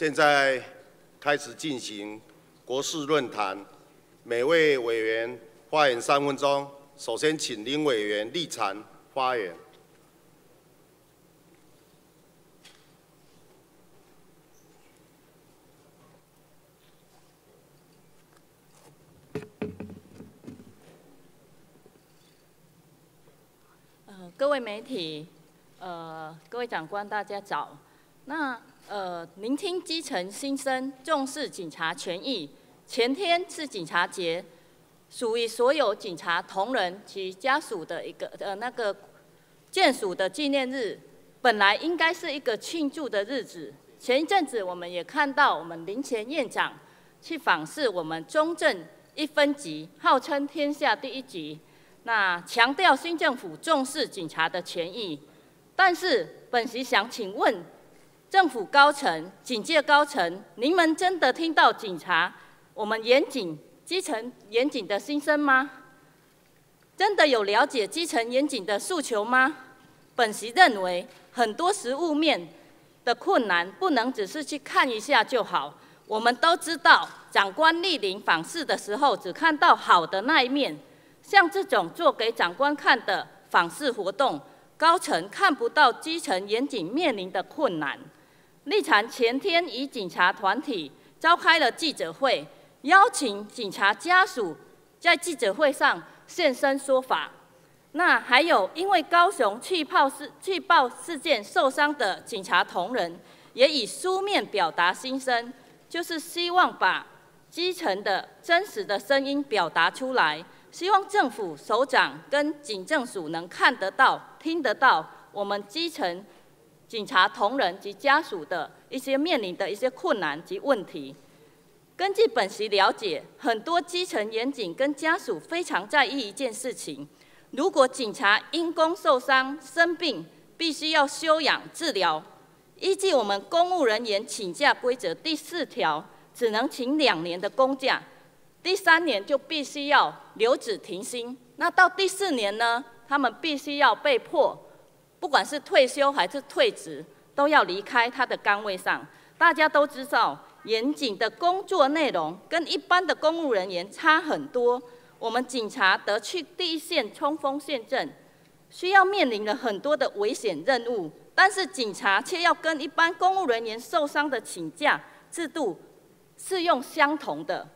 现在开始进行国事论坛，每位委员发言三分钟。首先，请林委员立场发言。呃，各位媒体，呃，各位长官，大家早。那呃，聆听基层心声，重视警察权益。前天是警察节。属于所有警察同仁及家属的一个呃那个眷属的纪念日，本来应该是一个庆祝的日子。前一阵子我们也看到我们林前院长去访视我们中正一分局，号称天下第一局，那强调新政府重视警察的权益。但是本席想请问政府高层、警界高层，您们真的听到警察我们严谨？基层严谨的心声吗？真的有了解基层严谨的诉求吗？本席认为，很多实务面的困难不能只是去看一下就好。我们都知道，长官莅临访视的时候，只看到好的那一面。像这种做给长官看的访视活动，高层看不到基层严谨面临的困难。立场前天与警察团体召开了记者会。邀请警察家属在记者会上现身说法。那还有因为高雄气泡事气爆事件受伤的警察同仁，也以书面表达心声，就是希望把基层的真实的声音表达出来，希望政府首长跟警政署能看得到、听得到我们基层警察同仁及家属的一些面临的一些困难及问题。根据本席了解，很多基层严警跟家属非常在意一件事情：如果警察因公受伤、生病，必须要休养治疗，依据我们公务人员请假规则第四条，只能请两年的公假，第三年就必须要留职停薪。那到第四年呢？他们必须要被迫，不管是退休还是退职，都要离开他的岗位上。大家都知道。严谨的工作内容跟一般的公务人员差很多。我们警察得去第一线冲锋陷阵，需要面临了很多的危险任务，但是警察却要跟一般公务人员受伤的请假制度适用相同的，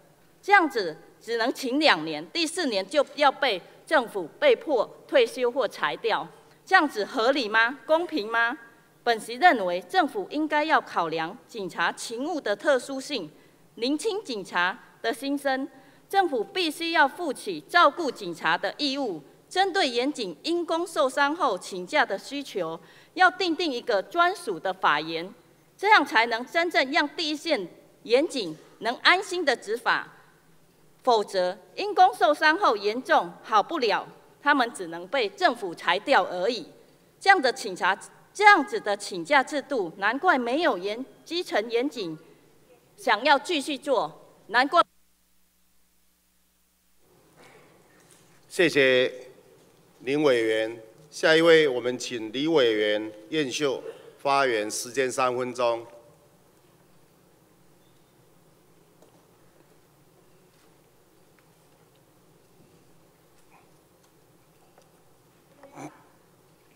这样子只能请两年，第四年就要被政府被迫退休或裁掉，这样子合理吗？公平吗？本席认为，政府应该要考量警察勤务的特殊性，聆听警察的心声。政府必须要负起照顾警察的义务，针对严警因公受伤后请假的需求，要订定一个专属的法言，这样才能真正让第一线严警能安心的执法。否则，因公受伤后严重好不了，他们只能被政府裁掉而已。这样的请查。这样子的请假制度，难怪没有严基层严谨想要继续做，难怪。谢谢林委员，下一位我们请李委员燕秀发言，时间三分钟。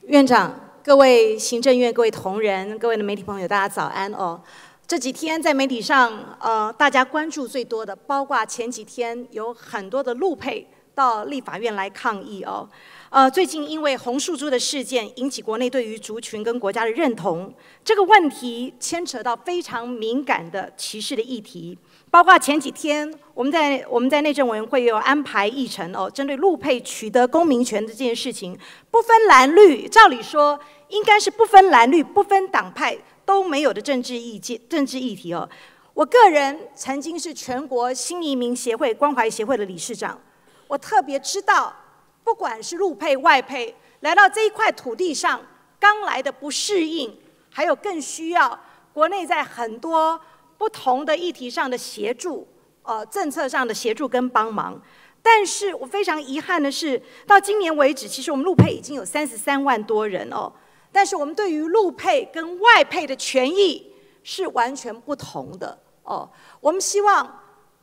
院长。各位行政院、各位同仁、各位的媒体朋友，大家早安哦！这几天在媒体上，呃，大家关注最多的，包括前几天有很多的陆配到立法院来抗议哦。呃，最近因为红树珠的事件引起国内对于族群跟国家的认同，这个问题牵扯到非常敏感的歧视的议题。包括前几天，我们在我们在内政委员会有安排议程哦，针对陆配取得公民权的这件事情，不分蓝绿，照理说应该是不分蓝绿、不分党派都没有的政治意见、政治议题哦。我个人曾经是全国新移民协会关怀协会的理事长，我特别知道，不管是陆配外配来到这一块土地上，刚来的不适应，还有更需要国内在很多。不同的议题上的协助，呃，政策上的协助跟帮忙，但是我非常遗憾的是，到今年为止，其实我们陆配已经有三十三万多人哦，但是我们对于陆配跟外配的权益，是完全不同的哦。我们希望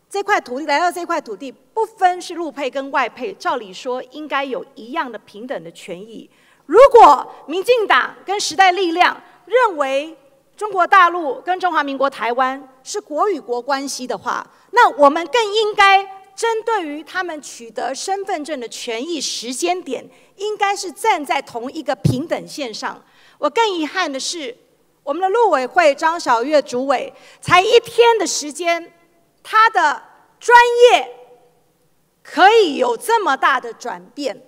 这块土地来到这块土地，不分是陆配跟外配，照理说应该有一样的平等的权益。如果民进党跟时代力量认为中国大陆跟中华民国台湾是国与国关系的话，那我们更应该针对于他们取得身份证的权益时间点，应该是站在同一个平等线上。我更遗憾的是，我们的陆委会张晓月主委才一天的时间，他的专业可以有这么大的转变。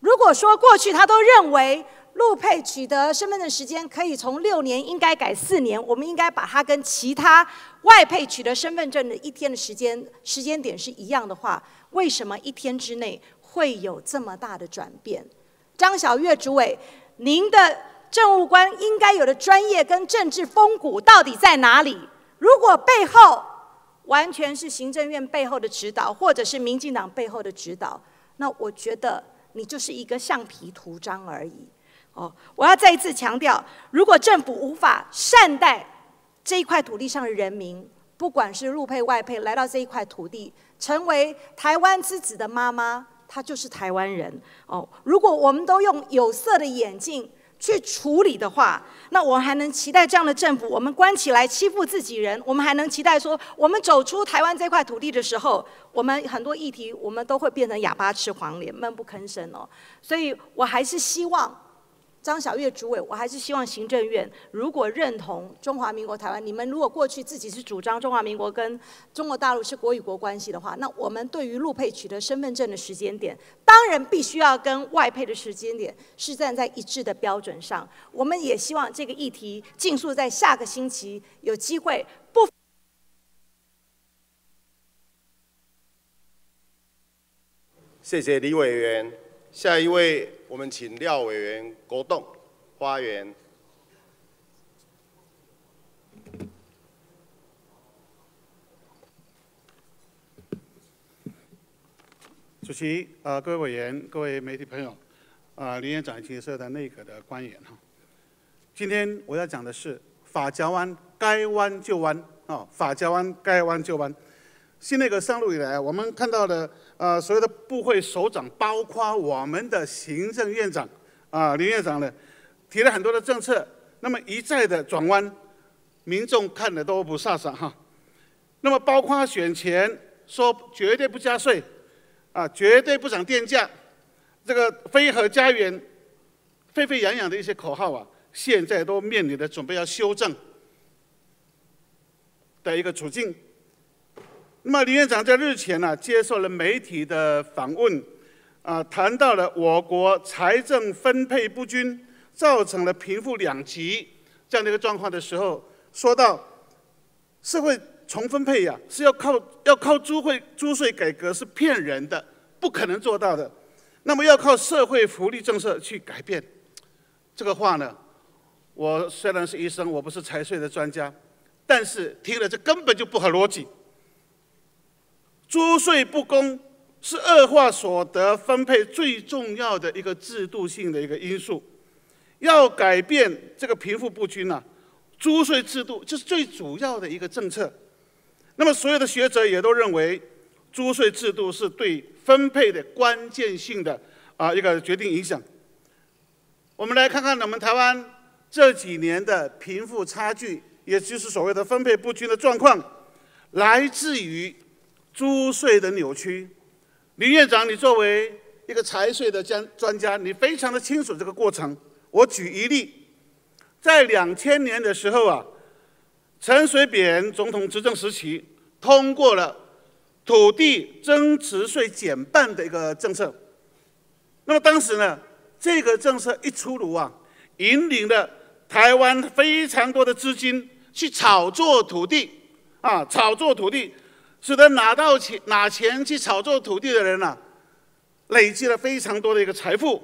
如果说过去他都认为陆配取得身份证时间可以从六年应该改四年，我们应该把它跟其他外配取得身份证的一天的时间时间点是一样的话，为什么一天之内会有这么大的转变？张小月主委，您的政务官应该有的专业跟政治风骨到底在哪里？如果背后完全是行政院背后的指导，或者是民进党背后的指导，那我觉得。你就是一个橡皮图章而已，哦！我要再一次强调，如果政府无法善待这一块土地上的人民，不管是入配外配来到这一块土地，成为台湾之子的妈妈，她就是台湾人哦。如果我们都用有色的眼镜，去处理的话，那我还能期待这样的政府？我们关起来欺负自己人，我们还能期待说，我们走出台湾这块土地的时候，我们很多议题，我们都会变成哑巴吃黄连，闷不吭声哦。所以我还是希望。张小月主委，我还是希望行政院如果认同中华民国台湾，你们如果过去自己是主张中华民国跟中国大陆是国与国关系的话，那我们对于陆配取得身份证的时间点，当然必须要跟外配的时间点是站在一致的标准上。我们也希望这个议题尽速在下个星期有机会不。谢谢李委员，下一位。我们请廖委员国栋发言。主席，呃，各位委员，各位媒体朋友，啊，林院长及所有的内阁的官员哈，今天我要讲的是法家湾该弯就弯啊，法家湾该弯就弯。新内阁上路以来，我们看到的。啊，所有的部会首长，包括我们的行政院长啊，林院长呢，提了很多的政策，那么一再的转弯，民众看的都不飒飒哈。那么包括选前说绝对不加税，啊，绝对不涨电价，这个飞和家园沸沸扬扬的一些口号啊，现在都面临着准备要修正的一个处境。那么，李院长在日前呢接受了媒体的访问，啊，谈到了我国财政分配不均，造成了贫富两极这样的一个状况的时候，说到社会重分配呀是要靠要靠租会租税改革是骗人的，不可能做到的。那么要靠社会福利政策去改变，这个话呢，我虽然是医生，我不是财税的专家，但是听了这根本就不合逻辑。租税不公是恶化所得分配最重要的一个制度性的一个因素，要改变这个贫富不均呢，租税制度就是最主要的一个政策。那么所有的学者也都认为，租税制度是对分配的关键性的啊一个决定影响。我们来看看我们台湾这几年的贫富差距，也就是所谓的分配不均的状况，来自于。租税的扭曲，林院长，你作为一个财税的专专家，你非常的清楚这个过程。我举一例，在两千年的时候啊，陈水扁总统执政时期，通过了土地增值税减半的一个政策。那么当时呢，这个政策一出炉啊，引领了台湾非常多的资金去炒作土地啊，炒作土地。使得拿到钱拿钱去炒作土地的人呢，累积了非常多的一个财富，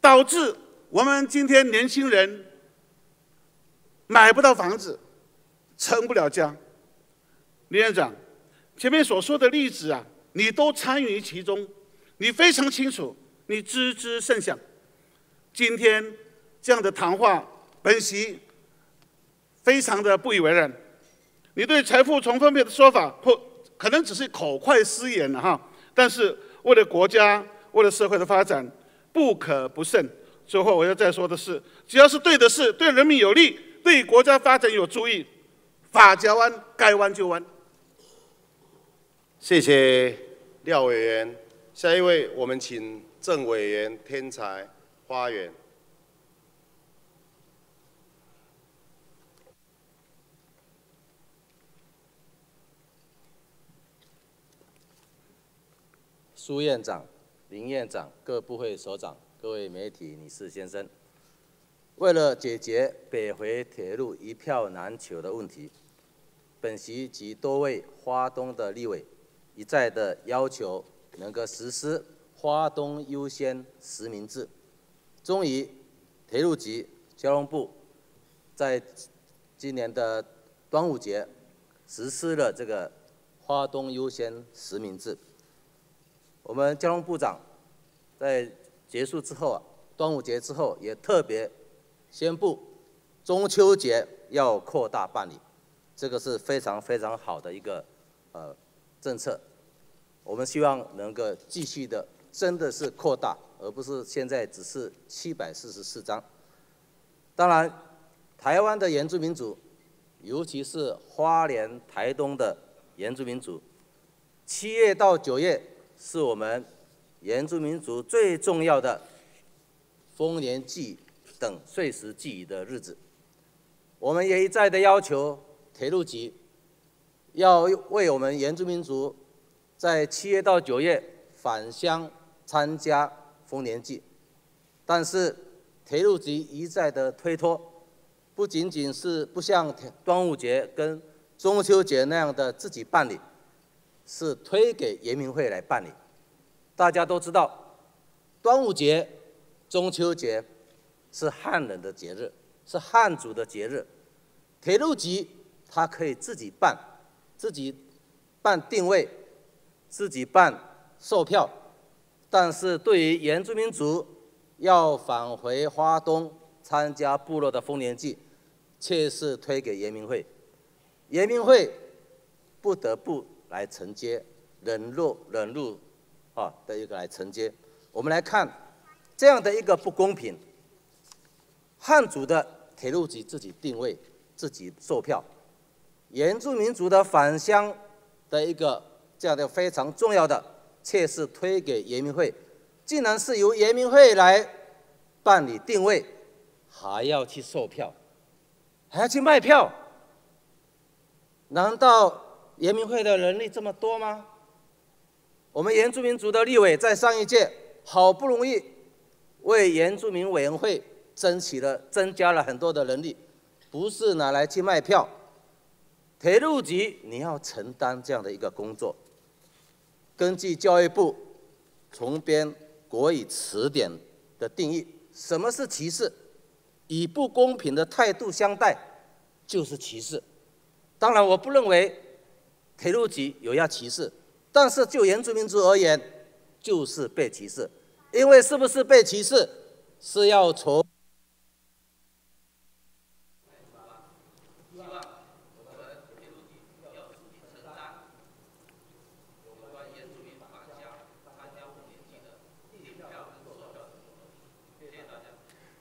导致我们今天年轻人买不到房子，成不了家。李院长，前面所说的例子啊，你都参与其中，你非常清楚，你知之甚详。今天这样的谈话，本席非常的不以为然。你对财富重分配的说法，或可能只是口快失言了哈，但是为了国家，为了社会的发展，不可不慎。最后我要再说的是，只要是对的事，对人民有利，对国家发展有助益，法家弯，该弯就弯。谢谢廖委员，下一位我们请郑委员天才花园。苏院长、林院长、各部会首长、各位媒体女士先生，为了解决北回铁路一票难求的问题，本席及多位花东的立委一再的要求能够实施花东优先实名制。终于，铁路局交通部在今年的端午节实施了这个花东优先实名制。我们交通部长在结束之后啊，端午节之后也特别宣布，中秋节要扩大办理，这个是非常非常好的一个呃政策。我们希望能够继续的，真的是扩大，而不是现在只是七百四十四张。当然，台湾的原住民族，尤其是花莲、台东的原住民族，七月到九月。是我们原住民族最重要的丰年祭等岁时祭仪的日子，我们也一再的要求铁路局要为我们原住民族在七月到九月返乡参加丰年祭，但是铁路局一再的推脱，不仅仅是不像端午节跟中秋节那样的自己办理。是推给延明会来办理。大家都知道，端午节、中秋节是汉人的节日，是汉族的节日。铁路局它可以自己办，自己办定位，自己办售票。但是对于原住民族要返回花东参加部落的丰年祭，却是推给延明会。延明会不得不。来承接，冷落冷落，啊的一个来承接。我们来看这样的一个不公平。汉族的铁路局自己定位，自己售票；原住民族的返乡的一个这样的非常重要的，却是推给延明会，竟然是由延明会来办理定位，还要去售票，还要去卖票，难道？原民会的人力这么多吗？我们原住民族的立委在上一届好不容易为原住民委员会争取了增加了很多的人力，不是拿来去卖票。铁路局你要承担这样的一个工作。根据教育部重编国语词典的定义，什么是歧视？以不公平的态度相待就是歧视。当然，我不认为。铁路局有要歧视，但是就原住民族而言，就是被歧视。因为是不是被歧视，是要从。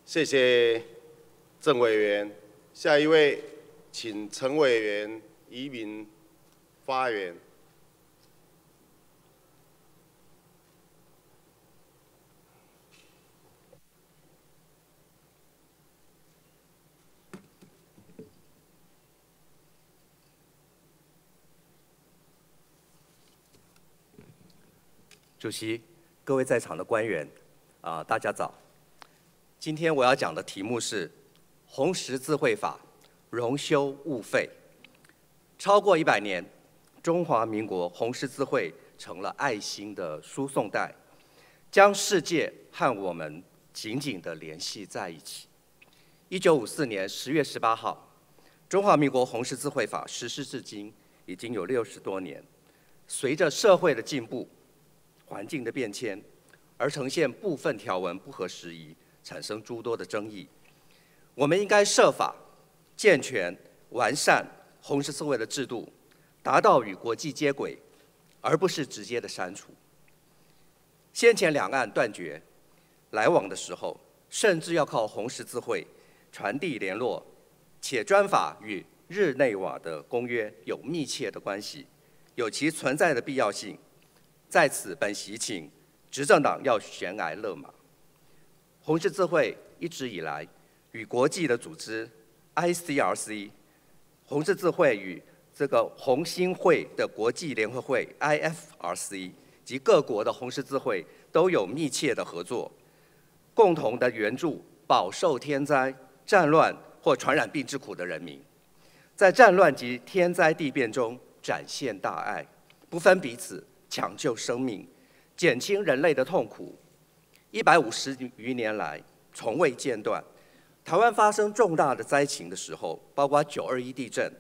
谢谢郑委员，下一位，请陈委员移民。发言，主席，各位在场的官员，啊，大家早。今天我要讲的题目是《红十字会法》，容修勿废，超过一百年。中华民国红十字会成了爱心的输送带，将世界和我们紧紧地联系在一起。一九五四年十月十八号，中华民国红十字会法实施至今已经有六十多年。随着社会的进步、环境的变迁，而呈现部分条文不合时宜，产生诸多的争议。我们应该设法健全完善红十字会的制度，达到与国际接轨，而不是直接的删除。先前两岸断绝来往的时候，甚至要靠红十字会传递联络，且专法与日内瓦的公约有密切的关系，有其存在的必要性。在此，本席请执政党要悬崖勒马。红十字会一直以来与国际的组织 ICRC、红十字会与这个红星会的国际联合会 IFRC 及各国的红十字会都有密切的合作，共同的援助饱受天灾、战乱或传染病之苦的人民，在战乱及天灾地变中展现大爱，不分彼此。抢救生命，减轻人类的痛苦，一百五十余年来从未间断。台湾发生重大的灾情的时候，包括九二一地震、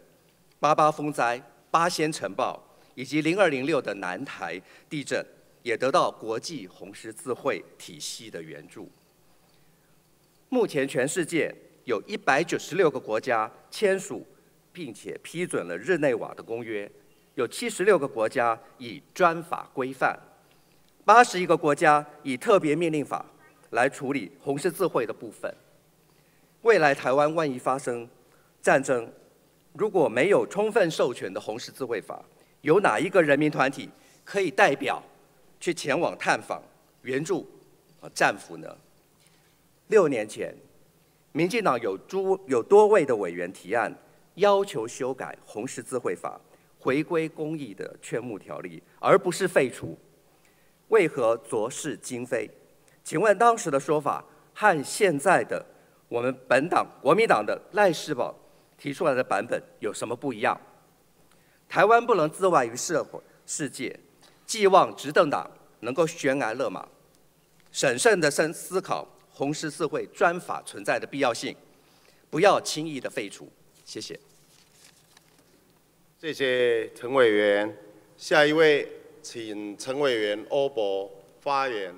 八八风灾、八仙尘暴，以及零二零六的南台地震，也得到国际红十字会体系的援助。目前，全世界有一百九十六个国家签署并且批准了日内瓦的公约。有七十六个国家以专法规范，八十一个国家以特别命令法来处理红十字会的部分。未来台湾万一发生战争，如果没有充分授权的红十字会法，有哪一个人民团体可以代表去前往探访援助和战俘呢？六年前，民进党有诸有多位的委员提案，要求修改红十字会法。回归公益的劝募条例，而不是废除，为何昨是今非？请问当时的说法和现在的我们本党国民党的赖世宝提出来的版本有什么不一样？台湾不能自外于社会世界，寄望执政党能够悬崖勒马，审慎的深思考红十字会专法存在的必要性，不要轻易的废除。谢谢。谢谢陈委员，下一位请陈委员欧博发言。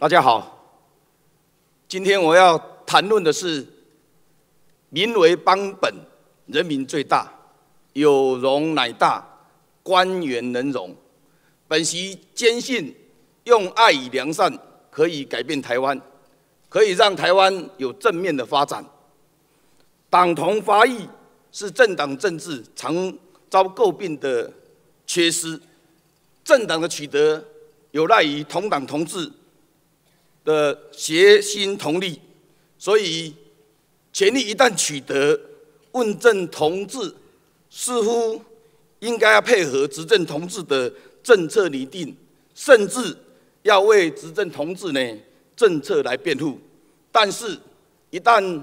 大家好，今天我要谈论的是民为邦本，人民最大，有容乃大。官员能容，本席坚信，用爱与良善可以改变台湾，可以让台湾有正面的发展。党同伐异是政党政治常遭诟病的缺失，政党的取得有赖于同党同志的协心同力，所以权力一旦取得，问政同志似乎。应该要配合执政同志的政策拟定，甚至要为执政同志呢政策来辩护。但是，一旦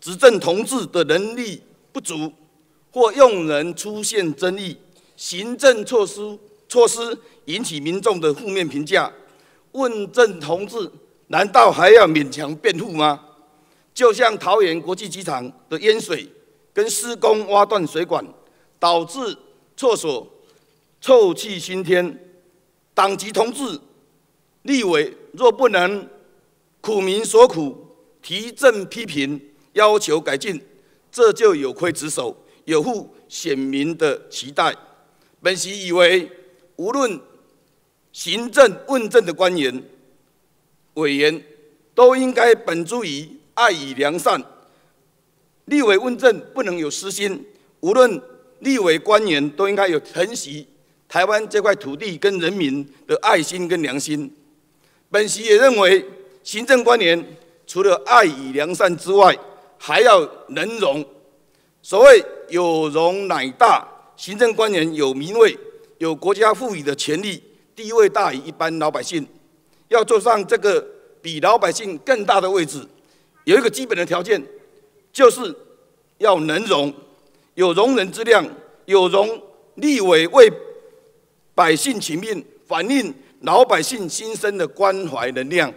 执政同志的能力不足，或用人出现争议，行政措施措施引起民众的负面评价，问政同志难道还要勉强辩护吗？就像桃园国际机场的淹水跟施工挖断水管，导致。厕所臭气熏天，党籍同志、立委若不能苦民所苦，提正批评，要求改进，这就有亏职守，有负选民的期待。本席以为，无论行政问政的官员、委员，都应该本住于爱与良善。立委问政不能有私心，无论。立委官员都应该有疼惜台湾这块土地跟人民的爱心跟良心。本席也认为，行政官员除了爱与良善之外，还要能容。所谓有容乃大，行政官员有名位，有国家赋予的权利，地位大于一般老百姓。要坐上这个比老百姓更大的位置，有一个基本的条件，就是要能容。有容人之量，有容立委为百姓请命，反映老百姓心声的关怀能量，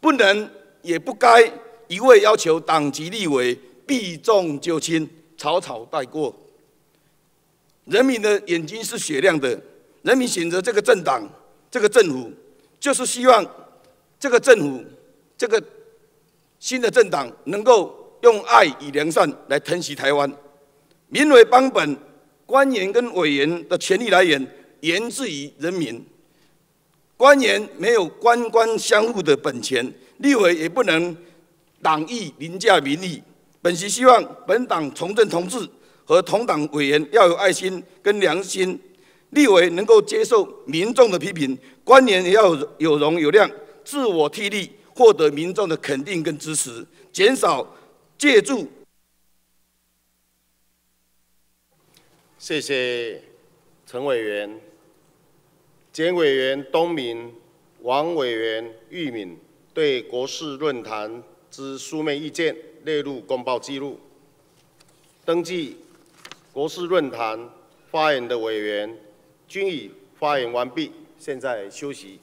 不能也不该一味要求党籍立委避重就轻，草草带过。人民的眼睛是雪亮的，人民选择这个政党、这个政府，就是希望这个政府、这个新的政党能够用爱与良善来疼惜台湾。民为邦本，官员跟委员的权利来源源自于人民。官员没有官官相护的本钱，立委也不能党意凌驾民意。本席希望本党从政同志和同党委员要有爱心跟良心，立委能够接受民众的批评，官员也要有容有量，自我替力，获得民众的肯定跟支持，减少借助。谢谢陈委员、简委员东明、王委员玉敏对国事论坛之书面意见。列入公报记录。登记国事论坛发言的委员均已发言完毕，现在休息。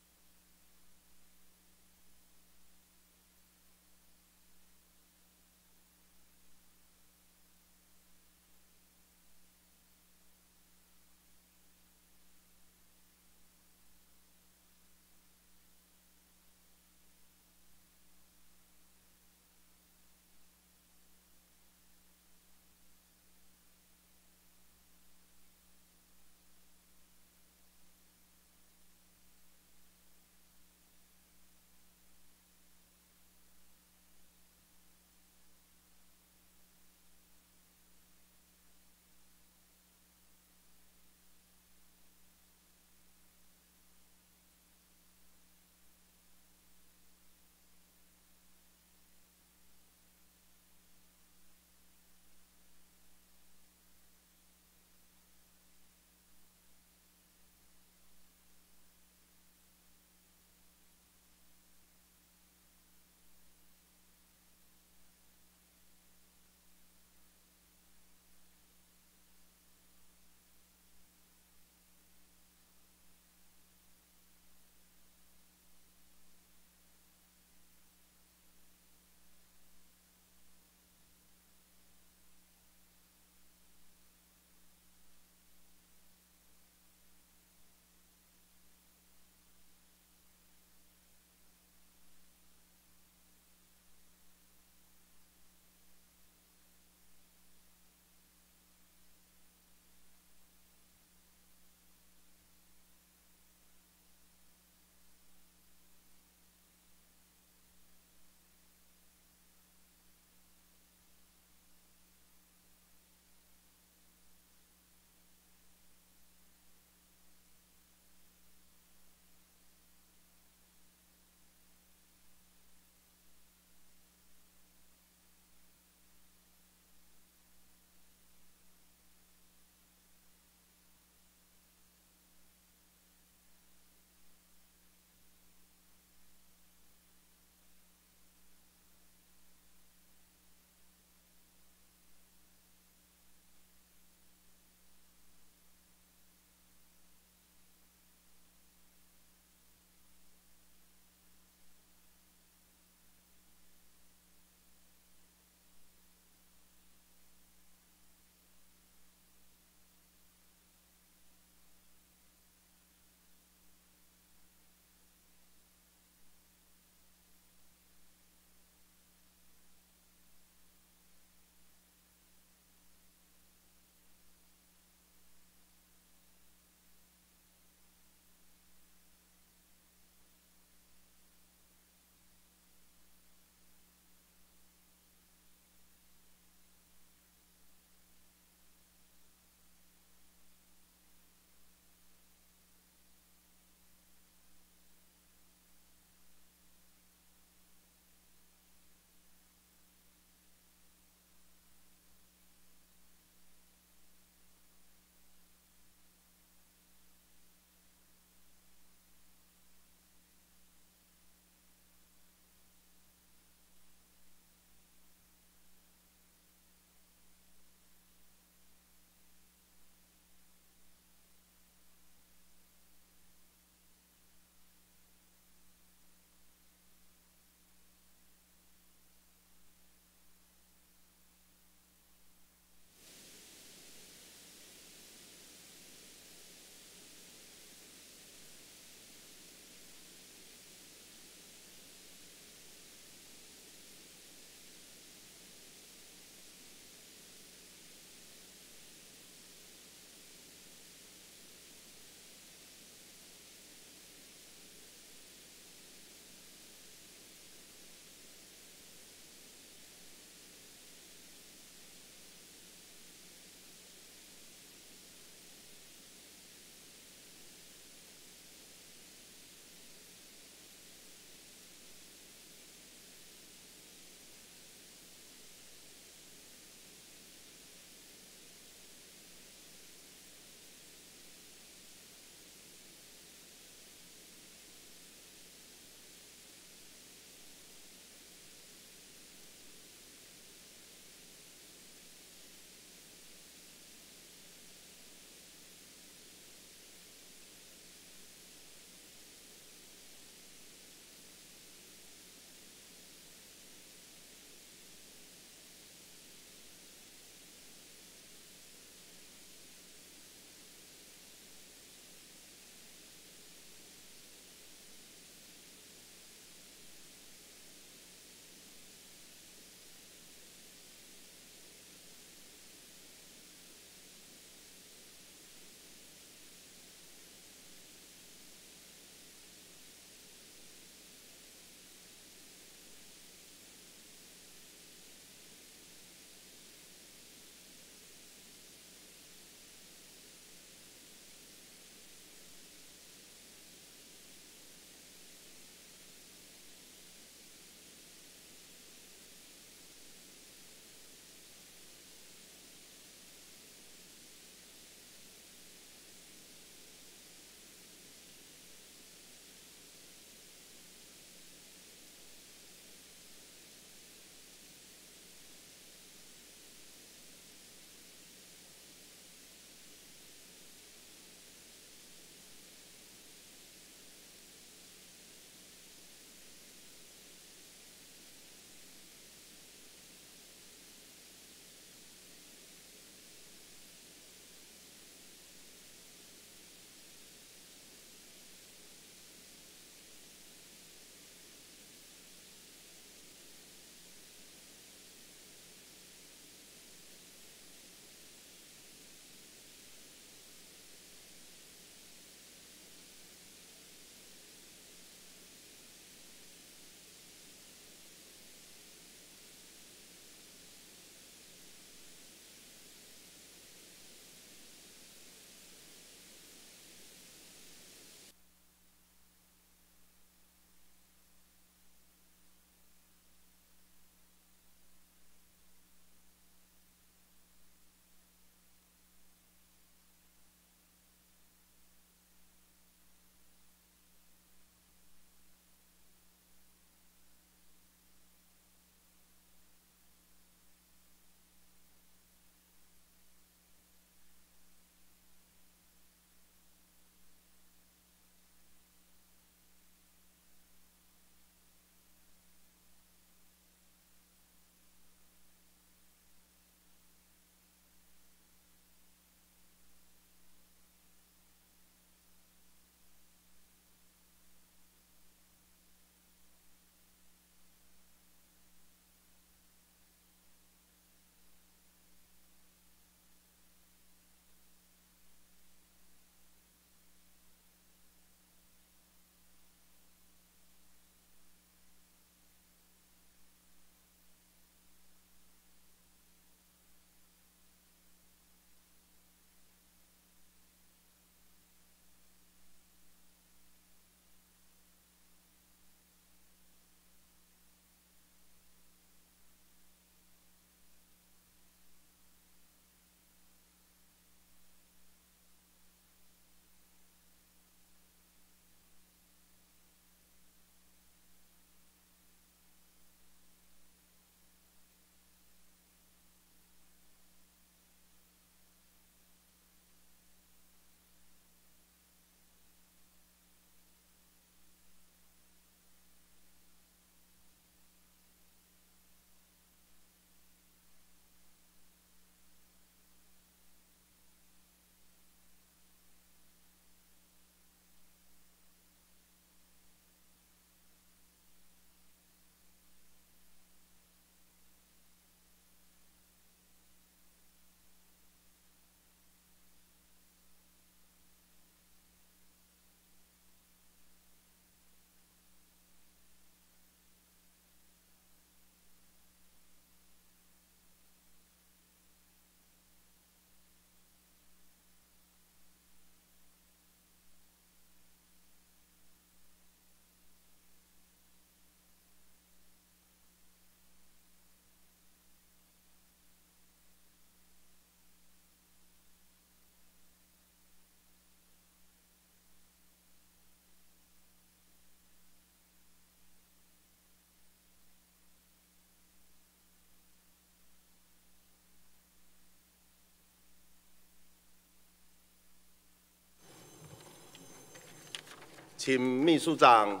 请秘书长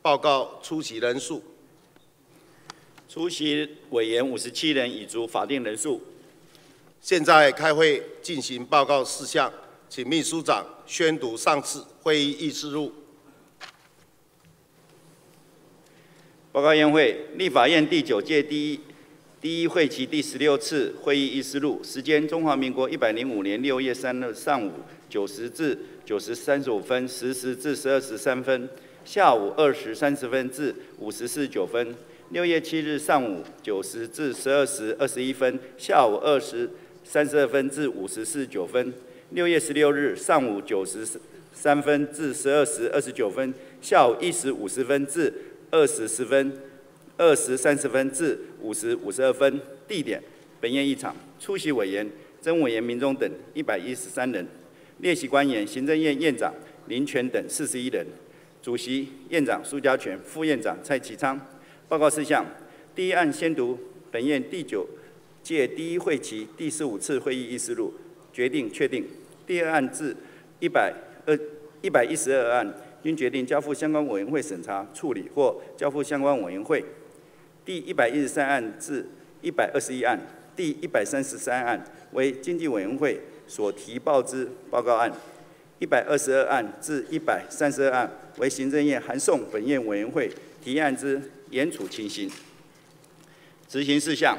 报告出席人数。出席委员五十七人，已足法定人数。现在开会进行报告事项，请秘书长宣读上次会议议事录。报告院会，立法院第九届第一第一会期第十六次会议议事录，时间：中华民国一百零五年六月三日上午九时至九时三十五分，十时至十二时三分，下午二时三十分至五时四十九分。六月七日上午九时至十二时二十一分，下午二时三十二分至五时四十九分。六月十六日上午九时三分至十二时二十九分，下午一时五十分至二时十分，二时三十分至五时五十二分。地点：本院议场。出席委员：曾委员、民众等一百一十三人。列席官员：行政院院长林权等四十一人。主席：院长苏家全，副院长蔡其昌。报告事项：第一案宣读本院第九届第一会期第十五次会议议事录，决定确定。第二案至一百二一百一十二案。均决定交付相关委员会审查处理，或交付相关委员会。第一百一十三案至一百二十一案，第一百三十三案为经济委员会所提报之报告案；一百二十二案至一百三十二案为行政院函送本院委员会提案之严处情形。执行事项：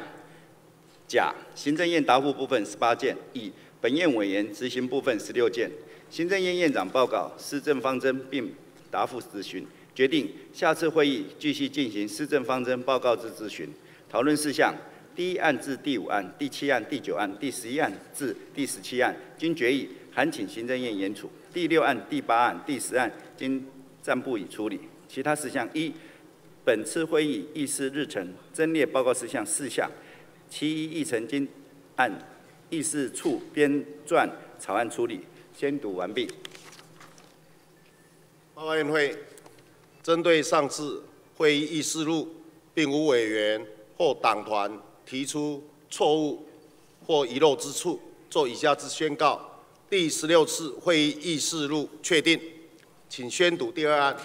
甲行政院答复部分十八件，乙本院委员执行部分十六件。行政院院长报告施政方针并答复咨询，决定下次会议继续进行施政方针报告之咨询。讨论事项：第一案至第五案、第七案、第九案、第十一案至第十七案均决议函请行政院严处；第六案、第八案、第十案经暂不予处理。其他事项：一、本次会议议事日程增列报告事项四项，其一议程经按议事处编撰草案处理。宣读完毕。报告院会针对上次会议议事录，并无委员或党团提出错误或遗漏之处，做以下之宣告：第十六次会议议事录确定，请宣读第二案。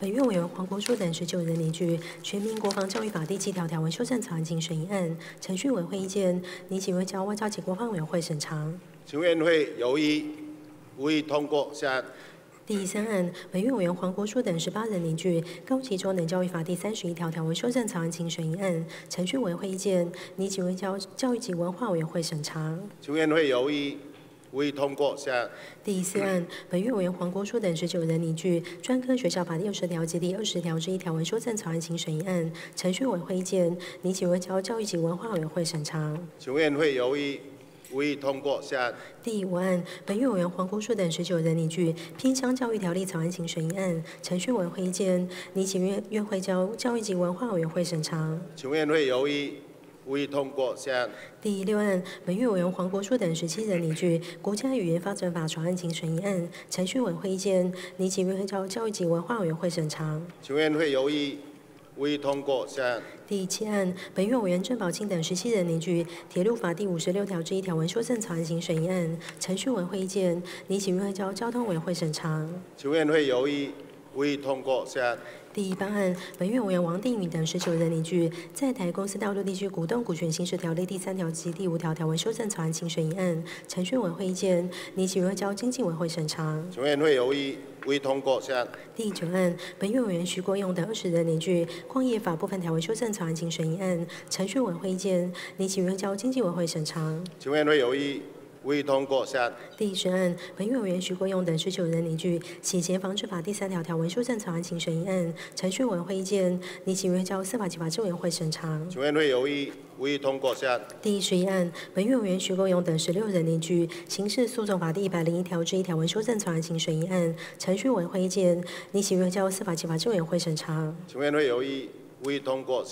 本院委员黄国书等十九人拟具《全民国防教育法》第七条条文修正草案请审议案，程序委会意见，拟请外交外交及国防委员会审查。请委员会由于无意通过。下案。第三案，本院委员黄国书等十八人拟具《高级中等教育法》第三十一条条文修正草案请审议案，程序委员会意见，拟请为教教育及文化委员会审查。请院会有意未通过。下。第四案，本院委员黄国书等十九人拟具《专科学校法》第二十条及第二十条之一条文修正草案请审议案，程序委员会意见，拟请为教教育及文化委员会审查。请院会有意。无意通过。下案。第五案，本院委员黄国书等十九人拟具《偏乡教育条例》草案请审议案，程序委员会意见，拟请院院会交教育及文化委员会审查。请院会有意无意通过。下案。第六案，本院委员黄国书等十七人拟具《国家语言发展法》草案请审议案，程序委员会意见，拟请院会交教育及文化委员会审查。请院会有意。无意通过。下案。第七案，本院委员郑宝清等十七人拟具《铁路法》第五十六条之一条文修正草案行审议案，程序委员会意见，拟请院会交交通委员会审查。请院会有意无意通过。下案。第一八案，本院委员王定宇等十九人拟具《在台公司大陆地区股东股权行使条例》第三条及第五条条文修正草案请审议案，程序委员会意见，拟请院交经济委员会审查。请院会有意。未通过。下案。第九案，本院委员徐国勇等二十人拟具《矿业法》部分条文修正草案请审议案，程序委员会意见，拟请院交经济委员会审查。请院会有意无意通过。下案。第十案，本院委员徐国勇等十九人拟具《洗钱防治法》第三条条文修正草案请审议案，程序委员会意见，拟请院交司法及法制委员会审查。请院会有意。无意通过。下案。第十一案，本院委员徐国勇等十六人拟具《刑事诉讼法》第一百零一条之一条文修正草案请审议案，程序委员会意见，拟请愿交司法及法制委员会审查。请院会有意通过。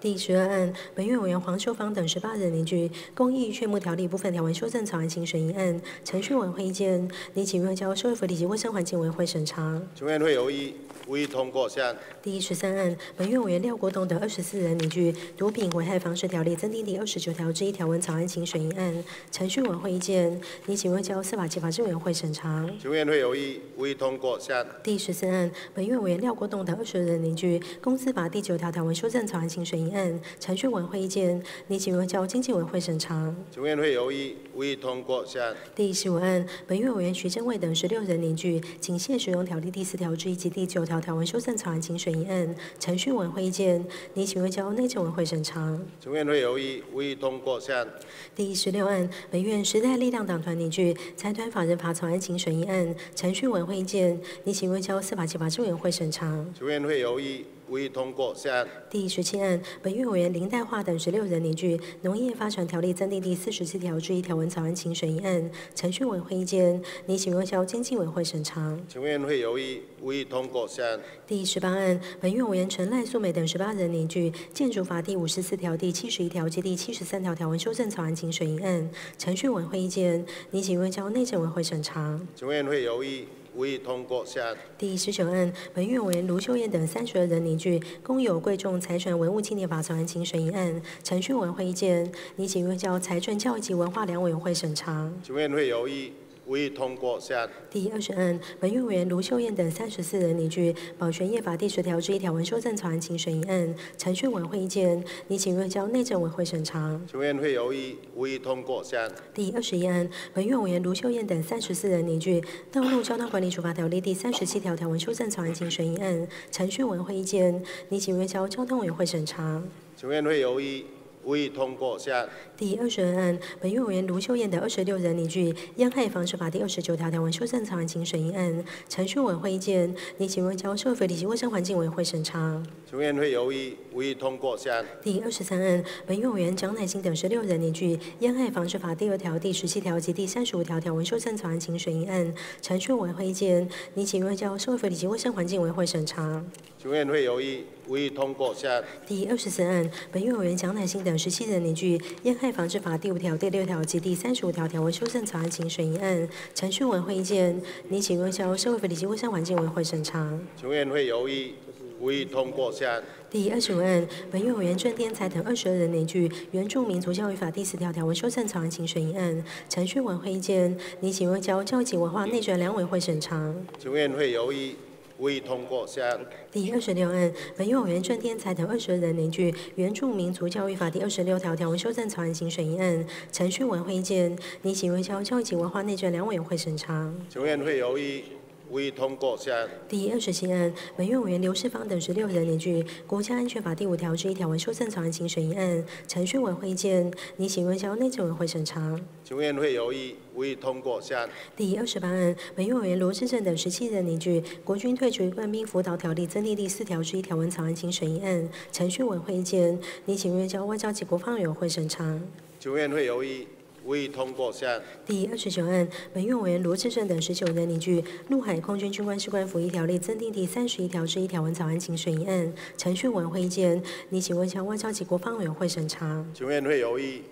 第十二案，本院委员黄秀芳等十八人凝聚《公益劝募条例》部分条文修正草案，请审议案。程序委员会意见，拟请院交社会福利及卫生环境委员会审查。请问会有异，无意通过。下案。第十三案，本院委员廖国栋等二十四人凝聚《毒品危害防治条例》增订第二十九条之一条文草案，请审议案。程序委员会意见，拟请问交司法及法制委员会审查。请院会有异，无意通过。下案。第十四案，本院委员廖国栋等二十人凝聚《公司法》第九条条文修正草案，请审议案。程序委员会意见，拟请问交经济委员会审查。请院会有异，无意通过。下。第十五案，本院委员徐正伟等十六人凝聚《警械使用条例》第四条之一及第九条条文修正草案，请审议案。程序委员会意见，拟请院交内政委员会审查。请院会有异，无意通过。下。第十六案，本院时代力量党团凝聚《财团法人法草案》，请审议案。程序委员会意见，拟请院交司法及法制委员会审查。请院会有异，无意通过。下案。第十七案，本院委员林代化等十六人凝聚《农业发展条例》增订第四十七条之一条文草案，请审议案。程序委员会意见，拟请院交经济委员会审查。请院会有异，无意通过。下案。第十八案，本院委员陈赖素美等十八人凝聚《建筑法》第五十四条、第七十一条及第七十三条条文修正草案，请审议案。程序委员会意见，拟请院交内政委员会审查。请院会有异，无意通过。下。第十九案，本院为卢秀燕等三十二人凝聚《公有贵重财产文物纪念法》草案，请审议案。程序委员会意见，拟请院交财政教育及文化两委员会审查。请问会有异，无意通过。下。第二十案，本院委员卢秀燕等三十四人凝聚《保全业法》第十条之一条文修正草案，请审议案。程序委员会意见，拟请院交内政委员会审查。请院会有意，无意通过。下。第二十一案，本院委员卢秀燕等三十四人凝聚《道路交通管理处罚条例》第三十七条条文修正草案，请审议案。程序委员会意见，拟请院交交通委员会审查。请院会有意，无意通过。下案。第二十二案，本院委员卢秀燕等二十六人凝聚《烟害防治法》第二十九条条文修正草案，请审议案。程序委员会意见，拟请问交社会福利及卫生环境委员会审查。请院会有意，无意通过。下案。第二十三案，本院委员蒋乃馨等十六人凝聚《烟害防治法》第二条、第十七条及第三十五条条文修正草案，请审议案。程序委员会意见，拟请问交社会福利及卫生环境委员会审查。请院会有意，无意通过。下案。第二十四案，本院委员蒋乃馨等十七人凝聚《烟害防治法》第五条、第六条及第三十五条条文修正草案，请审议案。程序委员会意见，拟请院交社会福利及卫生环境委员会审查。请院会有异，无意通过。下案。第二十五案，本院委员郑天才等二十二人联聚《原住民族教育法》第四条条文修正草案，请审议案。程序委员会意见，拟请院交教育及文化内政两委员会审查。请院会有异，无意通过。下案。第二十六案，本院委员郑天才等二十二人凝聚《原住民族教育法》第二十六条条文修正草案，行审议案。程序委员会意见，拟请为交教育及文化内政两委员会审查。无意通过。下案。第二十七案，本院委员刘世芳等十六人凝聚《国家安全法》第五条之一条文修正草案，请审议案。程序委员会见，拟请院交内政委员会审查。请院会有异，无意通过。下案。第二十八案，本院委员罗志正等十七人凝聚《国军退出官兵辅导条例》增订第四条之一条文草案，请审议案。程序委员会见，拟请院交外交及国防委员会审查。请院会有异，无意通过。下。第二十九案，本院委员罗志正等十九人凝聚《陆海空军军官士官服役条例》增订第三十一条之一条文草案，请审议案。程序委员会意见，你请问一下外交及国防委员会审查。请院会有意，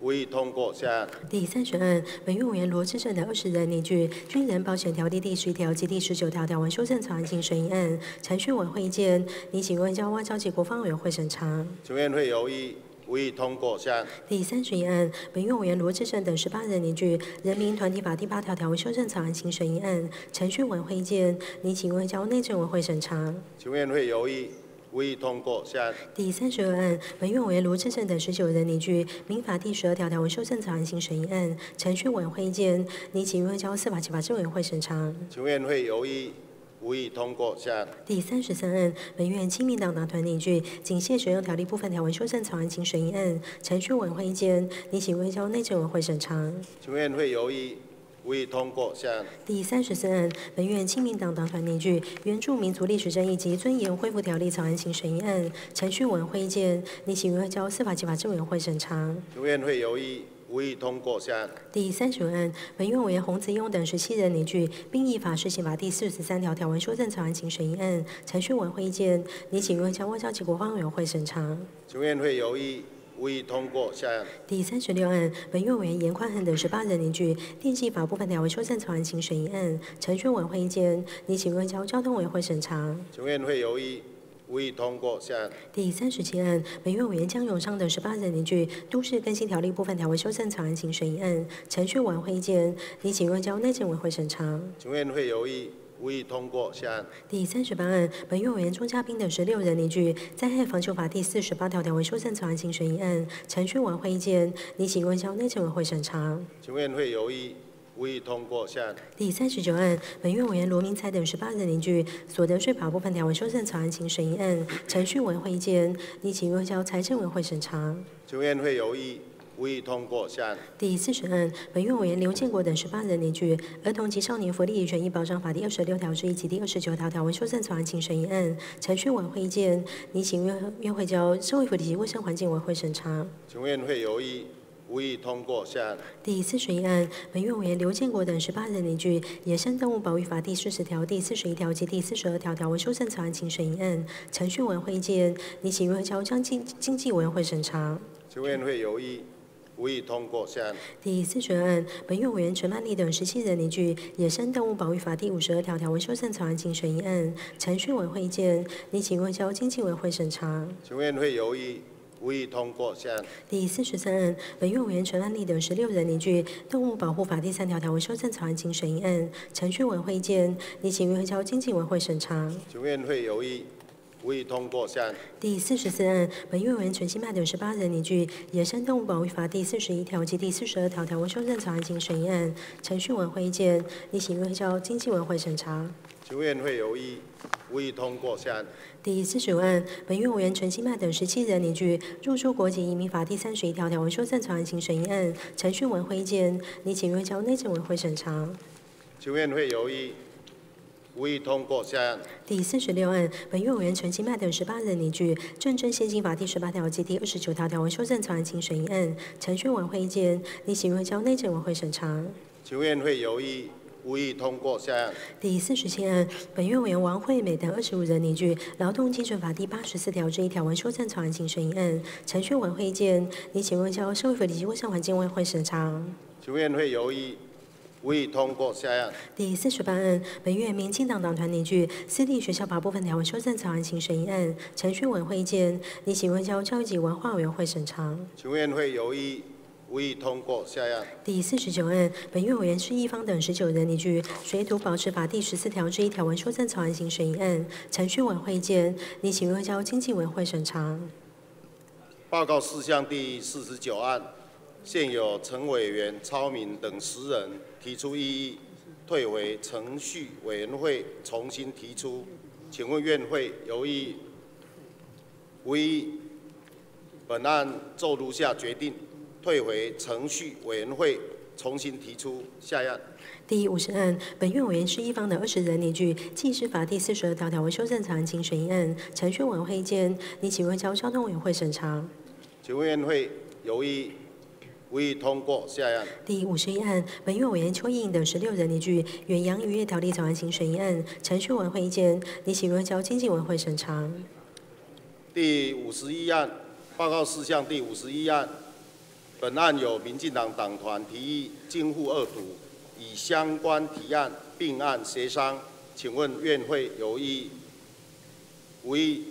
无意通过。下。第三十案，本院委员罗志正等二十人凝聚《军人保险条例》第十一条及第十九条条文修正草案，请审议案。程序委员会意见，你请问一下外交及国防委员会审查。请院会有异，无意通过。下案。第三十一案，本院委员罗志胜等十八人凝聚《人民团体法》第八条条文修正草案，请审议案。程序委员会意见，拟请问交内政委员会审查。请院会有意，无意通过。下案。第三十二案，本院委员罗志胜等十九人凝聚《民法》第十二条条文修正草案，请审议案。程序委员会意见，拟请院交司法及法制委员会审查。请院会有异，无意通过。下案。第三十三案，本院亲民党党团凝聚《警械使用条例》部分条文修正草案，请审议案。程序委员会意见，拟请院交内政委员会审查。请院会有异，无意通过。下案。第三十四案，本院亲民党党团凝聚《原住民族历史正义及尊严恢复条例》草案，请审议案。程序委员会意见，拟请院交司法及法制委员会审查。请院会有异，无意通过下案。第三十五案，本院委员洪子庸等十七人拟具《并依法施行法》第四十三条条文修正草案，请审议案。程序委员会意见，拟请院交外交及国防委员会审查。请院会有意无意通过下案。第三十六案，本院委员严宽恒等十八人凝聚《电信法》部分条文修正草案，请审议案。程序委员会意见，拟请院交交通委员会审查。请院会有意无意通过下案。第三十七案，本院委员江永昌等十八人拟具《都市更新条例》部分条文修正草案，请审议案。程序委员会意见，拟请问交内政委员会审查。请问会有意无意通过下案。第三十八案，本院委员钟嘉宾等十六人拟具《灾害防救法》第四十八条条文修正草案，请审议案。程序委员会意见，拟请问交内政委员会审查。请问会有意无异通过下。第三十九案，本院委员罗明才等十八人拟具《所得税法》部分条文修正草案，请审议案。程序委员会意见，拟请院交财政委员会审查。请院会有意无异通过下。第四十案，本院委员刘建国等十八人拟具《儿童及少年福利与权益保障法》第二十六条之一及第二十九条条文修正草案，请审议案。程序委员会意见，拟请院院会交社会福利及卫生环境委员会审查。请院会有意无意通过下案。第四十一案，本院委员刘建国等十八人拟据《野生动物保育法》第四十条、第四十一条及第四十二条条文修正草案，请审议案。程序委员会意见，拟请院交将经经济委员会审查。请院会有意无意通过下案。第四十二案，本院委员陈曼丽等十七人拟据《野生动物保育法》第五十二条条文修正草案，请审议案。程序委员会意见，拟请院交经济委员会审查。请院会有意无异通过下。第四十三案，本院委员陈安丽等十六人拟具《动物保护法》第三条条文修正草案，请审议案。程序委员会意见，拟请院交经济委员会审查。请院会有意无异通过下。第四十四案，本院委员陈新麦等十八人拟具《野生动物保护法》第四十一条及第四十二条条文修正草案，请审议案。程序委员会意见，拟请院交经济委员会审查。请院会有意无意通过下案。第四十五案，本院委员陈新麦等十七人拟具《入出国籍移民法》第三十一条条文修正草案，请审议案。程序委员会意见，拟请院交内政委员会审查。请院会有意无意通过下案。第四十六案，本院委员陈其迈等十八人拟具《政治现行法》第十八条及第二十九条条文修正草案，请审议案。程序委员会意见，拟请院交内政委员会审查。请院会有意无异通过下案。第四十七案，本院委员王惠美等二十五人拟具《劳动基准法》第八十四条之一条文修正草案，请审议案。程序委会意见，你请问交社会福利及卫生环境委员会审查。请院会有意无异通过下案。第四十八案，本院民进党党团拟具《私立学校法》部分条文修正草案，请审议案。程序委员会意见，你请问交教育及文化委员会审查。请院会有意无意通过下案。第四十九案，本院委员是一方等十九人拟具《水土保持法》第十四条之一条文修正草案，行审议案。程序委员会意见，拟请外交经济委员会审查。报告事项第四十九案，现有陈委员、超敏等十人提出异议，退回程序委员会重新提出。请问院会有异无异？本案奏如下决定：退回程序委员会重新提出。下案。第五十案，本院委员是一方的二十人拟具《技师法》第四十二条条文修正草案，请审议案。程序委员会意见，拟请问交交通委员会审查。请问院会有意无意通过下案？第五十一案，本院委员邱莹等十六人拟具《远洋渔业条例草案》，请审议案。程序委员会意见，拟请问交经济委员会审查。第五十一案报告事项第五十一案，本案有民进党党团提议进户二读，以相关提案并案协商，请问院会有意无意？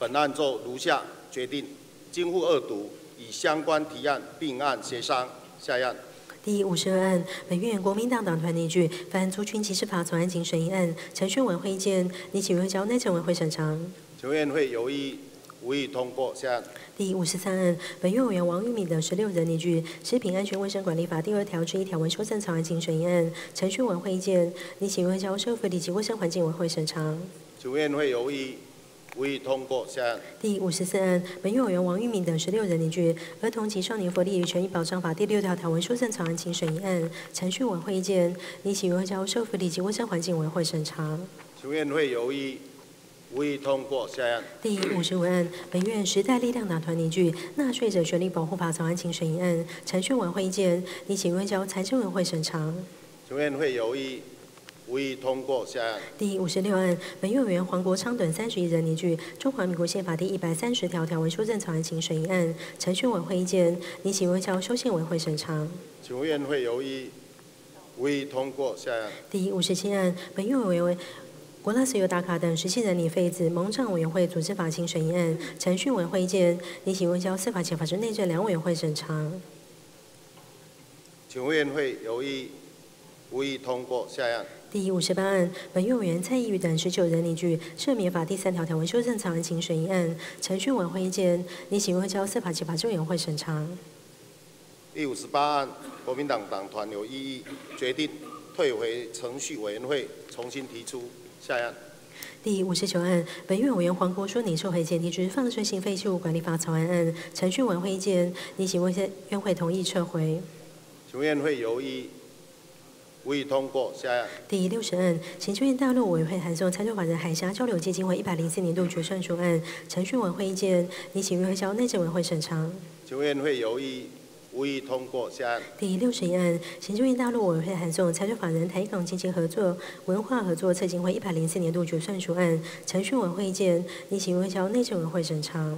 本案奏如下决定：经户二读，以相关提案并案协商。下案。第五十二案，本院国民党党团拟具《反族群歧视法》草案，请审议案。程序委员会意见，拟请院交内政委员会审查。请问院会有意无意通过下案？第五十三案，本院委员王玉敏等十六人拟具《食品安全卫生管理法》第二条之一条文修正草案，请审议案。程序委员会意见，拟请院交社会福利及卫生环境委员会审查。请问院会有意无意通过下案？第五十四案，本院委员王玉敏等十六人拟具《儿童及少年福利与权益保障法》第六条条文修正草案，请审议案。程序委员会意见，拟请院交社会福利及卫生环境委员会审查。请问院会有意无异通过。下案。第五十五案，本院时代力量党团凝聚《纳税者权利保护法》草案请审议案，程序委会意见，拟请问交财政委员会审查。请院会有意无意通过。下案。第五十六案，本院委员黄国昌等三十一人凝聚《中华民国宪法》第一百三十条条文修正草案请审议案，程序委会意见，拟请问交修宪委会审查。请院会有意无异通过。下案。第五十七案，本院委员国纳石油打卡等十七人拟废止蒙藏委员会组织法庭审议案，程序委会意见，拟请问交司法及法制内政两委员会审查。请委员会有意无意通过。下案。第五十八案，本院委员蔡依宇等十九人拟具《赦免法》第三条条文修正草案请审议案，程序委会意见，拟请问交司法及法制委员会审查。第五十八案，国民党党团有异议，决定退回程序委员会重新提出。下案。第五十九案，本院委员黄国书拟受回前提之放射性废弃物管理法草案案，程序委员会意见，拟请问院会同意撤回。请院会有意无异通过。下案。第六十案，行政院大陆委员会函送参政法人海峡交流基金会一百零四年度决算书案，程序委员会意见，拟请院会交内政委员会审查。请院会有意无意通过。下案。第六十一案，行政院大陆委员会函送财政法人台港经济合作文化合作促进会一百零四年度决算书案，程序委员会意见，拟请问交内政委员会审查。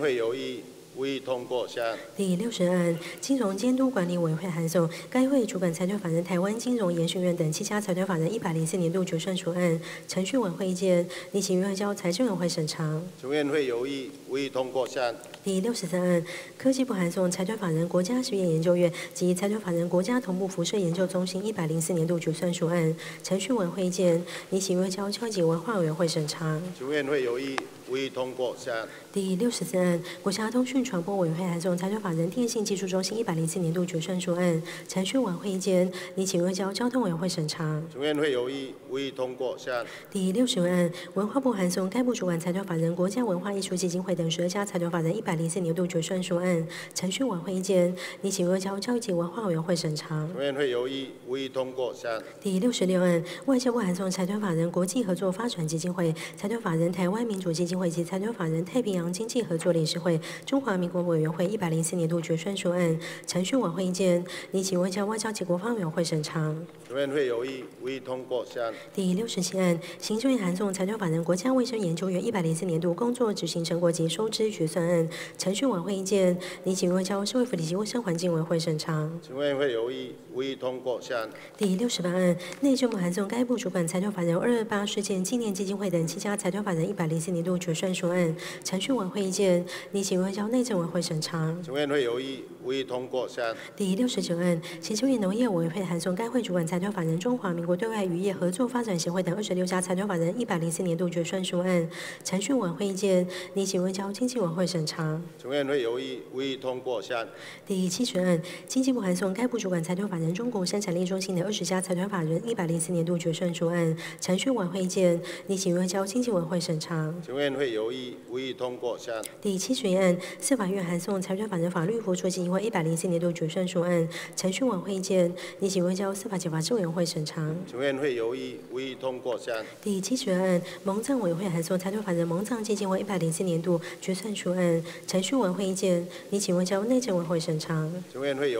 会有意无异通过。下案。第六十案，金融监督管理委员会函送该会主管财团法人台湾金融研训院等七家财团法人一百零四年度决算书案，程序委员会意见，拟请院交财政委员会审查。请院会有意无异通过。下案。第六十三案，科技部函送财团法人国家实验研究院及财团法人国家同步辐射研究中心一百零四年度决算书案，程序委员会意见，拟请院交交级文化委员会审查。请院会有意无意通过。下案。第六十四案，国家通讯传播委员会函送财团法人电信技术中心一百零四年度决算书案，程序委员会意见，拟请院交交通委员会审查。请院会有意无异通过。下案。第六十五案，文化部函送该部主管财团法人国家文化艺术基金会等十二家财团法人一百零四年度决算书案，程序委员会意见，拟请院交交及文化委员会审查。请院会有意无异通过。下案。第六十六案，外交部函送财团法人国际合作发展基金会、财团法人台湾民主基金会及财团法人太平洋经济合作理事会中华民国委员会一百零四年度决算书案，程序委员会意见，拟请外交外交及国防委员会审查。委员会有意无意通过。下案。第六十七案，行政院函送财团法人国家卫生研究院一百零四年度工作执行成果及收支决算案，程序委员会意见，拟请外交社会福利及卫生环境委员会审查。请问会有意无意通过。下案。第六十八案，内政部函送该部主管财团法人二二八事件纪念基金会等七家财团法人一百零四年度决算书案，程序委员会意见，拟请问交内政委员会审查。请院会有意无意通过。下。第六十九案，行政院农业委员会函送该会主管财团法人中华民国对外渔业合作发展协会等二十六家财团法人一百零四年度决算书案，程序委员会意见，拟请问交经济委员会审查。请院会有意无意通过。下。第七十案，经济部函送该部主管财团法人中国生产力中心的二十家财团法人一百零四年度决算书案，程序委员会意见，拟请问交经济委员会审查。请院会有意无异通过。下案。第七十一案，司法院函送财团法人法律扶助基金会一百零四年度决算书案，程序委员会意见，拟请外交司法检法制委员会审查。会无异通过。下案。第七十二案，蒙藏委员会函送财团法人蒙藏基金会一百零四年度决算书案，程序委员会意见，拟请外交内政委员会审查。会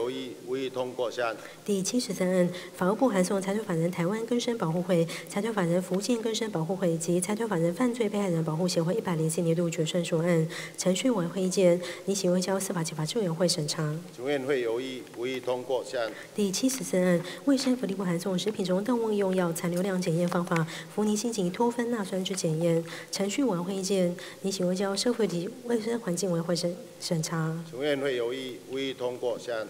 无异通过。下案。第七十三案，法务部函送财团法人台湾根生保护会、财团法人福建根生保护会及财团法人犯罪被害人保护协会一百零四年度决算书案，程序委员会意见，拟请外交司法及法制委员会审查。请院会有意无意通过。下案。第七十四案，卫生福利部函送食品中动物用药残留量检验方法氟尼辛及脱芬钠酸之检验，程序委员会意见，拟请外交社会及卫生环境委员会审审查。请院会有意无意通过。下案。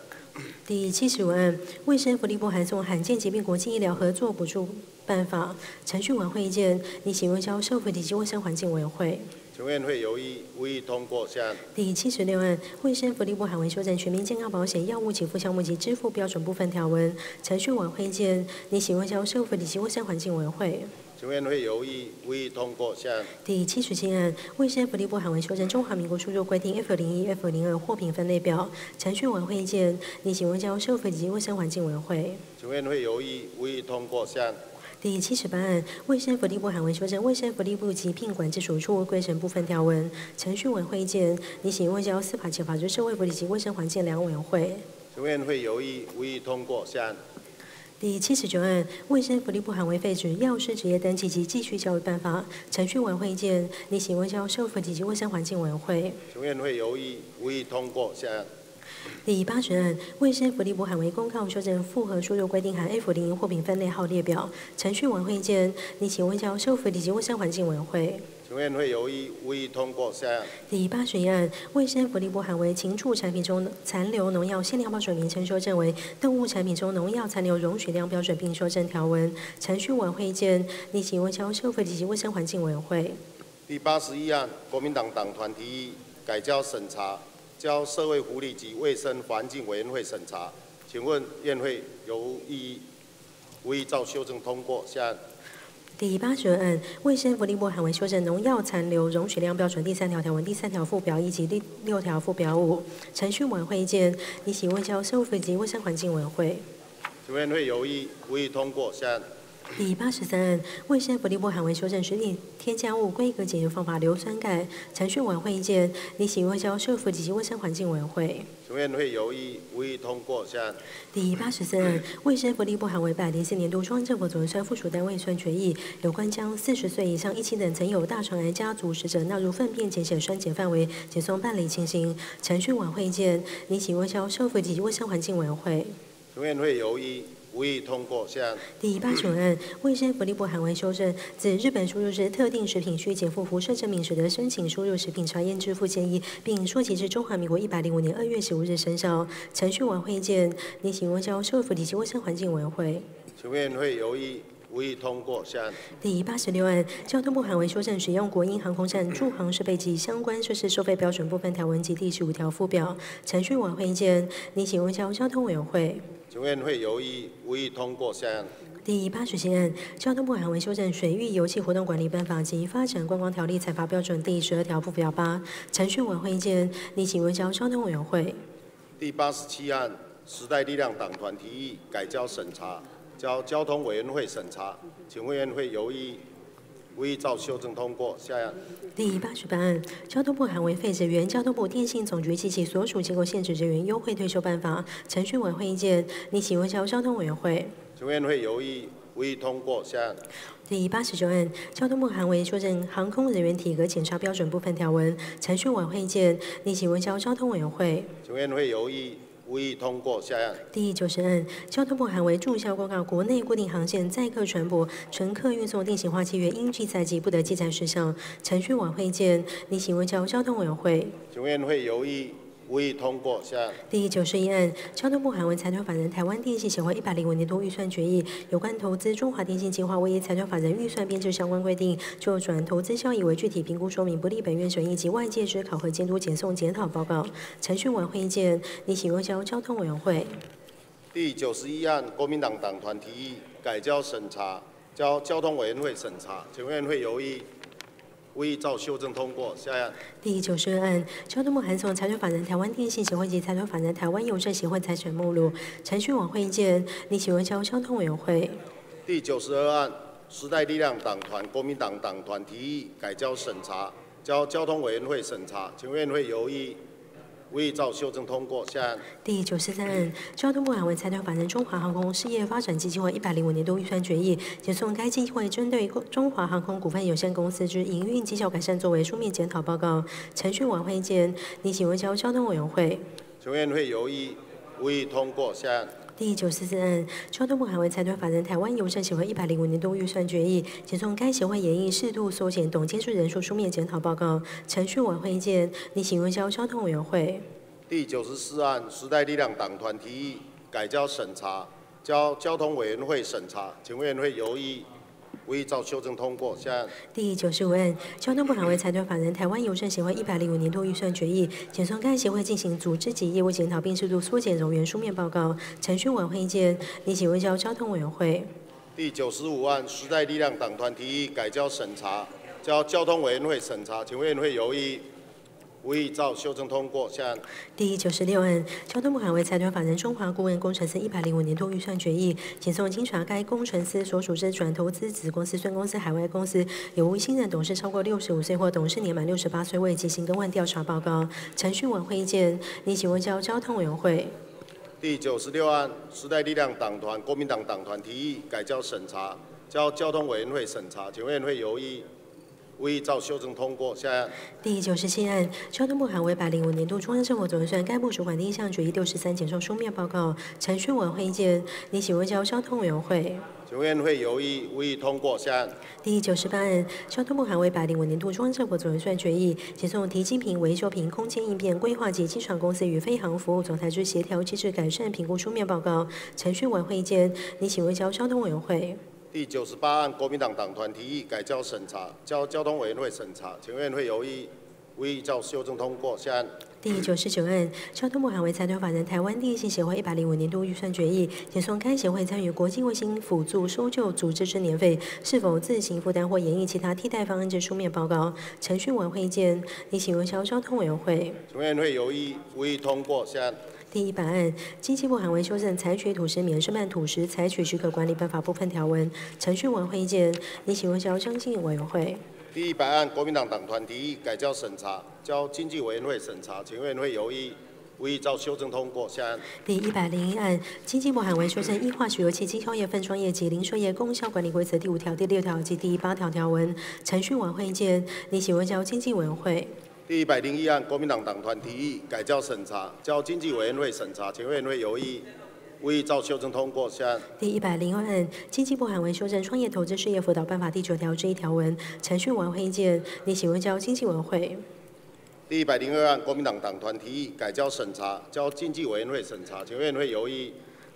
第七十五案，卫生福利部函送罕见疾病国际医疗合作补助办法，程序委员会意见，你请外交社会及卫生环境委员会。请院会有意无意通过。下案。第七十六案，卫生福利部函文修正全民健康保险药物给付项目及支付标准部分条文，程序委员会意见，你请问交社会及卫生环境委员会。请院会有意无意通过。下案。第七十七案，卫生福利部函文修正中华民国输入规定 F 零一、F 零二货品分类表，程序委员会意见，你请问交社会及卫生环境委员会。请院会有意无意通过。下案。第七十八案，卫生福利部函文修正卫生福利部疾病管制署处规程部分条文。程序委会意见，拟请问交司法及法制社会福利及卫生环境两委员会。请问会有意无意通过下案？第七十九案，卫生福利部函为废止药师职业登记及继续教育办法。程序委会意见，拟请问交社福及卫生环境委员会。请问会有意无意通过下案？第八十案，卫生福利部函为公告修正复合输入规定函 F 零货品分类号列表。程序委会意见，你请问交社福及卫生环境委员会。请问会有意无意通过下案？第八十一案，卫生福利部函为禽畜产品中残留农药限量标准名称修正为动物产品中农药残留容许量标准，并修正条文。程序委会意见，你请问交社福及卫生环境委员会。第八十一案，国民党党团提议改交审查，交社会福利及卫生环境委员会审查。请问院会有意无意照修正通过下案？第八十二案，卫生福利部函为修正农药残留容许量标准第三条条文第三条附表一及第六条附表五。程序委员会意见，拟请问交社会福利及卫生环境委员会。请问会有意无意通过下案？第八十三案，卫生福利部函为修正食品添加物规格检验方法硫酸钙。程序委员会意见，拟请外交社会及卫生环境委员会。请问会有意无意通过下案？第八十四案，卫生福利部函为百零四年度中央政府总预算附属单位算决议，有关将四十岁以上一期等曾有大肠癌家族史者纳入粪便检血酸检范围，解送办理情形。程序委员会意见，拟请外交社会及卫生环境委员会。请问会有意无意通过下案？第八十五案，卫生福利部函为修正自日本输入之特定食品需减负辐射证明时的申请输入食品查验支付建议，并说及至中华民国一百零五年二月十五日生效。程序委员会意见，拟请问交社会福利及卫生环境委员会。请问会有意无意通过下案？第八十六案，交通部函为修正使用国营航空站驻航设备及相关设施收费标准部分条文及第十五条附表。程序委员会意见，拟请问交交通委员会。请问会有意无意通过下案？第八十七案，交通部函为修正水域油气活动管理办法及发展观光条例采罚标准第十二条附表八。程序委员会意见，拟请问交交通委员会。第八十七案，时代力量党团提议改交审查，交交通委员会审查，请委员会有意无意照修正通过下案？第八十八案，交通部函为废止原交通部电信总局及其所属机构限制人员优惠退休办法。程序委员会意见，拟请问交交通委员会。请问院会有意无意通过下案？第八十九案，交通部函为修正航空人员体格检查标准部分条文。程序委员会意见，拟请问交交通委员会。请问院会有意无意通过下案？第九十案，交通部函为注销公告国内固定航线载客船舶乘客运送定型化契约应记载及不得记载事项。程序委员会见，你请问交交通委员会。请问会有意无意通过下案？第九十一案，交通部函文财团法人台湾电信协会一百零五年度预算决议，有关投资中华电信计划为财团法人预算编制相关规定，就转投资效益为具体评估说明，不利本院审议及外界之考核监督检送检讨报告。程序委员会意见，拟请问交交通委员会。第九十一案，国民党党团提议改交审查，交交通委员会审查，请委员会有意无意照修正通过下案？第九十二案，交通部函送财团法人台湾电信协会及财团法人台湾邮政协会财产目录。程序委员会意见，你请问交交通委员会。第九十二案，时代力量党团、国民党党团提议改交审查，交交通委员会审查，请委员会有意无意照修正通过下案？第九十三案，交通部海文财团法人中华航空事业发展基金会一百零五年度预算决议，检送该基金会针对中华航空股份有限公司之营运绩效改善作为书面检讨报告。程序委员会见，拟请问交交通委员会。请问院会有意无意通过下案？第九十四案，交通部海外财团法人台湾邮政协会一百零五年度预算决议，请送该协会演绎适度缩减董监事人数书面检讨报告。程序委员会意见，你请问交交通委员会。第九十四案，时代力量党团提议改交审查，交交通委员会审查，请委员会有意无意照修正通过下案？第九十五案，交通部函为财团法人台湾邮政协会一百零五年度预算决议，检送该协会进行组织及业务检讨，并适度缩减人员书面报告。程序委员会意见，拟请问交交通委员会。第九十五案，时代力量党团提议改交审查，交交通委员会审查，请委员会有意无无异照修正通过。下案。第九十六案，交通部函为财团法人中华顾问工程师一百零五年度预算决议，请送经查该工程师所属之转投资子公司、孙公司、海外公司有无新任董事超过六十五岁或董事年满六十八岁未进行更换调查报告。程序委会意见，你请问交交通委员会。第九十六案，时代力量党团、国民党党团提议改交审查，交交通委员会审查，请委员会有意无异议照修正通过。下案。第九十七案，交通部函为百零五年度中央政府总预算该部主管第一项决议六十三简送书面报告，程序委员会意见，拟请问交交通委员会。请委员会有意无异议通过。下案。第九十八案，交通部函为百零五年度中央政府总预算决议，检送提金平、维修平、空间应变规划及机场公司与飞航服务总裁之协调机制改善评估书面报告，程序委员会意见，拟请问交交通委员会。第九十八案，国民党党团提议改交审查，交交通委员会审查，请委员会有意无异议照修正通过。下案。第九十九案，交通部函为财团法人台湾电信协会一百零五年度预算决议，检送该协会参与国际卫星辅助搜救组织之年费是否自行负担或研议其他替代方案之书面报告。程序委员会意见，你请问交交通委员会。请委员会有意无意通过。下案。第一百案，经济部函文修正采取土石免申办土石采取许可管理办法部分条文。程序委员会意见，你请问交经济委员会。第一百案，国民党党团提议改交审查，交经济委员会审查，请委员会有意无异议照修正通过。下案。第一百零一案，经济部函文修正液化石油气经销业、分装业及零售业供销管理规则第五条、第六条及第八条条文。程序委员会意见，你请问交经济委员会。第一百零一案，国民党党团提议改交审查，交经济委员会审查，请委员会有意无异照修正通过。下案。第一百零二案，经济部函文修正创业投资事业辅导办法第九条之一条文。程序委员会意见，你请问交经济委员会。第一百零二案，国民党党团提议改交审查，交经济委员会审查，请委员会有意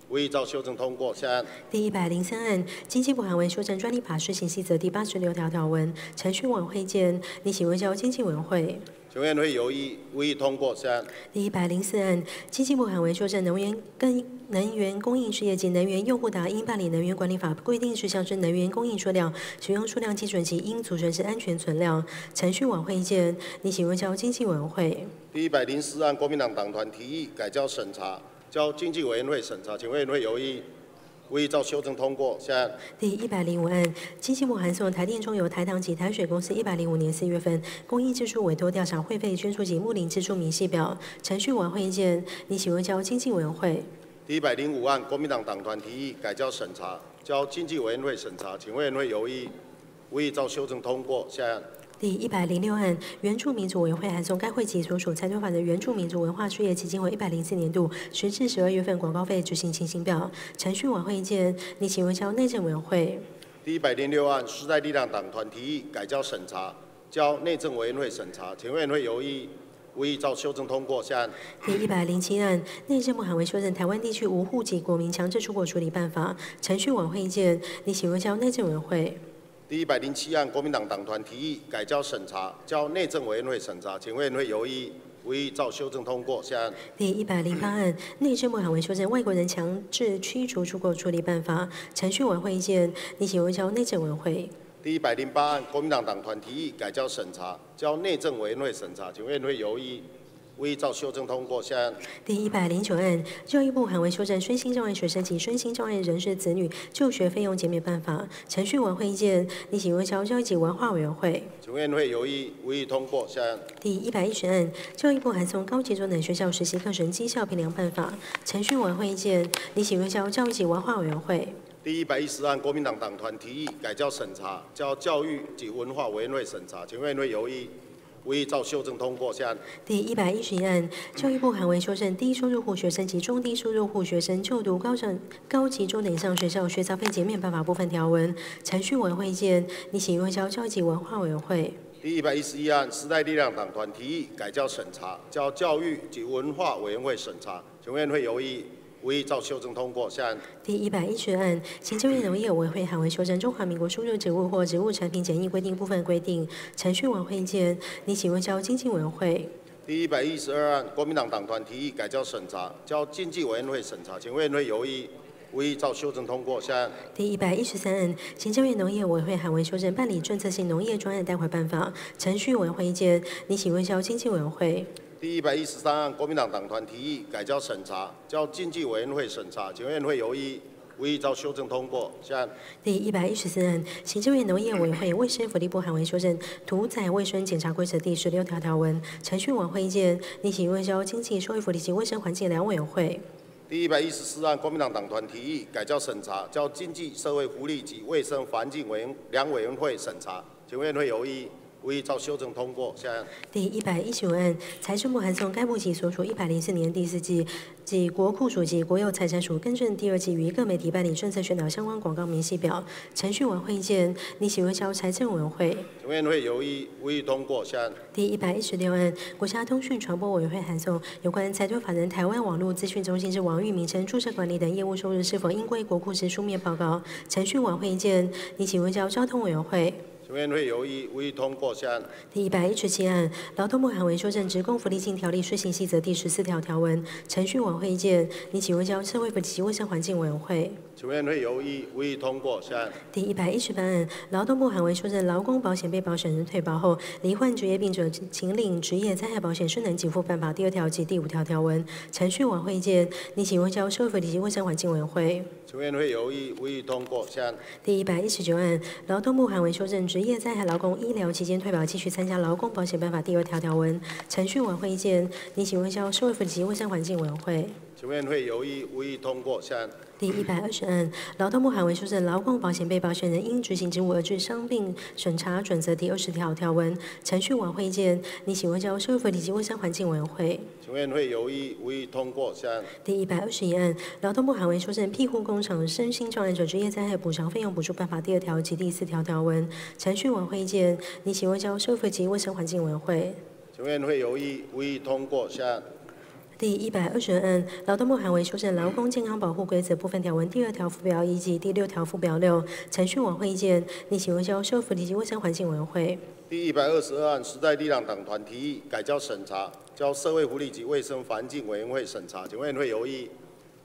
无异照修正通过。下案。第一百零三案，经济部函文修正专利法施行细则第八十六条条文。程序委员会见，你请问交经济委员会。请委员会有意无意通过。下案。第一百零四案，经济部函为修正能源跟能源供应事业及能源用户达应办理能源管理法规定事项之能源供应数量、使用数量基准及应储存之安全存量。程序委会意见，你请问交经济委员会。第一百零四案，国民党党团提议改交审查，交经济委员会审查，请委员会有意无异修正通过。下案。第一百零五案，经济部函送台电中油、台糖及台水公司一百零五年四月份公益支出委托调查会费捐助及睦邻支出明细表。程序委员会意见，拟请问交经济委员会。第一百零五案，国民党党团提议改交审查，交经济委员会审查，请委员会有意无异修正通过。下案。第一百零六案，原住民族委员会函送该会及所属财团法的原住民族文化事业基金会一百零四年度十至十二月份广告费执行情形表。程序委员会意见，你请问交内政委员会。第一百零六案，时代力量党团提议改交审查，交内政委员会审查，请委员会有意无异议照修正通过。下案。第一百零七案，内政部函为修正台湾地区无户籍国民强制出国处理办法。程序委员会意见，你请问交内政委员会。第一百零七案，国民党党团提议改交审查，交内政委员会审查，请委员会有意无异议照修正通过。下案。第一百零八案，内政部函为修正外国人强制驱逐出国处理办法。程序委员会意见，拟请问交内政委员会。第一百零八案，国民党党团提议改交审查，交内政委员会审查，请委员会有意无异议照修正通过。下案。第一百零九案，教育部函为修正身心障碍学生及身心障碍人士子女就学费用减免办法。程序委员会意见，拟请问交教育及文化委员会。请问会有意无异议通过。下案。第一百一十案，教育部函送高级中等学校实习课程绩效评量办法。程序委员会意见，拟请问交教育及文化委员会。第一百一十案，国民党党团提议改交审查，交教育及文化委员会审查，请问会有意无异照修正通过。下案。第一百一十一案，教育部函为修正低收入户学生及中低收入户学生就读高等高级中等以上学校学杂费减免办法部分条文。程序委员会意见，拟请问交教育及文化委员会。第一百一十一案，时代力量党团提议改交审查，交教育及文化委员会审查，请委员会有意无异议照修正通过。下案。第一百一十案，行政院农业委员会函为修正中华民国输入植物或植物产品检疫规定部分规定。程序委员会意见，你请问交经济委员会。第一百一十二案，国民党党团提议改交审查，交经济委员会审查，请委员会有意无异议照修正通过。下案。第一百一十三案，行政院农业委员会函文修正办理政策性农业专案贷款办法程序委员会意见，你请问交经济委员会。第一百一十三案，国民党党团提议改交审查，交经济委员会审查，请院会有异议，无异议照修正通过。下。第一百一十四案，行政院农业委员会卫生福利部函文修正屠宰卫生检查规则第十六条条文，程序委员会意见，拟请问交经济社会福利及卫生环境两委员会。第一百一十四案，国民党党团提议改交审查，交经济社会福利及卫生环境委员两委员会审查，请院会有异议。无异照修正通过。下案。第一百一十五案，财政部函送该部及所属一百零四年第四季及国库署及国有财产署更正第二季于各媒体办理政策宣导相关广告明细表程序委员会意见，拟请问交财政委员会。委员会有异，无异通过。下案。第一百一十六案，国家通讯传播委员会函送有关财团法人台湾网络资讯中心之网域名称、注册管理等业务收入是否应归国库时书面报告程序委员会意见，拟请问交交通委员会。委员会有意，无意通过。下案。第一百一十七案，劳动部函文修正《职工福利性条例施行细则》第十四条条文，程序委员会意见，拟请问交社会部及卫生环境委员会。委员会有意，无意通过。下案。第一百一十八案，劳动部函文修正《劳工保险被保险人退保后罹患职业病者，请领职业灾害保险失能给付办法》第二条及第五条条文，程序委员会意见，你请问交社会福利及卫生环境委员会。委员会有意，无意通过。下案。第一百一十九案，劳动部函文修正《职业灾害劳工医疗期间退保继续参加劳工保险办法》第二条条文，程序委员会意见，你请问交社会福利及卫生环境委员会。委员会有意，无意通过。下案。第一百二十案，劳动部函文修正《劳工保险被保险人因执行职务而致伤病审查准则》第二十条条文，程序委员会意见，你请问交社会福利及卫生环境委员会。委员会有意，无意通过。下案。第一百二十一案，劳动部函文修正《庇护工厂身心障碍者职业灾害补偿费用补助办法》第二条及第四条条文，程序委员会意见，你请问交社会及卫生环境委员会。请问会有意，无意通过。下案。第一百二十案，劳动部函文修正《劳工健康保护规则》部分条文第二条附表以及第六条附表六，程序委员会意见，拟请问交社会福利及卫生环境委员会。第一百二十二案，时代力量党团提议改交审查，交社会福利及卫生环境委员会审查，请委员会有异，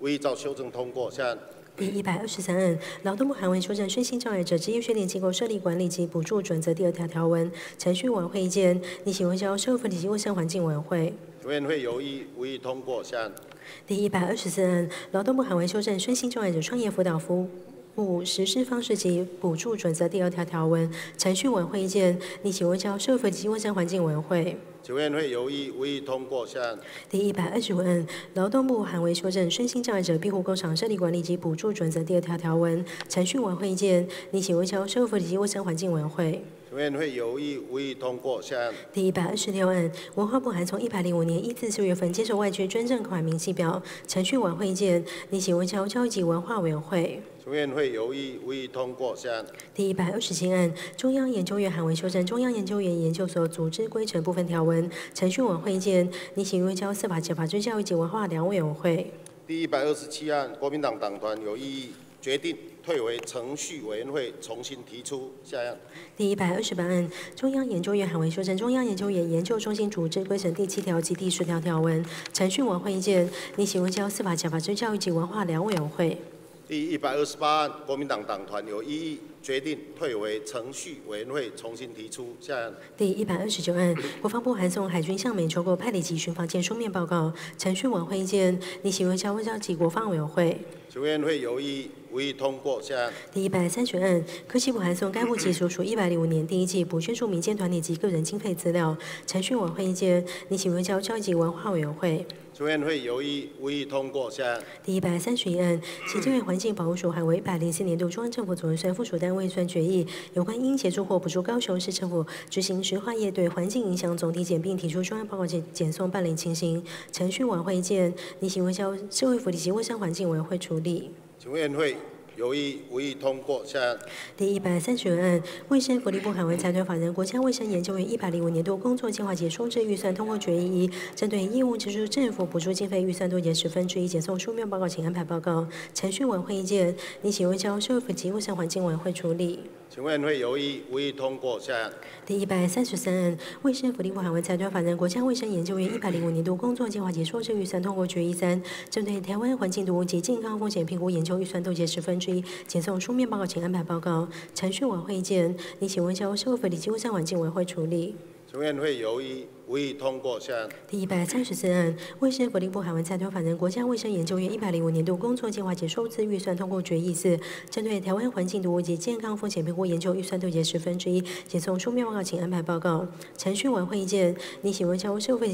无异照修正通过。下案。第一百二十三案，劳动部函文修正《身心障碍者职业训练机构设立管理及补助准则》第二条条文，程序委员会意见，拟请问交社会福利及卫生环境委员会。委员会有意，无意通过。下案。第一百二十四案，劳动部函为修正《身心障碍者创业辅导服务实施方式及补助准则》第二条条文，程序委员会意见，拟请问交社会福利及卫生环境委员会。委员会有意，无意通过。下案。第一百二十五案，劳动部函为修正《身心障碍者庇护工厂设立管理及补助准则》第二条条文，程序委员会意见，拟请问交社会福利及卫生环境委员会。委员会有意，无意通过。下案。第一百二十六案，文化部还从一百零五年一至四月份接受外捐捐赠款明细表，程序委员会见，拟请问交教育及文化委员会。委员会有意，无意通过。下案。第一百二十七案，中央研究院函文修正《中央研究院研究所组织规程》部分条文，程序委员会见，拟请问交司法及法制教育及文化两委员会。第一百二十七案，国民党党团有异议，决定。退回程序委员会重新提出下案。第一百二十八案，中央研究院函文修正《中央研究院研究中心组织规程》第七条及第十条条文，程序委员会意见，你请问交司法、法制教育及文化两委员会。第一百二十八案，国民党党团有异议，决定退回程序委员会重新提出下案。第一百二十九案，国防部函送海军向美求购派里级巡防舰书面报告，程序委员会意见，你请问交外交及国防委员会。委员会有异。无意通过。下案。第一百三十案，科技部函送该部及所属一百零五年第一季补捐助民间团体及个人经费资料，程序委员会意见，你请问交教育及文化委员会。委员会有意无意通过。下案。第一百三十一案，行政院环境保护署函为一百零四年度中央政府总预算附属单位预算决议，有关应协助或补助高雄市政府执行石化业对环境影响总体检，并提出中央报告及检送办理情形，程序委员会意见，拟请问交社会福利及卫生环境委员会处理。委员会有意无意通过。下案。第一百三十二案，卫生福利部海外财团法人国家卫生研究院一百零五年度工作计划及收支预算通过决议一，针对义务支出政府补助经费预算多减十分之一，减送书面报告，请安排报告。程序委会意见，你请问交社会及卫生环境委员会处理。请委员会有意无意通过。下案。第一百三十三案，卫生福利部海外财团法人国家卫生研究院一百零五年度工作计划及收支预算通过决议三，针对台湾环境毒物及健康风险评估研究预算冻结十分之一，请送书面报告，请安排报告。程序委会意见，你请问交社会福利及卫生环境委员会处理。请委员会由于无意通过。下案。第一百三十四案，卫生福利部海外财团法人国家卫生研究院一百零五年度工作计划及收支预算通过决议四，针对台湾环境毒物及健康风险评估研究预算冻结十分之一，请送书面报告，请安排报告。程序委会意见，你请问交社会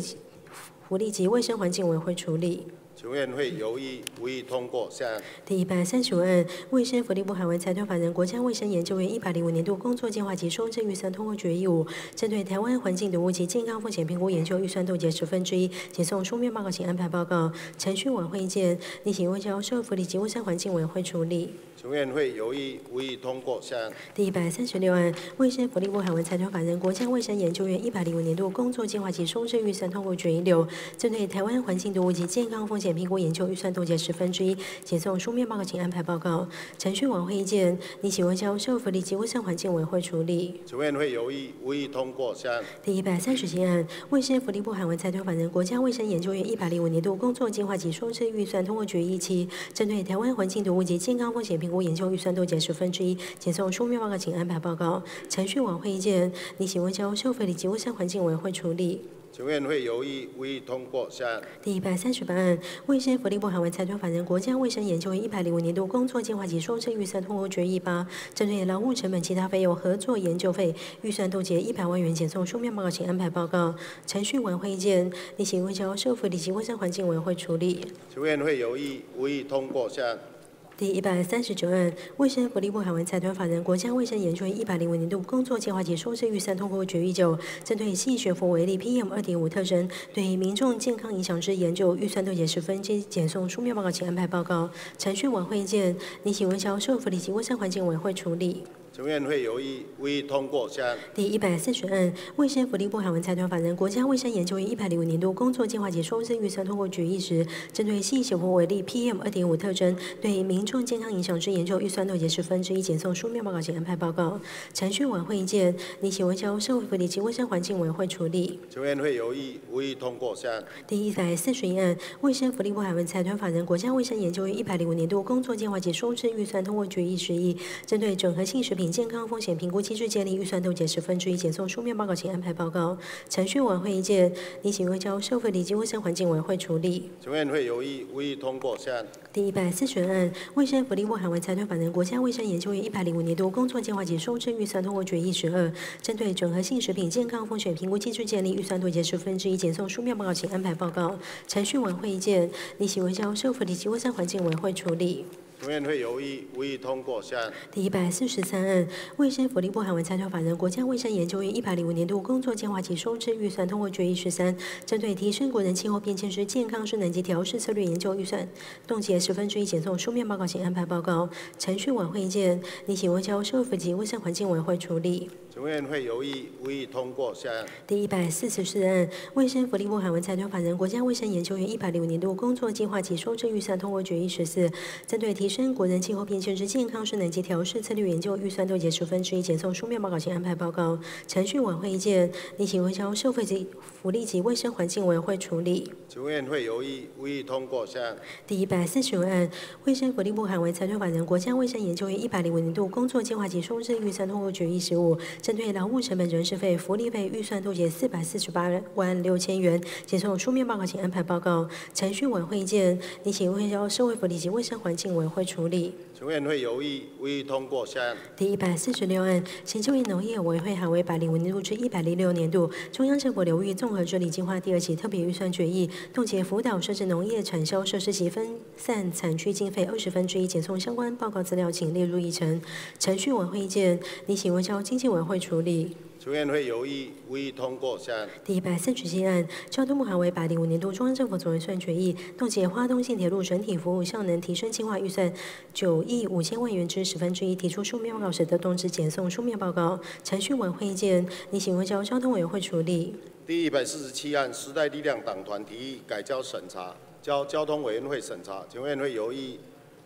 福利及卫生环境委员会处理。永远会有意无意通过。下。第一百三十五案，卫生福利部海外财团法人国家卫生研究院一百零五年度工作计划及收支预算通过决议五，针对台湾环境毒物及健康风险评估研究预算冻结十分之一，请送书面报告，请安排报告。程序委会意见，另请问交社福利及卫生环境委员会处理。请委员会有意无意通过。下案。第一百三十六案，卫生福利部海外财团法人国家卫生研究院一百零五年度工作计划及收支预算通过决议六，针对台湾环境毒物及健康风险评估研究预算冻结十分之一，请送书面报告，请安排报告。程序委会意见，拟请问交社会福利及卫生环境委员会处理。请委员会有意无意通过。下案。第一百三十七案，卫生福利部海外财团法人国家卫生研究院一百零五年度工作计划及收支预算通过决议七，针对台湾环境毒物及健康风险评估研究预算冻结十分之一，请送书面报告，请安排报告。程序委会意见，你请问交社会及卫生环境委员会处理。请委员会有意无意通过。下案。第一百三十八案，卫生福利部海外财团法人国家卫生研究院一百零五年度工作计划及收支预算通过决议八，针对劳务成本、其他费用、合作研究费预算冻结一百万元，减送书面报告，请安排报告。程序委会意见，你请问交社会福利及卫生环境委员会处理。请委员会有意无意通过。下案。第一百三十九案，卫生福利部海外财团法人国家卫生研究院一百零五年度工作计划及收支预算通过决议九，针对细学佛为例 PM 二点五特征对民众健康影响之研究预算冻结十分之，减送书面报告，请安排报告。程序委会意见，拟请问交社会福利及卫生环境委员会处理。请委员会有意无意通过。下案。第一百四十案，卫生福利部海文财团法人国家卫生研究院一百零五年度工作计划及收支预算通过决议时，针对细血活为例 PM 二点五特征对民众健康影响之研究预算冻结十分之一，减送书面报告，及安排报告。程序委会意见，拟请问交社会福利及卫生环境委员会处理。请委员会有意无意通过。下案。第一百四十一案，卫生福利部海文财团法人国家卫生研究院一百零五年度工作计划及收支预算通过决议十一，针对整合性食品健康风险评估机制建立预算冻结十分之一，减送书面报告，请安排报告。程序委员会意见，拟请问交社会福利及卫生环境委员会处理。请委员会有意无意通过。下案。第一百四十案，卫生福利部海外财团法人国家卫生研究院一百零五年度工作计划及收支预算通过决议十二，针对整合性食品健康风险评估机制建立预算冻结十分之一，减送书面报告，请安排报告。程序委员会意见，拟请问交社会福利及卫生环境委员会处理。委员会有意无意通过。下。第一百四十三案，卫生福利部海外财团法人国家卫生研究院一百零五年度工作计划及收支预算通过决议十三，针对提升国人气候变迁时健康是能及调试策略研究预算冻结十分之一，减送书面报告，请安排报告。程序委会意见，拟请问交社会福及卫生环境委员会处理。请委员会有意无意通过。下案。第一百四十四案，卫生福利部海文财团法人国家卫生研究院一百零五年度工作计划及收支预算通过决议十四，针对提升国人气候变迁之健康是能及调试策略研究预算冻结十分之一，减送书面报告，请安排报告。程序晚会意见，另请问交社会及福利及卫生环境委员会处理。请委员会有意无意通过。下。第一百四十五案，卫生福利部海文财团法人国家卫生研究院一百零五年度工作计划及收支预算通过决议十五，针对劳务成本、人事费、福利费预算冻结四百四十八万六千元，减送书面报告，请安排报告。程序委会意见，拟请问交社会福利及卫生环境委员会处理。请委员会有意无意通过。下案。第一百四十六案，行政院农业委员会函为百零五年度至一百零六年度中央政府流域综合治理计划第二期特别预算决议，冻结辅导设置农业产销设施及分散产区经费二十分之一，减送相关报告资料，请列入议程。程序委员会意见，你请问交经济委员。会处理。全院会有意无意通过下。第一百三十七案，交通部函为百零五年度中央政府总预算决议，冻结花东线铁路整体服务效能提升计划预算九亿五千万元之十分之一，提出书面报告时的动之简送书面报告。程序委会意见，拟请问交交通委员会处理。第一百四十七案，时代力量党团提议改交审查，交交通委员会审查，全院会有意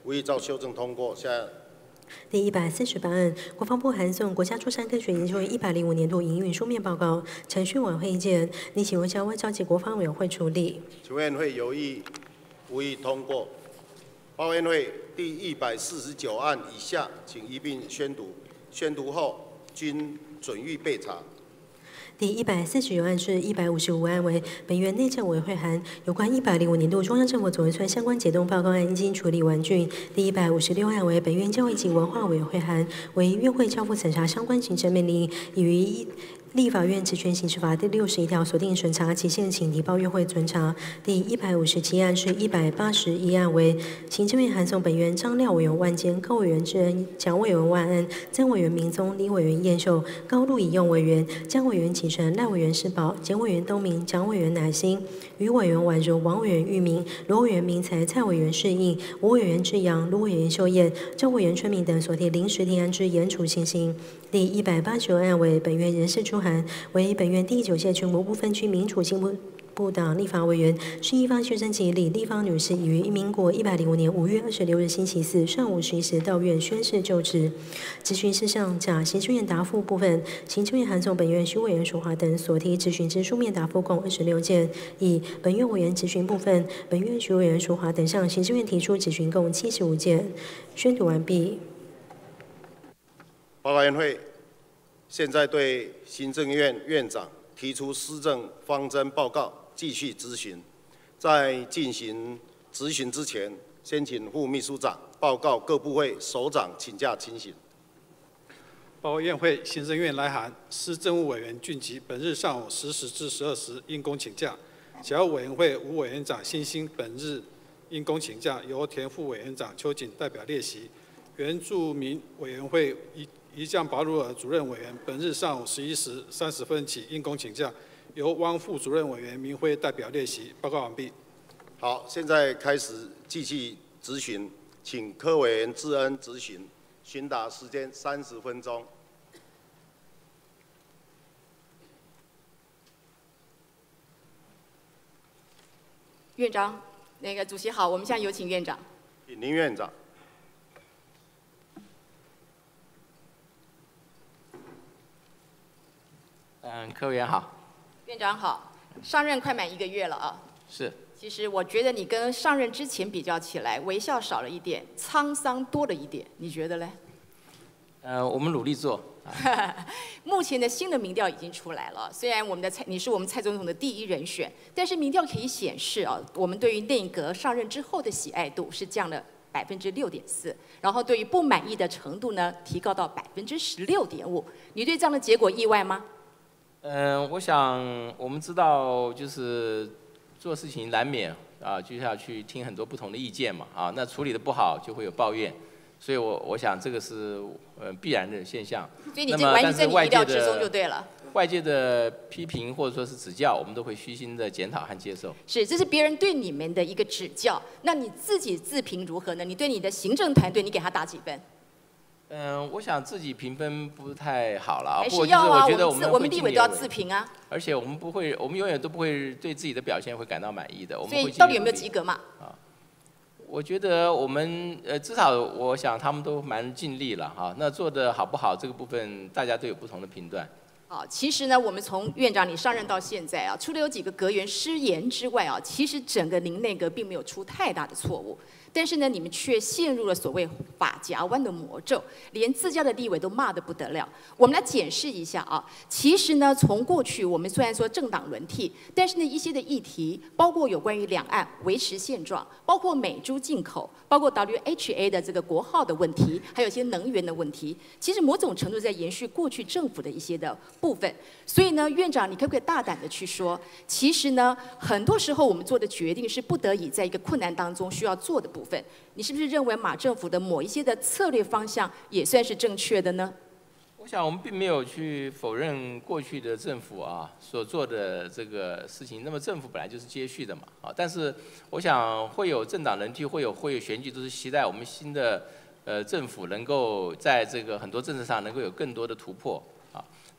无意照修正通过下案。第一百四十八案，国防部函送国家珠山科学研究院一百零五年度营运书面报告，程序委会意见，拟请问交外交及国防委员会处理。请问会有意无意通过。报院会第一百四十九案以下，请一并宣读，宣读后均准予备查。第一百四十九案至一百五十五案为本院内政委员会函，有关一百零五年度中央政府总预算相关解冻报告案已经处理完竣。第一百五十六案为本院教育及文化委员会函，为院会交付审查相关行政命令，已于立法院职权行使法第六十一条锁定审查期限，请提报院会存查。第一百五十七案是一百八十一案为行政院函送本院张廖委员万坚、高委员智恩、蒋委员万安、曾委员明宗、李委员燕秀、高陆以用委员、江委员启成、赖委员施宝、简委员东明、蒋委员乃兴、于委员婉如、王委员玉明、罗委员明才、蔡委员适应、吴委员志阳、卢委员秀燕、周委员春明等所提临时提案之严处情形。第一百八十九案为本院人事出函，为本院第九届全国不分区民主进步部党立法委员，是一方学生及李立方女士，于民国一百零五年五月二十六日星期四上午十一时到院宣誓就职。咨询事项甲行政院答复部分，行政院函送本院徐委员淑华等所提咨询之书面答复共二十六件。以本院委员咨询部分，本院徐委员淑华等向行政院提出咨询共七十五件。宣读完毕。报告院会现在对行政院院长提出施政方针报告，继续咨询。在进行咨询之前，先请副秘书长报告各部会首长请假情形。报告院会，行政院来函，司政务委员俊吉本日上午十时至十二时因公请假，小委员会吴委员长辛兴本日因公请假，由田副委员长邱瑾代表列席。原住民委员会一一将拔鲁尔主任委员本日上午十一时三十分起因公请假，由汪副主任委员明辉代表列席。报告完毕。好，现在开始继续咨询，请科委员智恩咨询，询答时间三十分钟。院长，那个主席好，我们现在有请院长。林院长。嗯，科委员好。院长好，上任快满一个月了啊。是。其实我觉得你跟上任之前比较起来，微笑少了一点，沧桑多了一点，你觉得嘞？呃，我们努力做。目前的新的民调已经出来了，虽然我们的蔡你是我们蔡总统的第一人选，但是民调可以显示啊，我们对于内阁上任之后的喜爱度是降了百分之六点四，然后对于不满意的程度呢，提高到百分之十六点五。你对这样的结果意外吗？嗯，我想我们知道，就是做事情难免啊，就要去听很多不同的意见嘛啊。那处理的不好，就会有抱怨，所以我我想这个是呃必然的现象。所以你这完全在你意料之中就对了。外界的批评或者说是指教，我们都会虚心的检讨和接受。是，这是别人对你们的一个指教。那你自己自评如何呢？你对你的行政团队，你给他打几分？嗯，我想自己评分不太好了，我觉得我们我们立委都要自评啊。而且我们不会，我们永远都不会对自己的表现会感到满意的。我们所以到底有没有及格嘛？啊，我觉得我们呃，至少我想他们都蛮尽力了哈。那做的好不好，这个部分大家都有不同的评断。好，其实呢，我们从院长你上任到现在啊，除了有几个阁员失言之外啊，其实整个您内阁并没有出太大的错误。但是呢，你们却陷入了所谓法夹弯的魔咒，连自家的立委都骂得不得了。我们来检视一下啊，其实呢，从过去我们虽然说政党轮替，但是呢，一些的议题，包括有关于两岸维持现状，包括美猪进口，包括 WHA 的这个国号的问题，还有一些能源的问题，其实某种程度在延续过去政府的一些的部分。所以呢，院长，你可不可以大胆的去说，其实呢，很多时候我们做的决定是不得已在一个困难当中需要做的部分。你是不是认为马政府的某一些的策略方向也算是正确的呢？我想我们并没有去否认过去的政府啊所做的这个事情。那么政府本来就是接续的嘛，啊，但是我想会有政党轮替，会有会有选举，都是期待我们新的呃政府能够在这个很多政策上能够有更多的突破。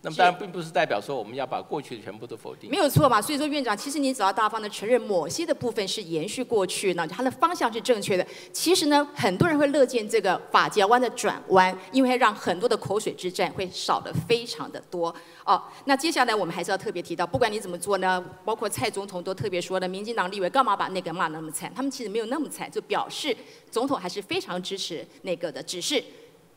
那么当然并不是代表说我们要把过去的全部都否定，没有错嘛。所以说院长，其实你只要大方的承认某些的部分是延续过去，那它的方向是正确的。其实呢，很多人会乐见这个法家湾的转弯，因为让很多的口水之战会少的非常的多。哦，那接下来我们还是要特别提到，不管你怎么做呢，包括蔡总统都特别说的，民进党立委干嘛把那个骂那么惨？他们其实没有那么惨，就表示总统还是非常支持那个的。只是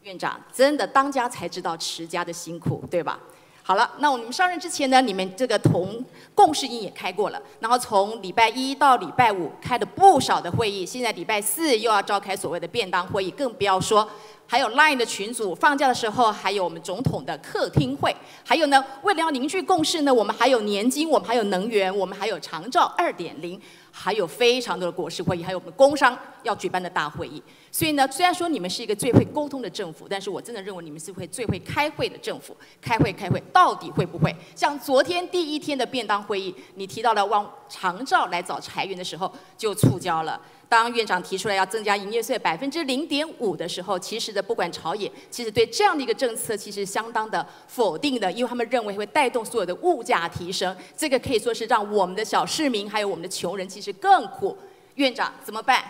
院长真的当家才知道持家的辛苦，对吧？好了，那我们上任之前呢，你们这个同共事营也开过了，然后从礼拜一到礼拜五开了不少的会议，现在礼拜四又要召开所谓的便当会议，更不要说还有 Line 的群组，放假的时候还有我们总统的客厅会，还有呢，为了要凝聚共识呢，我们还有年金，我们还有能源，我们还有长照二点零。还有非常多的国事会议，还有我们工商要举办的大会议。所以呢，虽然说你们是一个最会沟通的政府，但是我真的认为你们是会最会开会的政府。开会开会，到底会不会？像昨天第一天的便当会议，你提到了往长照来找裁员的时候，就触礁了。当院长提出来要增加营业税百分之零点五的时候，其实的不管朝野，其实对这样的一个政策其实相当的否定的，因为他们认为会带动所有的物价提升，这个可以说是让我们的小市民还有我们的穷人其实更苦。院长怎么办？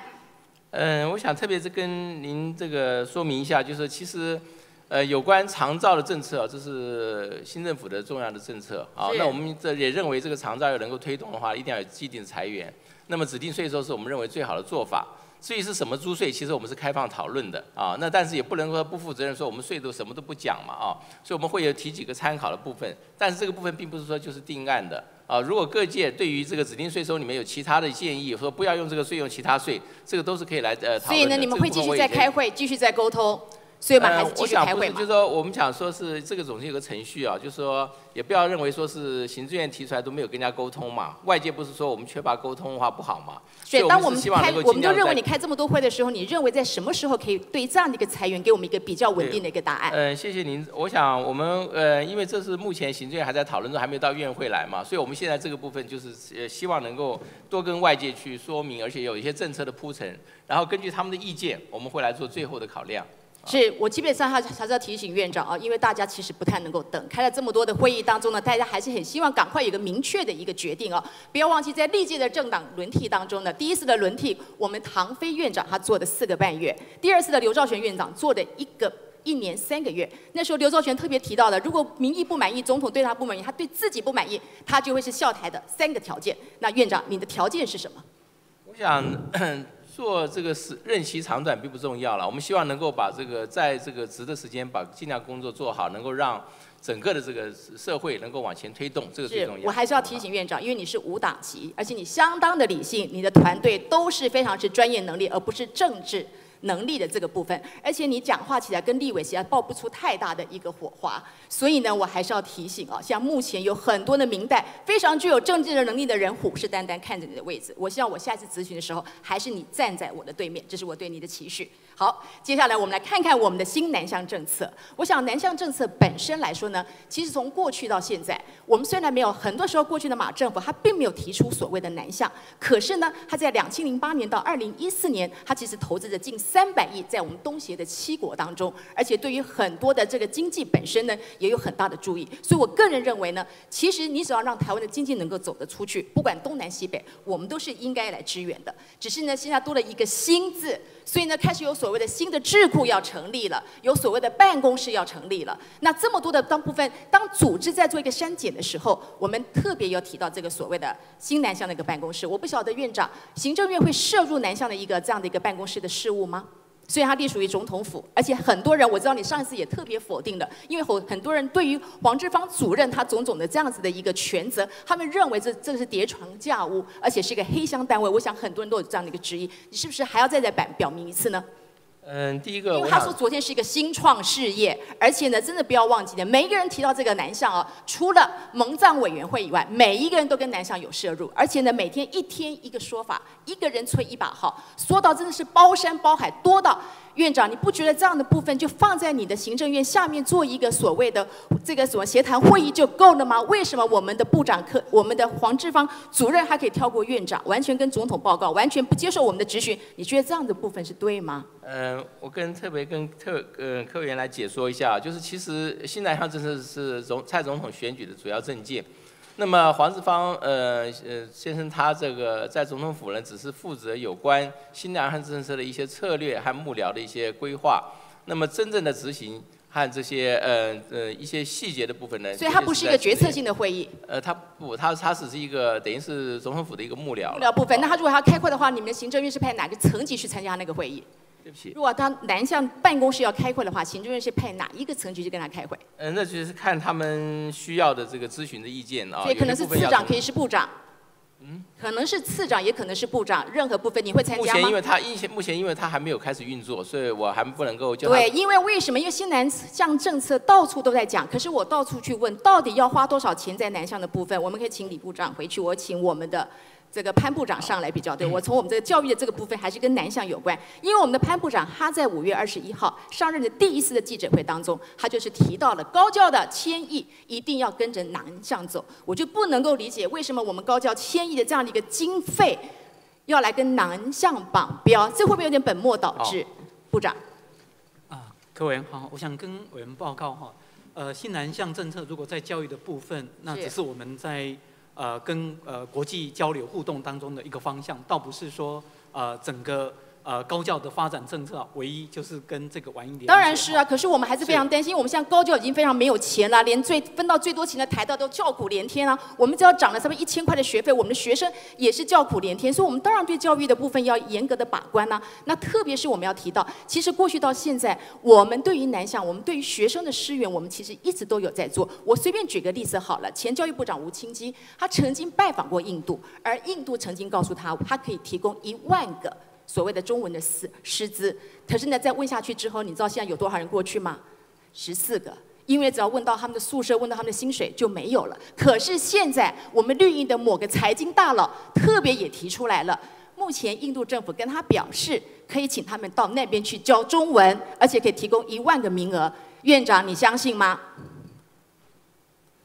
嗯，我想特别是跟您这个说明一下，就是其实，呃，有关长照的政策，这是新政府的重要的政策啊。那我们这也认为这个长照要能够推动的话，一定要有既定的裁员。那么指定税收是我们认为最好的做法。至于是什么租税，其实我们是开放讨论的啊。那但是也不能说不负责任，说我们税都什么都不讲嘛啊。所以我们会有提几个参考的部分，但是这个部分并不是说就是定案的啊。如果各界对于这个指定税收里面有其他的建议，说不要用这个税用其他税，这个都是可以来呃讨论的。所以呢，你们会继续在开会，继续在沟通。所以嘛，还是继续开会嘛。就是说，我们讲说是这个总是有个程序啊，就是说，也不要认为说是行政院提出来都没有跟人家沟通嘛。外界不是说我们缺乏沟通的话不好嘛？所以当我们开，我们就认为你开这么多会的时候，你认为在什么时候可以对这样的一个裁员给我们一个比较稳定的一个答案？嗯，谢谢您。我想我们呃，因为这是目前行政院还在讨论中，还没有到院会来嘛，所以我们现在这个部分就是呃，希望能够多跟外界去说明，而且有一些政策的铺陈，然后根据他们的意见，我们会来做最后的考量。是我基本上还还是要提醒院长啊，因为大家其实不太能够等，开了这么多的会议当中呢，大家还是很希望赶快有个明确的一个决定啊。不要忘记在历届的政党轮替当中呢，第一次的轮替，我们唐飞院长他做的四个半月，第二次的刘兆玄院长做的一个一年三个月。那时候刘兆玄特别提到的，如果民意不满意，总统对他不满意，他对自己不满意，他就会是笑台的三个条件。那院长，你的条件是什么？我想。做这个是任期长短并不重要了，我们希望能够把这个在这个值的时间把尽量工作做好，能够让整个的这个社会能够往前推动，这个最重要。我还是要提醒院长，因为你是无党籍，而且你相当的理性，你的团队都是非常是专业能力，而不是政治。能力的这个部分，而且你讲话起来跟立委实在爆不出太大的一个火花，所以呢，我还是要提醒啊，像目前有很多的明代非常具有政治的能力的人虎视眈眈看着你的位置，我希望我下次咨询的时候，还是你站在我的对面，这是我对你的期许。好，接下来我们来看看我们的新南向政策。我想南向政策本身来说呢，其实从过去到现在，我们虽然没有很多时候过去的马政府他并没有提出所谓的南向，可是呢，他在两千零八年到二零一四年，他其实投资的近三百亿在我们东协的七国当中，而且对于很多的这个经济本身呢，也有很大的注意。所以我个人认为呢，其实你只要让台湾的经济能够走得出去，不管东南西北，我们都是应该来支援的。只是呢，现在多了一个新字。所以呢，开始有所谓的新的智库要成立了，有所谓的办公室要成立了。那这么多的当部分，当组织在做一个删减的时候，我们特别要提到这个所谓的新南向的一个办公室。我不晓得院长，行政院会涉入南向的一个这样的一个办公室的事务吗？所以它隶属于总统府，而且很多人我知道你上一次也特别否定的，因为很很多人对于黄志芳主任他种种的这样子的一个权责，他们认为这这是叠床架屋，而且是一个黑箱单位。我想很多人都有这样的一个质疑，你是不是还要再再表表明一次呢？嗯，第一个，因为他说昨天是一个新创事业，而且呢，真的不要忘记的，每一个人提到这个南向啊，除了蒙藏委员会以外，每一个人都跟南向有摄入，而且呢，每天一天一个说法，一个人吹一把号，说到真的是包山包海，多到。院长，你不觉得这样的部分就放在你的行政院下面做一个所谓的这个什么协谈会议就够了吗？为什么我们的部长科、我们的黄志芳主任还可以跳过院长，完全跟总统报告，完全不接受我们的质询？你觉得这样的部分是对吗？嗯，我跟特别跟特呃科员来解说一下，就是其实新南向政策是总蔡总统选举的主要政见。那么黄志芳呃呃先生他这个在总统府呢，只是负责有关新南向政策的一些策略和幕僚的一些规划。那么真正的执行和这些呃呃一些细节的部分呢，所以它不是一个决策性的会议。呃，它不，它它只是一个等于是总统府的一个幕僚。幕僚部分，那他如果要开会的话，你们的行政院是派哪个层级去参加那个会议？对不起。如果他南向办公室要开会的话，行政院是派哪一个层级去跟他开会？嗯，那就是看他们需要的这个咨询的意见啊。所以可能是次长，可以是部长。嗯，可能是次长，也可能是部长，任何部分你会参加吗？目前因为他目前目前因为他还没有开始运作，所以我还不能够就。对，因为为什么？因为新南向政策到处都在讲，可是我到处去问，到底要花多少钱在南向的部分？我们可以请李部长回去，我请我们的。这个潘部长上来比较对，我从我们这个教育的这个部分还是跟南向有关，因为我们的潘部长他在五月二十一号上任的第一次的记者会当中，他就是提到了高教的迁移一定要跟着南向走，我就不能够理解为什么我们高教迁移的这样的一个经费要来跟南向绑标，这会不会有点本末倒置？部长。啊，各位好，我想跟委员报告哈，呃，新南向政策如果在教育的部分，那只是我们在。呃，跟呃国际交流互动当中的一个方向，倒不是说呃整个。呃，高教的发展政策唯一就是跟这个玩一点。当然是啊，可是我们还是非常担心，我们现在高教已经非常没有钱了，连最分到最多钱的台大都叫苦连天啊。我们只要涨了差不多一千块的学费，我们的学生也是叫苦连天，所以我们当然对教育的部分要严格的把关呢。那特别是我们要提到，其实过去到现在，我们对于南向，我们对于学生的支援，我们其实一直都有在做。我随便举个例子好了，前教育部长吴清基，他曾经拜访过印度，而印度曾经告诉他，他可以提供一万个。所谓的中文的师师资，可是呢，在问下去之后，你知道现在有多少人过去吗？十四个，因为只要问到他们的宿舍，问到他们的薪水就没有了。可是现在我们绿营的某个财经大佬特别也提出来了，目前印度政府跟他表示，可以请他们到那边去教中文，而且可以提供一万个名额。院长，你相信吗？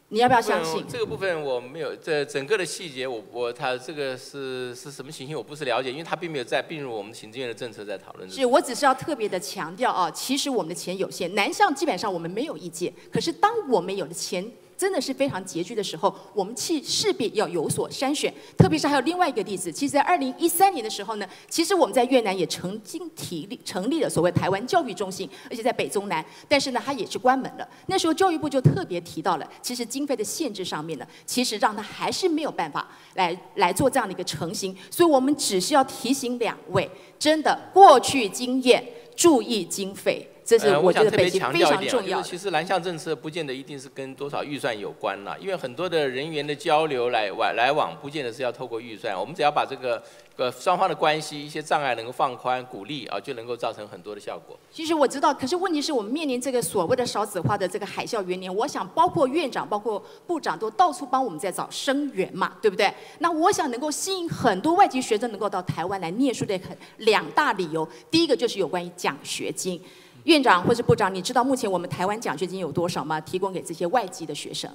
你要不要相信？这个部分我没有，这整个的细节我我他这个是是什么情形，我不是了解，因为他并没有在并入我们行政院的政策在讨论。是我只是要特别的强调啊，其实我们的钱有限，南向基本上我们没有意见，可是当我们有了钱。真的是非常拮据的时候，我们去势必要有所筛选。特别是还有另外一个例子，其实，在二零一三年的时候呢，其实我们在越南也曾经提立成立了所谓台湾教育中心，而且在北中南，但是呢，它也是关门了。那时候教育部就特别提到了，其实经费的限制上面呢，其实让他还是没有办法来来做这样的一个成型。所以我们只需要提醒两位，真的过去经验，注意经费。这是我觉得北京非常重要。其实南向政策不见得一定是跟多少预算有关了，因为很多的人员的交流来往来往，不见得是要透过预算。我们只要把这个呃双方的关系一些障碍能够放宽、鼓励啊，就能够造成很多的效果。其实我知道，可是问题是我们面临这个所谓的少子化的这个海啸元年，我想包括院长、包括部长都到处帮我们在找生源嘛，对不对？那我想能够吸引很多外籍学生能够到台湾来念书的很两大理由，第一个就是有关于奖学金。院长或是部长，你知道目前我们台湾奖学金有多少吗？提供给这些外籍的学生？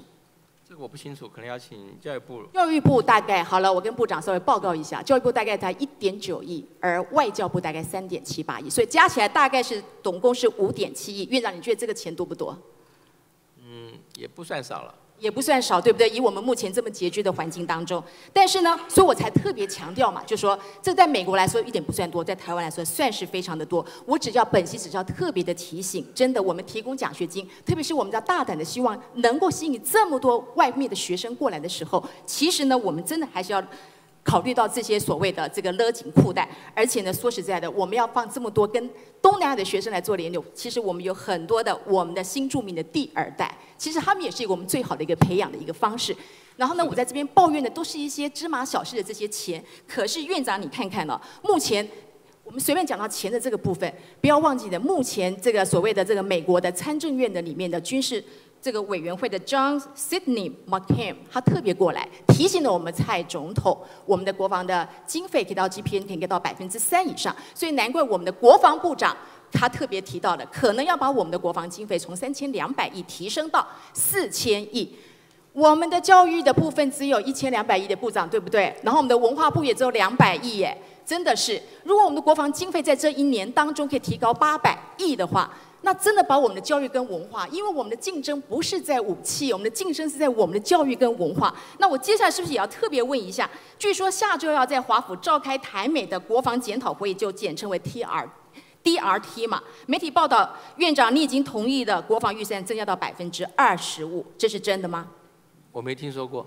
这个我不清楚，可能要请教育部。教育部大概好了，我跟部长稍微报告一下，教育部大概才一点九亿，而外交部大概三点七八亿，所以加起来大概是总共是五点七亿。院长，你觉得这个钱多不多？嗯，也不算少了。也不算少，对不对？以我们目前这么拮据的环境当中，但是呢，所以我才特别强调嘛，就说这在美国来说一点不算多，在台湾来说算是非常的多。我只要本席只要特别的提醒，真的，我们提供奖学金，特别是我们要大胆的希望能够吸引这么多外面的学生过来的时候，其实呢，我们真的还是要。考虑到这些所谓的这个勒紧裤带，而且呢，说实在的，我们要放这么多跟东南亚的学生来做联流，其实我们有很多的我们的新著名的第二代，其实他们也是一个我们最好的一个培养的一个方式。然后呢，我在这边抱怨的都是一些芝麻小事的这些钱，可是院长你看看呢，目前我们随便讲到钱的这个部分，不要忘记的，目前这个所谓的这个美国的参政院的里面的军事。这个委员会的 John Sidney McCain，他特别过来提醒了我们蔡总统，我们的国防的经费可以到 GPN 可以到百分之三以上，所以难怪我们的国防部长他特别提到的，可能要把我们的国防经费从三千两百亿提升到四千亿。我们的教育的部分只有一千两百亿的部长，对不对？然后我们的文化部也只有两百亿耶，真的是。如果我们的国防经费在这一年当中可以提高八百亿的话，那真的把我们的教育跟文化，因为我们的竞争不是在武器，我们的竞争是在我们的教育跟文化。那我接下来是不是也要特别问一下？据说下周要在华府召开台美的国防检讨会议，就简称为 T R D R T 嘛？媒体报道，院长你已经同意的国防预算增加到百分之二十五，这是真的吗？我没听说过，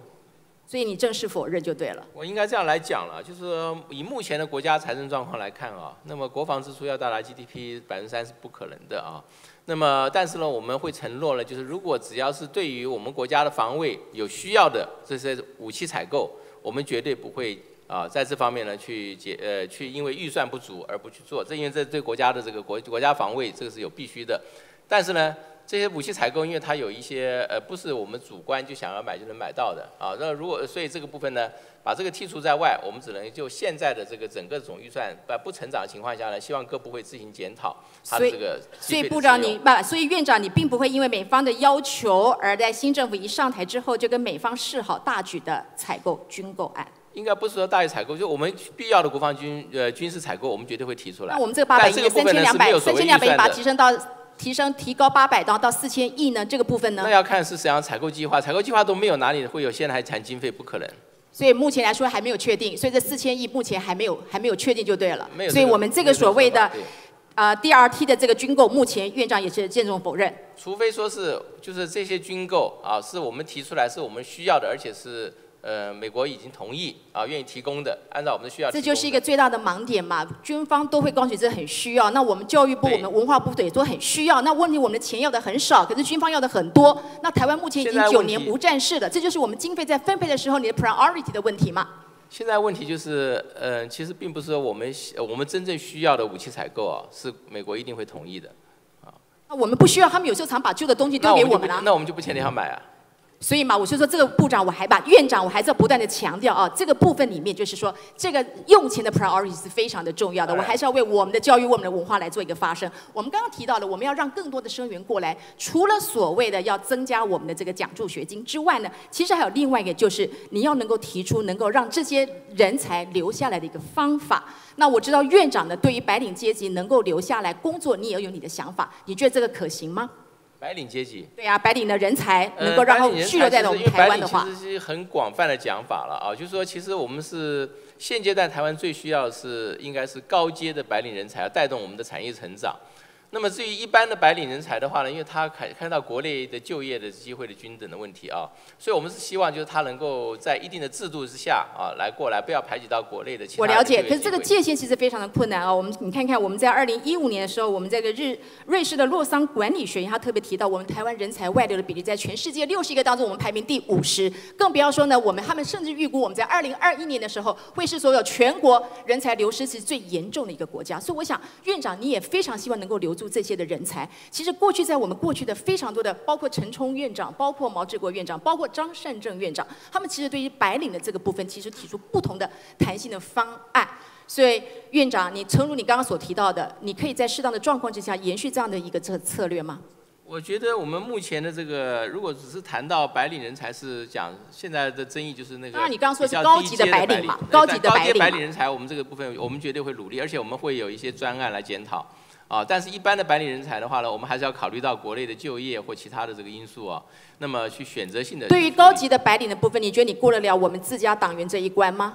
所以你正式否认就对了。我应该这样来讲了，就是以目前的国家财政状况来看啊，那么国防支出要到达 GDP 百分之三是不可能的啊。那么但是呢，我们会承诺了，就是如果只要是对于我们国家的防卫有需要的这些武器采购，我们绝对不会啊在这方面呢去解呃去因为预算不足而不去做，这因为这对国家的这个国国家防卫这个是有必须的。但是呢。这些武器采购，因为它有一些呃，不是我们主观就想要买就能买到的啊。那如果所以这个部分呢，把这个剔除在外，我们只能就现在的这个整个总预算在不成长的情况下呢，希望各部会自行检讨它的这个。所以部长你不，所以院长你并不会因为美方的要求而在新政府一上台之后就跟美方示好大举的采购军购案。应该不是说大举采购，就我们必要的国防军呃军事采购，我们绝对会提出来。那我们这个八百亿、三千两百、三千两百亿把它提升到。提升提高八百到到四千亿呢？这个部分呢？那要看是怎样采购计划，采购计划都没有哪里会有，现在还谈经费不可能。所以目前来说还没有确定，所以这四千亿目前还没有还没有确定就对了。没有。所以我们这个所谓的啊 DRT 的这个军购，目前院长也是见重否认。除非说是就是这些军购啊，是我们提出来是我们需要的，而且是。呃，美国已经同意啊，愿意提供的，按照我们的需要。这就是一个最大的盲点嘛，军方都会告诉这很需要，那我们教育部、我们文化部也都很需要。那问题我们的钱要的很少，可是军方要的很多。那台湾目前已经九年无战事了，这就是我们经费在分配的时候你的 priority 的问题嘛。现在问题就是，呃，其实并不是说我们我们真正需要的武器采购啊，是美国一定会同意的，啊。那我们不需要，他们有时候常把旧的东西丢给我们了。那我们就不欠你要买啊。所以嘛，我就说这个部长，我还把院长，我还在不断的强调啊，这个部分里面就是说，这个用钱的 priority 是非常的重要的。我还是要为我们的教育、我们的文化来做一个发声。我们刚刚提到了，我们要让更多的生源过来，除了所谓的要增加我们的这个奖助学金之外呢，其实还有另外一个，就是你要能够提出能够让这些人才留下来的一个方法。那我知道院长呢，对于白领阶级能够留下来工作，你也有你的想法，你觉得这个可行吗？白领阶级，对呀，白领的人才能够让他们聚留在我们台湾的话，其实是很广泛的讲法了啊，就是说，其实我们是现阶段台湾最需要的是，应该是高阶的白领人才，带动我们的产业成长。那么至于一般的白领人才的话呢，因为他看看到国内的就业的机会的均等的问题啊，所以我们是希望就是他能够在一定的制度之下啊来过来，不要排挤到国内的其他。我了解，可是这个界限其实非常的困难啊。我们你看看，我们在二零一五年的时候，我们这个日瑞士的洛桑管理学院，他特别提到，我们台湾人才外流的比例在全世界六十一个当中，我们排名第五十。更不要说呢，我们他们甚至预估我们在二零二一年的时候，会是所有全国人才流失是最严重的一个国家。所以我想，院长你也非常希望能够留住这些的人才。其实过去在我们过去的非常多的，包括陈冲院长，包括毛志国院长，包括张善政院长，他们其实对于白领的这个部分，其实提出不同的弹性的方案。所以院长，你诚如你刚刚所提到的，你可以在适当的状况之下延续这样的一个策策略吗？我觉得我们目前的这个，如果只是谈到白领人才，是讲现在的争议就是那个。那你刚刚说是高级的白领嘛？高级的白领。白领人才，我们这个部分我们绝对会努力，而且我们会有一些专案来检讨。啊，但是一般的白领人才的话呢，我们还是要考虑到国内的就业或其他的这个因素啊，那么去选择性的。对于高级的白领的部分，你觉得你过得了我们自家党员这一关吗？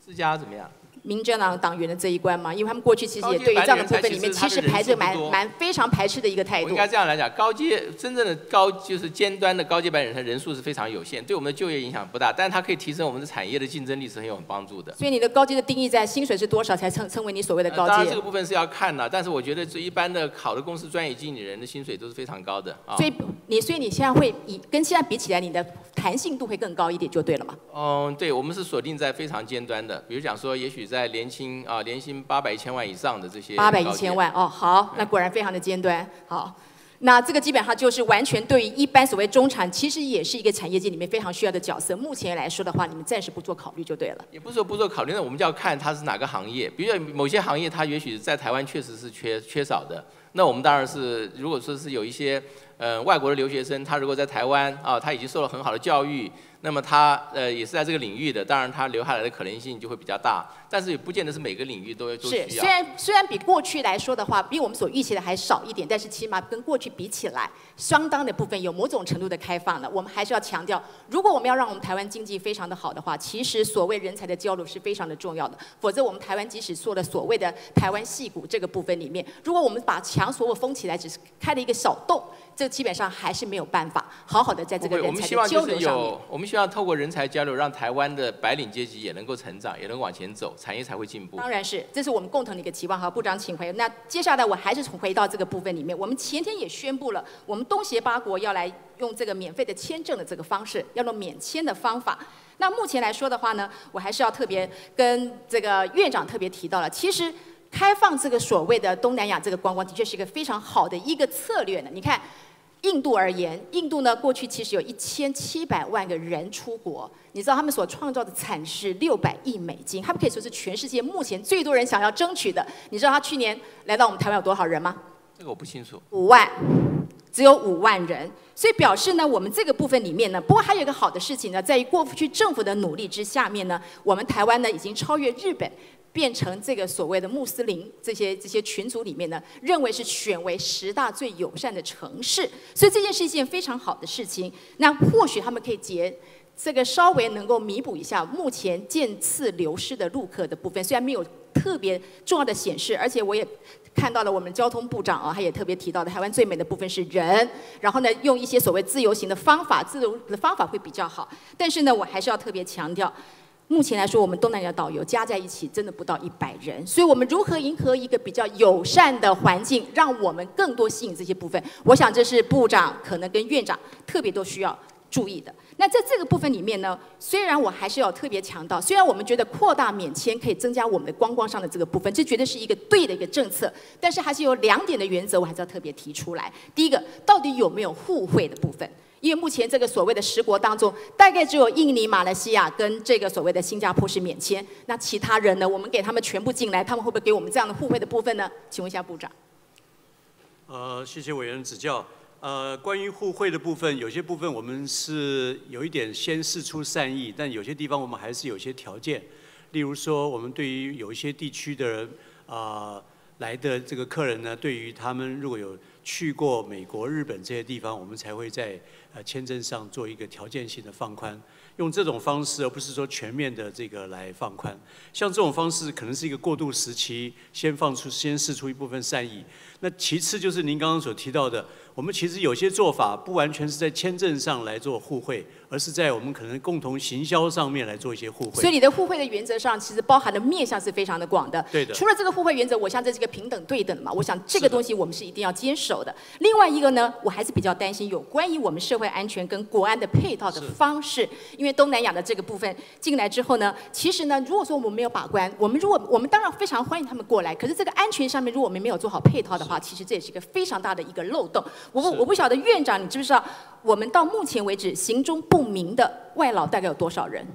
自家怎么样？民进党党员的这一关嘛，因为他们过去其实也对于这样的部分里面，其实排斥蛮蛮非常排斥的一个态度。应该这样来讲，高阶真正的高就是尖端的高阶白领人才人数是非常有限，对我们的就业影响不大，但是它可以提升我们的产业的竞争力是很有帮助的。所以你的高阶的定义在薪水是多少才称称为你所谓的高阶？当然这个部分是要看的，但是我觉得这一般的好的公司专业经理人的薪水都是非常高的啊。所以你所以你现在会以跟现在比起来，你的弹性度会更高一点就对了嘛？嗯，对，我们是锁定在非常尖端的，比如讲说，也许在年薪啊。年薪八百一千万以上的这些八百一千万哦，好，那果然非常的尖端。好，那这个基本上就是完全对于一般所谓中产，其实也是一个产业界里面非常需要的角色。目前来说的话，你们暂时不做考虑就对了。也不是说不做考虑，那我们就要看它是哪个行业。比如说某些行业，它也许在台湾确实是缺缺少的。那我们当然是，如果说是有一些呃外国的留学生，他如果在台湾啊，他已经受了很好的教育。那么他呃也是在这个领域的，当然他留下来的可能性就会比较大，但是也不见得是每个领域都都需要。是，虽然虽然比过去来说的话，比我们所预期的还少一点，但是起码跟过去比起来，相当的部分有某种程度的开放了。我们还是要强调，如果我们要让我们台湾经济非常的好的话，其实所谓人才的交流是非常的重要的。否则我们台湾即使做了所谓的台湾戏骨这个部分里面，如果我们把墙所有封起来，只是开了一个小洞。这基本上还是没有办法好好的在这个人才的交流上面。我们希望要透过人才交流，让台湾的白领阶级也能够成长，也能往前走，产业才会进步。当然是，这是我们共同的一个期望。好，部长请回。那接下来我还是从回到这个部分里面。我们前天也宣布了，我们东协八国要来用这个免费的签证的这个方式，要用免签的方法。那目前来说的话呢，我还是要特别跟这个院长特别提到了，其实开放这个所谓的东南亚这个观光，的确是一个非常好的一个策略呢。你看。印度而言，印度呢过去其实有一千七百万个人出国，你知道他们所创造的产是六百亿美金，他们可以说是全世界目前最多人想要争取的。你知道他去年来到我们台湾有多少人吗？这个我不清楚。五万，只有五万人，所以表示呢，我们这个部分里面呢，不过还有一个好的事情呢，在于过去政府的努力之下面呢，我们台湾呢已经超越日本。变成这个所谓的穆斯林这些这些群组里面呢，认为是选为十大最友善的城市，所以这件是一件非常好的事情。那或许他们可以结这个稍微能够弥补一下目前渐次流失的陆客的部分，虽然没有特别重要的显示，而且我也看到了我们交通部长啊，他也特别提到的台湾最美的部分是人，然后呢用一些所谓自由行的方法，自由的方法会比较好。但是呢，我还是要特别强调。目前来说，我们东南亚导游加在一起真的不到一百人，所以我们如何迎合一个比较友善的环境，让我们更多吸引这些部分？我想这是部长可能跟院长特别都需要注意的。那在这个部分里面呢，虽然我还是要特别强调，虽然我们觉得扩大免签可以增加我们的观光上的这个部分，这绝对是一个对的一个政策，但是还是有两点的原则，我还是要特别提出来。第一个，到底有没有互惠的部分？因为目前这个所谓的十国当中，大概只有印尼、马来西亚跟这个所谓的新加坡是免签。那其他人呢？我们给他们全部进来，他们会不会给我们这样的互惠的部分呢？请问一下部长。呃，谢谢委员指教。呃，关于互惠的部分，有些部分我们是有一点先试出善意，但有些地方我们还是有些条件。例如说，我们对于有一些地区的人啊来的这个客人呢，对于他们如果有去过美国、日本这些地方，我们才会在。呃，签证上做一个条件性的放宽，用这种方式，而不是说全面的这个来放宽。像这种方式，可能是一个过渡时期，先放出、先试出一部分善意。那其次就是您刚刚所提到的。我们其实有些做法不完全是在签证上来做互惠，而是在我们可能共同行销上面来做一些互惠。所以你的互惠的原则上，其实包含的面向是非常的广的。对的。除了这个互惠原则，我想这是一个平等对等的嘛。我想这个东西我们是一定要坚守的。另外一个呢，我还是比较担心有关于我们社会安全跟国安的配套的方式，因为东南亚的这个部分进来之后呢，其实呢，如果说我们没有把关，我们如果我们当然非常欢迎他们过来，可是这个安全上面如果我们没有做好配套的话，其实这也是一个非常大的一个漏洞。我不我不晓得。院长，你知不知道我们到目前为止行踪不明的外劳大概有多少人？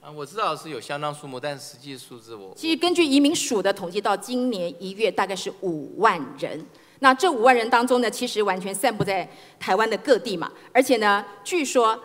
啊，我知道是有相当数目，但实际数字我……其实根据移民署的统计，到今年一月大概是五万人。那这五万人当中呢，其实完全散布在台湾的各地嘛。而且呢，据说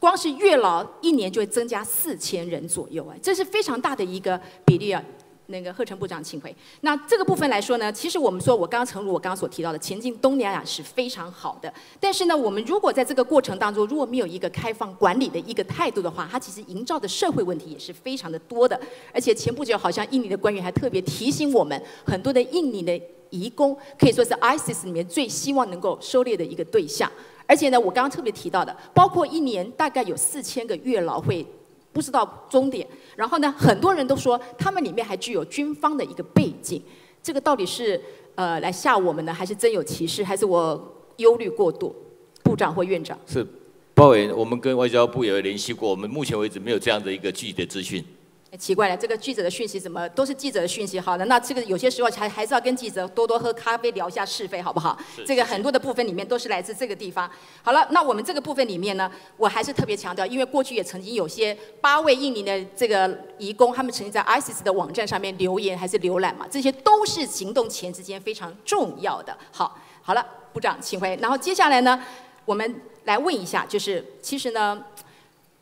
光是月老一年就会增加四千人左右啊，这是非常大的一个比例啊。那个贺成部长，请回。那这个部分来说呢，其实我们说，我刚刚诚如我刚刚所提到的，前进东南亚是非常好的。但是呢，我们如果在这个过程当中，如果没有一个开放管理的一个态度的话，它其实营造的社会问题也是非常的多的。而且前不久，好像印尼的官员还特别提醒我们，很多的印尼的移工可以说是 ISIS 里面最希望能够狩猎的一个对象。而且呢，我刚刚特别提到的，包括一年大概有四千个月老会。不知道终点，然后呢，很多人都说他们里面还具有军方的一个背景，这个到底是呃来吓我们呢，还是真有其事，还是我忧虑过度？部长或院长？是，鲍委，我们跟外交部也有联系过，我们目前为止没有这样的一个具体的资讯。奇怪了，这个记者的讯息怎么都是记者的讯息？好的，那这个有些时候还还是要跟记者多多喝咖啡聊一下是非，好不好？这个很多的部分里面都是来自这个地方。好了，那我们这个部分里面呢，我还是特别强调，因为过去也曾经有些八位印尼的这个移工，他们曾经在 ISIS 的网站上面留言还是浏览嘛，这些都是行动前之间非常重要的。好，好了，部长请回。然后接下来呢，我们来问一下，就是其实呢。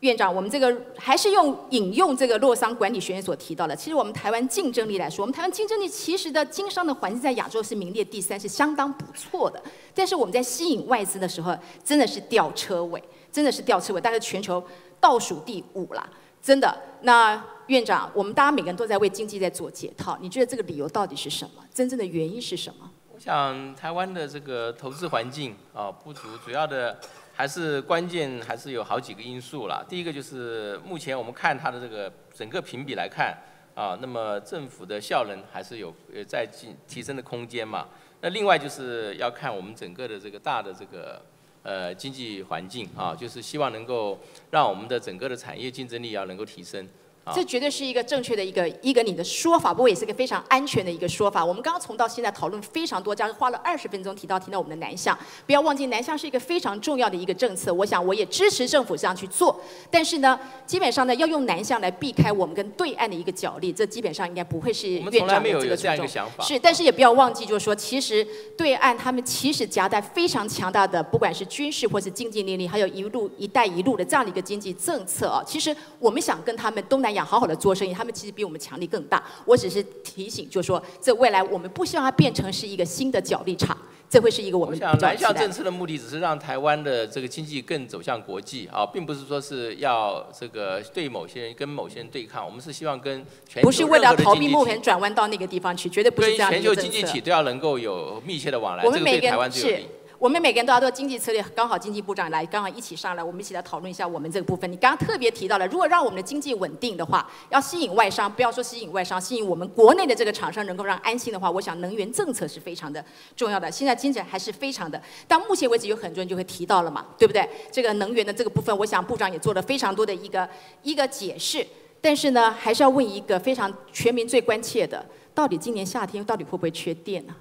院长，我们这个还是用引用这个洛桑管理学院所提到的。其实我们台湾竞争力来说，我们台湾竞争力其实的经商的环境在亚洲是名列第三，是相当不错的。但是我们在吸引外资的时候，真的是吊车尾，真的是吊车尾，大概全球倒数第五啦，真的。那院长，我们大家每个人都在为经济在做解套，你觉得这个理由到底是什么？真正的原因是什么？我想台湾的这个投资环境啊不足，主要的。还是关键还是有好几个因素啦。第一个就是目前我们看它的这个整个评比来看啊，那么政府的效能还是有呃在进提升的空间嘛。那另外就是要看我们整个的这个大的这个呃经济环境啊，就是希望能够让我们的整个的产业竞争力要能够提升。这绝对是一个正确的一个一个你的说法，不过也是个非常安全的一个说法。我们刚刚从到现在讨论非常多，加上花了二十分钟提到提到我们的南向，不要忘记南向是一个非常重要的一个政策。我想我也支持政府这样去做，但是呢，基本上呢要用南向来避开我们跟对岸的一个角力，这基本上应该不会是院长的这个初衷。是，但是也不要忘记，就是说其实对岸他们其实夹带非常强大的，不管是军事或是经济能力，还有一路“一带一路”的这样的一个经济政策啊。其实我们想跟他们东南。养好好的做生意，他们其实比我们强力更大。我只是提醒，就是说，这未来我们不希望它变成是一个新的角力场，这会是一个我们想南向政策的目的，只是让台湾的这个经济更走向国际啊，并不是说是要这个对某些人跟某些人对抗。我们是希望跟全球不是为了逃避目前转弯到那个地方去，绝对不是这样的全球经济体都要能够有密切的往来，这个对台湾最有利。我们每个人都要做经济策略，刚好经济部长来，刚好一起上来，我们一起来讨论一下我们这个部分。你刚刚特别提到了，如果让我们的经济稳定的话，要吸引外商，不要说吸引外商，吸引我们国内的这个厂商能够让安心的话，我想能源政策是非常的重要的。现在经济还是非常的，到目前为止有很多人就会提到了嘛，对不对？这个能源的这个部分，我想部长也做了非常多的一个一个解释。但是呢，还是要问一个非常全民最关切的，到底今年夏天到底会不会缺电呢？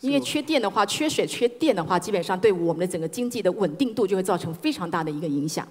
因为缺电的话，缺水、缺电的话，基本上对我们的整个经济的稳定度就会造成非常大的一个影响。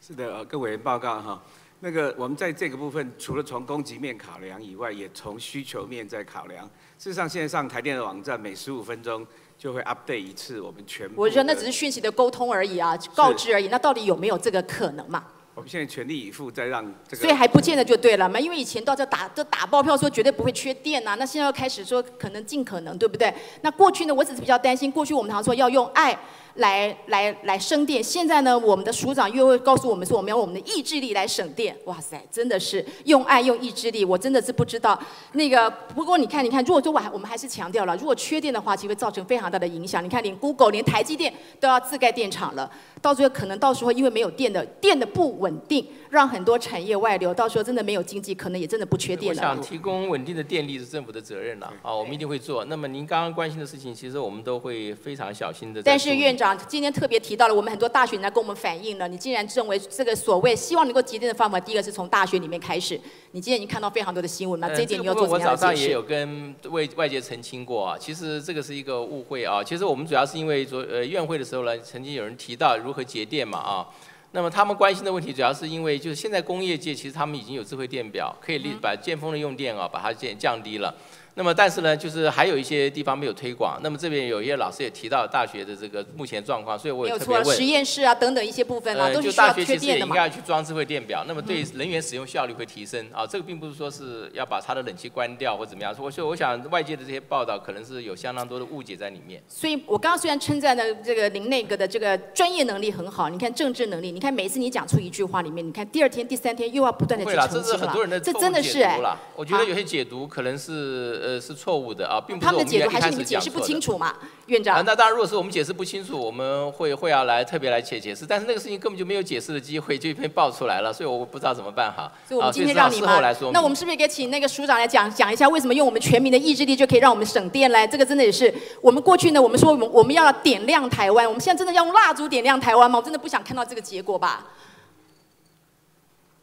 是的，各位报告哈，那个我们在这个部分，除了从供给面考量以外，也从需求面在考量。事实上，现在上台电的网站，每十五分钟就会 update 一次我们全部。我觉得那只是讯息的沟通而已啊，告知而已。那到底有没有这个可能嘛？我们现在全力以赴在让这个，所以还不见得就对了嘛，因为以前到这打都打包票说绝对不会缺电呐，那现在要开始说可能尽可能，对不对？那过去呢，我只是比较担心，过去我们常说要用爱。来来来生电，现在呢，我们的署长又会告诉我们说，我们要我们的意志力来省电。哇塞，真的是用爱用意志力，我真的是不知道。那个不过你看，你看，如果说我还我们还是强调了，如果缺电的话，其实会造成非常大的影响。你看，连 Google、连台积电都要自盖电厂了，到最后可能到时候因为没有电的电的不稳定，让很多产业外流，到时候真的没有经济，可能也真的不缺电了。我想提供稳定的电力是政府的责任了，啊，我们一定会做。那么您刚刚关心的事情，其实我们都会非常小心的。但是院长今天特别。提到了我们很多大学来跟我们反映了，你竟然认为这个所谓希望能够节电的方法，第一个是从大学里面开始。你今天已经看到非常多的新闻了，这一点你要做怎么样的解释？我早上也有跟外外界澄清过啊，其实这个是一个误会啊。其实我们主要是因为昨呃院会的时候呢，曾经有人提到如何节电嘛啊。那么他们关心的问题主要是因为就是现在工业界其实他们已经有智慧电表，可以立把建峰的用电啊把它降降低了。那么，但是呢，就是还有一些地方没有推广。那么这边有一些老师也提到大学的这个目前状况，所以我也特别问。实验室啊等等一些部分啊，都是需要缺电的嘛。大学其实也应该要去装智慧电表，那么对能源使用效率会提升啊。这个并不是说是要把它的冷气关掉或怎么样。所以我想外界的这些报道可能是有相当多的误解在里面。所以我刚刚虽然称赞的这个林内阁的这个专业能力很好，你看政治能力，你看每次你讲出一句话里面，你看第二天、第三天又要不断的去澄清了。这是很多人的这真的是哎，我觉得有些解读可能是呃是错误的。啊，并不是他们的解读还是你们解释不清楚嘛，院长。那当然，如果是我们解释不清楚，我们会会要来特别来解解释。但是那个事情根本就没有解释的机会，就被爆出来了，所以我不知道怎么办哈。所以我们今天让你们，那我们是不是可以请那个署长来讲讲一下，为什么用我们全民的意志力就可以让我们省电嘞？这个真的也是我们过去呢，我们说我们我们要点亮台湾，我们现在真的要用蜡烛点亮台湾吗？我真的不想看到这个结果吧。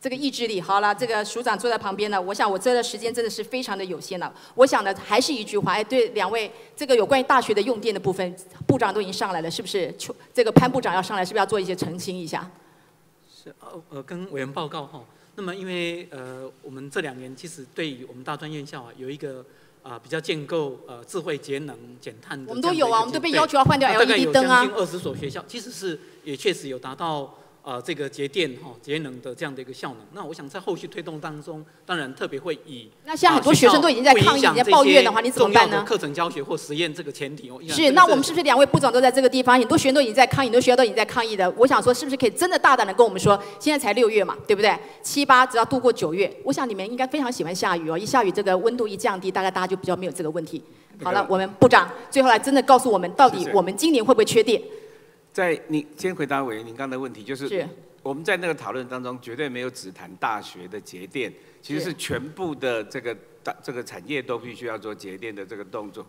这个意志力，好了，这个署长坐在旁边呢，我想我这段时间真的是非常的有限了。我想呢，还是一句话，哎，对两位，这个有关于大学的用电的部分，部长都已经上来了，是不是？这个潘部长要上来，是不是要做一些澄清一下？是，呃呃，跟委员报告哈。那么因为呃，我们这两年其实对于我们大专院校啊，有一个啊比较建构呃智慧节能减碳的。我们都有啊，我们都被要求要换掉 LED 灯啊。大概有将近二十所学校，其实是也确实有达到。啊，这个节电哈、节能的这样的一个效能，那我想在后续推动当中，当然特别会以那现在很多学生都已经在抗议、在抱怨的话，你怎么办呢？课程教学或实验这个前提哦。是，那我们是不是两位部长都在这个地方？很多学生都已经在抗议，很多学校都已经在抗议的。我想说，是不是可以真的大胆的跟我们说，现在才六月嘛，对不对？七八只要度过九月，我想你们应该非常喜欢下雨哦。一下雨，这个温度一降低，大概大家就比较没有这个问题。好了，我们部长最后来真的告诉我们，到底我们今年会不会缺电？在你先回答委员您刚的问题，就是。我们在那个讨论当中，绝对没有只谈大学的节电，其实是全部的这个大这个产业都必须要做节电的这个动作。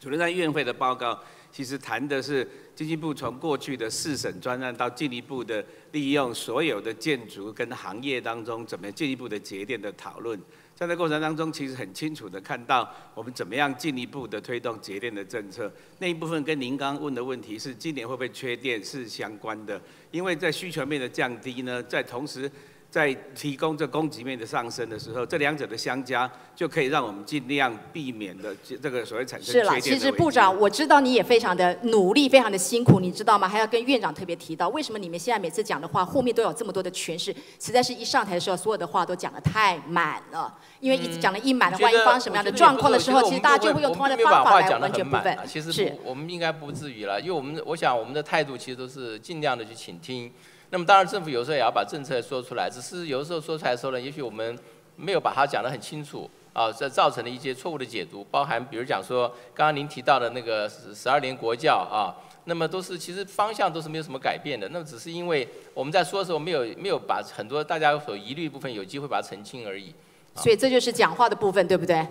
主任在院会的报告，其实谈的是经济部从过去的四省专案到进一步的利用所有的建筑跟行业当中怎么进一步的节电的讨论。在这过程当中，其实很清楚的看到我们怎么样进一步的推动节电的政策。那一部分跟您刚问的问题是今年会不会缺电是相关的，因为在需求面的降低呢，在同时。在提供这供给面的上升的时候，这两者的相加就可以让我们尽量避免的这个所谓产生是了，其实部长，我知道你也非常的努力，非常的辛苦，你知道吗？还要跟院长特别提到，为什么你们现在每次讲的话后面都有这么多的诠释？实在是一上台的时候，所有的话都讲的太满了。因为一直讲的一满的话，一方什么样的状况的时候，其实大家就会用同样的方法来完全部分。其实我们应该不至于了，因为我们我想我们的态度其实都是尽量的去倾听。那么当然，政府有时候也要把政策说出来，只是有时候说出来的时候呢，也许我们没有把它讲得很清楚啊，这造成了一些错误的解读，包含比如讲说，刚刚您提到的那个十二年国教啊，那么都是其实方向都是没有什么改变的，那么只是因为我们在说的时候没有没有把很多大家所疑虑部分有机会把它澄清而已。所以这就是讲话的部分，对不对？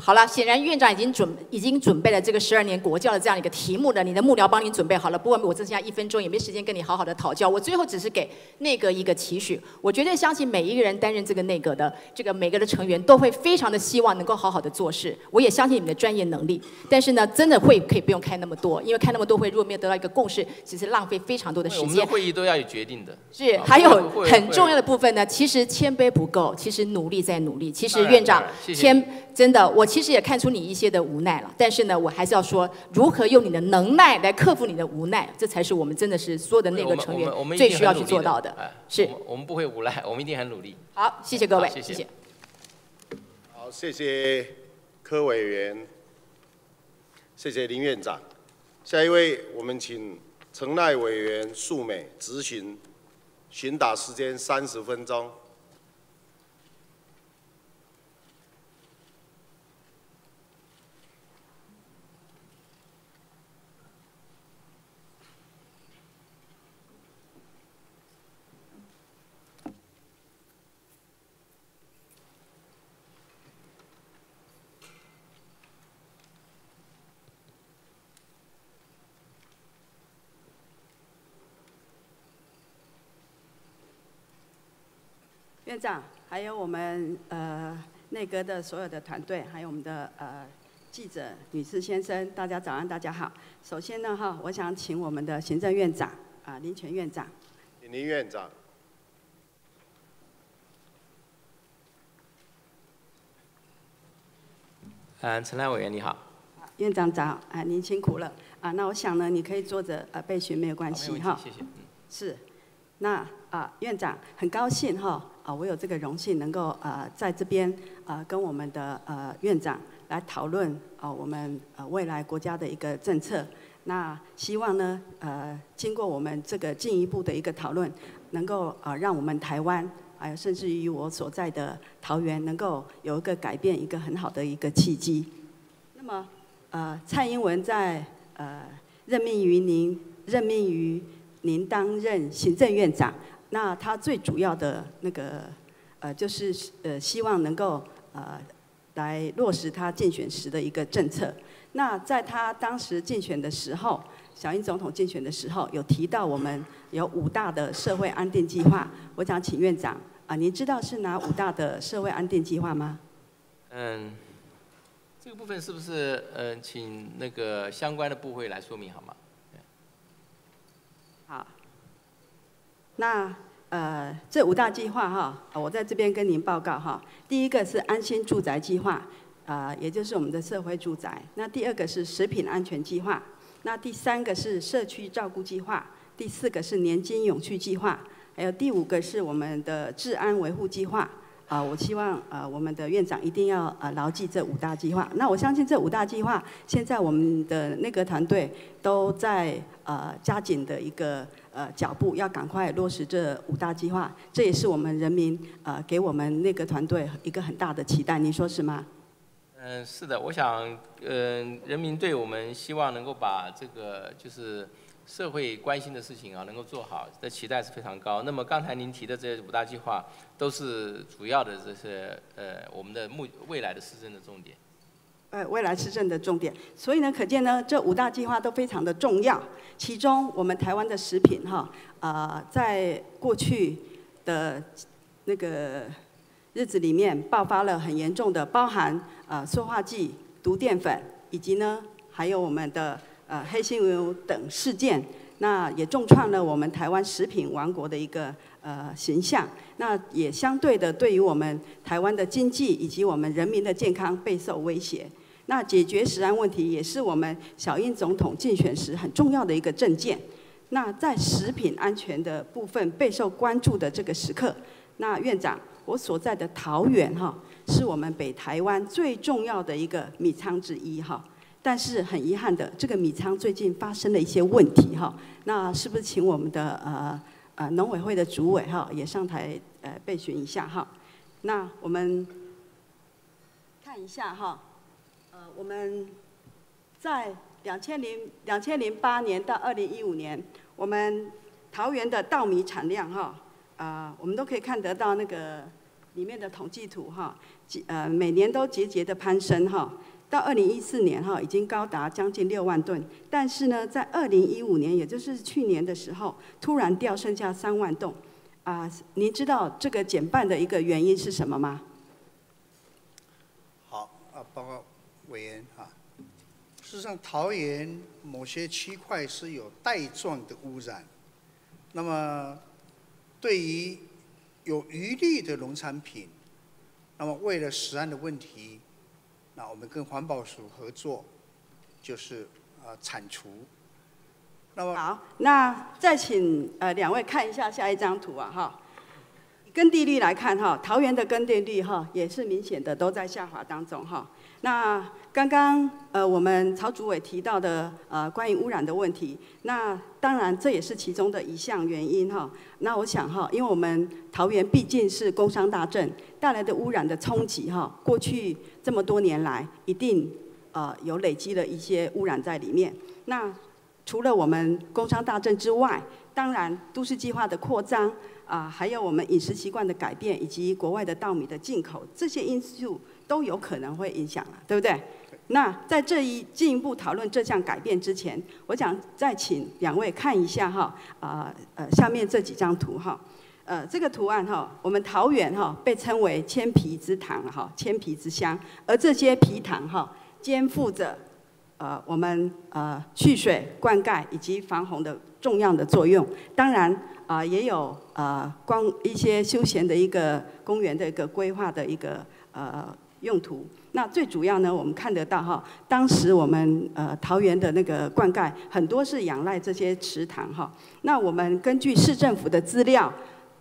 好了，显然院长已经准已经准备了这个十二年国教的这样一个题目了，你的幕僚帮你准备好了。不过我只剩下一分钟，也没时间跟你好好的讨教。我最后只是给内阁一个期许，我绝对相信每一个人担任这个内阁的这个每个的成员都会非常的希望能够好好的做事。我也相信你们的专业能力，但是呢，真的会可以不用开那么多，因为开那么多会，如果没有得到一个共识，其实浪费非常多的时间。我们的会议都要有决定的。是，还有很重要的部分呢，其实谦卑不够，其实努力在努力。其实院长谦。真的，我其实也看出你一些的无奈了，但是呢，我还是要说，如何用你的能耐来克服你的无奈，这才是我们真的是所有的那个成员最需要去做到的。是，我们不会无赖，我们一定很努力。好，谢谢各位，谢谢。好，谢谢柯委员，谢谢林院长。下一位，我们请陈赖委员素美执行，询答时间三十分钟。院长，还有我们呃内阁的所有的团队，还有我们的呃记者女士先生，大家早安，大家好。首先呢哈，我想请我们的行政院长啊林权院长。林院长。嗯，陈赖委员你好。院长早，啊您辛苦了啊。那我想呢，你可以坐着呃备询没有关系哈。谢谢。是，那啊院长很高兴哈。啊，我有这个荣幸能够呃在这边呃跟我们的呃院长来讨论啊我们呃未来国家的一个政策。那希望呢呃经过我们这个进一步的一个讨论，能够呃让我们台湾还有甚至于我所在的桃园能够有一个改变一个很好的一个契机。那么呃蔡英文在呃任命于您任命于您担任行政院长。那他最主要的那个呃，就是呃，希望能够呃，来落实他竞选时的一个政策。那在他当时竞选的时候，小英总统竞选的时候，有提到我们有五大的社会安定计划。我想请院长啊，您知道是哪五大的社会安定计划吗？嗯，这个部分是不是嗯，请那个相关的部会来说明好吗？好，那呃，这五大计划哈，我在这边跟您报告哈。第一个是安心住宅计划，啊，也就是我们的社会住宅。那第二个是食品安全计划，那第三个是社区照顾计划，第四个是年金永续计划，还有第五个是我们的治安维护计划。啊，我希望呃我们的院长一定要呃牢记这五大计划。那我相信这五大计划，现在我们的内阁团队都在呃加紧的一个呃脚步，要赶快落实这五大计划。这也是我们人民呃给我们那个团队一个很大的期待，您说是吗？嗯，是的，我想嗯人民对我们希望能够把这个就是。社会关心的事情啊，能够做好，的期待是非常高。那么刚才您提的这五大计划，都是主要的这些呃我们的目未来的施政的重点。呃，未来施政的重点。所以呢，可见呢，这五大计划都非常的重要。其中，我们台湾的食品哈，呃，在过去的那个日子里面，爆发了很严重的，包含呃塑化剂、毒淀粉，以及呢，还有我们的。呃，黑心油等事件，那也重创了我们台湾食品王国的一个呃形象。那也相对的，对于我们台湾的经济以及我们人民的健康备受威胁。那解决食安问题，也是我们小英总统竞选时很重要的一个政见。那在食品安全的部分备受关注的这个时刻，那院长，我所在的桃园哈，是我们北台湾最重要的一个米仓之一哈。但是很遗憾的，这个米仓最近发生了一些问题哈。那是不是请我们的呃呃农委会的主委哈也上台呃备询一下哈？那我们看一下哈，呃我们在两千零两千零八年到二零一五年，我们桃园的稻米产量哈啊，我们都可以看得到那个里面的统计图哈，呃每年都节节的攀升哈。到二零一四年哈，已经高达将近六万吨，但是呢，在二零一五年，也就是去年的时候，突然掉剩下三万吨，啊，您知道这个减半的一个原因是什么吗？好，啊，报告委员啊，事实上，桃园某些区块是有带状的污染，那么对于有余力的农产品，那么为了食安的问题。那我们跟环保署合作，就是呃铲除。那么好，那再请呃两位看一下下一张图啊哈。耕地率来看哈，桃园的耕地率哈也是明显的都在下滑当中哈。那刚刚呃我们曹主委提到的呃关于污染的问题，那当然这也是其中的一项原因哈。那我想哈，因为我们桃园毕竟是工商大镇，带来的污染的冲击哈，过去这么多年来一定呃有累积了一些污染在里面。那除了我们工商大镇之外，当然都市计划的扩张啊，还有我们饮食习惯的改变，以及国外的稻米的进口，这些因素。都有可能会影响了，对不对？那在这一进一步讨论这项改变之前，我想再请两位看一下哈，啊呃下面这几张图哈，呃这个图案哈，我们桃园哈被称为千皮之堂哈，千皮之乡，而这些皮塘哈肩负着呃我们呃蓄水、灌溉以及防洪的重要的作用，当然啊也有呃光一些休闲的一个公园的一个规划的一个呃。用途，那最主要呢，我们看得到哈，当时我们呃桃园的那个灌溉很多是仰赖这些池塘哈。那我们根据市政府的资料，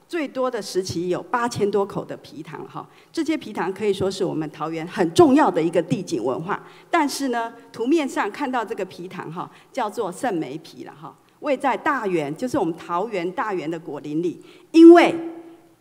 最多的时期有八千多口的皮塘哈。这些皮塘可以说是我们桃园很重要的一个地景文化。但是呢，图面上看到这个皮塘哈，叫做圣梅皮了哈，位在大园，就是我们桃园大园的果林里。因为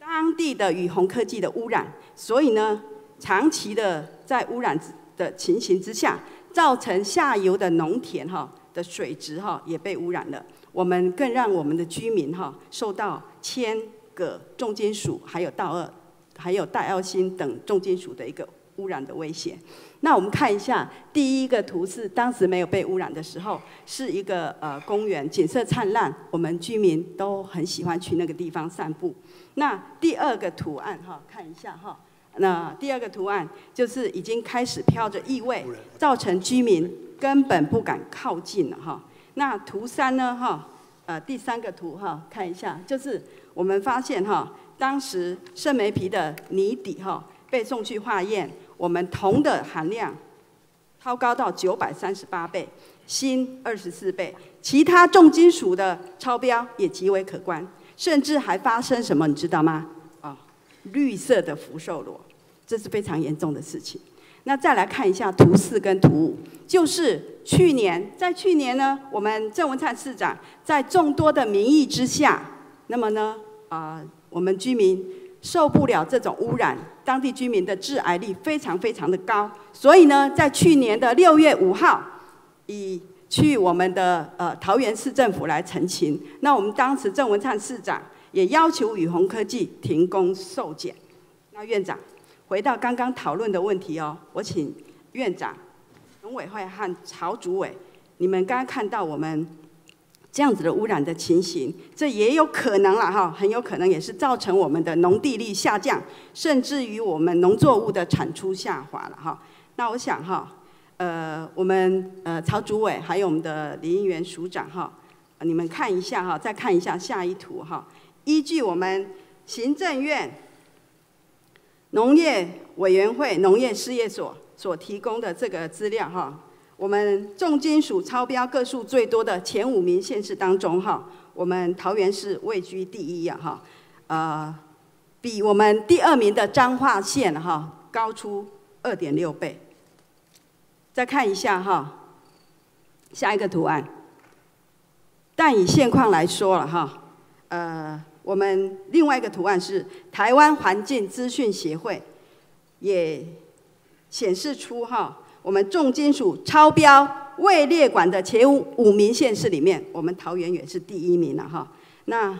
当地的雨虹科技的污染，所以呢。长期的在污染的情形之下，造成下游的农田哈的水质哈也被污染了。我们更让我们的居民哈受到铅、镉重金属，还有道二，还有戴奥辛等重金属的一个污染的危险。那我们看一下第一个图是当时没有被污染的时候，是一个呃公园，景色灿烂，我们居民都很喜欢去那个地方散步。那第二个图案哈，看一下哈，那第二个图案就是已经开始飘着异味，造成居民根本不敢靠近了哈。那图三呢哈，呃第三个图哈，看一下，就是我们发现哈，当时圣梅皮的泥底哈被送去化验。我们铜的含量超高到九百三十八倍，锌二十四倍，其他重金属的超标也极为可观，甚至还发生什么，你知道吗？啊，绿色的福寿螺，这是非常严重的事情。那再来看一下图四跟图五，就是去年，在去年呢，我们郑文灿市长在众多的民意之下，那么呢，啊，我们居民受不了这种污染。当地居民的致癌率非常非常的高，所以呢，在去年的六月五号，以去我们的呃桃园市政府来澄清。那我们当时郑文灿市长也要求宇宏科技停工受检。那院长，回到刚刚讨论的问题哦，我请院长、农委会和曹主委，你们刚刚看到我们。这样子的污染的情形，这也有可能了哈，很有可能也是造成我们的农地力下降，甚至于我们农作物的产出下滑了哈。那我想哈，呃，我们呃曹主委还有我们的林议员署长哈，你们看一下哈，再看一下下一图哈。依据我们行政院农业委员会农业事业所所提供的这个资料哈。我们重金属超标个数最多的前五名县市当中，哈，我们桃园市位居第一呀，哈，呃，比我们第二名的彰化县哈高出二点六倍。再看一下哈，下一个图案。但以现况来说了哈，呃，我们另外一个图案是台湾环境资讯协会也显示出哈。我们重金属超标未列管的前五名县市里面，我们桃园也是第一名了哈。那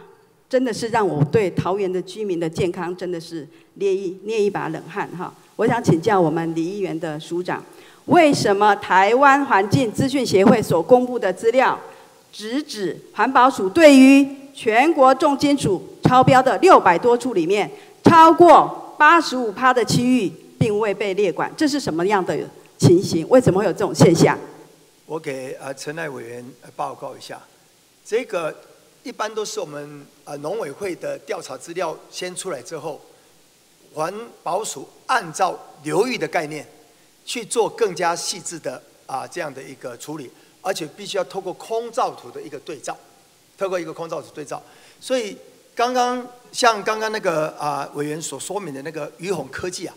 真的是让我对桃园的居民的健康真的是捏一捏一把冷汗哈。我想请教我们李议员的署长，为什么台湾环境资讯协会所公布的资料，直指环保署对于全国重金属超标的六百多处里面，超过八十五趴的区域并未被列管，这是什么样的？情形为什么会有这种现象？我给呃陈赖委员报告一下，这个一般都是我们呃农委会的调查资料先出来之后，环保署按照流域的概念去做更加细致的啊这样的一个处理，而且必须要透过空照图的一个对照，透过一个空照图对照，所以刚刚像刚刚那个啊委员所说明的那个鱼鸿科技啊。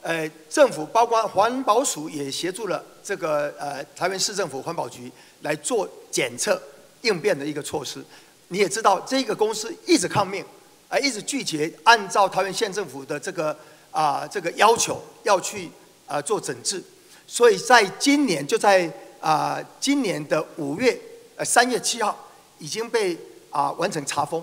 呃，政府包括环保署也协助了这个呃台湾市政府环保局来做检测应变的一个措施。你也知道，这个公司一直抗命，啊，一直拒绝按照桃园县政府的这个啊这个要求要去啊做整治。所以在今年就在啊今年的五月呃三月七号已经被啊完成查封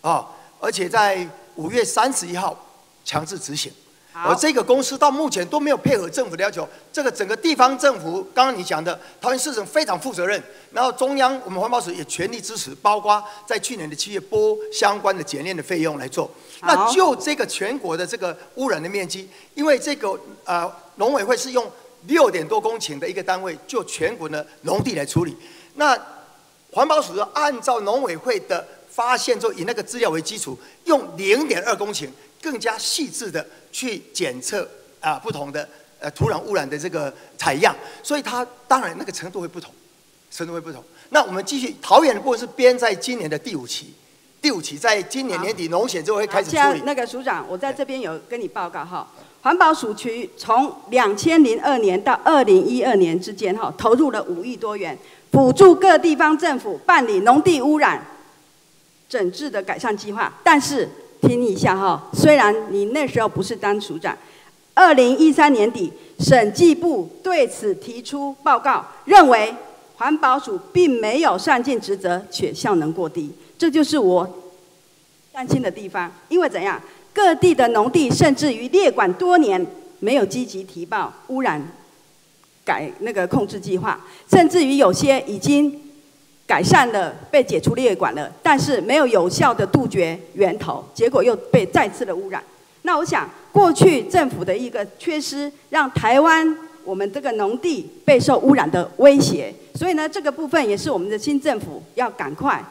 啊，而且在五月三十一号强制执行。而这个公司到目前都没有配合政府的要求，这个整个地方政府，刚刚你讲的桃园市政非常负责任，然后中央我们环保署也全力支持，包括在去年的七月拨相关的检验的费用来做。那就这个全国的这个污染的面积，因为这个呃农委会是用六点多公顷的一个单位，就全国的农地来处理。那环保署要按照农委会的发现，之后以那个资料为基础，用零点二公顷。更加细致的去检测啊不同的呃土壤污染的这个采样，所以它当然那个程度会不同，程度会不同。那我们继续桃园的部分是编在今年的第五期，第五期在今年年底农险就会开始处理。那个署长，我在这边有跟你报告哈，环保署区从两千零二年到二零一二年之间哈，投入了五亿多元，补助各地方政府办理农地污染整治的改善计划，但是。听一下哈，虽然你那时候不是当署长，二零一三年底，审计部对此提出报告，认为环保署并没有善尽职责，且效能过低，这就是我担心的地方。因为怎样，各地的农地甚至于列管多年没有积极提报污染改那个控制计划，甚至于有些已经改善了，被解除列管了，但是没有有效的杜绝源头，结果又被再次的污染。那我想，过去政府的一个缺失，让台湾我们这个农地备受污染的威胁，所以呢，这个部分也是我们的新政府要赶快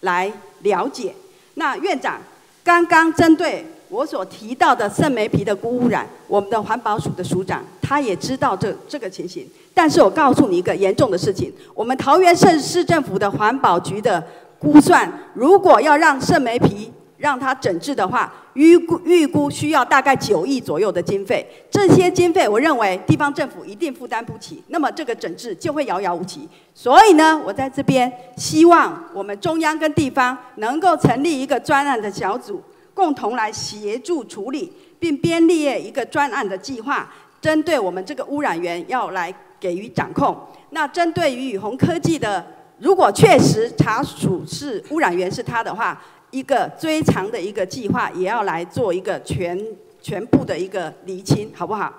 来了解。那院长刚刚针对我所提到的圣梅皮的污染，我们的环保署的署长他也知道这这个情形，但是我告诉你一个严重的事情，我们桃园市市政府的环保局的估算，如果要让圣梅皮让它整治的话，预估预估需要大概九亿左右的经费。这些经费，我认为地方政府一定负担不起，那么这个整治就会遥遥无期。所以呢，我在这边希望我们中央跟地方能够成立一个专案的小组，共同来协助处理，并编列一个专案的计划，针对我们这个污染源要来给予掌控。那针对于宇宏科技的，如果确实查属是污染源是它的话，一个追偿的一个计划，也要来做一个全全部的一个厘清，好不好？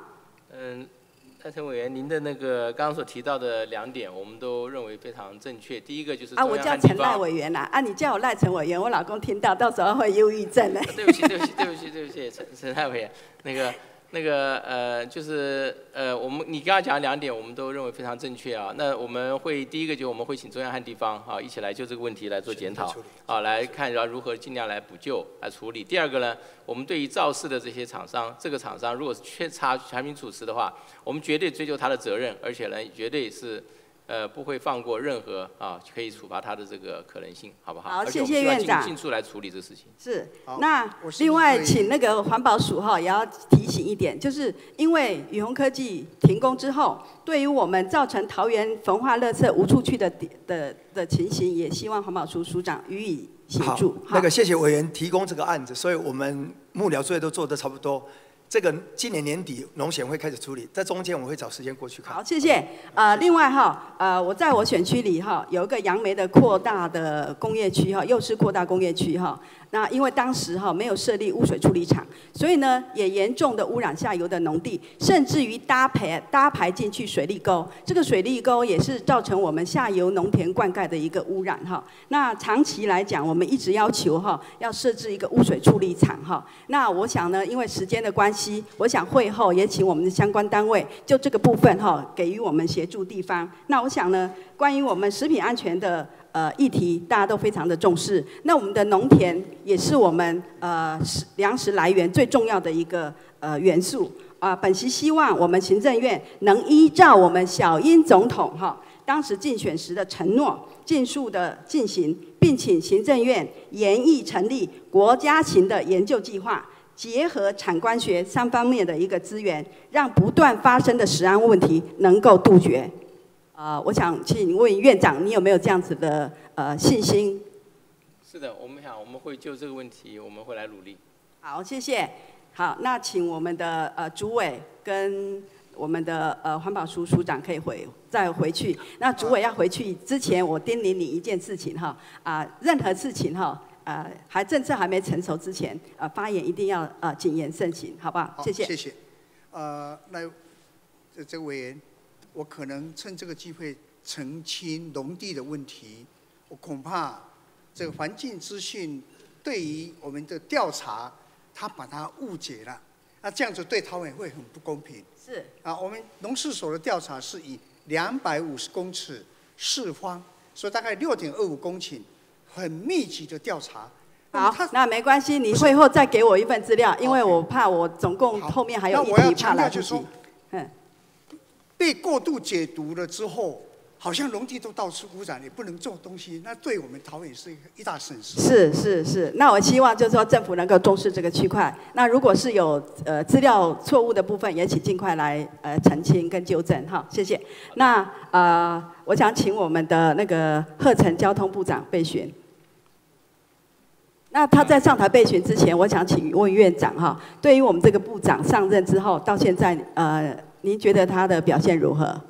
嗯，赖陈委员，您的那个刚刚所提到的两点，我们都认为非常正确。第一个就是啊，我叫陈赖委员啦，啊，你叫我赖陈委员，我老公听到到时候会忧郁症的。对不起，对不起，对不起，对不起，陈陈赖委员，那个。那个呃，就是呃，我们你刚刚讲两点，我们都认为非常正确啊。那我们会第一个就我们会请中央和地方啊一起来就这个问题来做检讨啊，来看要如何尽量来补救来处理。第二个呢，我们对于肇事的这些厂商，这个厂商如果是缺查产品处持的话，我们绝对追究他的责任，而且呢，绝对是。呃，不会放过任何啊可以处罚他的这个可能性，好不好？好，谢谢院长。尽速来处理这事情。是。那另外，请那个环保署哈也要提醒一点，就是因为宇鸿科技停工之后，对于我们造成桃园焚化垃圾无处去的的的情形，也希望环保署署长予以协助。好，那个谢谢委员提供这个案子，所以我们幕僚作业都做得差不多。这个今年年底农险会开始处理，在中间我会找时间过去看。好，谢谢。呃，另外哈，呃，我在我选区里哈有一个杨梅的扩大的工业区哈，又是扩大工业区哈。那因为当时哈没有设立污水处理厂，所以呢也严重的污染下游的农地，甚至于搭排搭排进去水利沟，这个水利沟也是造成我们下游农田灌溉的一个污染哈。那长期来讲，我们一直要求哈要设置一个污水处理厂哈。那我想呢，因为时间的关系，我想会后也请我们的相关单位就这个部分哈给予我们协助地方。那我想呢，关于我们食品安全的。呃，议题大家都非常的重视。那我们的农田也是我们呃粮食来源最重要的一个呃元素啊。本席希望我们行政院能依照我们小英总统哈当时竞选时的承诺，尽速的进行，并请行政院研议成立国家型的研究计划，结合产官学三方面的一个资源，让不断发生的食安问题能够杜绝。呃，我想请问院长，你有没有这样子的呃信心？是的，我们想我们会就这个问题，我们会来努力。好，谢谢。好，那请我们的呃主委跟我们的呃环保署署长可以回再回去。那主委要回去之前，我叮咛你一件事情哈啊，任何事情哈呃还政策还没成熟之前，呃发言一定要呃谨言慎行，好不好？谢谢。谢谢。呃，那这这委员。我可能趁这个机会澄清农地的问题，我恐怕这个环境资讯对于我们的调查，他把它误解了，那这样子对桃委会很不公平。是。啊，我们农事所的调查是以两百五十公尺四方，所以大概六点二五公顷，很密集的调查。好，那没关系，你会后再给我一份资料，因为我怕我总共后面还有一题怕来不及。嗯。被过度解读了之后，好像农地都到处污染，也不能种东西，那对我们桃园是一个一大损失。是是是，那我希望就是说政府能够重视这个区块。那如果是有呃资料错误的部分，也请尽快来呃澄清跟纠正哈，谢谢。那呃，我想请我们的那个鹤城交通部长备询。那他在上台备询之前，我想请问院长哈，对于我们这个部长上任之后到现在呃。您觉得他的表现如何？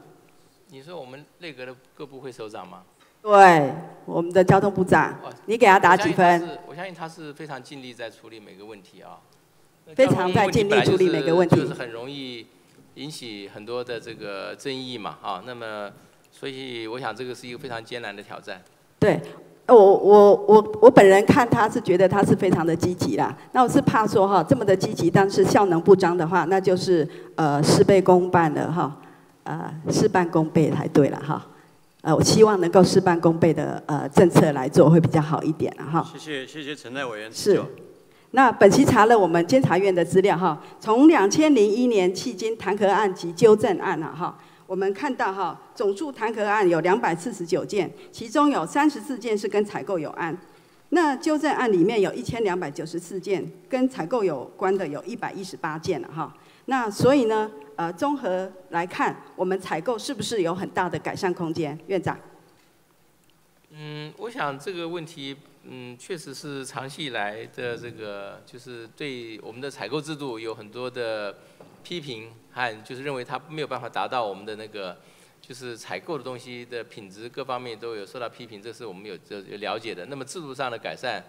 你说我们内阁的各部会首长吗？对，我们的交通部长，你给他打几分？我相信他是非常尽力在处理每个问题啊。非常在尽力处理每个问题。就是很容易引起很多的这个争议嘛，啊，那么所以我想这个是一个非常艰难的挑战。对，我我我我本人看他是觉得他是非常的积极啦。那我是怕说哈，这么的积极，但是效能不彰的话，那就是呃事倍功半了哈，呃事半功倍才对了哈。呃，我希望能够事半功倍的呃政策来做会比较好一点哈。谢谢谢谢陈代委员。是。那本期查了我们监察院的资料哈，从两千零一年迄今弹劾案及纠正案啊哈，我们看到哈，总数弹劾案有两百四十九件，其中有三十四件是跟采购有案，那纠正案里面有一千两百九十四件，跟采购有关的有一百一十八件了哈。那所以呢，呃，综合来看，我们采购是不是有很大的改善空间？院长。嗯，我想这个问题。嗯，确实是长期以来的这个，就是对我们的采购制度有很多的批评，和就是认为它没有办法达到我们的那个，就是采购的东西的品质各方面都有受到批评，这是我们有有有了解的。那么制度上的改善，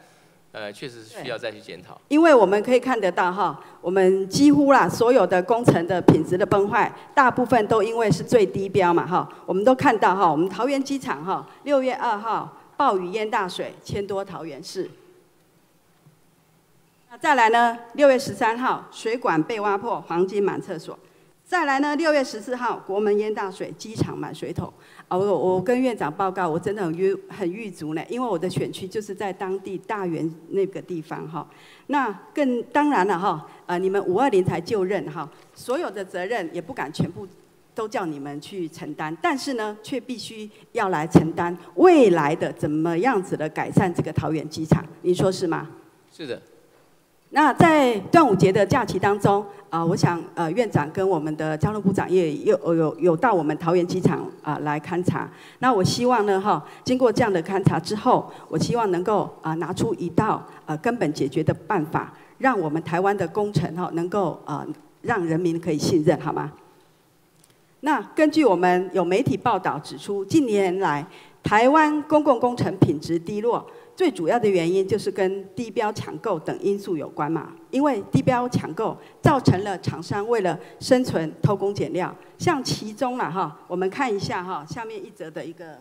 呃，确实是需要再去检讨。因为我们可以看得到哈，我们几乎啦所有的工程的品质的崩坏，大部分都因为是最低标嘛哈，我们都看到哈，我们桃园机场哈，六月二号。暴雨淹大水，千多桃园市。那再来呢？六月十三号，水管被挖破，黄金满厕所。再来呢？六月十四号，国门淹大水，机场满水桶。啊，我我跟院长报告，我真的很郁很郁足呢，因为我的选区就是在当地大园那个地方哈。那更当然了哈，呃，你们五二零才就任哈，所有的责任也不敢全部。都叫你们去承担，但是呢，却必须要来承担未来的怎么样子的改善这个桃园机场，你说是吗？是的。那在端午节的假期当中，啊，我想呃院长跟我们的交通部长也有有有到我们桃园机场啊来勘察。那我希望呢哈，经过这样的勘察之后，我希望能够啊拿出一道呃根本解决的办法，让我们台湾的工程哈能够啊让人民可以信任，好吗？那根据我们有媒体报道指出，近年来台湾公共工程品质低落，最主要的原因就是跟低标抢购等因素有关嘛。因为低标抢购造成了厂商为了生存偷工减料，像其中了哈，我们看一下哈，下面一则的一个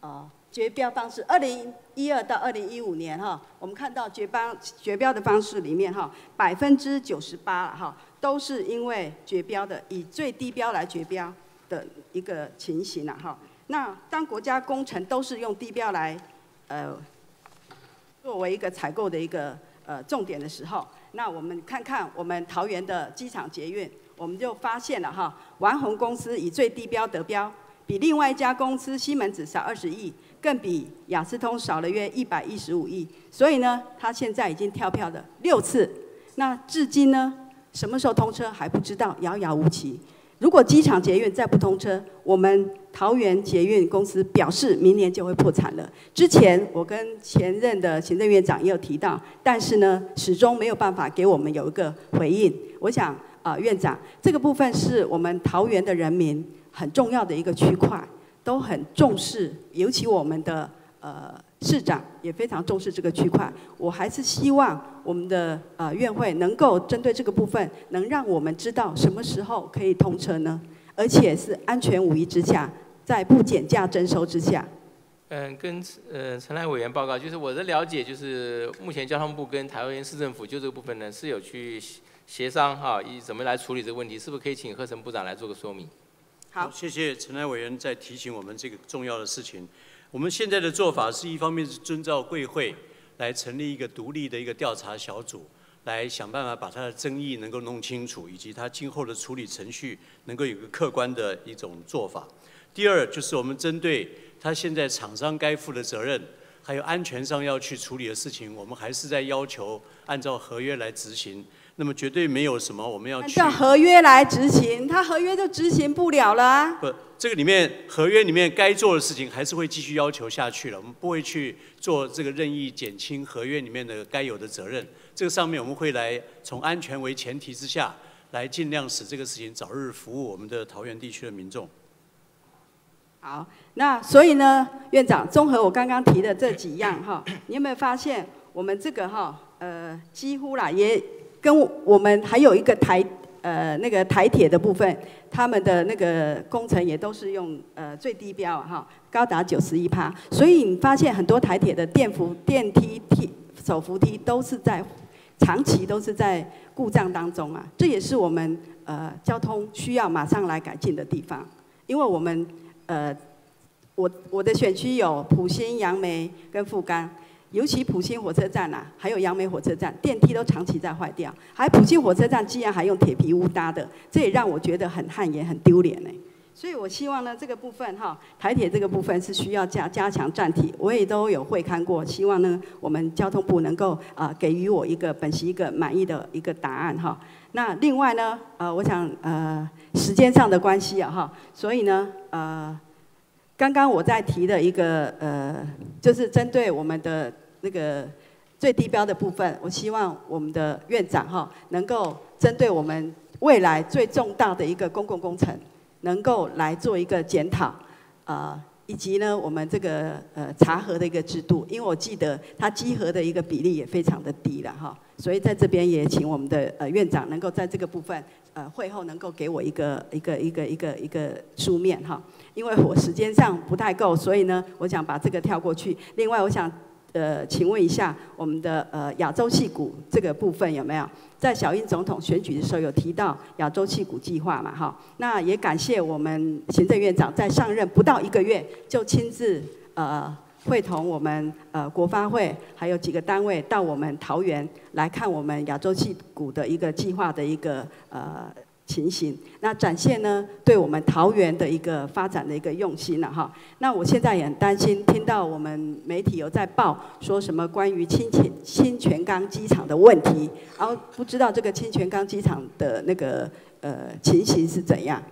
呃绝标方式，二零一二到二零一五年哈，我们看到绝标绝标的方式里面哈，百分之九十八哈。都是因为绝标的，以最低标来绝标的一个情形了哈。那当国家工程都是用低标来，呃，作为一个采购的一个呃重点的时候，那我们看看我们桃园的机场捷运，我们就发现了哈，完宏公司以最低标得标，比另外一家公司西门子少二十亿，更比雅思通少了约一百一十五亿。所以呢，它现在已经跳票的六次，那至今呢？什么时候通车还不知道，遥遥无期。如果机场捷运再不通车，我们桃园捷运公司表示明年就会破产了。之前我跟前任的行政院长也有提到，但是呢，始终没有办法给我们有一个回应。我想啊，院长，这个部分是我们桃园的人民很重要的一个区块，都很重视，尤其我们的呃。市长也非常重视这个区块，我还是希望我们的呃院会能够针对这个部分，能让我们知道什么时候可以通车呢？而且是安全无虞之下，在不减价征收之下。嗯，跟呃陈来委员报告，就是我的了解，就是目前交通部跟台湾市政府就这个部分呢是有去协商哈，以怎么来处理这个问题，是不是可以请贺成部长来做个说明？好，谢谢陈来委员在提醒我们这个重要的事情。我们现在的做法是一方面是遵照贵会来成立一个独立的一个调查小组，来想办法把它的争议能够弄清楚，以及它今后的处理程序能够有个客观的一种做法。第二就是我们针对他现在厂商该负的责任，还有安全上要去处理的事情，我们还是在要求按照合约来执行。那么绝对没有什么我们要按照合约来执行，他合约就执行不了了。啊不，这个里面合约里面该做的事情还是会继续要求下去了。我们不会去做这个任意减轻合约里面的该有的责任。这个上面我们会来从安全为前提之下，来尽量使这个事情早日服务我们的桃园地区的民众。好，那所以呢，院长综合我刚刚提的这几样哈，你有没有发现我们这个哈呃几乎啦也。跟我们还有一个台呃那个台铁的部分，他们的那个工程也都是用呃最低标哈，高达九十一趴。所以你发现很多台铁的电扶、电梯、梯手扶梯都是在长期都是在故障当中啊，这也是我们呃交通需要马上来改进的地方，因为我们呃我我的选区有普兴、杨梅跟富冈。尤其普兴火车站呐，还有杨梅火车站，电梯都长期在坏掉。还普兴火车站竟然还用铁皮屋搭的，这也让我觉得很汗颜、很丢脸呢。所以我希望呢，这个部分哈，台铁这个部分是需要加加强站体，我也都有会看过。希望呢，我们交通部能够啊给予我一个本席一个满意的一个答案哈。那另外呢，呃，我想呃时间上的关系啊哈，所以呢呃。刚刚我在提的一个呃，就是针对我们的那个最低标的部分，我希望我们的院长哈能够针对我们未来最重大的一个公共工程，能够来做一个检讨，呃，以及呢我们这个呃查核的一个制度，因为我记得它稽核的一个比例也非常的低了哈，所以在这边也请我们的呃院长能够在这个部分呃会后能够给我一个一个一个一个一个书面哈。因为我时间上不太够，所以呢，我想把这个跳过去。另外，我想呃，请问一下我们的呃亚洲戏骨这个部分有没有在小英总统选举的时候有提到亚洲戏骨计划嘛？哈，那也感谢我们行政院长在上任不到一个月就亲自呃会同我们呃国发会还有几个单位到我们桃园来看我们亚洲戏骨的一个计划的一个呃。情形，那展现呢，对我们桃园的一个发展的一个用心了哈。那我现在也很担心，听到我们媒体有在报说什么关于清泉清泉岗机场的问题，然后不知道这个清泉岗机场的那个呃情形是怎样。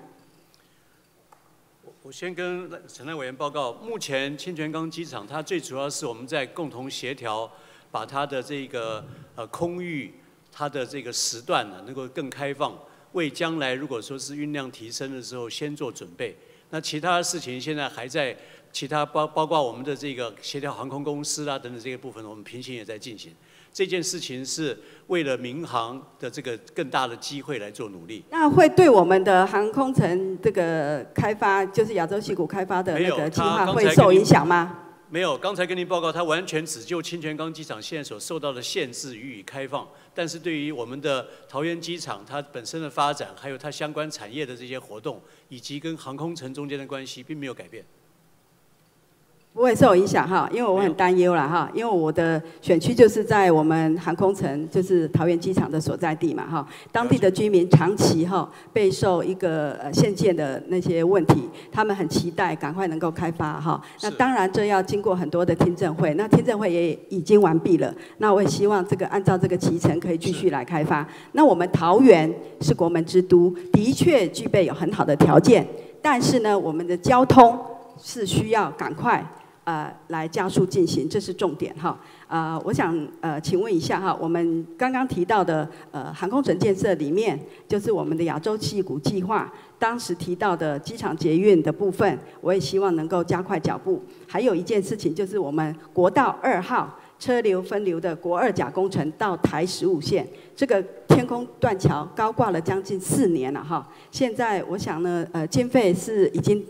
我先跟陈赖委员报告，目前清泉岗机场它最主要是我们在共同协调，把它的这个呃空域，它的这个时段呢能够更开放。为将来如果说是运量提升的时候先做准备，那其他事情现在还在其他包包括我们的这个协调航空公司啊等等这些部分，我们平行也在进行。这件事情是为了民航的这个更大的机会来做努力。那会对我们的航空城这个开发，就是亚洲西谷开发的那个计划会受影响吗？没有，刚才跟您报告，它完全只就清泉岗机场现在所受到的限制予以开放，但是对于我们的桃园机场它本身的发展，还有它相关产业的这些活动，以及跟航空城中间的关系，并没有改变。不会受影响哈，因为我很担忧了哈，因为我的选区就是在我们航空城，就是桃园机场的所在地嘛哈，当地的居民长期哈备受一个呃限建的那些问题，他们很期待赶快能够开发哈。那当然这要经过很多的听证会，那听证会也已经完毕了，那我也希望这个按照这个期程可以继续来开发。那我们桃园是国门之都，的确具备有很好的条件，但是呢，我们的交通是需要赶快。呃，来加速进行，这是重点哈。呃，我想呃，请问一下哈，我们刚刚提到的呃航空城建设里面，就是我们的亚洲七股计划，当时提到的机场捷运的部分，我也希望能够加快脚步。还有一件事情，就是我们国道二号车流分流的国二甲工程到台十五线，这个天空断桥高挂了将近四年了哈。现在我想呢，呃，经费是已经。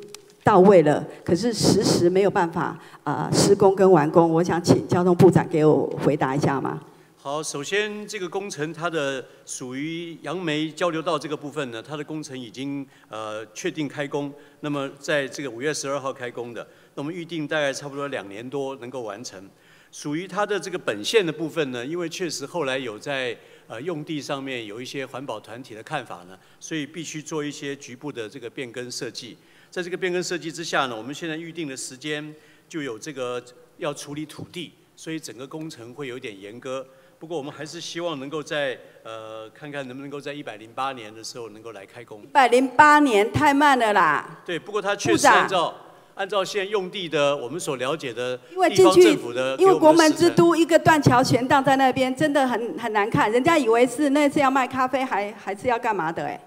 到位了，可是时时没有办法啊施工跟完工。我想请交通部长给我回答一下吗？好，首先这个工程它的属于杨梅交流道这个部分呢，它的工程已经呃确定开工，那么在这个五月十二号开工的，那我们预定大概差不多两年多能够完成。属于它的这个本线的部分呢，因为确实后来有在呃用地上面有一些环保团体的看法呢，所以必须做一些局部的这个变更设计。在这个变更设计之下呢，我们现在预定的时间就有这个要处理土地，所以整个工程会有点严格。不过我们还是希望能够在呃看看能不能够在一百零八年的时候能够来开工。一百零八年太慢了啦。对，不过它确实按照按照现在用地的我们所了解的地方政府的，因为国门之都一个断桥悬荡在那边，真的很很难看。人家以为是那是要卖咖啡，还还是要干嘛的哎。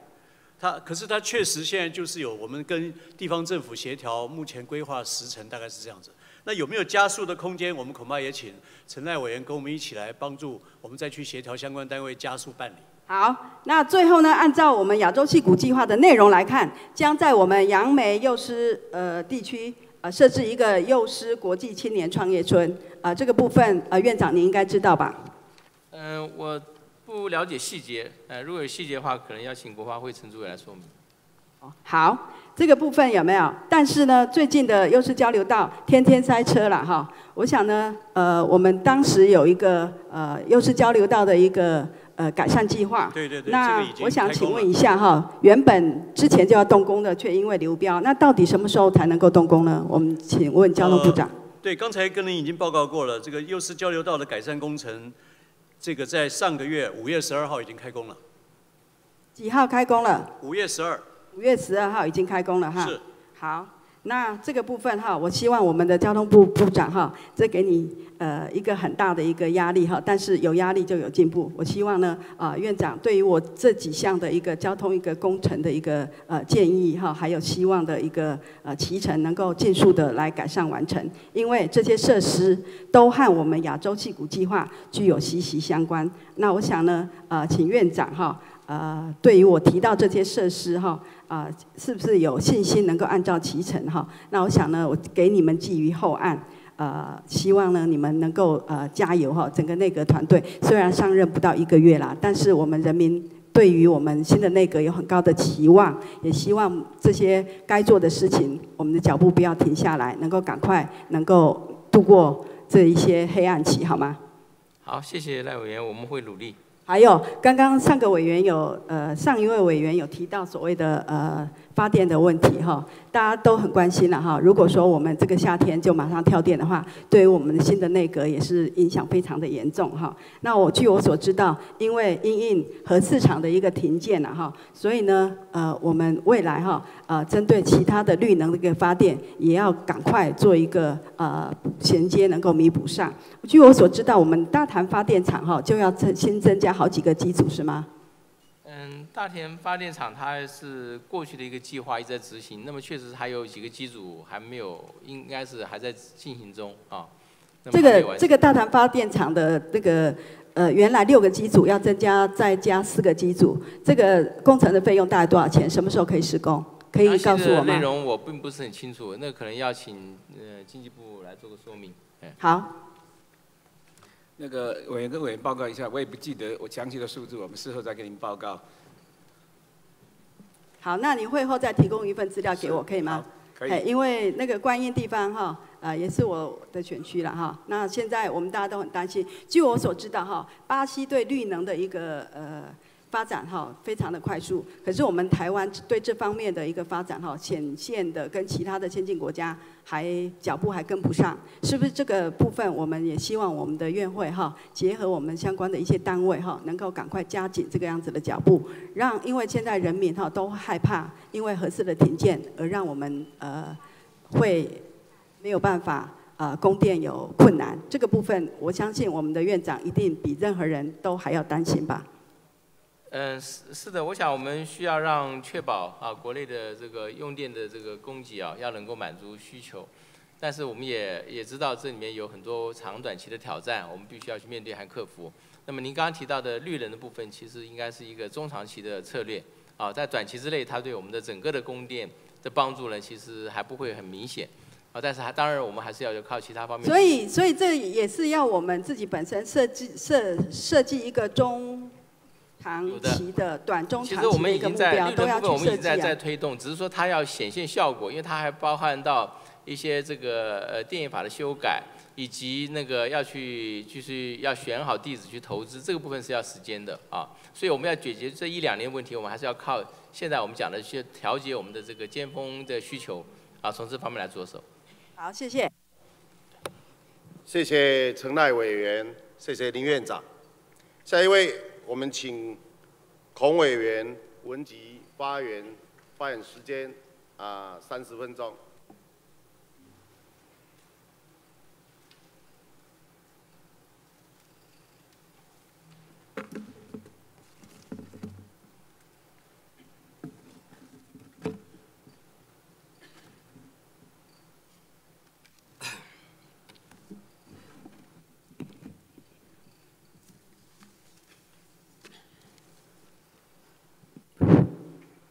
它可是它确实现在就是有我们跟地方政府协调，目前规划时程大概是这样子。那有没有加速的空间？我们恐怕也请陈赖委员跟我们一起来帮助，我们再去协调相关单位加速办理。好，那最后呢，按照我们亚洲戏骨计划的内容来看，将在我们杨梅幼师呃地区呃设置一个幼师国际青年创业村啊、这个部分呃院长您应该知道吧？嗯、我不了解细节，呃，如果有细节的话，可能要请国发会陈主委来说明。好，这个部分有没有？但是呢，最近的优势交流道天天塞车了哈。我想呢，呃，我们当时有一个呃优势交流道的一个呃改善计划。对对对，这那个我想请问一下哈，原本之前就要动工的，却因为流标，那到底什么时候才能够动工呢？我们请问交通部长。对，刚才跟您已经报告过了，这个幼师交流道的改善工程，这个在上个月五月十二号已经开工了。几号开工了？五月十二。五月十二号已经开工了哈。是。好，那这个部分哈，我希望我们的交通部部长哈，这给你呃一个很大的一个压力哈，但是有压力就有进步。我希望呢，啊、院长对于我这几项的一个交通一个工程的一个呃建议哈，还有希望的一个呃提成能够尽速的来改善完成，因为这些设施都和我们亚洲气骨计划具有息息相关。那我想呢，呃，请院长哈。呃，对于我提到这些设施哈，啊、是不是有信心能够按照其程哈？那我想呢，我给你们寄予厚望，呃，希望呢你们能够呃加油哈。整个内阁团队虽然上任不到一个月啦，但是我们人民对于我们新的内阁有很高的期望，也希望这些该做的事情，我们的脚步不要停下来，能够赶快能够度过这一些黑暗期，好吗？好，谢谢赖委员，我们会努力。还有，刚刚上个委员有呃上一位委员有提到所谓的呃发电的问题哈，大家都很关心了哈。如果说我们这个夏天就马上跳电的话，对于我们的新的内阁也是影响非常的严重哈。那我据我所知道，因为因应核市场的一个停建了哈，所以呢呃我们未来哈呃针对其他的绿能的一个发电，也要赶快做一个呃衔接，能够弥补上。据我所知道，我们大潭发电厂哈就要增新增加好几个机组是吗？嗯，大田发电厂它是过去的一个计划一直在执行，那么确实还有几个机组还没有，应该是还在进行中啊。这个这个大潭发电厂的那个呃原来六个机组要增加再加四个机组，这个工程的费用大概多少钱？什么时候可以施工？可以告诉我详细的内？容我并不是很清楚，那可能要请呃经济部来做个说明。哎好，那个委员跟委员报告一下，我也不记得我详细的数字，我们事后再给您报告。好，那你会后再提供一份资料给我，可以吗？可以哎因为那个观音地方哈，呃，也是我的选区了哈。那现在我们大家都很担心。据我所知道哈，巴西对绿能的一个呃发展哈，非常的快速。可是我们台湾对这方面的一个发展哈，显现的跟其他的先进国家还脚步还跟不上，是不是这个部分我们也希望我们的院会哈，结合我们相关的一些单位哈，能够赶快加紧这个样子的脚步，让因为现在人民哈都害怕因为合适的停建而让我们呃会没有办法呃供电有困难，这个部分我相信我们的院长一定比任何人都还要担心吧。嗯，是是的，我想我们需要让确保啊国内的这个用电的这个供给啊，要能够满足需求。但是我们也也知道这里面有很多长短期的挑战，我们必须要去面对和克服。那么您刚刚提到的绿能的部分，其实应该是一个中长期的策略啊，在短期之内，它对我们的整个的供电的帮助呢，其实还不会很明显啊。但是还当然，我们还是要靠其他方面。所以，所以这也是要我们自己本身设计设设计一个中长期的、短中其实我长期的一个们已经在目标，都绿能部分，我要去设计们已经在在啊。推动，只是说它要显现效果，因为它还包含到一些这个呃电影法的修改，以及那个要去就是要选好地址去投资，这个部分是要时间的啊。所以我们要解决这一两年问题，我们还是要靠现在我们讲的去调节我们的这个尖峰的需求啊，从这方面来着手。好，谢谢。谢谢陈赖委员，谢谢林院长。下一位，我们请孔委员文集发言，发言时间啊三十分钟。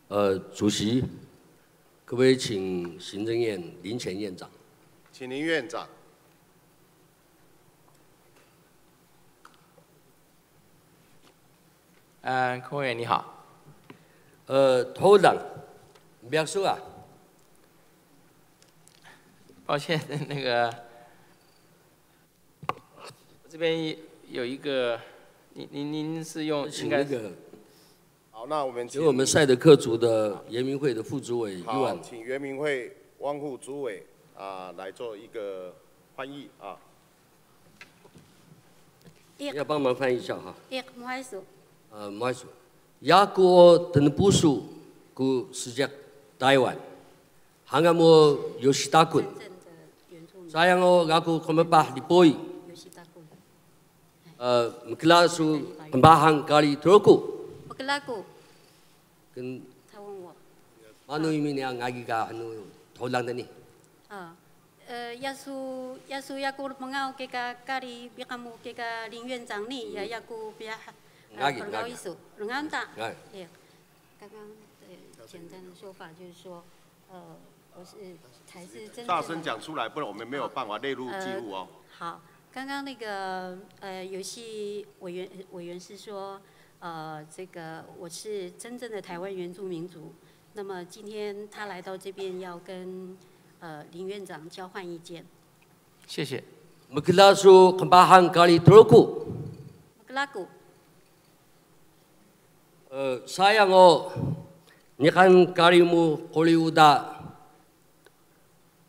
呃，主席，可不可以请行政院林前院长？请林院长。嗯，柯委员你好。呃，头长，不要说啊。抱歉，那个这边有一个，您您您是用应该请那个好，那我们请我们赛德克族的原民会的副主委好，好请原民会汪副主委啊、来做一个翻译啊。要帮忙翻译一下哈。呃，莫爱说，雅古登布苏古斯杰台湾，韩阿莫尤西达坤，沙洋哦雅古卡麦巴里波伊，呃，姆克拉苏姆巴汉咖喱托库。啊，呃，亚苏亚苏亚古朋友给个咖喱，别个木给个林院长你也亚古别呃朋友意思，人安达。哎对，刚刚呃简单的说法就是说，呃，我是才是真正大声讲出来，不然我们没有办法列入记录哦。好，刚刚那个呃游戏委员委员是说，呃，这个我是真正的台湾原住民族。那么今天他来到这边要跟呃林院长交换意见。谢谢。Mkelasu kembahang kali troku. 格拉古，Uh, sayang o ni kan karimu Hollywood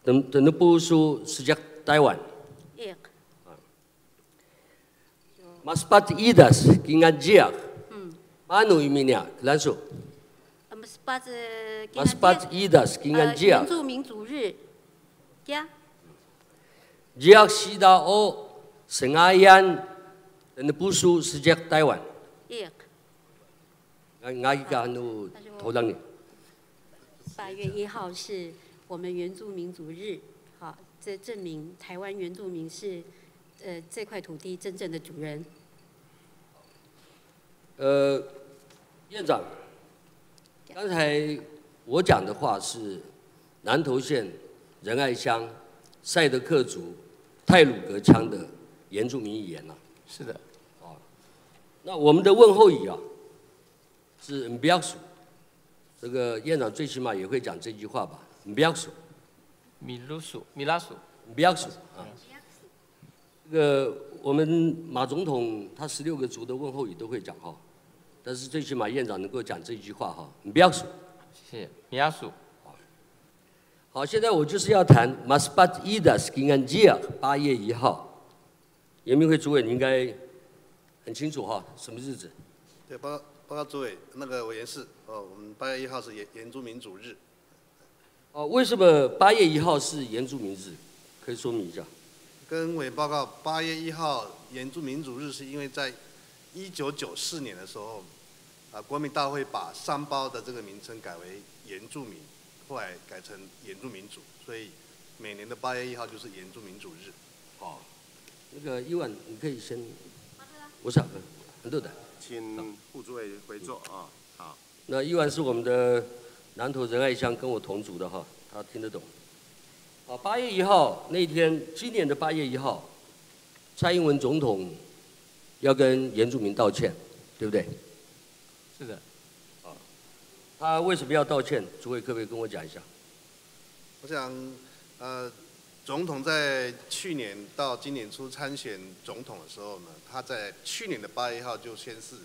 tenepusu sejak Taiwan. 耶，Maspat idas kingajiak. 嗯，Mano iminya langsung. 我们是把这 Maspat idas 日，呀，Jiak sida o sengayan tenepusu sejak Taiwan. Iya.，Ngagi ka anu tholang ni. 八月一号是我们原住民族日，好，这证明台湾原住民是呃这块土地真正的主人。呃，院长，刚才我讲的话是南投县仁爱乡赛德克族泰鲁格腔的原住民语言呐、是的。哦那我们的问候语啊是 b i a s 这个院长最起码也会讲这句话吧 m b i a s u 米鲁苏，米拉苏。m b i a s 啊。这个我们马总统他十六个族的问候语都会讲哈，但是最起码院长能够讲这一句话哈你不要数谢谢。米亚苏。好，现在我就是要谈 Masbat Ida Skinganjia 八月一号，人民会主委你应该很清楚哈，什么日子？对，报告报告主委，那个委员是哦，我们八月一号是原原住民主日，哦，为什么八月一号是原住民日？可以说明一下。跟委员报告，八月一号原住民主日是因为在一九九四年的时候，啊，国民大会把三胞的这个名称改为原住民，后来改成原住民族，所以每年的八月一号就是原住民族日。好，那个伊万，你可以先，我想很多的。请副主委回座啊。好，那伊万是我们的南投仁爱乡跟我同族的哈，他听得懂。啊，八月一号那天，今年的八月一号，蔡英文总统要跟原住民道歉，对不对？是的。啊他为什么要道歉？诸位可不可以跟我讲一下？我想，呃，总统在去年到今年初参选总统的时候呢，他在去年的八月一号就宣誓，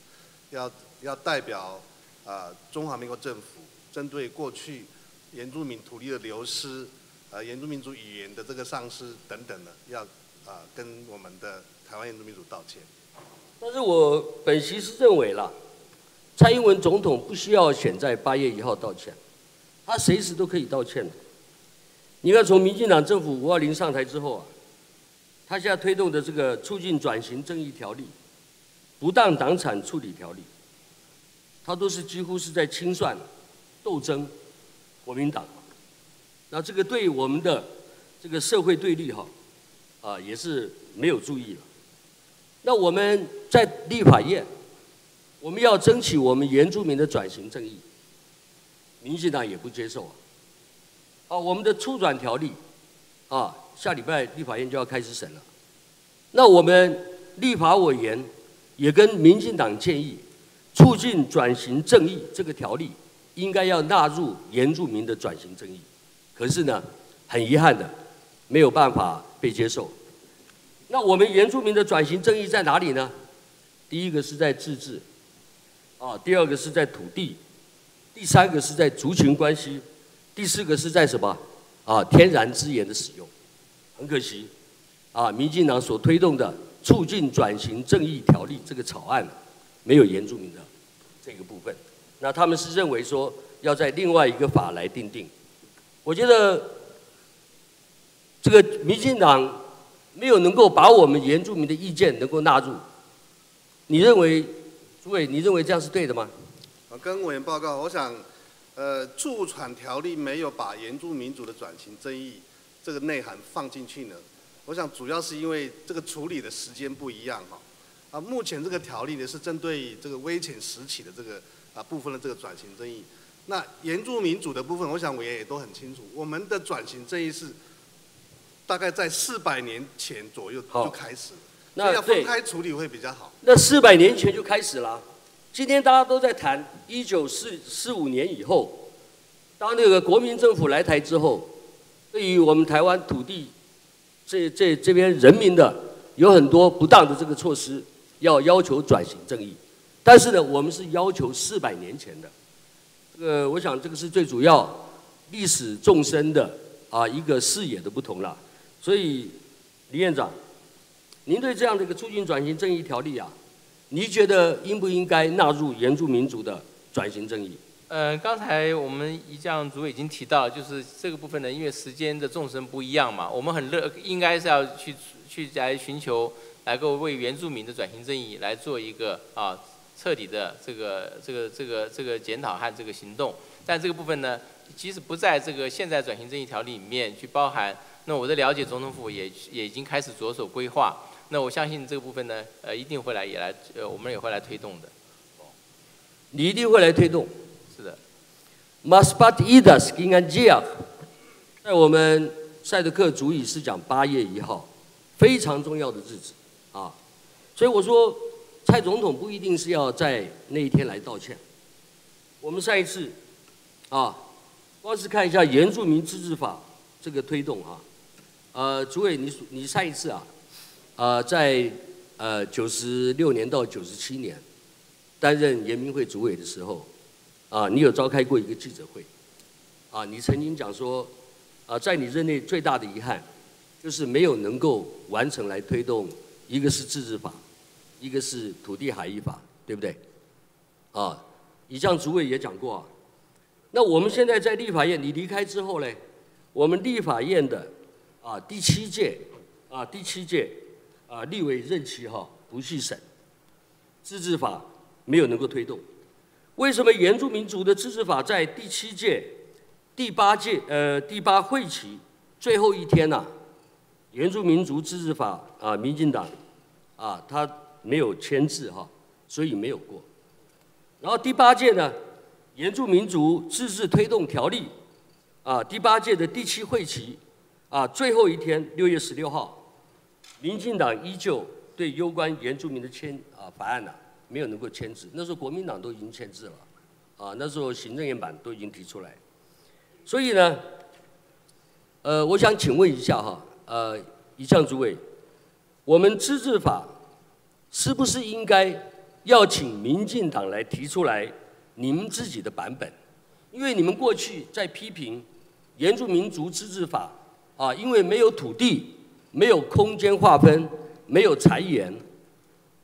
要要代表啊、呃中华民国政府，针对过去原住民土地的流失，呃原住民族语言的这个丧失等等的，要啊、呃跟我们的台湾原住民族道歉。但是我本席是认为啦，蔡英文总统不需要选在八月一号道歉，他随时都可以道歉的。你看，从民进党政府五二零上台之后啊，他现在推动的这个促进转型正义条例、不当党产处理条例，他都是几乎是在清算、斗争国民党。那这个对我们的这个社会对立哈，啊也是没有注意了。那我们在立法院，我们要争取我们原住民的转型正义。民进党也不接受啊。啊，我们的初转条例，啊，下礼拜立法院就要开始审了。那我们立法委员也跟民进党建议，促进转型正义这个条例应该要纳入原住民的转型正义。可是呢，很遗憾的，没有办法被接受。那我们原住民的转型正义在哪里呢？第一个是在自治，啊，第二个是在土地，第三个是在族群关系，第四个是在什么？啊，天然资源的使用。很可惜，啊，民进党所推动的促进转型正义条例这个草案，没有原住民的这个部分。那他们是认为说要在另外一个法来定定。我觉得这个民进党没有能够把我们原住民的意见能够纳入。你认为，诸位，你认为这样是对的吗？啊，跟委员报告，我想，呃，驻船条例没有把原住民族的转型争议这个内涵放进去呢。我想主要是因为这个处理的时间不一样哈。啊，目前这个条例呢是针对这个危险时期的这个啊部分的这个转型争议。那原住民族的部分，我想委员也都很清楚，我们的转型争议是大概在四百年前左右就开始，那要分开处理会比较好。那四百年前就开始了，今天大家都在谈一九四四五年以后，当那个国民政府来台之后，对于我们台湾土地这这这边人民的有很多不当的这个措施，要要求转型正义，但是呢，我们是要求四百年前的。这个我想这个是最主要历史纵深的啊一个视野的不同了。所以李院长，您对这样的一个促进转型正义条例啊，您觉得应不应该纳入原住民族的转型正义？呃，刚才我们一将主委已经提到，就是这个部分呢，因为时间的纵深不一样嘛，我们很乐应该是要去去来寻求，来够为原住民的转型正义来做一个啊。彻底的这个这个这个这个检讨和这个行动，但这个部分呢，即使不在这个现在转型正义条例里面去包含，那我的了解，总统府也也已经开始着手规划。那我相信这个部分呢，呃，一定会来也来，呃，我们也会来推动的。你一定会来推动。是的。Maspat Idas Ginganjia，在我们赛德克主语是讲八月一号，非常重要的日子啊，所以我说。蔡总统不一定是要在那一天来道歉。我们上一次，啊，光是看一下原住民自治法这个推动啊，呃，主委你你上一次啊，呃，在呃九十六年到九十七年担任延民会主委的时候，啊，你有召开过一个记者会，啊，你曾经讲说，啊，在你任内最大的遗憾，就是没有能够完成来推动一个是自治法。一个是土地海域法，对不对？啊，以上主委也讲过啊。那我们现在在立法院，你离开之后呢，我们立法院的啊第七届啊第七届啊立委任期哈不续审，自治法没有能够推动。为什么原住民族的自治法在第七届第八届呃第八会期最后一天呢？原住民族自治法啊，民进党啊他。没有签字哈，所以没有过。然后第八届呢，原住民族自治推动条例，啊，第八届的第七会期，啊，最后一天六月十六号，民进党依旧对有关原住民的签啊法案呢，没有能够签字。那时候国民党都已经签字了，啊，那时候行政院版都已经提出来。所以呢，呃，我想请问一下哈，呃，以上诸位，我们自治法。是不是应该要请民进党来提出来你们自己的版本？因为你们过去在批评原住民族自治法啊，因为没有土地、没有空间划分、没有财源。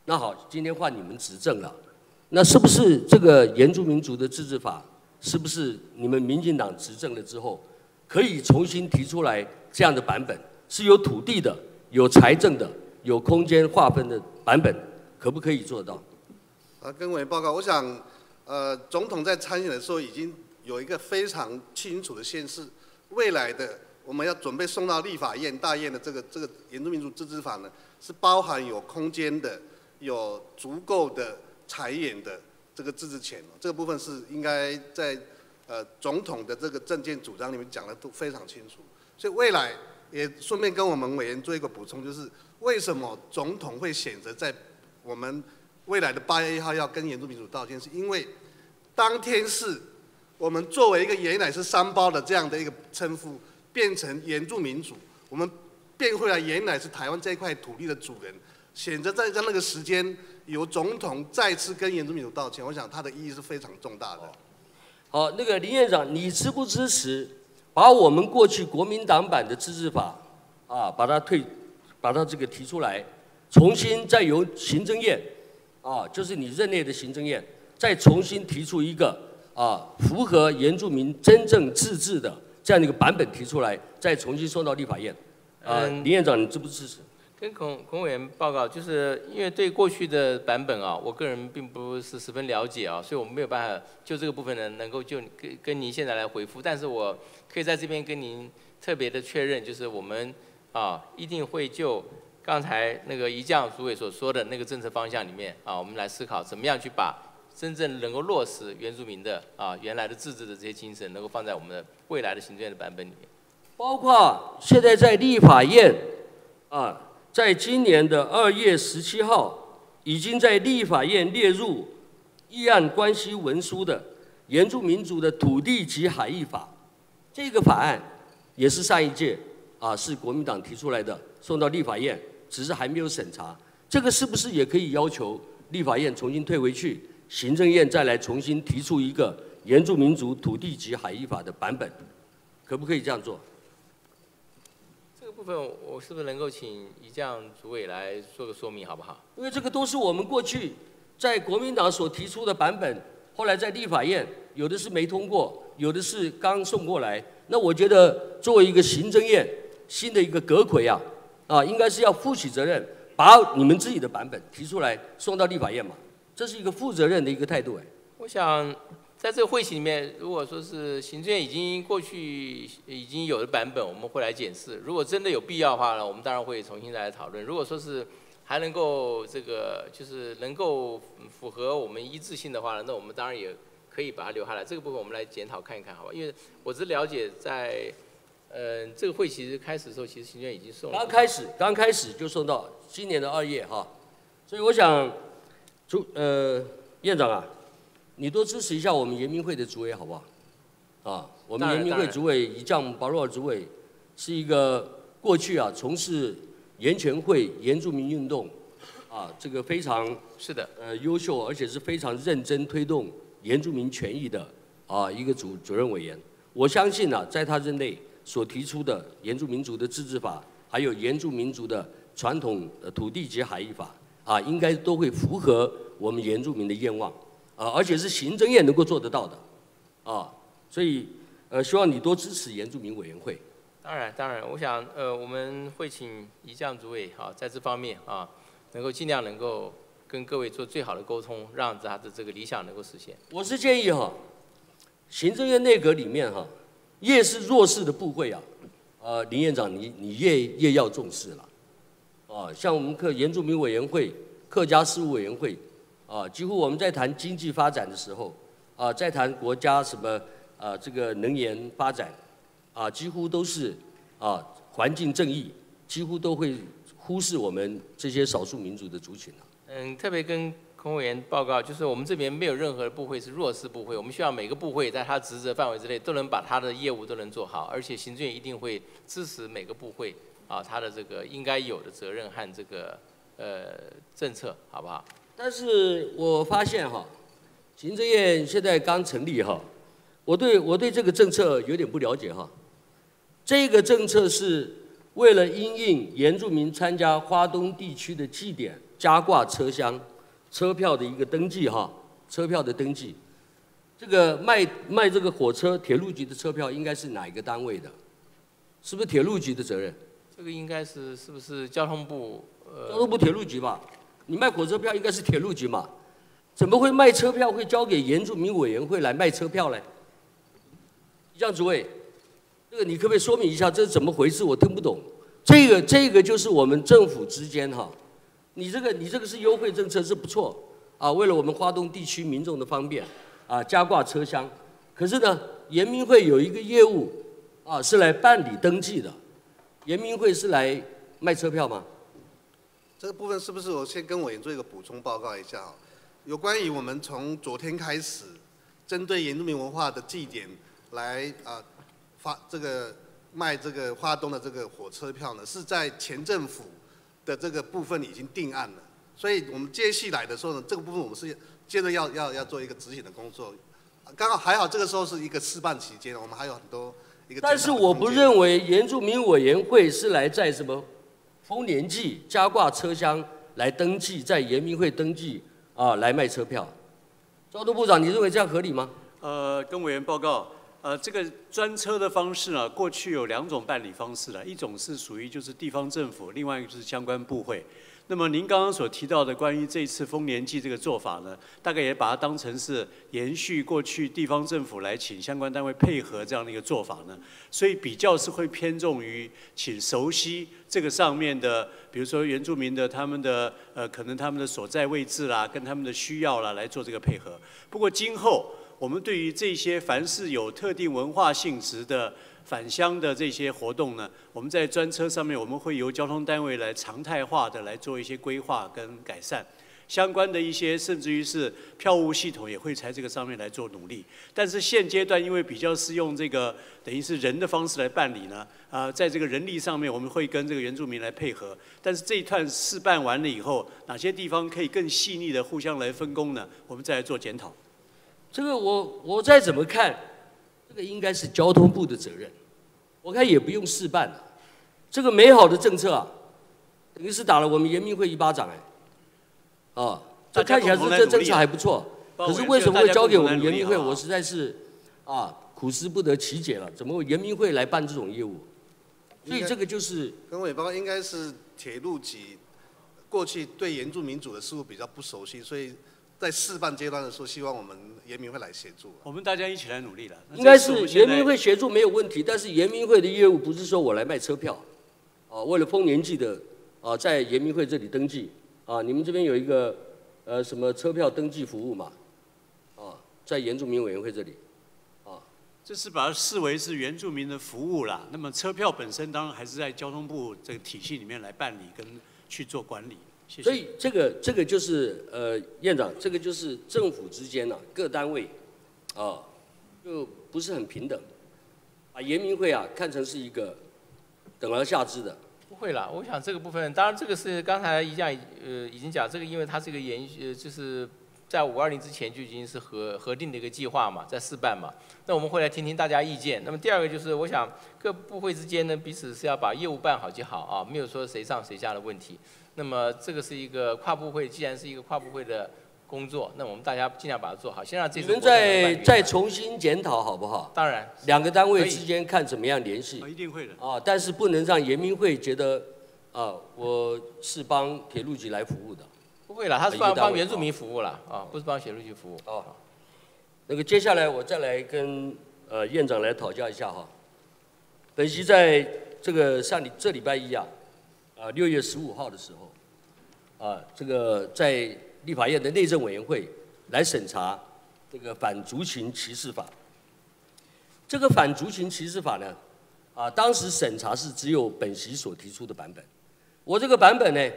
那好，今天换你们执政了，那是不是这个原住民族的自治法，是不是你们民进党执政了之后，可以重新提出来这样的版本？是有土地的、有财政的、有空间划分的？版本可不可以做到？啊，跟委员报告，我想，呃，总统在参选的时候已经有一个非常清楚的宣示，未来的我们要准备送到立法院大院的这个这个原住民族自治法呢，是包含有空间的、有足够的财源的这个自治权，这个部分是应该在呃总统的这个政见主张里面讲的都非常清楚，所以未来也顺便跟我们委员做一个补充，就是为什么总统会选择在我们未来的八月一号要跟原住民族道歉，是因为当天是我们作为一个原来是三包的这样的一个称呼，变成原住民族，我们变回来原来是台湾这块土地的主人，选择在在那个时间由总统再次跟原住民族道歉，我想它的意义是非常重大的。好，那个林院长，你支不支持把我们过去国民党版的自治法啊，把它退，把它这个提出来，重新再由行政院啊，就是你任内的行政院，再重新提出一个啊，符合原住民真正自治的这样的一个版本提出来，再重新送到立法院。啊，林院长，你支不支持？跟孔孔委员报告，就是因为对过去的版本啊，我个人并不是十分了解啊，所以我们没有办法就这个部分呢，能够就跟跟您现在来回复。但是我可以在这边跟您特别的确认，就是我们啊一定会就刚才那个一将主委所说的那个政策方向里面啊，我们来思考怎么样去把真正能够落实原住民的啊原来的自治的这些精神，能够放在我们的未来的行政院的版本里面。包括现在在立法院，啊，在今年的二月十七号，已经在立法院列入议案关系文书的原住民族的土地及海域法，这个法案也是上一届啊是国民党提出来的，送到立法院，只是还没有审查。这个是不是也可以要求立法院重新退回去，行政院再来重新提出一个原住民族土地及海域法的版本？可不可以这样做？这个部分我是不是能够请一将主委来做个说明，好不好？因为这个都是我们过去在国民党所提出的版本，后来在立法院有的是没通过，有的是刚送过来。那我觉得作为一个行政院新的一个阁魁啊，啊，应该是要负起责任，把你们自己的版本提出来送到立法院嘛，这是一个负责任的一个态度哎。我想在这个会期里面，如果说是行政院已经过去已经有的版本，我们会来检视。如果真的有必要的话呢，我们当然会重新再来讨论。如果说是还能够这个就是能够符合我们一致性的话呢，那我们当然也可以把它留下来。这个部分我们来检讨看一看，好吧？因为我只了解在呃这个会其实开始的时候，其实行政院已经送了。刚开始刚开始就送到今年的二月哈，所以我想，主呃院长啊。你多支持一下我们研明会的主委好不好？啊，我们研明会主委一将保若主委是一个过去啊从事研全会原住民运动啊这个非常是的呃优秀而且是非常认真推动原住民权益的啊一个主主任委员。我相信呢，在他任内所提出的原住民族的自治法，还有原住民族的传统土地及海域法啊，应该都会符合我们原住民的愿望。啊，而且是行政院能够做得到的，啊，所以呃，希望你多支持原住民委员会。当然，当然，我想呃，我们会请一将主委啊，在这方面啊，能够尽量能够跟各位做最好的沟通，让他的这个理想能够实现。我是建议哈，行政院内阁里面哈，越是弱势的部会啊，呃，林院长你你越越要重视了，啊，像我们客原住民委员会、客家事务委员会。啊，几乎我们在谈经济发展的时候，啊，在谈国家什么啊，这个能源发展，啊，几乎都是啊，环境正义，几乎都会忽视我们这些少数民族的族群啊。嗯，特别跟公务员报告，就是我们这边没有任何的部会是弱势部会，我们需要每个部会在他职责范围之内都能把他的业务都能做好，而且行政院一定会支持每个部会啊，他的这个应该有的责任和这个呃政策，好不好？但是我发现哈，行政院现在刚成立哈，我对我对这个政策有点不了解哈。这个政策是为了因应原住民参加华东地区的祭典，加挂车厢、车票的一个登记哈，车票的登记。这个卖卖这个火车铁路局的车票应该是哪一个单位的？是不是铁路局的责任？这个应该是是不是交通部？呃，交通部铁路局吧。你卖火车票应该是铁路局嘛？怎么会卖车票会交给原住民委员会来卖车票嘞？江主委，这个你可不可以说明一下这是怎么回事？我听不懂。这个这个就是我们政府之间哈，你这个你这个是优惠政策是不错啊，为了我们华东地区民众的方便啊，加挂车厢。可是呢，严明会有一个业务啊，是来办理登记的。严明会是来卖车票吗？这个部分是不是我先跟委员做一个补充报告一下啊？有关于我们从昨天开始，针对原住民文化的祭典来啊发这个卖这个花东的这个火车票呢，是在前政府的这个部分已经定案了，所以我们接续来的时候呢，这个部分我们是接着要要要做一个执行的工作。刚好还好这个时候是一个试办期间，我们还有很多一个。但是我不认为原住民委员会是来在什么丰年祭加挂车厢来登记，在延明会登记啊来卖车票。赵都部长，你认为这样合理吗？呃，跟委员报告，呃，这个专车的方式呢，过去有两种办理方式的，一种是属于就是地方政府，另外一个就是相关部会。那么您刚刚所提到的关于这次丰年祭这个做法呢，大概也把它当成是延续过去地方政府来请相关单位配合这样的一个做法呢，所以比较是会偏重于请熟悉这个上面的，比如说原住民的他们的呃可能他们的所在位置啦，跟他们的需要啦来做这个配合。不过今后我们对于这些凡是有特定文化性质的。返乡的这些活动呢，我们在专车上面，我们会由交通单位来常态化的来做一些规划跟改善，相关的一些甚至于是票务系统也会在这个上面来做努力。但是现阶段因为比较是用这个等于是人的方式来办理呢，啊，在这个人力上面我们会跟这个原住民来配合。但是这一段试办完了以后，哪些地方可以更细腻的互相来分工呢？我们再来做检讨。这个我我再怎么看，这个应该是交通部的责任。我看也不用试办了，这个美好的政策啊，等于是打了我们人民会一巴掌哎，啊，这看起来是这政策还不错，可是为什么会交给我们人民会？我实在是啊苦思不得其解了，怎么会人民会来办这种业务？所以这个就是跟伟报告应该是铁路局过去对原住民主的事务比较不熟悉，所以在示范阶段的时候，希望我们。严明会来协助，我们大家一起来努力了。应该是严明会协助没有问题，但是严明会的业务不是说我来卖车票，啊，为了丰年祭的啊，在严明会这里登记啊，你们这边有一个呃什么车票登记服务嘛，啊，在原住民委员会这里，啊，这是把它视为是原住民的服务啦。那么车票本身当然还是在交通部这个体系里面来办理跟去做管理。所以这个这个就是呃，院长，这个就是政府之间呢，各单位，啊，就不是很平等，把严明会啊看成是一个等而下之的。不会啦，我想这个部分，当然这个是刚才一样呃已经讲，这个因为它是一个延续，就是在五二零之前就已经是核核定的一个计划嘛，在试办嘛。那我们会来听听大家意见。那么第二个就是，我想各部会之间呢，彼此是要把业务办好就好啊，没有说谁上谁下的问题。那么这个是一个跨部会，既然是一个跨部会的工作，那我们大家尽量把它做好，先让这。你们再再重新检讨好不好？当然。两个单位之间看怎么样联系。一定会的。啊，但是不能让严明会觉得，啊，我是帮铁路局来服务的。不会了，他是帮帮原住民服务了，啊，不是帮铁路局服务。哦。那个接下来我再来跟呃院长来讨教一下哈。本席在这个上礼这礼拜一啊，啊六月十五号的时候。啊，这个在立法院的内政委员会来审查这个反族群歧视法。这个反族群歧视法呢，啊，当时审查是只有本席所提出的版本。我这个版本呢，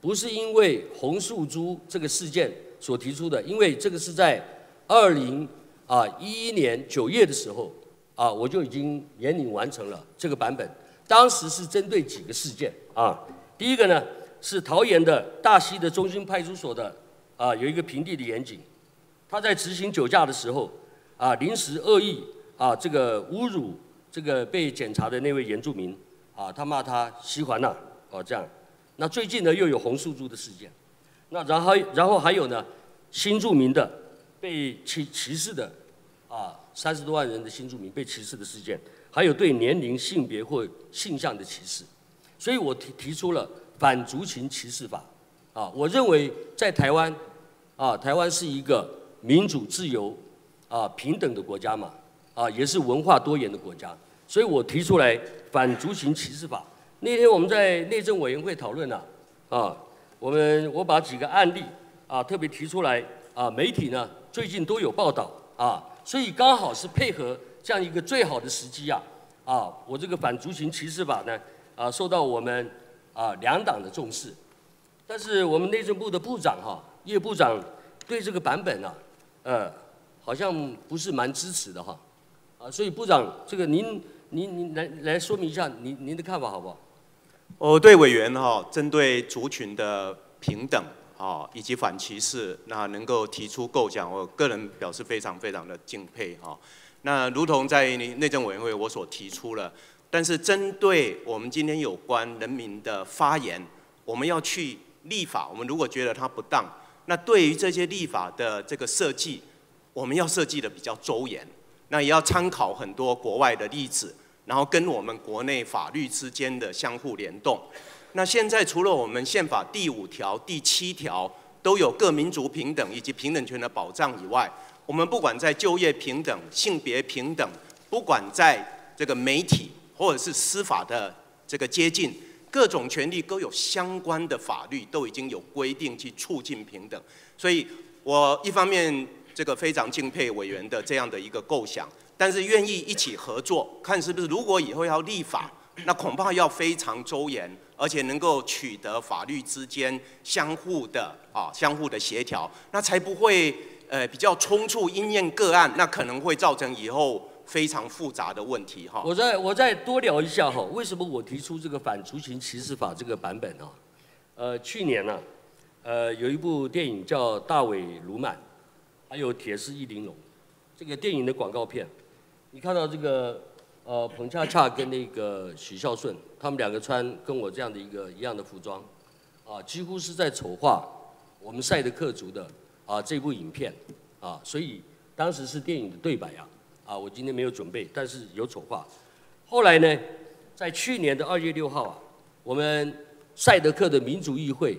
不是因为红树珠这个事件所提出的，因为这个是在二零啊一一年九月的时候啊，我就已经研拟完成了这个版本。当时是针对几个事件啊，第一个呢。是桃园的大溪的中心派出所的啊，有一个平地的严警，他在执行酒驾的时候啊，临时恶意啊，这个侮辱这个被检查的那位原住民啊，他骂他西环呐，哦这样。那最近呢又有红树珠的事件，那然后然后还有呢新住民的被歧歧视的啊，三十多万人的新住民被歧视的事件，还有对年龄、性别或性向的歧视，所以我提提出了。反族群歧视法，啊，我认为在台湾，啊，台湾是一个民主、自由、啊平等的国家嘛，啊，也是文化多元的国家，所以我提出来反族群歧视法。那天我们在内政委员会讨论了，啊，我们我把几个案例啊特别提出来，啊，媒体呢最近都有报道，啊，所以刚好是配合这样一个最好的时机啊，啊，我这个反族群歧视法呢，啊，受到我们啊两党的重视，但是我们内政部的部长哈叶部长对这个版本啊，呃，好像不是蛮支持的哈，啊，所以部长这个您您您来来说明一下您您的看法好不好？我对委员哈针对族群的平等啊以及反歧视，那能够提出构想，我个人表示非常非常的敬佩哈。那如同在内政委员会我所提出了，但是针对我们今天有关人民的发言，我们要去立法，我们如果觉得它不当，那对于这些立法的这个设计，我们要设计的比较周延，那也要参考很多国外的例子。然后跟我们国内法律之间的相互联动。那现在除了我们宪法第五条、第七条都有各民族平等以及平等权的保障以外，我们不管在就业平等、性别平等，不管在这个媒体或者是司法的这个接近，各种权利都有相关的法律都已经有规定去促进平等。所以我一方面这个非常敬佩委员的这样的一个构想。但是愿意一起合作，看是不是如果以后要立法，那恐怕要非常周延，而且能够取得法律之间相互的啊相互的协调，那才不会呃比较冲突因验个案，那可能会造成以后非常复杂的问题哈。我再我再多聊一下哈，为什么我提出这个反族群歧视法这个版本呢？呃，去年呢，呃有一部电影叫《大伟卢曼》，还有《铁狮一玲珑》，这个电影的广告片。你看到这个呃彭恰恰跟那个许孝顺，他们两个穿跟我这样的一个一样的服装，啊，几乎是在丑化我们赛德克族的啊这部影片啊，所以当时是电影的对白啊，啊，我今天没有准备，但是有丑化。后来呢，在去年的二月六号啊，我们赛德克的民主议会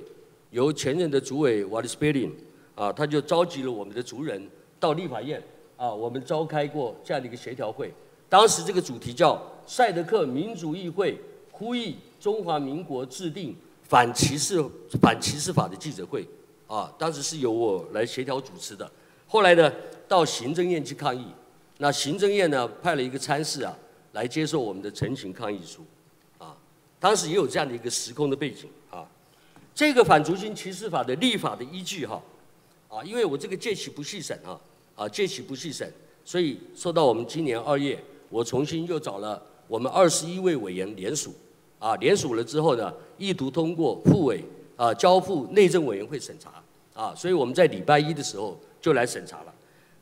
由前任的主委瓦利斯贝林啊，他就召集了我们的族人到立法院。啊，我们召开过这样的一个协调会，当时这个主题叫“赛德克民主议会呼吁中华民国制定反歧视反歧视法”的记者会，啊，当时是由我来协调主持的。后来呢，到行政院去抗议，那行政院呢派了一个参事啊来接受我们的陈情抗议书，啊，当时也有这样的一个时空的背景啊。这个反族群歧视法的立法的依据哈，啊，因为我这个借期不细审啊。啊，借期不细审，所以受到我们今年二月，我重新又找了我们二十一位委员联署，啊，联署了之后呢，一读通过，复委啊交付内政委员会审查，啊，所以我们在礼拜一的时候就来审查了。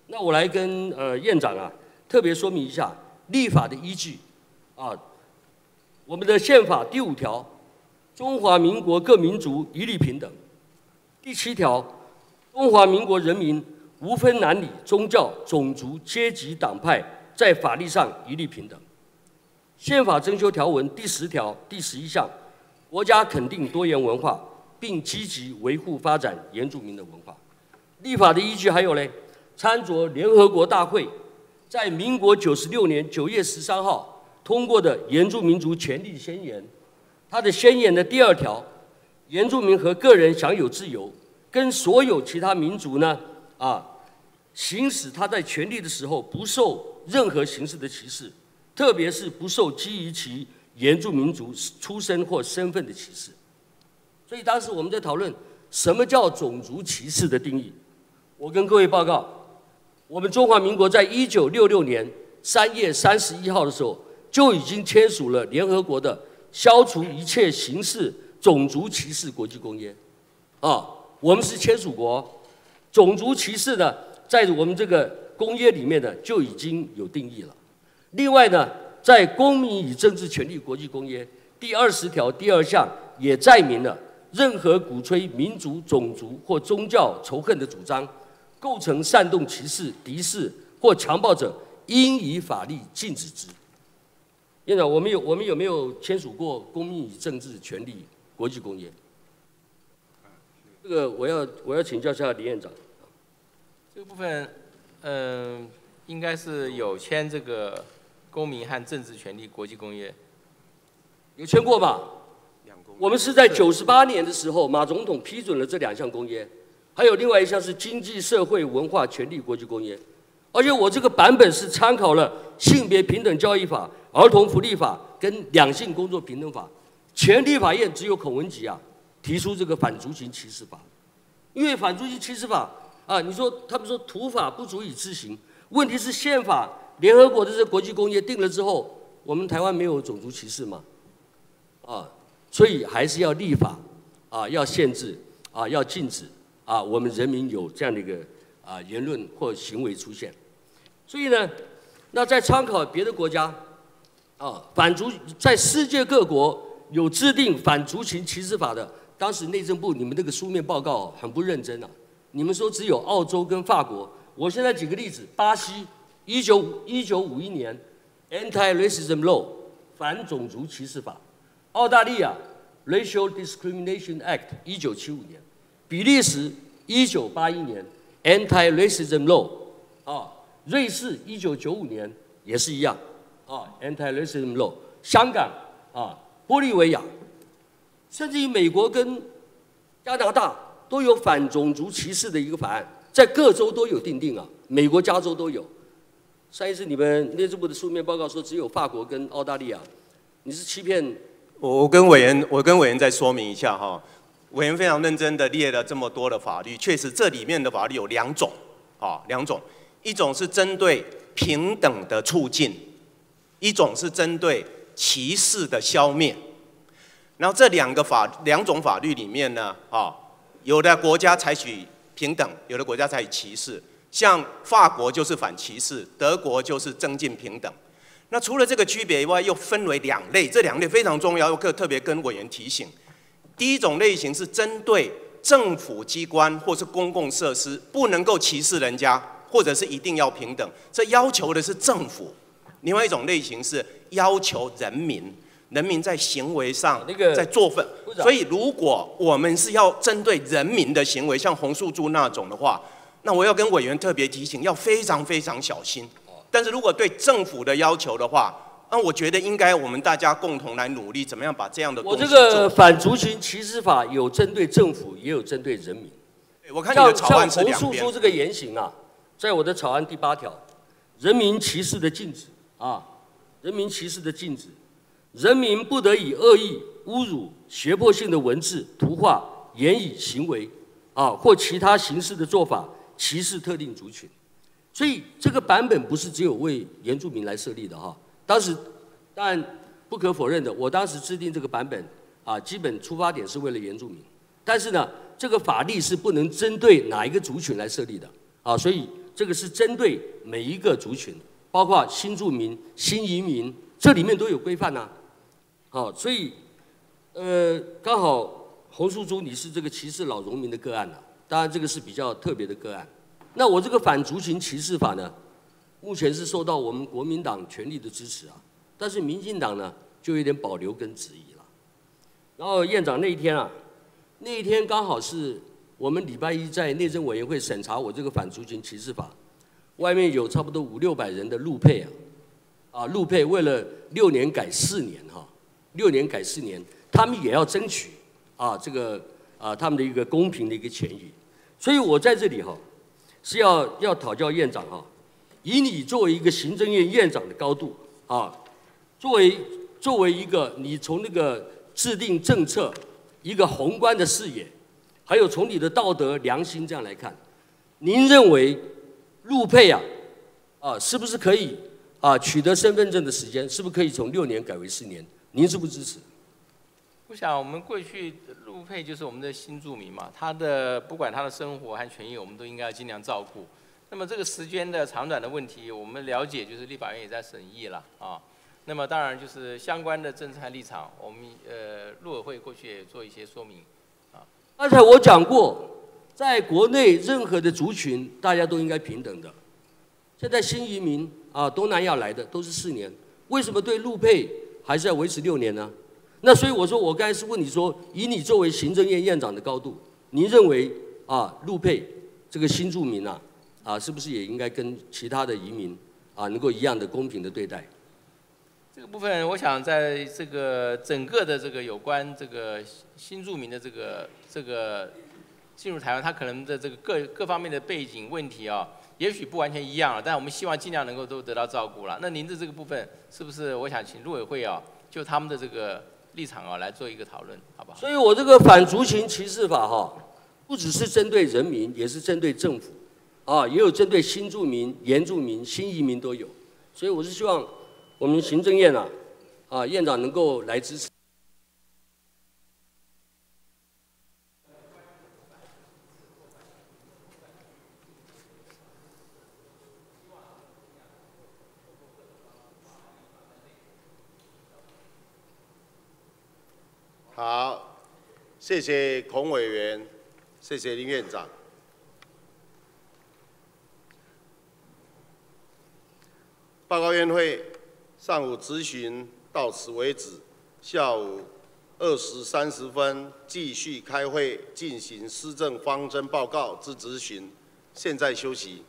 那我来跟呃院长啊特别说明一下立法的依据，啊，我们的宪法第五条，中华民国各民族一律平等；第七条，中华民国人民。无分男女、宗教、种族、阶级、党派，在法律上一律平等。宪法增修条文第十条第十一项，国家肯定多元文化，并积极维护发展原住民的文化。立法的依据还有呢，参酌联合国大会在民国九十六年九月十三号通过的《原住民族权利宣言》，它的宣言的第二条，原住民和个人享有自由，跟所有其他民族呢。啊，行使他在权利的时候不受任何形式的歧视，特别是不受基于其原住民族出身或身份的歧视。所以当时我们在讨论什么叫种族歧视的定义。我跟各位报告，我们中华民国在一九六六年三月三十一号的时候就已经签署了联合国的消除一切形式种族歧视国际公约。啊，我们是签署国。种族歧视呢，在我们这个公约里面呢就已经有定义了。另外呢，在《公民与政治权利国际公约》第二十条第二项也载明了，任何鼓吹民族、种族或宗教仇恨的主张，构成煽动歧视、敌视或强暴者，应以法律禁止之。院长，我们有我们有没有签署过《公民与政治权利国际公约》？这个我要我要请教一下李院长。这个部分，嗯，应该是有签这个《公民和政治权利国际公约》，有签过吧？我们是在九十八年的时候，马总统批准了这两项公约，还有另外一项是《经济社会文化权利国际公约》。而且我这个版本是参考了性别平等教育法、儿童福利法跟两性工作平等法。全立法院只有孔文吉啊提出这个反族群歧视法，因为反族群歧视法啊，你说他们说土法不足以执行，问题是宪法、联合国的这国际公约定了之后，我们台湾没有种族歧视嘛？啊，所以还是要立法啊，要限制啊，要禁止啊，我们人民有这样的一个啊言论或行为出现。所以呢，那在参考别的国家啊，反族在世界各国。有制定反族群歧视法的，当时内政部你们那个书面报告很不认真啊！你们说只有澳洲跟法国，我现在举个例子，巴西一九一九五一年 Anti-Racism Law 反种族歧视法，澳大利亚 Racial Discrimination Act 一九七五年，比利时一九八一年 Anti-Racism Law 啊，瑞士一九九五年也是一样啊，Anti-Racism Law，香港啊。玻利维亚，甚至于美国跟加拿大都有反种族歧视的一个法案，在各州都有定定啊。美国加州都有。上一次你们内政部的书面报告说只有法国跟澳大利亚，你是欺骗？我我跟委员，我跟委员再说明一下哈。委员非常认真的列了这么多的法律，确实这里面的法律有两种啊，两种，一种是针对平等的促进，一种是针对。歧视的消灭，然后这两个法两种法律里面呢，啊，有的国家采取平等，有的国家采取歧视。像法国就是反歧视，德国就是增进平等。那除了这个区别以外，又分为两类，这两类非常重要，我特特别跟委员提醒。第一种类型是针对政府机关或是公共设施不能够歧视人家，或者是一定要平等，这要求的是政府。另外一种类型是要求人民，人民在行为上，在做份。所以如果我们是要针对人民的行为，像红树珠那种的话，那我要跟委员特别提醒，要非常非常小心。但是如果对政府的要求的话，那我觉得应该我们大家共同来努力，怎么样把这样的我这个反族群歧视法有针对政府，也有针对人民。我看你的草案是红树珠这个言行啊，在我的草案第八条，人民歧视的禁止。啊，人民歧视的禁止，人民不得以恶意、侮辱、胁迫性的文字、图画、言语、行为，啊或其他形式的做法歧视特定族群。所以这个版本不是只有为原住民来设立的哈。当时，但不可否认的，我当时制定这个版本啊，基本出发点是为了原住民。但是呢，这个法律是不能针对哪一个族群来设立的啊，所以这个是针对每一个族群。包括新住民、新移民，这里面都有规范呐。好，所以，呃，刚好洪树珠你是这个歧视老农民的个案了。当然，这个是比较特别的个案。那我这个反族群歧视法呢，目前是受到我们国民党全力的支持啊。但是民进党呢，就有点保留跟质疑了。然后院长那一天啊，那一天刚好是我们礼拜一在内政委员会审查我这个反族群歧视法。外面有差不多五六百人的陆配啊，啊陆配为了六年改四年哈，六年改四年，他们也要争取啊这个啊他们的一个公平的一个权益，所以我在这里哈是要要讨教院长哈，以你作为一个行政院院长的高度啊，作为作为一个你从那个制定政策一个宏观的视野，还有从你的道德良心这样来看，您认为？陆配啊，啊，是不是可以啊？取得身份证的时间是不是可以从六年改为四年？您是不支持？我想我们过去陆配就是我们的新住民嘛，他的不管他的生活和权益，我们都应该要尽量照顾。那么这个时间的长短的问题，我们了解，就是立法院也在审议了啊。那么当然就是相关的政策立场，我们呃陆委会过去也做一些说明啊。刚才我讲过。在国内任何的族群，大家都应该平等的。现在新移民啊，东南亚来的都是四年，为什么对陆配还是要维持六年呢？那所以我说，我刚才是问你说，以你作为行政院院长的高度，您认为啊，陆配这个新住民啊，啊，是不是也应该跟其他的移民啊，能够一样的公平的对待？这个部分，我想在这个整个的这个有关这个新住民的这个这个。进入台湾，他可能的这个各各方面的背景问题啊，也许不完全一样了，但我们希望尽量能够都得到照顾了。那您的这个部分是不是我想请陆委会啊，就他们的这个立场啊来做一个讨论，好不好？所以我这个反族群歧视法哈，不只是针对人民，也是针对政府，啊，也有针对新住民、原住民、新移民都有。所以我是希望我们行政院啊，啊院长能够来支持。好，谢谢孔委员，谢谢林院长。报告院会上午咨询到此为止，下午二时三十分继续开会进行施政方针报告之咨询，现在休息。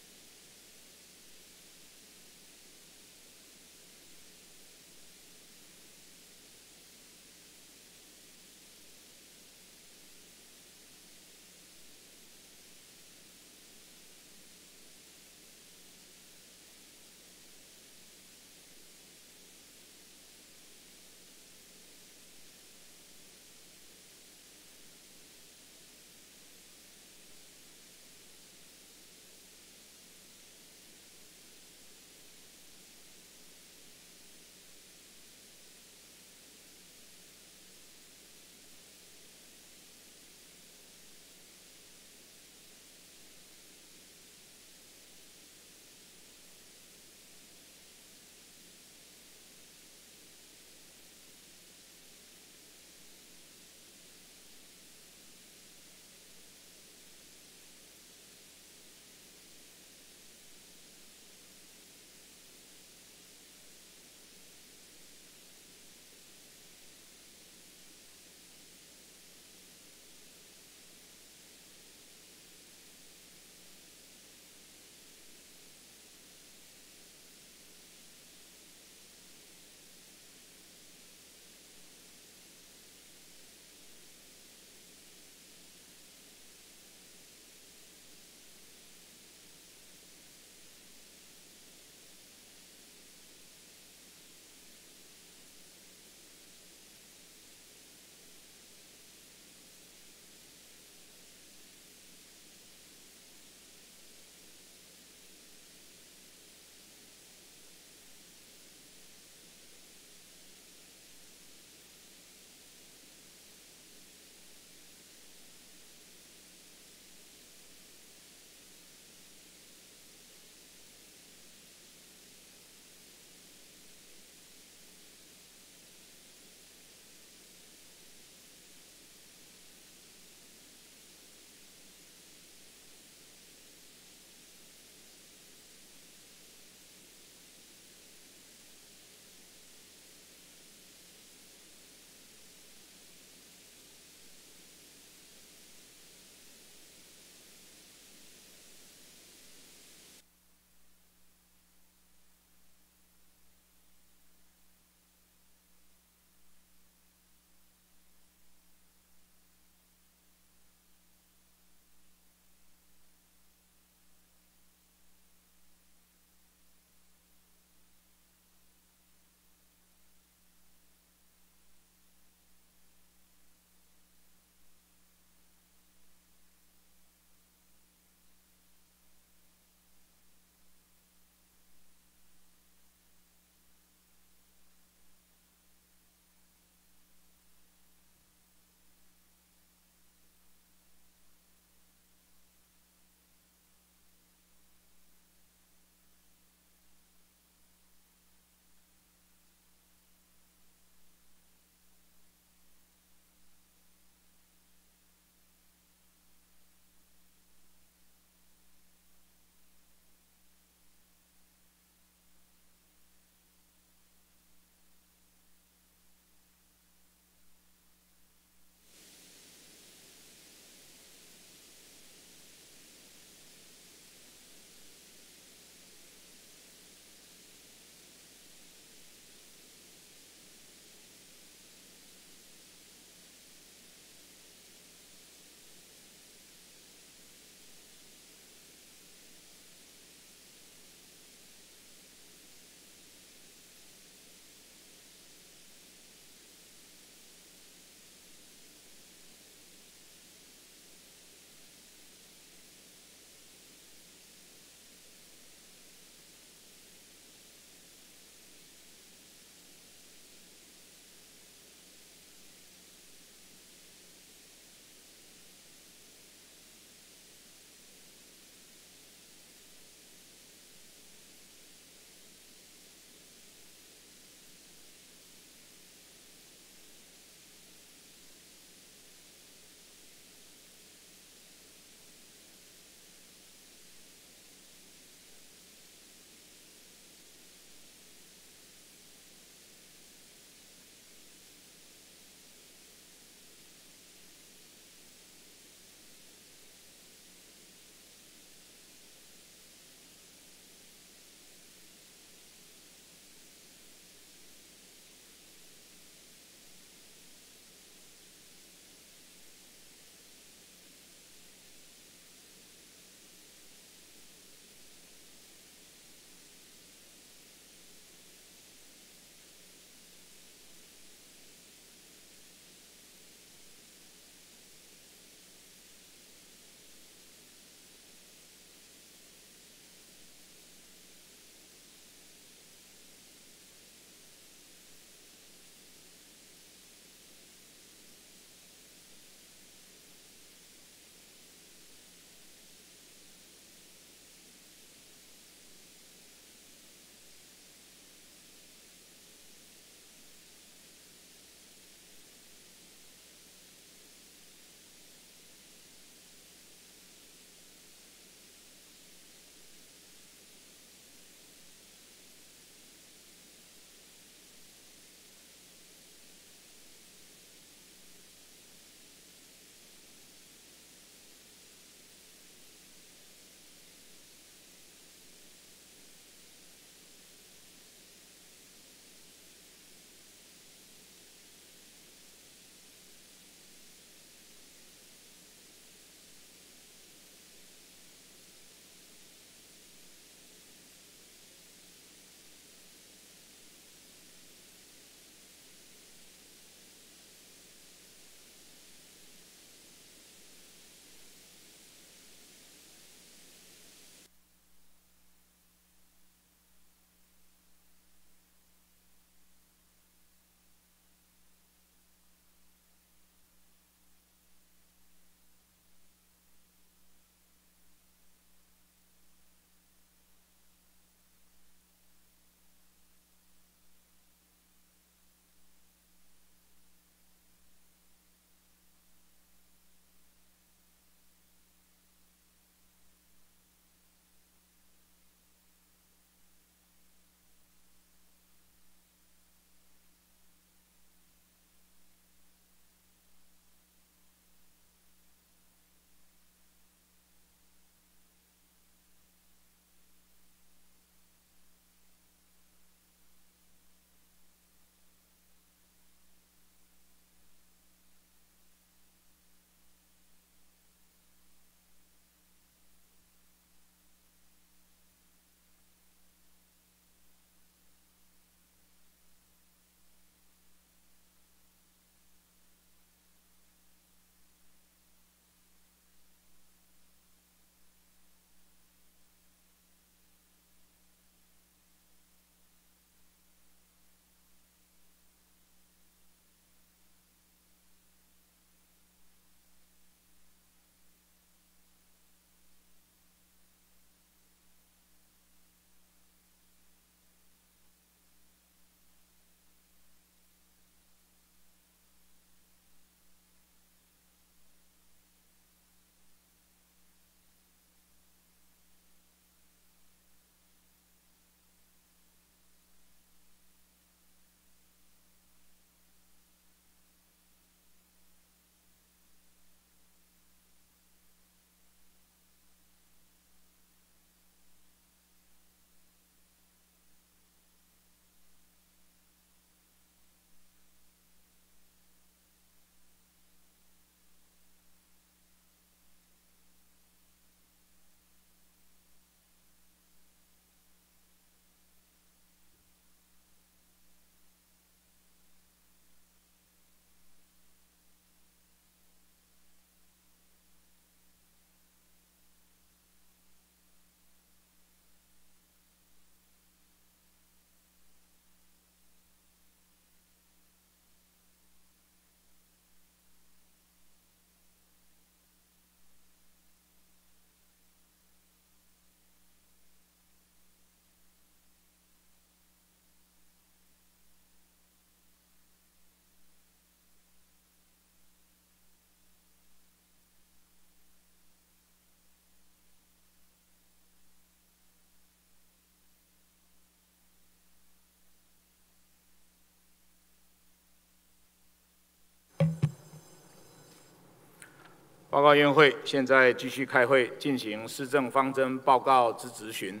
报告院会，现在继续开会，进行施政方针报告之质询。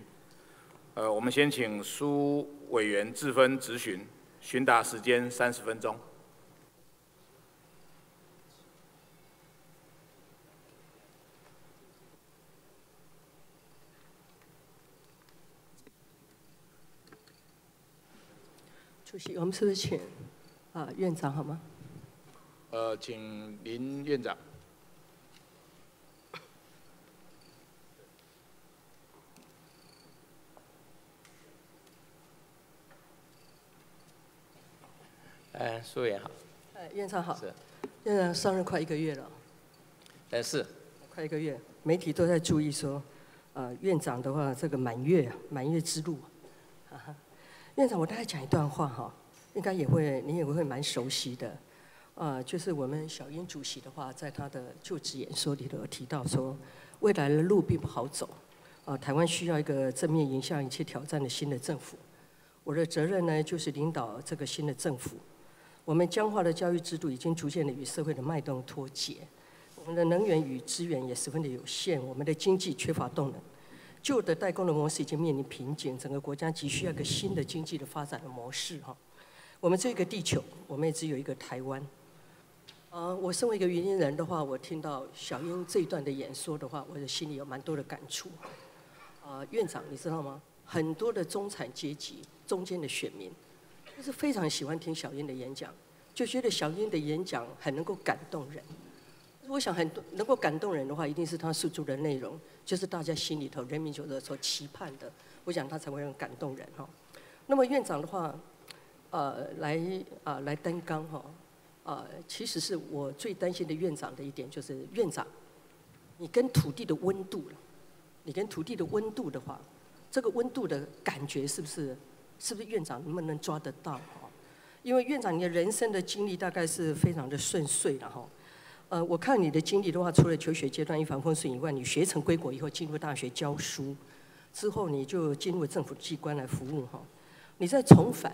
呃，我们先请苏委员自分质询，询答时间三十分钟。主席，我们是不是请啊院长好吗？呃，请林院长。哎，苏委员好。哎，院长好。是。院长上任快一个月了。哎，是。快一个月，媒体都在注意说，呃，院长的话，这个满月，满月之路。啊院长，我大概讲一段话哈，应该也会，你也会蛮熟悉的。呃，就是我们小英主席的话，在他的就职演说里头提到说，未来的路并不好走。啊，台湾需要一个正面迎向一切挑战的新的政府。我的责任呢，就是领导这个新的政府。我们僵化的教育制度已经逐渐的与社会的脉动脱节，我们的能源与资源也十分的有限，我们的经济缺乏动能，旧的代工的模式已经面临瓶颈，整个国家急需要一个新的经济的发展的模式哈。我们这个地球，我们也只有一个台湾。呃，我身为一个云林人的话，我听到小英这一段的演说的话，我的心里有蛮多的感触。啊，院长，你知道吗？很多的中产阶级中间的选民。就是非常喜欢听小英的演讲，就觉得小英的演讲很能够感动人。我想很多能够感动人的话，一定是他诉诸的内容，就是大家心里头人民觉得所期盼的。我想他才会让感动人哈。那么院长的话，呃，来啊来担纲哈，啊，其实是我最担心的院长的一点就是院长，你跟土地的温度了，你跟土地的温度的话，这个温度的感觉是不是？是不是院长能不能抓得到哈？因为院长你的人生的经历大概是非常的顺遂了哈。呃，我看你的经历的话，除了求学阶段一帆风顺以外，你学成归国以后进入大学教书，之后你就进入政府机关来服务哈。你在重返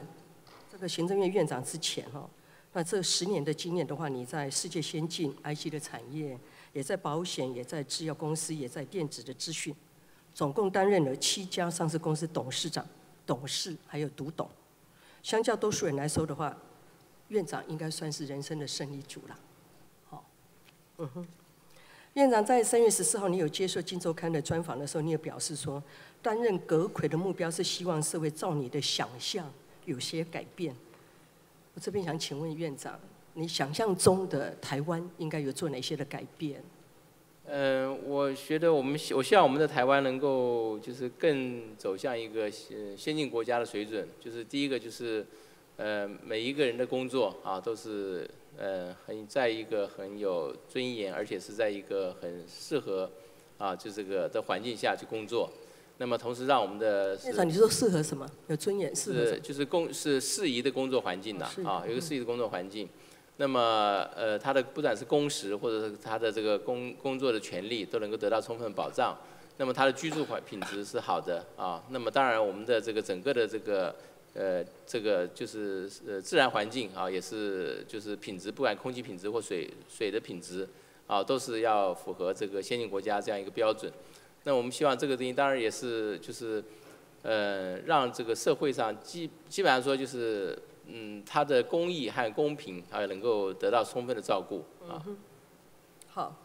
这个行政院院长之前哈，那这十年的经验的话，你在世界先进 IC 的产业，也在保险，也在制药公司，也在电子的资讯，总共担任了七家上市公司董事长。董事还有读懂，相较多数人来说的话，院长应该算是人生的胜利组了。好，嗯哼，院长在三月十四号，你有接受《金周刊》的专访的时候，你也表示说，担任阁魁的目标是希望社会照你的想象有些改变。我这边想请问院长，你想象中的台湾应该有做哪些的改变？嗯，我觉得我们我希望我们的台湾能够就是更走向一个先先进国家的水准。就是第一个就是，呃，每一个人的工作啊都是呃很在一个很有尊严，而且是在一个很适合啊就这个的环境下去工作。那么同时让我们的院长，你说适合什么？有尊严适合是就是工是适宜的工作环境的啊，有一个适宜的工作环境。那么，呃，他的不管是工时或者是他的这个工工作的权利都能够得到充分保障。那么他的居住环品质是好的啊。那么当然，我们的这个整个的这个呃这个就是呃自然环境啊，也是就是品质，不管空气品质或水水的品质啊，都是要符合这个先进国家这样一个标准。那我们希望这个东西当然也是就是呃让这个社会上基基本上说就是。嗯，他的公益和公平还能够得到充分的照顾啊。好，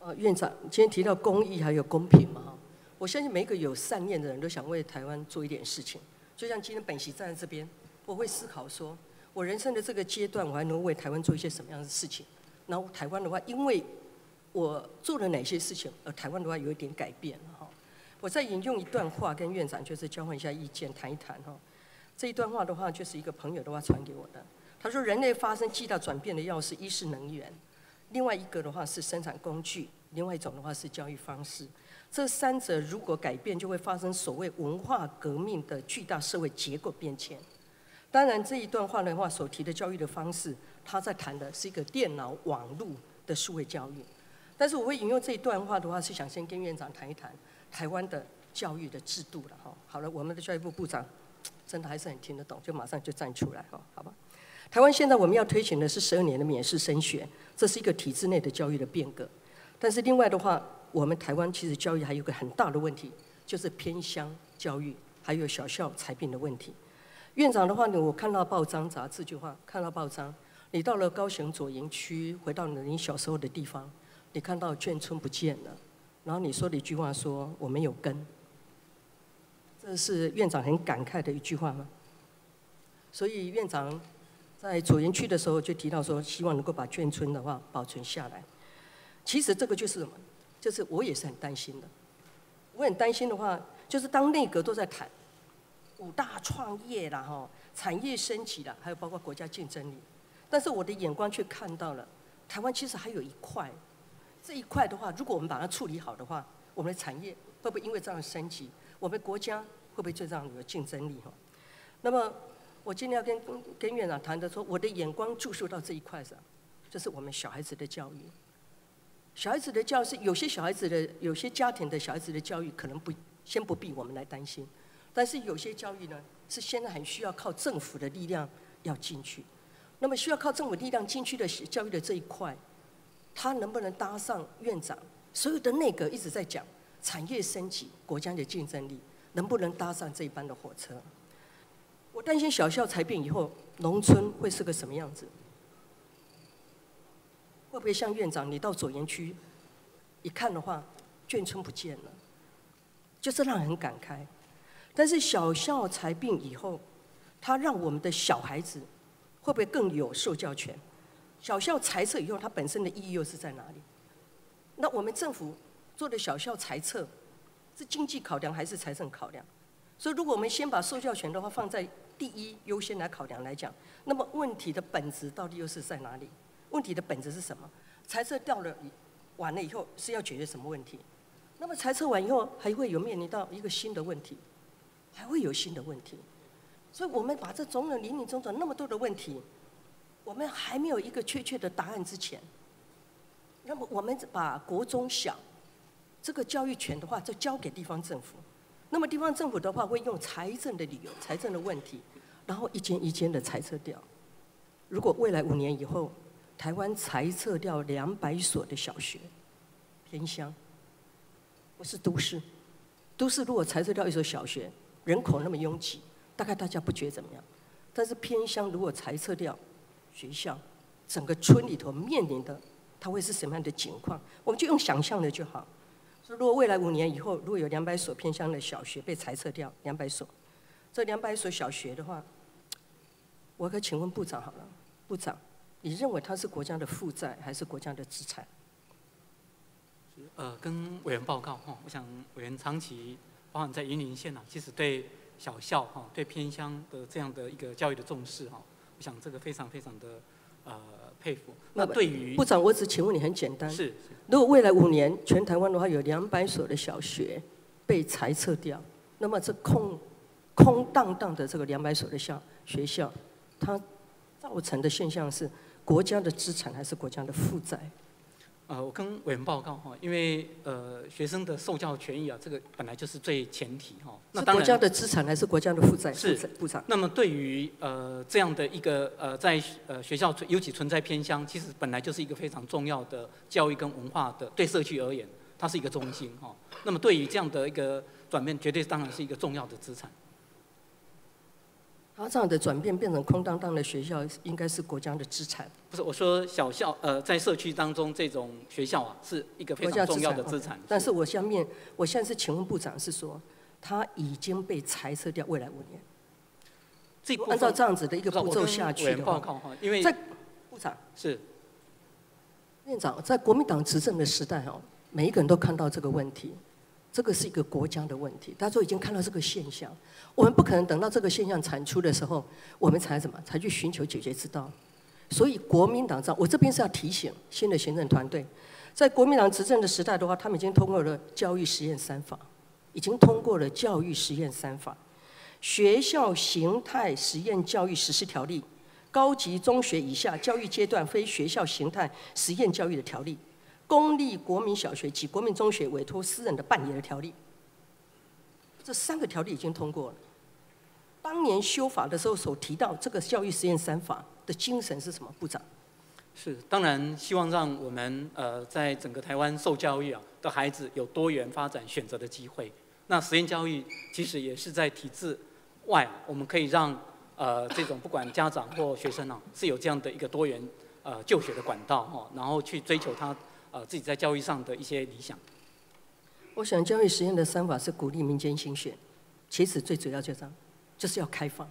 呃，院长今天提到公益还有公平嘛，我相信每一个有善念的人都想为台湾做一点事情。就像今天本席站在这边，我会思考说，我人生的这个阶段，我还能为台湾做一些什么样的事情？然后台湾的话，因为我做了哪些事情，而台湾的话有一点改变哈。我再引用一段话跟院长就是交换一下意见，谈一谈哈。这一段话的话，就是一个朋友的话传给我的。他说，人类发生巨大转变的钥匙，一是能源，另外一个的话是生产工具，另外一种的话是教育方式。这三者如果改变，就会发生所谓文化革命的巨大社会结构变迁。当然，这一段话的话所提的教育的方式，他在谈的是一个电脑网络的数位教育。但是我会引用这一段话的话，是想先跟院长谈一谈台湾的教育的制度了哈。好了，我们的教育部部长。真的还是很听得懂，就马上就站出来哈，好吧？台湾现在我们要推行的是十二年的免试升学，这是一个体制内的教育的变革。但是另外的话，我们台湾其实教育还有个很大的问题，就是偏乡教育，还有小校裁并的问题。院长的话呢，我看到报章杂志就话，看到报章，你到了高雄左营区，回到了你小时候的地方，你看到眷村不见了，然后你说了一句话说我没有根，这是院长很感慨的一句话吗？所以院长在左营区的时候就提到说，希望能够把眷村的话保存下来。其实这个就是什么？就是我也是很担心的。我很担心的话，就是当内阁都在谈。五大创业啦，哈，产业升级啦，还有包括国家竞争力，但是我的眼光却看到了，台湾其实还有一块，这一块的话，如果我们把它处理好的话，我们的产业会不会因为这样升级？我们国家会不会就这样有竞争力？哈，那么我今天要跟跟院长谈的说，我的眼光注视到这一块上，就是我们小孩子的教育。小孩子的教育是有些小孩子的有些家庭的小孩子的教育可能不先不必我们来担心。但是有些教育呢，是现在很需要靠政府的力量要进去。那么需要靠政府力量进去的教育的这一块，他能不能搭上院长所有的内阁一直在讲产业升级、国家的竞争力，能不能搭上这一班的火车？我担心小校裁并以后，农村会是个什么样子？会不会像院长，你到左营区一看的话，眷村不见了，就是让人感慨。但是小校裁并以后，它让我们的小孩子会不会更有受教权？小校裁撤以后，它本身的意义又是在哪里？那我们政府做的小校裁撤，是经济考量还是财政考量？所以，如果我们先把受教权的话放在第一优先来考量来讲，那么问题的本质到底又是在哪里？问题的本质是什么？裁撤掉了完了以后是要解决什么问题？那么裁撤完以后还会有面临到一个新的问题？还会有新的问题，所以我们把这种种林林总总那么多的问题，我们还没有一个确切的答案之前，那么我们把国中小这个教育权的话，就交给地方政府。那么地方政府的话，会用财政的理由、财政的问题，然后一间一间的裁撤掉。如果未来五年以后，台湾裁撤掉两百所的小学，偏乡，不是都市，都市如果裁撤掉一所小学。人口那么拥挤，大概大家不觉得怎么样。但是偏乡如果裁撤掉学校，整个村里头面临的，它会是什么样的情况？我们就用想象的就好。如果未来五年以后，如果有两百所偏乡的小学被裁撤掉，两百所，这两百所小学的话，我可请问部长好了，部长，你认为它是国家的负债还是国家的资产？呃，跟委员报告哈，我想委员长期。包含在云林县呐，其实对小校哈、对偏乡的这样的一个教育的重视哈，我想这个非常非常的呃佩服。那对于部长，我只请问你很简单，是，如果未来五年全台湾的话有两百所的小学被裁撤掉，那么这空空荡荡的这个两百所的校学校，它造成的现象是国家的资产还是国家的负债？呃，我跟委员报告哈，因为呃学生的受教权益啊，这个本来就是最前提哈。那国家的资产还是国家的负债？是部长。那么对于呃这样的一个呃在呃学校尤其存在偏乡，其实本来就是一个非常重要的教育跟文化的对社区而言，它是一个中心哈。那么对于这样的一个转变，绝对当然是一个重要的资产。他这样的转变变成空荡荡的学校，应该是国家的资产。不是我说小校，呃，在社区当中这种学校啊，是一个非常重要的资产。但是我下面，我现在是请问部长，是说他已经被裁撤掉，未来五年。这按照这样子的一个步骤下去的话，因为在部长是院长在国民党执政的时代哦，每一个人都看到这个问题。这个是一个国家的问题，大家都已经看到这个现象，我们不可能等到这个现象产出的时候，我们才什么才去寻求解决之道。所以国民党上，我这边是要提醒新的行政团队，在国民党执政的时代的话，他们已经通过了教育实验三法，已经通过了教育实验三法、学校形态实验教育实施条例、高级中学以下教育阶段非学校形态实验教育的条例。公立国民小学及国民中学委托私人的办理的条例，这三个条例已经通过了。当年修法的时候所提到这个教育实验三法的精神是什么？部长，是，当然希望让我们呃在整个台湾受教育啊的孩子有多元发展选择的机会。那实验教育其实也是在体制外，我们可以让呃这种不管家长或学生啊是有这样的一个多元呃就学的管道哈，然后去追求他呃自己在教育上的一些理想。我想教育实验的三法是鼓励民间心血，其实最主要就这样，就是要开放，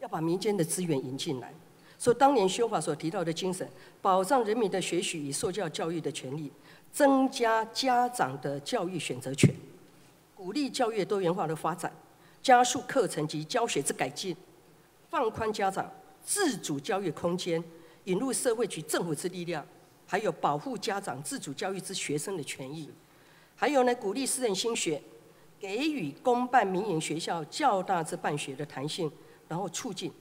要把民间的资源引进来。所以当年修法所提到的精神，保障人民的学习与受教教育的权利，增加家长的教育选择权，鼓励教育多元化的发展，加速课程及教学之改进，放宽家长自主教育空间，引入社会及政府之力量，还有保护家长自主教育之学生的权益。还有呢，鼓励私人兴学，给予公办民营学校较大之办学的弹性，然后促进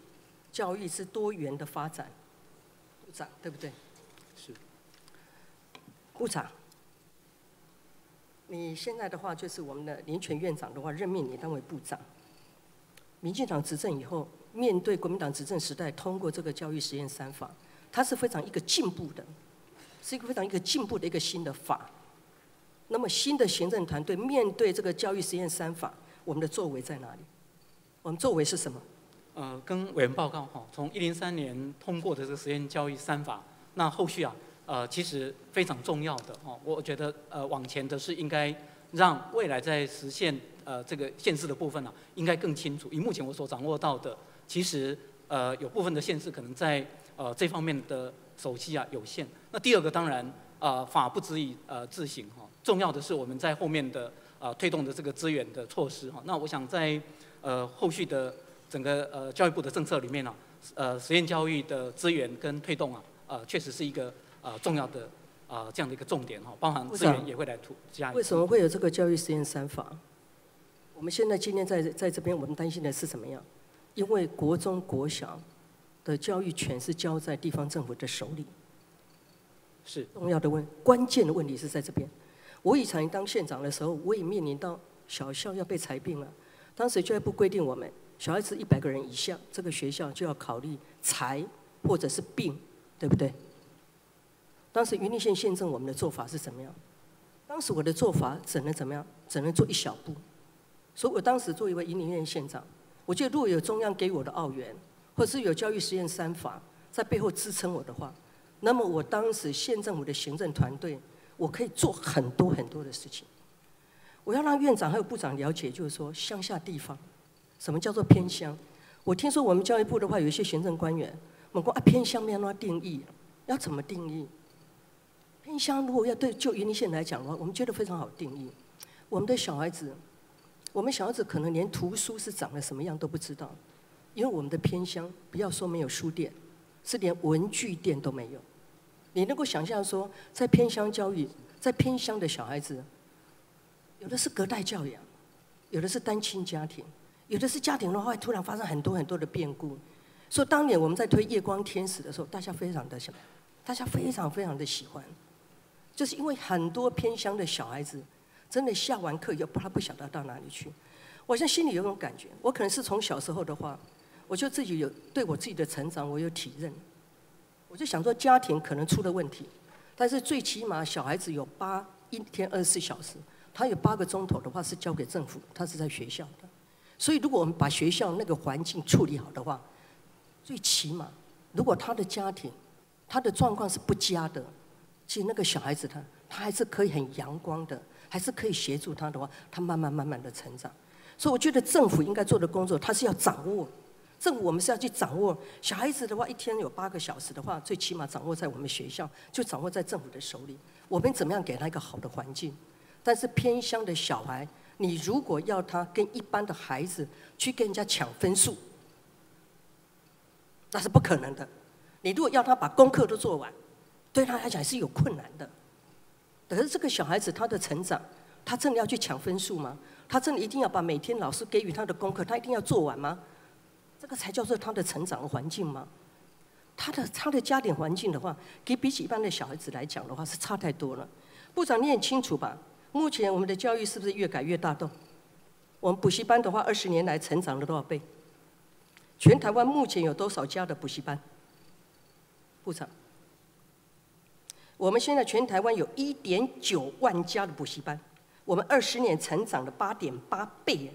教育之多元的发展。部长，对不对？是。部长，你现在的话就是我们的林权院长的话任命你当为部长。民进党执政以后，面对国民党执政时代通过这个教育实验三法，它是非常一个进步的，是一个非常一个进步的一个新的法。那么新的行政团队面对这个教育实验三法，我们的作为在哪里？我们作为是什么？呃，跟委员报告哈，从一零三年通过的这个实验教育三法，那后续啊，呃，其实非常重要的哈，我觉得呃，往前的是应该让未来在实现呃这个限制的部分呢，应该更清楚。以目前我所掌握到的，其实呃有部分的限制可能在呃这方面的手机啊有限。那第二个当然啊，法不足以呃自行哈。重要的是我们在后面的呃推动的这个资源的措施哈，那我想在呃后续的整个呃教育部的政策里面呢，呃实验教育的资源跟推动啊，呃确实是一个呃重要的啊这样的一个重点哈，包含资源也会来突加。为什么会有这个教育实验三法？我们现在今天在在这边，我们担心的是什么样？因为国中国小的教育权是交在地方政府的手里，是重要的问关键的问题是在这边。我以前当县长的时候，我也面临到小校要被裁并了。当时教育部规定我们，小孩子一百个人以下，这个学校就要考虑裁或者是并，对不对？当时云林县县政我们的做法是怎么样？当时我的做法只能怎么样？只能做一小步。所以我当时作为一位云林县县长，我觉得如果有中央给我的澳元，或是有教育实验三法在背后支撑我的话，那么我当时县政府的行政团队。我可以做很多很多的事情。我要让院长还有部长了解，就是说乡下地方，什么叫做偏乡？我听说我们教育部的话，有一些行政官员，我说啊偏乡要怎定义？要怎么定义？偏乡如果要对就云林县来讲的话，我们觉得非常好定义。我们的小孩子，我们小孩子可能连图书是长得什么样都不知道，因为我们的偏乡，不要说没有书店，是连文具店都没有。你能够想象说，在偏乡教育，在偏乡的小孩子，有的是隔代教养，有的是单亲家庭，有的是家庭的话突然发生很多很多的变故。所以当年我们在推夜光天使的时候，大家非常的想，大家非常非常的喜欢，就是因为很多偏乡的小孩子，真的下完课以后，他不晓得到哪里去。我现在心里有种感觉，我可能是从小时候的话，我就自己有对我自己的成长，我有体认。我就想说，家庭可能出了问题，但是最起码小孩子有八一天二十四小时，他有八个钟头的话是交给政府，他是在学校的。所以如果我们把学校那个环境处理好的话，最起码如果他的家庭他的状况是不佳的，其实那个小孩子他他还是可以很阳光的，还是可以协助他的话，他慢慢慢慢的成长。所以我觉得政府应该做的工作，他是要掌握。政府我们是要去掌握小孩子的话，一天有八个小时的话，最起码掌握在我们学校，就掌握在政府的手里。我们怎么样给他一个好的环境？但是偏乡的小孩，你如果要他跟一般的孩子去跟人家抢分数，那是不可能的。你如果要他把功课都做完，对他来讲是有困难的。可是这个小孩子他的成长，他真的要去抢分数吗？他真的一定要把每天老师给予他的功课，他一定要做完吗？这个才叫做他的成长环境吗？他的他的家庭环境的话，给比起一般的小孩子来讲的话，是差太多了。部长，你很清楚吧？目前我们的教育是不是越改越大动？我们补习班的话，二十年来成长了多少倍？全台湾目前有多少家的补习班？部长，我们现在全台湾有一点九万家的补习班，我们二十年成长了八点八倍。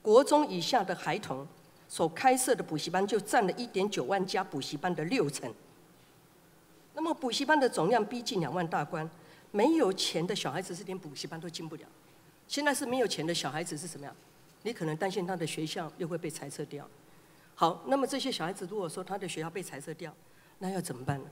国中以下的孩童所开设的补习班就占了一点九万家补习班的六成。那么补习班的总量逼近两万大关，没有钱的小孩子是连补习班都进不了。现在是没有钱的小孩子是什么样？你可能担心他的学校又会被裁撤掉。好，那么这些小孩子如果说他的学校被裁撤掉，那要怎么办呢？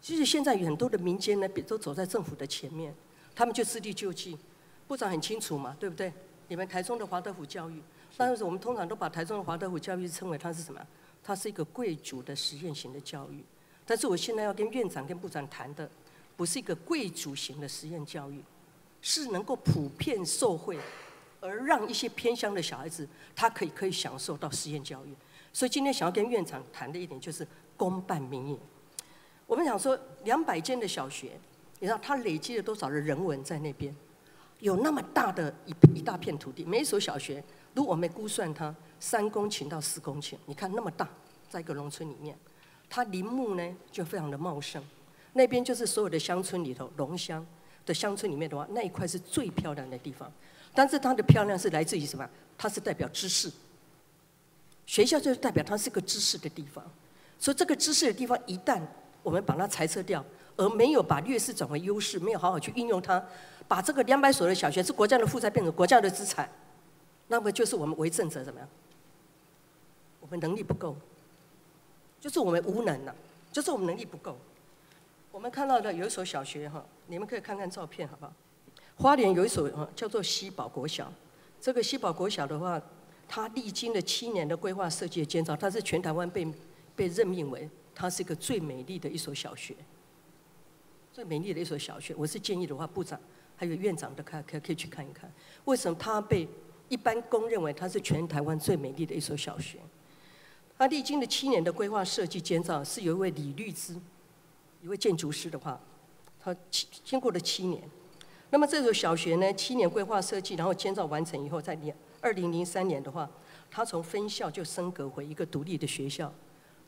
其实现在很多的民间呢，都走在政府的前面，他们就自力救济。部长很清楚嘛，对不对？你们台中的华德福教育，但是我们通常都把台中的华德福教育称为它是什么？它是一个贵族的实验型的教育。但是我现在要跟院长跟部长谈的，不是一个贵族型的实验教育。是能够普遍受惠，而让一些偏乡的小孩子，他可以可以享受到实验教育。所以今天想要跟院长谈的一点就是公办民营。我们想说，两百间的小学，你知道它累积了多少的人文在那边？有那么大的一一大片土地，每一所小学，如果我们估算它三公顷到四公顷，你看那么大，在一个农村里面，它林木呢就非常的茂盛。那边就是所有的乡村里头，农乡。的乡村里面的话，那一块是最漂亮的地方，但是它的漂亮是来自于什么？它是代表知识，学校就是代表它是个知识的地方。所以这个知识的地方，一旦我们把它裁撤掉，而没有把劣势转为优势，没有好好去运用它，把这个两百所的小学是国家的负债变成国家的资产，那么就是我们为政者怎么样？我们能力不够，就是我们无能了，就是我们能力不够。我们看到的有一所小学哈。你们可以看看照片，好不好？花莲有一所，叫做西宝国小。这个西宝国小的话，它历经了七年的规划设计建造，它是全台湾被被任命为它是一个最美丽的一所小学。最美丽的一所小学，我是建议的话，部长还有院长都可可可以去看一看，为什么它被一般公认为它是全台湾最美丽的一所小学？它历经了七年的规划设计建造，是有一位李律之，一位建筑师的话。他经过了七年，那么这所小学呢，七年规划设计，然后建造完成以后，在两二零零三年的话，它从分校就升格为一个独立的学校，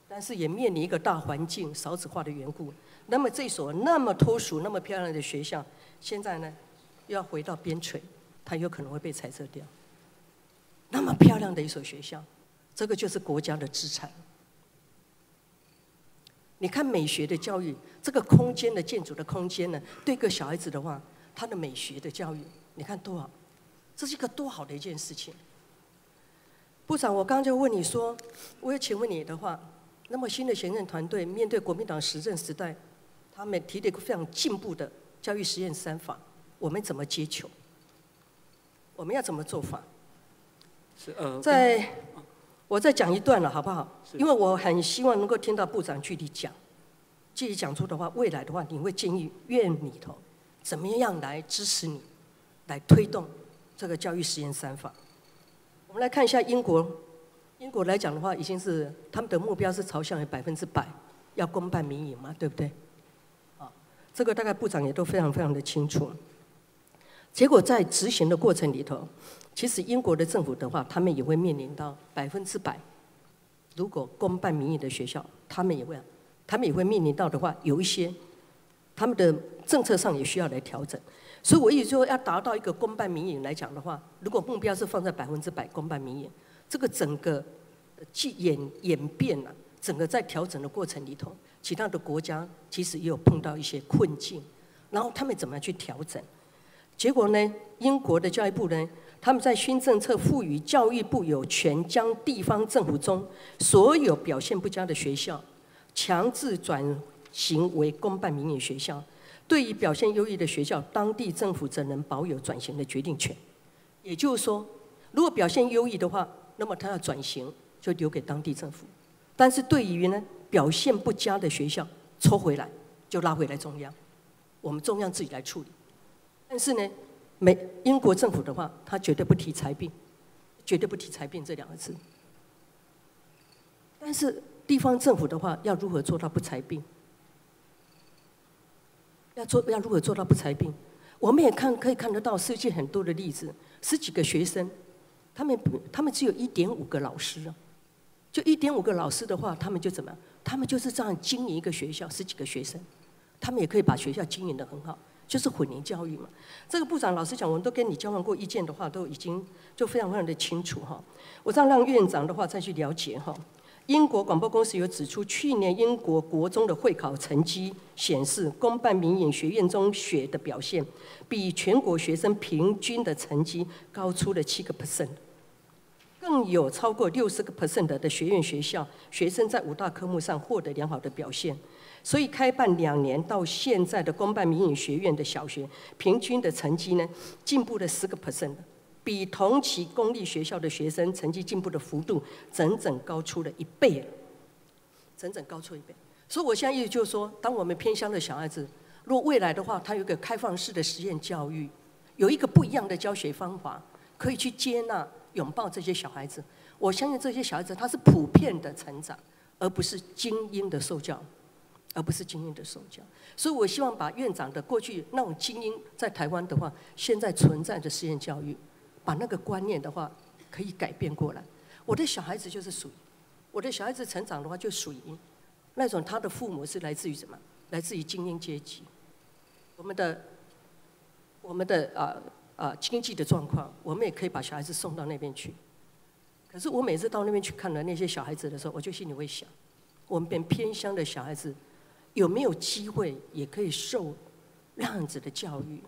但是也面临一个大环境少子化的缘故，那么这所那么脱俗、那么漂亮的学校，现在呢，要回到边陲，它有可能会被裁撤掉。那么漂亮的一所学校，这个就是国家的资产。你看美学的教育，这个空间的建筑的空间呢，对个小孩子的话，他的美学的教育，你看多好，这是一个多好的一件事情。部长，我刚就问你说，我要请问你的话，那么新的行政团队面对国民党时政时代，他们提了一个非常进步的教育实验三法，我们怎么接球？我们要怎么做法？是呃，在。我再讲一段了，好不好？因为我很希望能够听到部长具体讲，具体讲出的话，未来的话，你会建议院里头怎么样来支持你，来推动这个教育实验三法。我们来看一下英国，英国来讲的话，已经是他们的目标是朝向于百分之百要公办民营嘛，对不对？啊，这个大概部长也都非常非常的清楚。结果在执行的过程里头。其实英国的政府的话，他们也会面临到百分之百，如果公办民营的学校，他们也会，他们也会面临到的话，有一些他们的政策上也需要来调整。所以我意思说，要达到一个公办民营来讲的话，如果目标是放在百分之百公办民营，这个整个既演演变了，整个在调整的过程里头，其他的国家其实也有碰到一些困境，然后他们怎么样去调整？结果呢，英国的教育部呢？他们在新政策赋予教育部有权将地方政府中所有表现不佳的学校强制转型为公办民营学校，对于表现优异的学校，当地政府则能保有转型的决定权。也就是说，如果表现优异的话，那么他要转型就留给当地政府；但是对于呢表现不佳的学校，抽回来就拉回来中央，我们中央自己来处理。但是呢？美英国政府的话，他绝对不提裁并，绝对不提裁并这两个字。但是地方政府的话，要如何做到不裁并？要做要如何做到不裁并？我们也看可以看得到世界很多的例子，十几个学生，他们他们只有一点五个老师啊，就一点五个老师的话，他们就怎么？他们就是这样经营一个学校，十几个学生。他们也可以把学校经营的很好，就是混龄教育嘛。这个部长老实讲，我们都跟你交换过意见的话，都已经就非常非常的清楚哈。我这样让院长的话再去了解哈。英国广播公司有指出，去年英国国中的会考成绩显示，公办民营学院中学的表现比全国学生平均的成绩高出了七个 percent，更有超过六十个 percent 的学院学校学生在五大科目上获得良好的表现。所以开办两年到现在的公办民营学院的小学平均的成绩呢，进步了十个 percent。比同期公立学校的学生成绩进步的幅度，整整高出了一倍，整整高出一倍。所以我现在意思就是说，当我们偏乡的小孩子，如果未来的话，他有一个开放式的实验教育，有一个不一样的教学方法，可以去接纳、拥抱这些小孩子。我相信这些小孩子他是普遍的成长，而不是精英的受教，而不是精英的受教。所以我希望把院长的过去那种精英在台湾的话，现在存在的实验教育。把那个观念的话，可以改变过来。我的小孩子就是属于，我的小孩子成长的话就属于那种他的父母是来自于什么？来自于精英阶级。我们的我们的啊啊经济的状况，我们也可以把小孩子送到那边去。可是我每次到那边去看了那些小孩子的时候，我就心里会想，我们偏偏乡的小孩子有没有机会也可以受那样子的教育？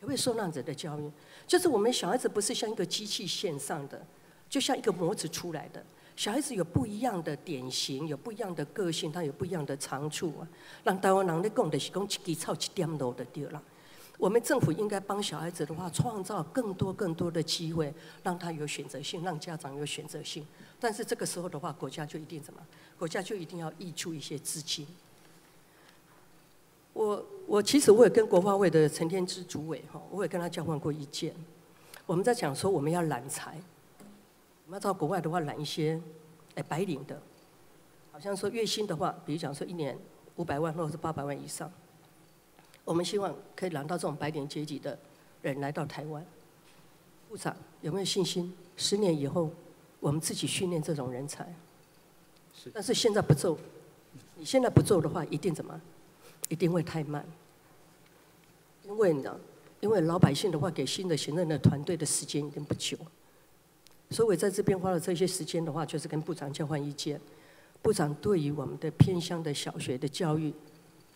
也会受那样子的教育？就是我们小孩子不是像一个机器线上的，就像一个模子出来的。小孩子有不一样的典型，有不一样的个性，他有不一样的长处啊。让台湾人咧讲的是讲一枝草一点露的对了。我们政府应该帮小孩子的话，创造更多更多的机会，让他有选择性，让家长有选择性。但是这个时候的话，国家就一定怎么？国家就一定要挹注一些资金。我我其实我也跟国发会的陈天之主委哈，我也跟他交换过意见。我们在讲说我们要揽才，我们要到国外的话揽一些哎白领的，好像说月薪的话，比如讲说一年五百万或者是八百万以上，我们希望可以揽到这种白领阶级的人来到台湾。部长有没有信心？十年以后我们自己训练这种人才？是。但是现在不做，你现在不做的话，一定怎么？一定会太慢，因为呢，因为老百姓的话，给新的行政的团队的时间一定不久，所以我在这边花了这些时间的话，就是跟部长交换意见。部长对于我们的偏乡的小学的教育，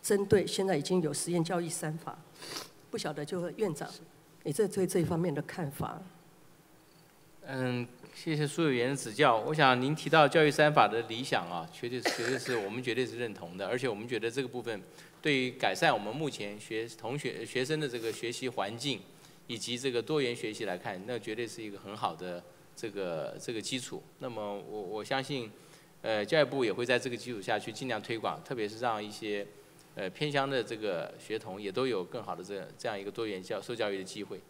针对现在已经有实验教育三法，不晓得就院长，你这对这一方面的看法？嗯。谢谢苏委员的指教。我想您提到教育三法的理想啊，绝对绝对是我们绝对是认同的。而且我们觉得这个部分对于改善我们目前学同学学生的这个学习环境以及这个多元学习来看，那绝对是一个很好的这个这个基础。那么我我相信，呃，教育部也会在这个基础下去尽量推广，特别是让一些呃偏乡的这个学童也都有更好的这这样一个多元教受教育的机会。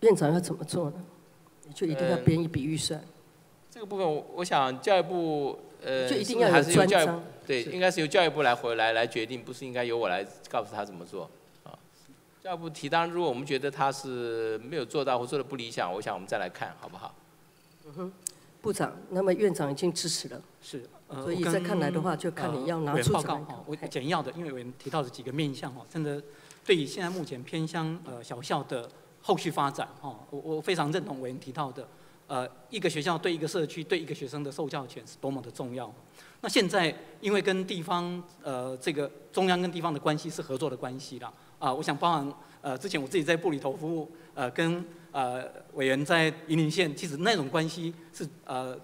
院长要怎么做呢？你就一定要编一笔预算。这个部分，我我想教育部呃，就一定要有专章。对，应该是由教育部来回来来决定，不是应该由我来告诉他怎么做啊？教育部提，当然如果我们觉得他是没有做到或做的不理想，我想我们再来看好不好？嗯哼，部长，那么院长已经支持了。是，所以在看来的话，就看你要拿出报告哈。我简要的，因为我们提到的几个面向哈，真的对于现在目前偏乡呃小校的。后续发展，哈，我我非常认同委员提到的，呃，一个学校对一个社区对一个学生的受教权是多么的重要。那现在因为跟地方，呃，这个中央跟地方的关系是合作的关系啦，啊，我想包含，呃，之前我自己在部里头服务，呃，跟呃委员在云林县，其实那种关系是，呃，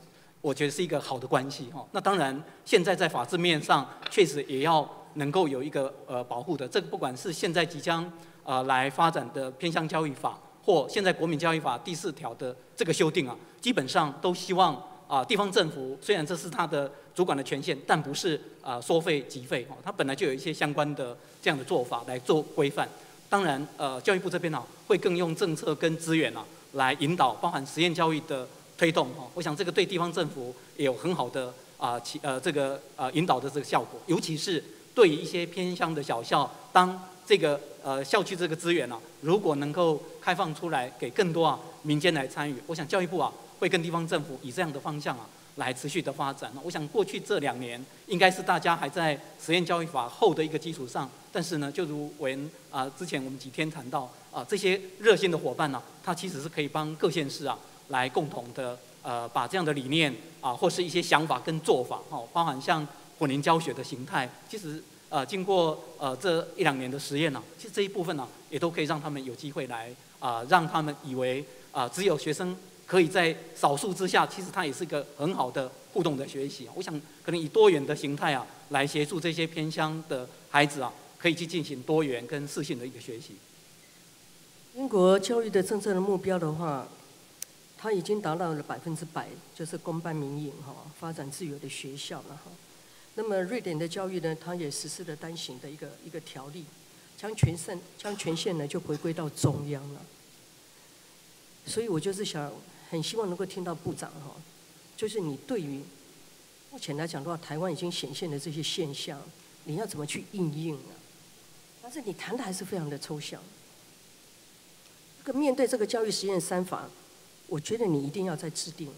我觉得是一个好的关系，哈。那当然，现在在法制面上确实也要能够有一个呃保护的，这个不管是现在即将。啊，来发展的偏向教育法或现在国民教育法第四条的这个修订啊，基本上都希望啊，地方政府虽然这是他的主管的权限，但不是啊收费即费哦，他本来就有一些相关的这样的做法来做规范。当然，呃，教育部这边呢，会更用政策跟资源啊来引导，包含实验教育的推动哦。我想这个对地方政府也有很好的啊其呃这个呃引导的这个效果，尤其是对于一些偏乡的小校，当这个呃校区这个资源呢，如果能够开放出来给更多啊民间来参与，我想教育部啊会跟地方政府以这样的方向啊来持续的发展。我想过去这两年应该是大家还在实验教育法后的一个基础上，但是呢，就如委员啊之前我们几天谈到啊，这些热心的伙伴呢，他其实是可以帮各县市啊来共同的呃把这样的理念啊或是一些想法跟做法哦，包含像混龄教学的形态，其实呃经过呃这一两年的实验呢，其实这一部分呢也都可以让他们有机会来啊让他们以为啊只有学生。可以在少数之下，其实它也是一个很好的互动的学习。我想，可能以多元的形态啊，来协助这些偏乡的孩子啊，可以去进行多元跟适性的一个学习。英国教育的政策的目标的话，它已经达到了百分之百，就是公办民营哈，发展自由的学校了哈。那么瑞典的教育呢，它也实施了单行的一个一个条例，将权限将权限呢就回归到中央了。所以我就是想。很希望能够听到部长哈，就是你对于目前来讲的话，台湾已经显现的这些现象，你要怎么去应应呢？但是你谈的还是非常的抽象。这个面对这个教育实验三法，我觉得你一定要在制定，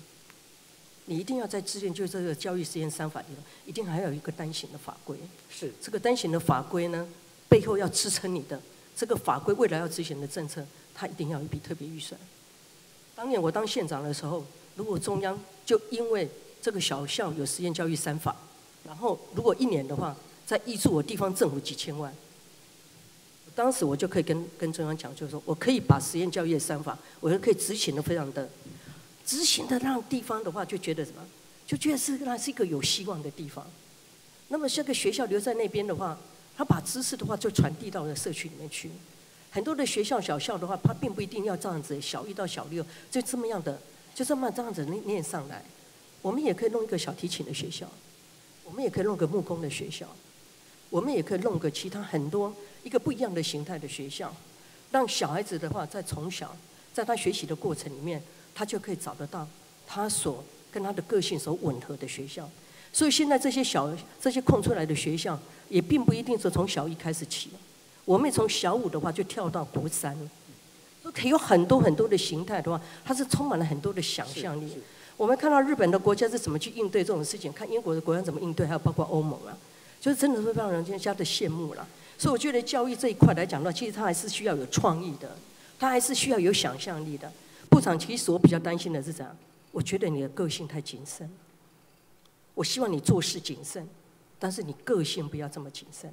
你一定要在自愿，就这个教育实验三法里头，一定还有一个单行的法规。是这个单行的法规呢，背后要支撑你的这个法规未来要执行的政策，它一定要一笔特别预算。当年我当县长的时候，如果中央就因为这个小校有实验教育三法，然后如果一年的话，再挹注我地方政府几千万，当时我就可以跟跟中央讲，就是说我可以把实验教育三法，我就可以执行的非常的，执行的让地方的话就觉得什么，就觉得是那是一个有希望的地方。那么这个学校留在那边的话，他把知识的话就传递到了社区里面去。很多的学校小校的话，他并不一定要这样子，小一到小六就这么样的，就这么这样子念念上来。我们也可以弄一个小提琴的学校，我们也可以弄个木工的学校，我们也可以弄个其他很多一个不一样的形态的学校，让小孩子的话在从小在他学习的过程里面，他就可以找得到他所跟他的个性所吻合的学校。所以现在这些小这些空出来的学校，也并不一定是从小一开始起。我们从小五的话就跳到国三，都可以有很多很多的形态的话，它是充满了很多的想象力。我们看到日本的国家是怎么去应对这种事情，看英国的国家怎么应对，还有包括欧盟啊，就是真的会让人家的羡慕了。所以我觉得教育这一块来讲的话，其实它还是需要有创意的，它还是需要有想象力的。部长，其实我比较担心的是这样，我觉得你的个性太谨慎。我希望你做事谨慎，但是你个性不要这么谨慎。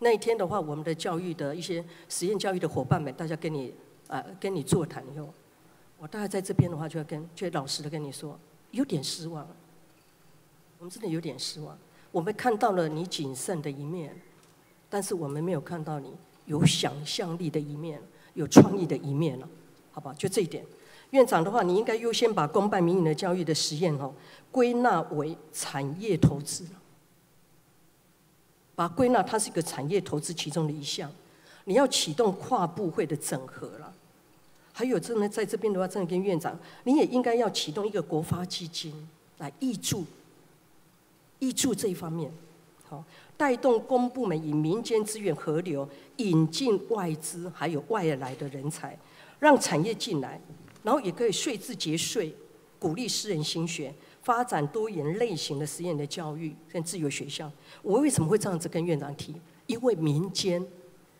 那一天的话，我们的教育的一些实验教育的伙伴们，大家跟你啊跟你座谈以后，我大概在这边的话，就要跟就老实的跟你说，有点失望。我们真的有点失望。我们看到了你谨慎的一面，但是我们没有看到你有想象力的一面，有创意的一面了，好吧？就这一点。院长的话，你应该优先把公办民营的教育的实验哦，归纳为产业投资。把归纳，它是一个产业投资其中的一项，你要启动跨部会的整合了。还有，真的在这边的话，真的跟院长，你也应该要启动一个国发基金来挹注，挹注这一方面，好，带动公部门以民间资源合流，引进外资还有外来的人才，让产业进来，然后也可以税制节税，鼓励私人心学。发展多元类型的实验的教育跟自由学校，我为什么会这样子跟院长提？因为民间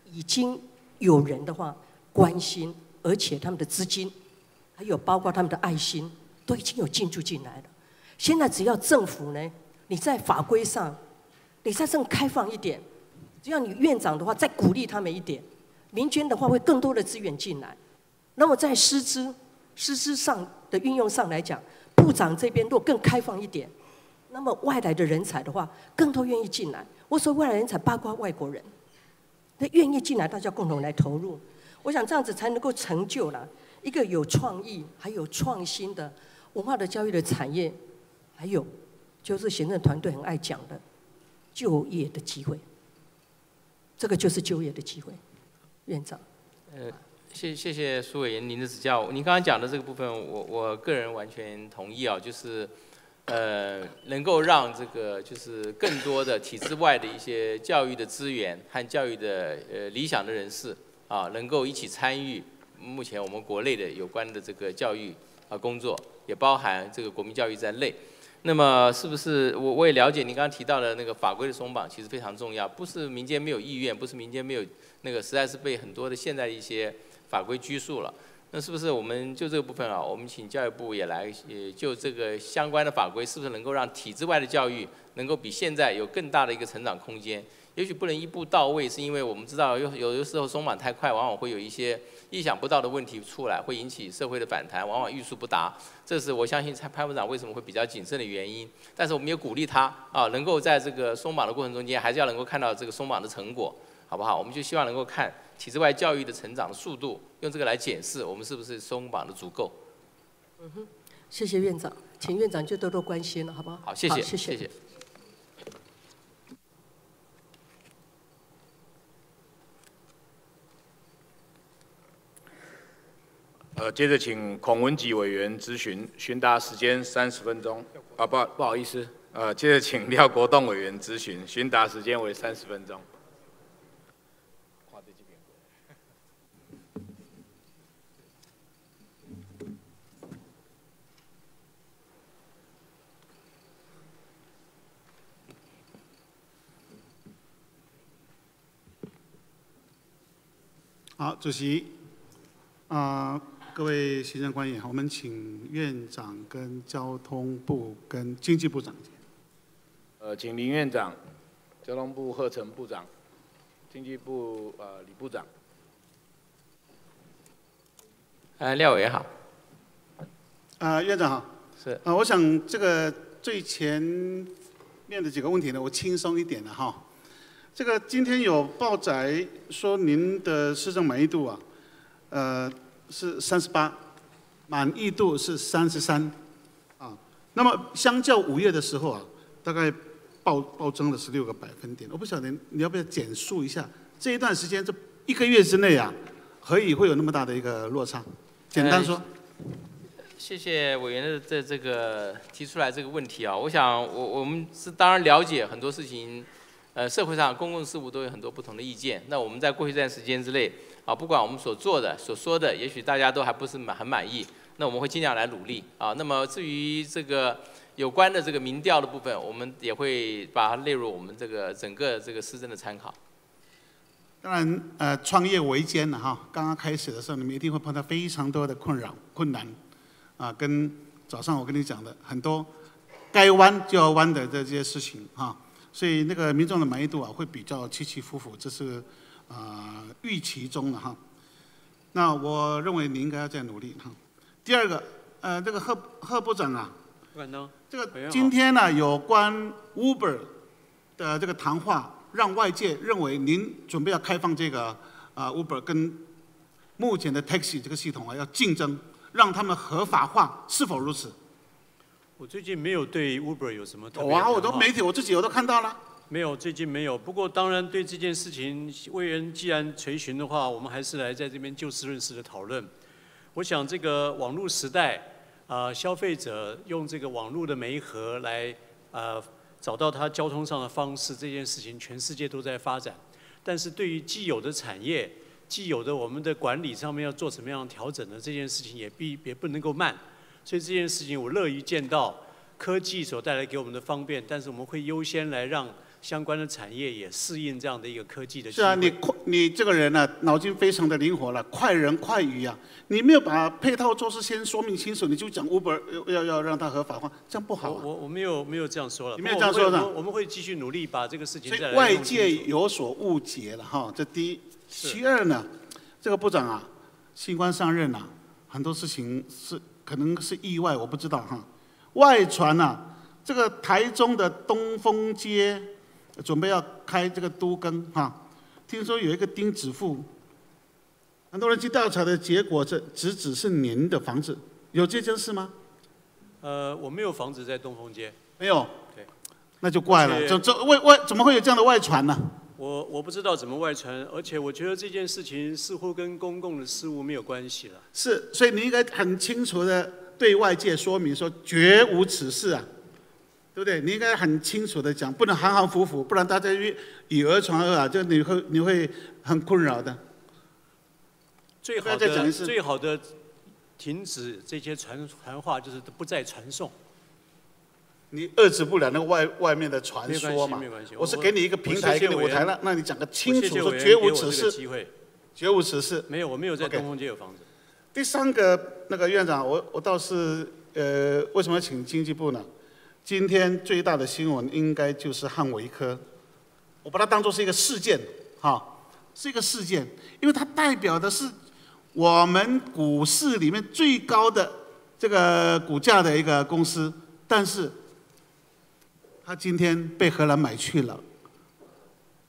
已经有人的话关心，而且他们的资金，还有包括他们的爱心，都已经有进驻进来了。现在只要政府呢，你在法规上，你再更开放一点，只要你院长的话再鼓励他们一点，民间的话会更多的资源进来。那么在师资师资上的运用上来讲，部长这边如果更开放一点，那么外来的人才的话，更多愿意进来。我说外来人才包括外国人，那愿意进来，大家共同来投入。我想这样子才能够成就了一个有创意、还有创新的文化的教育的产业，还有就是行政团队很爱讲的就业的机会。这个就是就业的机会，院长。呃。谢谢谢苏委员您的指教。您刚刚讲的这个部分，我我个人完全同意啊，就是，呃，能够让这个就是更多的体制外的一些教育的资源和教育的呃理想的人士啊，能够一起参与目前我们国内的有关的这个教育啊工作，也包含这个国民教育在内。那么是不是我我也了解您刚刚提到的那个法规的松绑其实非常重要，不是民间没有意愿，不是民间没有那个，实在是被很多的现在一些法规拘束了。那是不是我们就这个部分啊，我们请教育部也来，也就这个相关的法规，是不是能够让体制外的教育能够比现在有更大的一个成长空间？也许不能一步到位，是因为我们知道有有的时候松绑太快，往往会有一些意想不到的问题出来，会引起社会的反弹，往往欲速不达。这是我相信蔡潘部长为什么会比较谨慎的原因。但是我们也鼓励他啊，能够在这个松绑的过程中间，还是要能够看到这个松绑的成果，好不好？我们就希望能够看体制外教育的成长的速度，用这个来检视我们是不是松绑的足够。嗯哼，谢谢院长，请院长就多多关心了，好不好？好，谢谢，谢谢谢。呃，接着请孔文吉委员咨询，询答时间三十分钟。啊，不不好意思，呃，接着请廖国栋委员咨询，询答时间为三十分钟。好，主席，啊。各位行政官员，我们请院长跟交通部跟经济部长。呃，请林院长、交通部贺成部长、经济部呃李部长。呃，廖委员好。啊，院长好。是。啊，我想这个最前面的几个问题呢，我轻松一点了哈。这个今天有报载说您的市政满意度啊，呃。是三十八，满意度是三十三，啊，那么相较五月的时候啊，大概暴暴增了十六个百分点。我不晓得你要不要简述一下这一段时间这一个月之内啊，何以会有那么大的一个落差？简单说。谢谢委员的这这个提出来这个问题啊，我想我我们是当然了解很多事情，呃，社会上公共事务都有很多不同的意见。那我们在过去一段时间之内。啊，不管我们所做的、所说的，也许大家都还不是满很满意，那我们会尽量来努力啊。那么至于这个有关的这个民调的部分，我们也会把它列入我们这个整个这个施政的参考。当然，呃，创业维艰了哈。刚刚开始的时候，你们一定会碰到非常多的困扰、困难，啊，跟早上我跟你讲的很多该弯就要弯的这些事情哈。所以那个民众的满意度啊，会比较起起伏伏，这是。啊，预期中的哈。那我认为你应该要再努力哈。第二个，呃，这个贺贺部长啊，这个今天呢，有关 Uber 的这个谈话，让外界认为您准备要开放这个啊 Uber 跟目前的 Taxi 这个系统啊要竞争，让他们合法化，是否如此？我最近没有对 Uber 有什么特别哇，我都媒体我自己我都看到了。没有，最近没有。不过当然，对这件事情，委员既然垂询的话，我们还是来在这边就事论事的讨论。我想这个网络时代，啊，消费者用这个网络的媒合来，呃，找到他交通上的方式，这件事情全世界都在发展。但是对于既有的产业，既有的我们的管理上面要做什么样的调整呢？这件事情也必也不能够慢。所以这件事情我乐于见到科技所带来给我们的方便，但是我们会优先来让。相关的产业也适应这样的一个科技的。是啊，你快，你这个人呢，脑筋非常的灵活了，快人快语啊！你没有把配套措施先说明清楚，你就讲 Uber 要要要让它合法化，这样不好。我我没有没有这样说了。你没有这样说的。我们会继续努力把这个事情。所以外界有所误解了哈，这第一。其二呢，这个部长啊，新官上任啊，很多事情是可能是意外，我不知道哈。外传呐，这个台中的东风街。准备要开这个都更哈，听说有一个丁子富，很多人去调查的结果，这只只是您的房子，有这件事吗？呃，我没有房子在东风街。没有。对。那就怪了，怎怎外外怎么会有这样的外传呢？我我不知道怎么外传，而且我觉得这件事情似乎跟公共的事务没有关系了。是，所以你应该很清楚的对外界说明说，绝无此事啊。对不对？你应该很清楚的讲，不能含含糊糊，不然大家以以讹传讹啊，就你会你会很困扰的。最好的最好的停止这些传传话，就是不再传送。你遏制不了那个外外面的传说嘛。我是给你一个平台，给你舞台，让让你讲个清楚，说绝无此事绝无此事。没有，我没有在东风街有房子。第三个那个院长，我我倒是呃，为什么要请经济部呢？今天最大的新闻应该就是汉维科，我把它当做是一个事件，哈，是一个事件，因为它代表的是我们股市里面最高的这个股价的一个公司，但是它今天被荷兰买去了。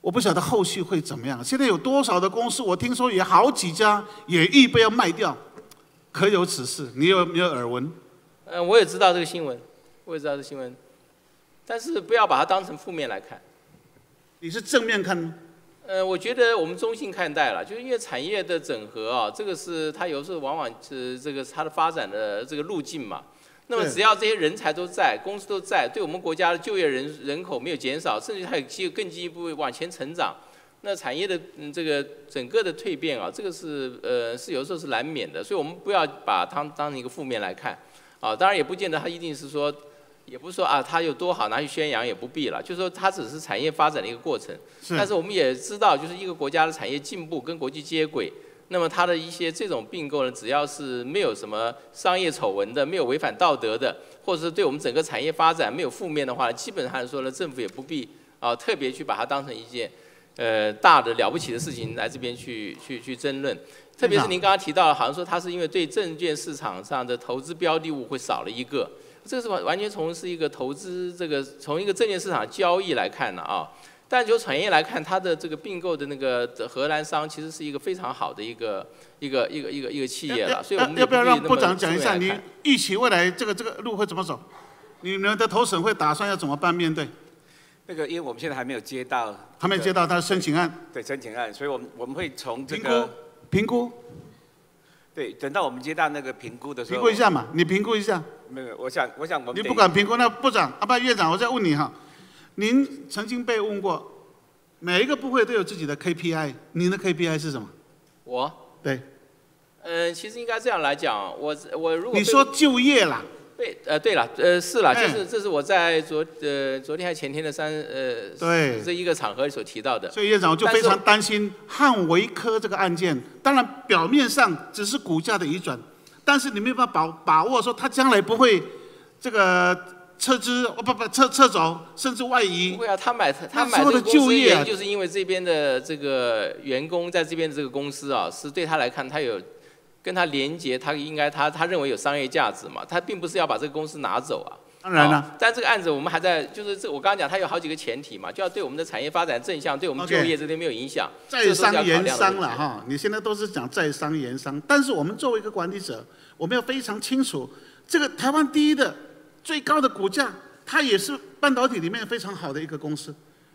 我不晓得后续会怎么样。现在有多少的公司？我听说也好几家也预备要卖掉，可有此事？你有没有耳闻？嗯，我也知道这个新闻，我也知道这个新闻，但是不要把它当成负面来看。你是正面看吗？呃，我觉得我们中性看待了，就是因为产业的整合啊，这个是它有时候往往是这个它的发展的这个路径嘛。那么只要这些人才都在，公司都在，对我们国家的就业人人口没有减少，甚至还有机更进一步往前成长，那产业的嗯这个整个的蜕变啊，这个是呃是有时候是难免的，所以我们不要把它当成一个负面来看啊。当然也不见得它一定是说，也不是说啊它有多好拿去宣扬也不必了，就是说它只是产业发展的一个过程。是但是我们也知道，就是一个国家的产业进步跟国际接轨，那么它的一些这种并购呢，只要是没有什么商业丑闻的，没有违反道德的，或者是对我们整个产业发展没有负面的话，基本上说呢，政府也不必啊特别去把它当成一件呃大的了不起的事情来这边去去去争论。特别是您刚刚提到，好像说它是因为对证券市场上的投资标的物会少了一个，这是完完全从是一个投资这个从一个证券市场交易来看的啊。但就产业来看，它的这个并购的那个荷兰商其实是一个非常好的一个一个一个一个一个企业了，所以我们也要不要让部长讲一下，你预期未来这个这个路会怎么走？你们的投审会打算要怎么办面对？那个，因为我们现在还没有接到，还没接到他的申请案，对申请案，所以我们我们会从这评估个评估对，等到我们接到那个评估的时候，评估一下嘛，你评估一下。没有，我想我想我们你不管评估，那部长啊，不院长，我再问你哈，您曾经被问过，每一个部会都有自己的 KPI，您的 KPI 是什么？我？对，呃，其实应该这样来讲，我我如果你说就业啦，对，呃，对了，呃，是了，就哎是这是我在昨呃昨天还前天的三呃对。这一个场合所提到的。所以院长我就非常担心汉维科这个案件，当然表面上只是股价的移转，但是你没有办法把把握说它将来不会这个撤资，哦不不撤撤走，甚至外移。不会啊，他买他买这个公司就业啊原因就是因为这边的这个员工在这边的这个公司啊，是对他来看，他有跟他连接，他应该他他认为有商业价值嘛，他并不是要把这个公司拿走啊。当然了啊但这个案子我们还在，就是这我刚刚讲，它有好几个前提嘛，就要对我们的产业发展正向，对我们就业这边没有影响。这在个都是要商言商了哈，你现在都是讲在商言商，但是我们作为一个管理者，我们要非常清楚，这个台湾第一的最高的股价，它也是半导体里面非常好的一个公司，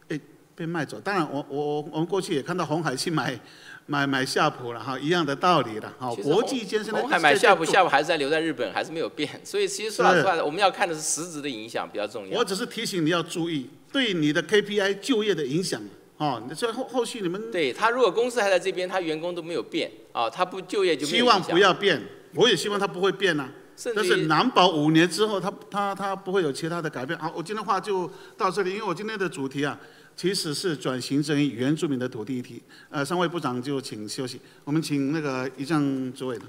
哎，被卖走。当然我，我我我们过去也看到红海去买 买买夏普了哈，一样的道理了哈。国际间现在红海买夏普，在夏普还是在留在日本，还是没有变。所以其实说老实话，我们要看的是实质的影响比较重要。我只是提醒你要注意对你的 KPI 就业的影响哦。这后后续你们对他如果公司还在这边，他员工都没有变啊，他不就业就没有希望不要变，我也希望他不会变呐、甚但是难保五年之后，他他他不会有其他的改变。好，我今天的话就到这里，因为我今天的主题啊，其实是转型正义原住民的土地议题。呃，三位部长就请休息，我们请那个一将主委的，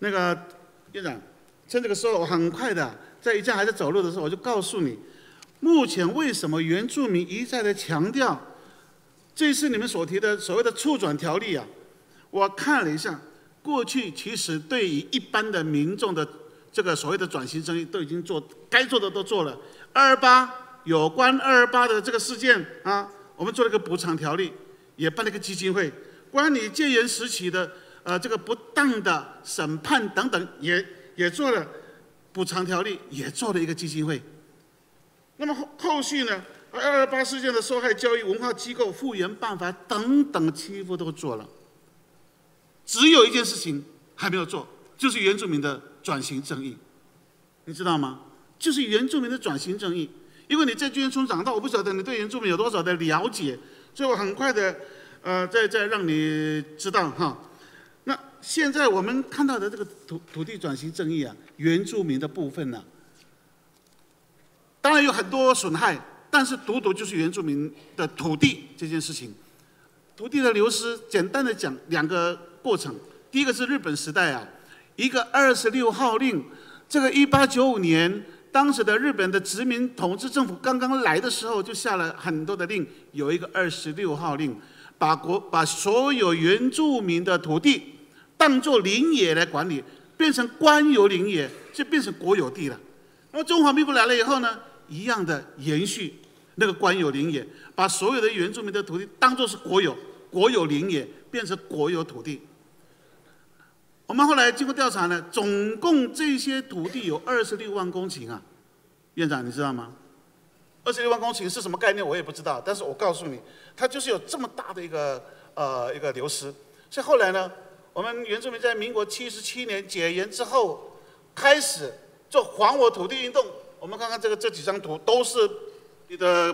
那个院长，趁这个时候，我很快的在一将还在走路的时候，我就告诉你，目前为什么原住民一再的强调，这次你们所提的所谓的促转条例啊，我看了一下，过去其实对于一般的民众的这个所谓的转型正义都已经做该做的都做了。二二八有关二二八的这个事件啊，我们做了一个补偿条例，也办了一个基金会，关于戒严时期的呃这个不当的审判等等，也也做了补偿条例，也做了一个基金会。那么后后续呢？二二八事件的受害教育文化机构复原办法等等，几乎都做了。只有一件事情还没有做，就是原住民的转型正义，你知道吗？就是原住民的转型正义。因为你在眷村长大，我不晓得你对原住民有多少的了解，所以我很快的，呃，再再让你知道哈。那现在我们看到的这个土土地转型正义啊，原住民的部分呢、当然有很多损害，但是独独就是原住民的土地这件事情，土地的流失，简单的讲两个过程。第一个是日本时代啊，一个二十六号令，这个一八九五年，当时的日本的殖民统治政府刚刚来的时候，就下了很多的令，有一个二十六号令，把国把所有原住民的土地当做林野来管理，变成官有林野，就变成国有地了。那么中华民国来了以后呢，一样的延续那个官有林野，把所有的原住民的土地当做是国有，国有林野变成国有土地。我们后来经过调查呢，总共这些土地有二十六万公顷啊，院长你知道吗？二十六万公顷是什么概念？我也不知道，但是我告诉你，它就是有这么大的一个呃一个流失。所以后来呢，我们原住民在民国七十七年解严之后，开始做还我土地运动。我们看看这个这几张图，都是你的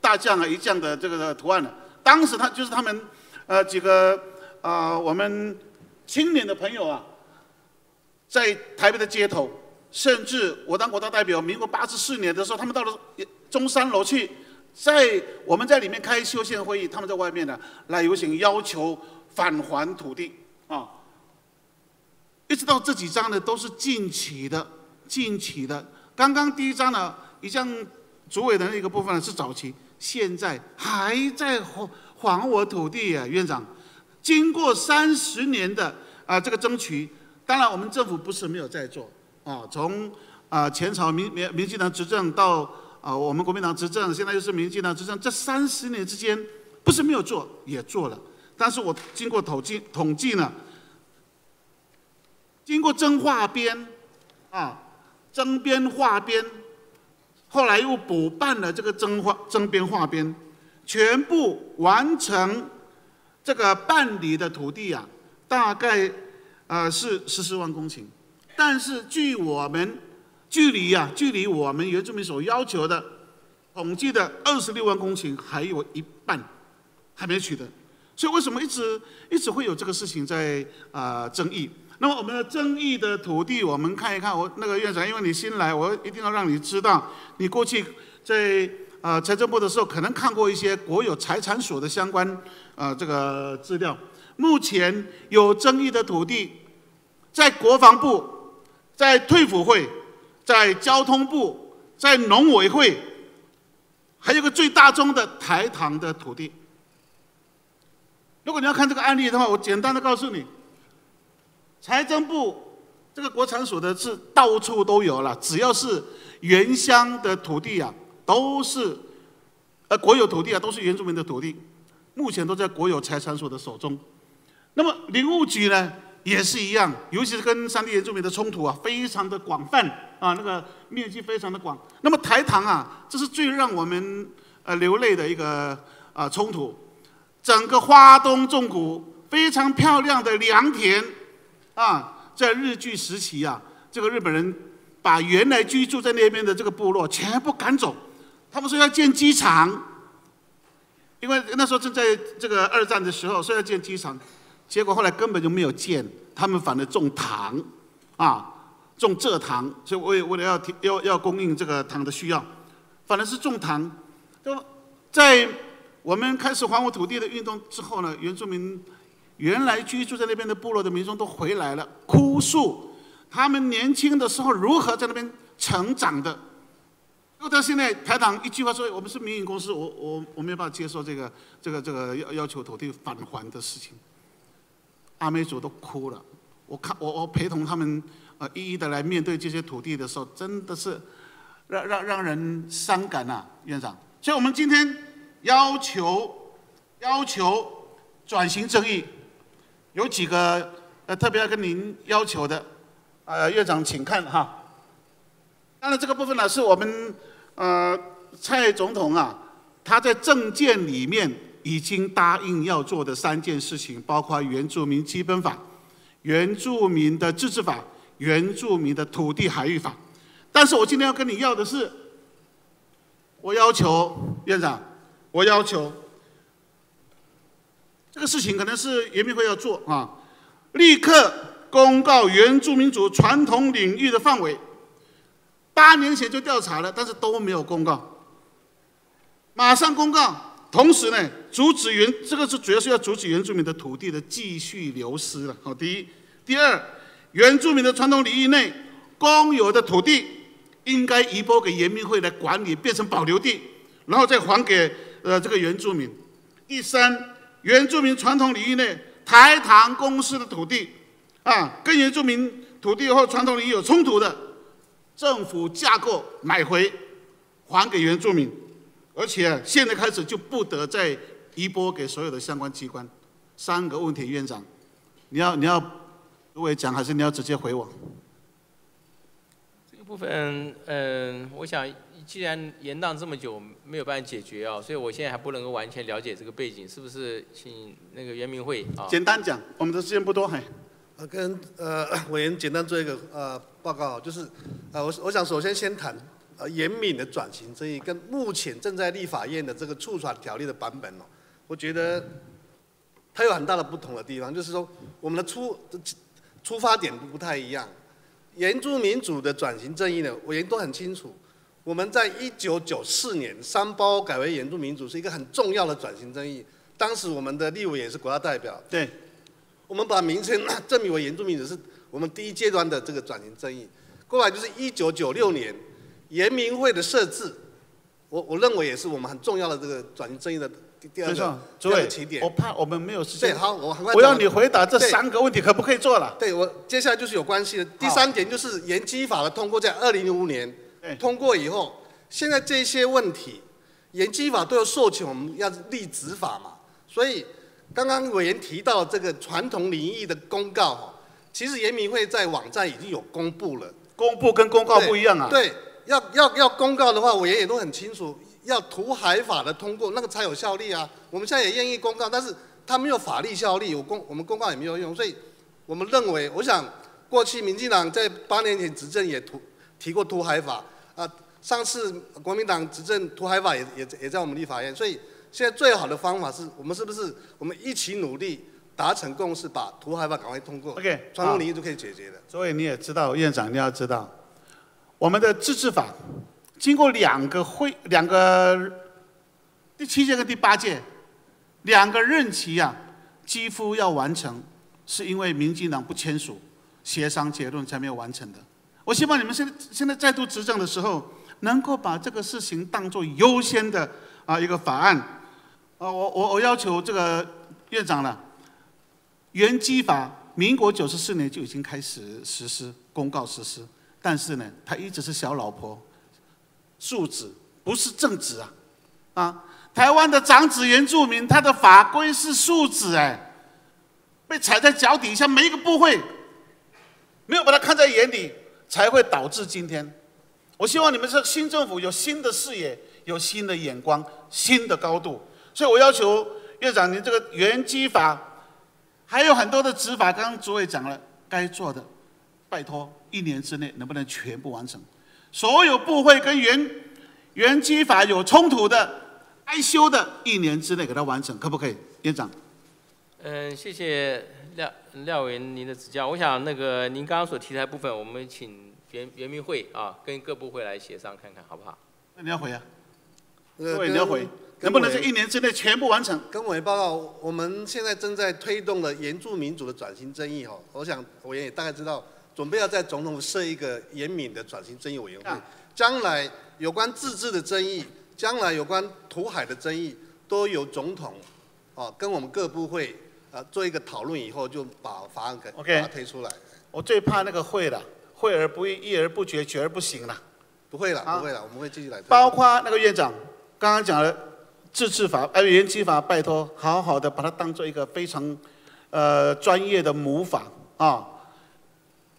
大将啊一将的这个图案的。当时他就是他们呃几个啊我们。青年的朋友啊，在台北的街头，甚至我当国大代表，民国八十四年的时候，他们到了中山楼去，在我们在里面开修宪会议，他们在外面呢来游行，要求返还土地啊。一直到这几张呢，都是近期的，近期的。刚刚第一张呢，一项主委的那个部分呢是早期，现在还在还还我土地啊，院长。经过三十年的啊这个争取，当然我们政府不是没有在做啊，从啊前朝民民民进党执政到啊我们国民党执政，现在又是民进党执政，这三十年之间不是没有做，也做了。但是我经过统计统计呢，经过征划编啊征编划编，后来又补办了这个征划征编划编，全部完成。这个办理的土地啊，大概呃是十四万公顷，但是距我们距离啊，距离我们原住民所要求的统计的二十六万公顷还有一半还没取得，所以为什么一直一直会有这个事情在啊争议？那么我们的争议的土地，我们看一看，我那个院长，因为你新来，我一定要让你知道，你过去在。啊，财政部的时候可能看过一些国有财产所的相关啊这个资料。目前有争议的土地，在国防部、在退辅会、在交通部、在农委会，还有个最大宗的台糖的土地。如果你要看这个案例的话，我简单的告诉你，财政部这个国产所的是到处都有了，只要是原乡的土地啊。都是，呃，国有土地啊，都是原住民的土地，目前都在国有财产所的手中。那么林务局呢，也是一样，尤其是跟山地原住民的冲突啊，非常的广泛啊，那个面积非常的广。那么台糖啊，这是最让我们呃流泪的一个啊冲突。整个花东纵谷非常漂亮的良田啊，在日据时期啊，这个日本人把原来居住在那边的这个部落全部赶走。他们说要建机场，因为那时候正在这个二战的时候，说要建机场，结果后来根本就没有建，他们反而种糖，啊，种蔗糖，所以为为了要要要供应这个糖的需要，反而是种糖。就在我们开始还我土地的运动之后呢，原住民原来居住在那边的部落的民众都回来了，哭诉他们年轻的时候如何在那边成长的。那到现在台长一句话说我们是民营公司，我我我没有办法接受这个这个这个要要求土地返还的事情。阿美族都哭了，我看我我陪同他们呃一一的来面对这些土地的时候，真的是让让让人伤感呐，院长。所以我们今天要求要求转型正义，有几个呃特别要跟您要求的，呃院长请看哈。当然，这个部分呢，是我们呃蔡总统啊，他在政见里面已经答应要做的三件事情，包括原住民基本法、原住民的自治法、原住民的土地海域法。但是我今天要跟你要的是，我要求院长，我要求这个事情可能是原民会要做啊，立刻公告原住民族传统领域的范围。八年前就调查了，但是都没有公告，马上公告。同时呢，阻止原这个是主要是要阻止原住民的土地的继续流失了。好，第一，第二，原住民的传统领域内公有的土地应该移拨给原民会来管理，变成保留地，然后再还给呃这个原住民。第三，原住民传统领域内台糖公司的土地啊，跟原住民土地或传统领域有冲突的，政府架构买回还给原住民。而且现在开始就不得再移拨给所有的相关机关。三个问题，院长，你要你要如果讲，还是你要直接回我？这个部分，嗯，我想既然延宕这么久没有办法解决啊，所以我现在还不能够完全了解这个背景，是不是？请那个袁明慧啊。简单讲，我们的时间不多，还。呃，跟呃 委员简单做一个呃报告，就是呃我我想首先先谈。呃，严敏的转型争议跟目前正在立法院的这个触传条例的版本哦，我觉得它有很大的不同的地方，就是说我们的出出发点不太一样。原住民主的转型正义呢，委员都很清楚，我们在一九九四年三包改为原住民主是一个很重要的转型正义，当时我们的立委也是国家代表，对，我们把名称证明为原住民主是我们第一阶段的这个转型正义，过来就是一九九六年。严明会的设置，我我认为也是我们很重要的这个转型正义的第二个第二个起点。我怕我们没有时间。对，好，我很快。我要你回答这三个问题，可不可以做了？对，我接下来就是有关系的。第三点就是原基法的通过，在二零零五年通过以后，现在这些问题，原基法都要授权我们要立执法嘛。所以刚刚委员提到这个传统领域的公告，其实严明会在网站已经有公布了。公布跟公告不一样啊。对。要要要公告的话，委员也都很清楚，要土海法的通过，那个才有效力啊。我们现在也愿意公告，但是它没有法律效力，我公我们公告也没有用，所以我们认为，我想过去民进党在八年前执政也土提过土海法啊，上次国民党执政土海法也也也在我们立法院，所以现在最好的方法是我们是不是我们一起努力达成共识，把土海法赶快通过，OK，传统领域就可以解决的。所以你也知道，院长你要知道。我们的自治法经过两个会、两个第七届跟第八届两个任期啊，几乎要完成，是因为民进党不签署协商结论才没有完成的。我希望你们现在现在再度执政的时候，能够把这个事情当做优先的啊一个法案。啊，我我我要求这个院长了，原基法民国九十四年就已经开始实施公告实施。但是呢，他一直是小老婆，庶子不是正子啊，啊，台湾的长子原住民，他的法规是庶子哎，被踩在脚底下，每一个部会没有把他看在眼里，才会导致今天。我希望你们这新政府有新的视野，有新的眼光，新的高度。所以我要求院长，您这个原机法还有很多的执法，刚刚诸位讲了该做的，拜托。一年之内能不能全部完成？所有部会跟原原机法有冲突的、该修的，一年之内给它完成，可不可以，院长？嗯，谢谢廖廖委员您的指教。我想那个您刚刚所提的部分，我们请原原民会啊跟各部会来协商看看，好不好？那你要回啊？各位，你要回，能不能在一年之内全部完成？跟委员报告，我们现在正在推动的原住民主的转型争议哈，我想委员也大概知道。准备要在总统设一个严敏的转型争议委员会，将来有关自治的争议，将来有关土海的争议，都由总统，啊，跟我们各部会啊做一个讨论以后，就把法案给把它推出来。我最怕那个会了，会而不议，议而不决，决而不行了。不会了，不会了，我们会继续来。包括那个院长刚刚讲了自治法，呃，原基法，拜托好好的把它当做一个非常呃专业的母法啊。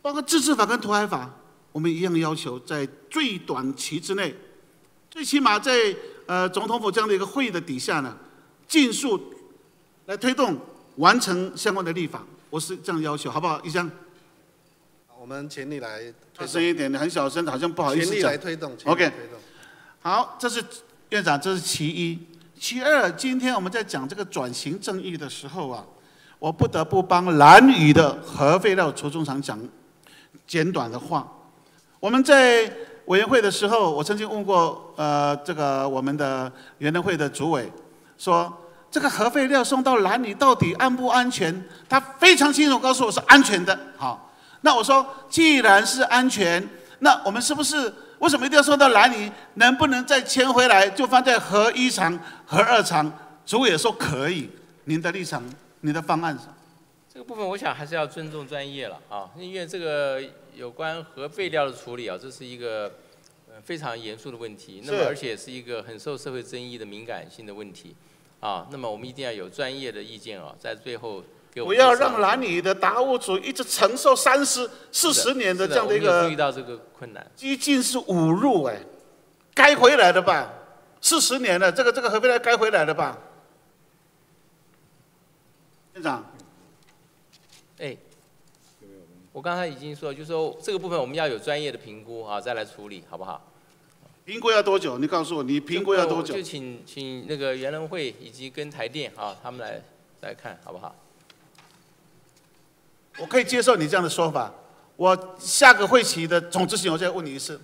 包括自治法跟土海法，我们一样要求在最短期之内，最起码在呃总统府这样的一个会议的底下呢，尽速来推动完成相关的立法。我是这样要求，好不好？医生，我们全力来。大声一点，你很小声，好像不好意思讲。全力来推动。OK。好，这是院长，这是其一。其二，今天我们在讲这个转型正义的时候啊，我不得不帮蓝宇的核废料储存厂讲。简短的话，我们在委员会的时候，我曾经问过呃这个我们的委员会的主委，说这个核废料送到哪里到底安不安全？他非常清楚告诉我是安全的。好，那我说既然是安全，那我们是不是为什么一定要送到哪里？能不能再迁回来就放在核一厂、核二厂？主委说可以。您的立场，您的方案是？这个部分我想还是要尊重专业了啊，因为这个有关核废料的处理啊，这是一个呃非常严肃的问题，那么而且是一个很受社会争议的敏感性的问题啊，那么我们一定要有专业的意见啊，在最后给我们。不要让蓝里的达悟族一直承受三十四十年的这样的一个。注意到这个困难。激进是侮辱哎，该回来的吧？四十年了，这个这个核废料该回来的吧？院长，哎，我刚才已经说，就是说这个部分我们要有专业的评估啊，再来处理，好不好？评估要多久？你告诉我，你评估要多久？就请请那个原能会以及跟台电啊，他们来来看，好不好？我可以接受你这样的说法。我下个会期的总执行，我再问你一次。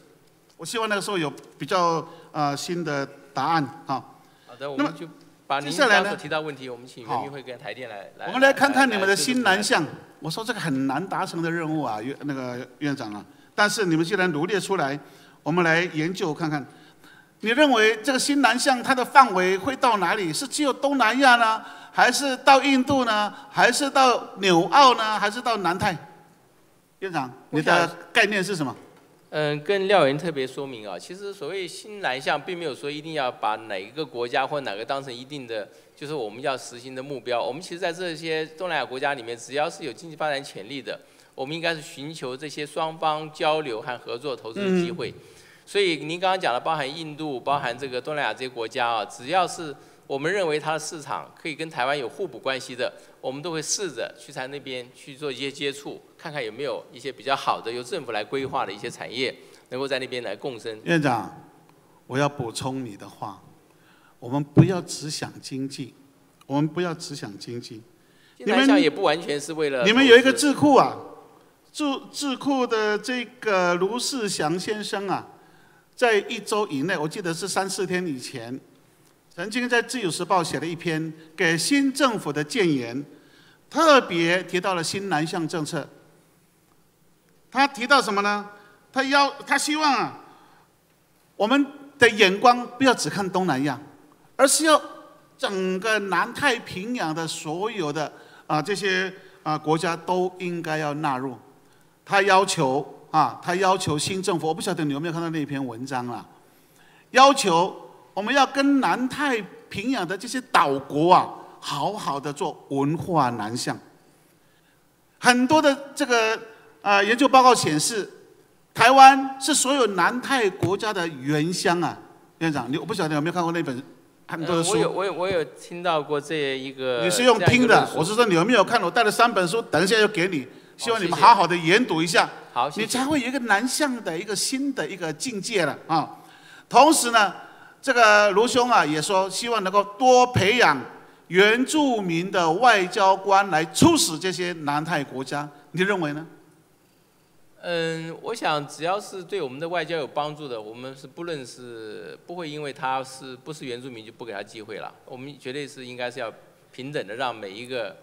我希望那个时候有比较呃新的答案啊。好的，我们就。把您刚所提到问题，我们请人民会跟台电来来。我们来看看你们的新南向。我说这个很难达成的任务啊，院那个院长啊。但是你们既然罗列出来，我们来研究看看。你认为这个新南向它的范围会到哪里？是只有东南亚呢，还是到印度呢，还是到纽澳呢，还是到南太？院长，你的概念是什么？嗯，跟廖员特别说明啊，其实所谓新南向，并没有说一定要把哪一个国家或哪个当成一定的，就是我们要实行的目标。我们其实，在这些东南亚国家里面，只要是有经济发展潜力的，我们应该是寻求这些双方交流和合作投资的机会。所以您刚刚讲的，包含印度、包含这个东南亚这些国家啊，只要是我们认为它的市场可以跟台湾有互补关系的，我们都会试着去在那边去做一些接触。看看有没有一些比较好的由政府来规划的一些产业，能够在那边来共生。院长，我要补充你的话，我们不要只想经济，我们不要只想经济。你们也不完全是为了。你们有一个智库啊，智智库的这个卢世祥先生啊，在一周以内，我记得是三四天以前，曾经在《自由时报》写了一篇给新政府的谏言，特别提到了新南向政策。他提到什么呢？他要他希望啊，我们的眼光不要只看东南亚，而是要整个南太平洋的所有的啊这些啊国家都应该要纳入。他要求啊，他要求新政府，我不晓得你有没有看到那篇文章啊？要求我们要跟南太平洋的这些岛国啊，好好的做文化南向。很多的这个。呃，研究报告显示，台湾是所有南太国家的原乡啊，院长，你我不晓得有没有看过那本很多的书。我有，我有，我有听到过这一个。你是用听的，我是说你有没有看？我带了三本书，等一下要给你，希望你们好好的研读一下。好，你才会有一个南向的一个新的一个境界了啊。同时呢，这个卢兄啊也说，希望能够多培养原住民的外交官来促使这些南太国家，你认为呢？嗯，我想只要是对我们的外交有帮助的，我们是不论是不会因为他是不是原住民就不给他机会了。我们绝对是应该是要平等的，让每一个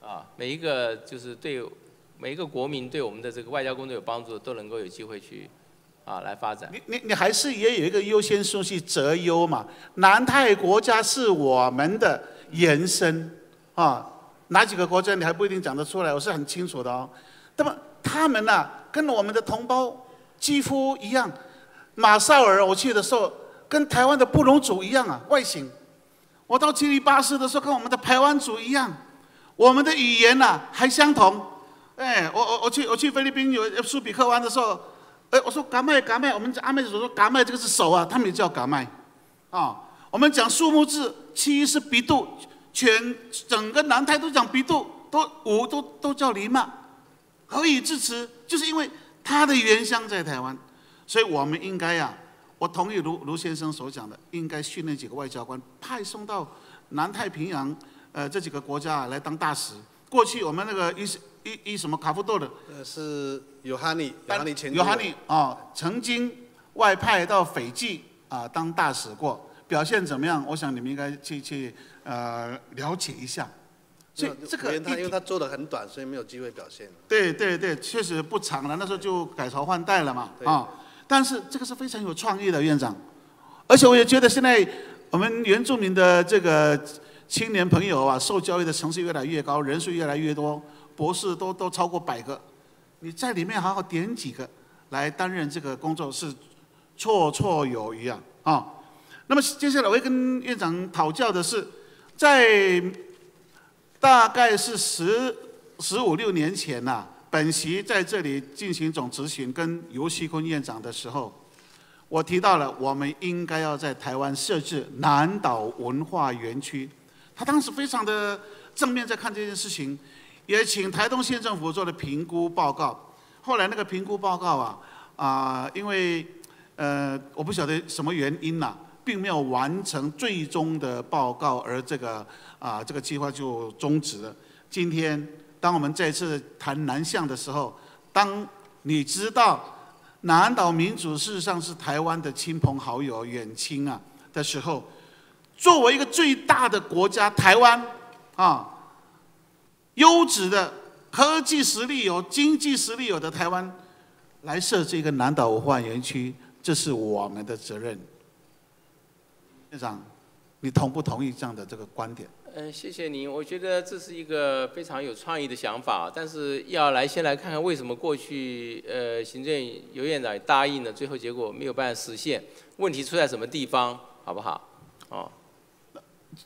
啊每一个就是对每一个国民对我们的这个外交工作有帮助，都能够有机会去啊来发展。你你你还是也有一个优先顺序择优嘛？南太国家是我们的延伸啊，哪几个国家你还不一定讲得出来，我是很清楚的哦。那么他们呢？跟我们的同胞几乎一样，马绍尔我去的时候，跟台湾的布隆族一样啊，外形。我到吉里巴斯的时候，跟我们的台湾族一样，我们的语言呐还相同。哎，我我我去我去菲律宾有苏比克湾的时候，哎，我说嘎麦嘎麦，我们阿妹所说嘎麦这个是手啊，他们也叫嘎麦。啊，我们讲数目字，七是比度，全整个南台都讲比度，都五都都叫黎曼。何以至此？就是因为他的原乡在台湾，所以我们应该呀，我同意卢卢先生所讲的，应该训练几个外交官，派送到南太平洋，呃，这几个国家来当大使。过去我们那个一些一一什么卡夫多的，呃，是有哈尼，有哈尼前尤哈尼啊，曾经外派到斐济啊当大使过，表现怎么样？我想你们应该去去呃了解一下。所以这个他因为他做的很短，所以没有机会表现。对对对，确实不长了，那时候就改朝换代了嘛啊。但是这个是非常有创意的院长，而且我也觉得现在我们原住民的这个青年朋友啊，受教育的层次越来越高，人数越来越多，博士都都超过百个。你在里面好好点几个来担任这个工作是绰绰有余啊啊。那么接下来我会跟院长讨教的是，在大概是十十五六年前呐，本席在这里进行总执行跟尤锡坤院长的时候，我提到了我们应该要在台湾设置南岛文化园区，他当时非常的正面在看这件事情，也请台东县政府做了评估报告，后来那个评估报告啊啊，因为呃我不晓得什么原因呐。并没有完成最终的报告，而这个啊这个计划就终止了。今天当我们再次谈南向的时候，当你知道南岛民主事实上是台湾的亲朋好友、远亲啊的时候，作为一个最大的国家，台湾啊优质的科技实力有、经济实力有的台湾，来设置一个南岛文化园区，这是我们的责任。院长，你同不同意这样的这个观点？嗯，谢谢您。我觉得这是一个非常有创意的想法，但是要来先来看看为什么过去呃行政尤院长答应了，最后结果没有办法实现，问题出在什么地方，好不好？哦，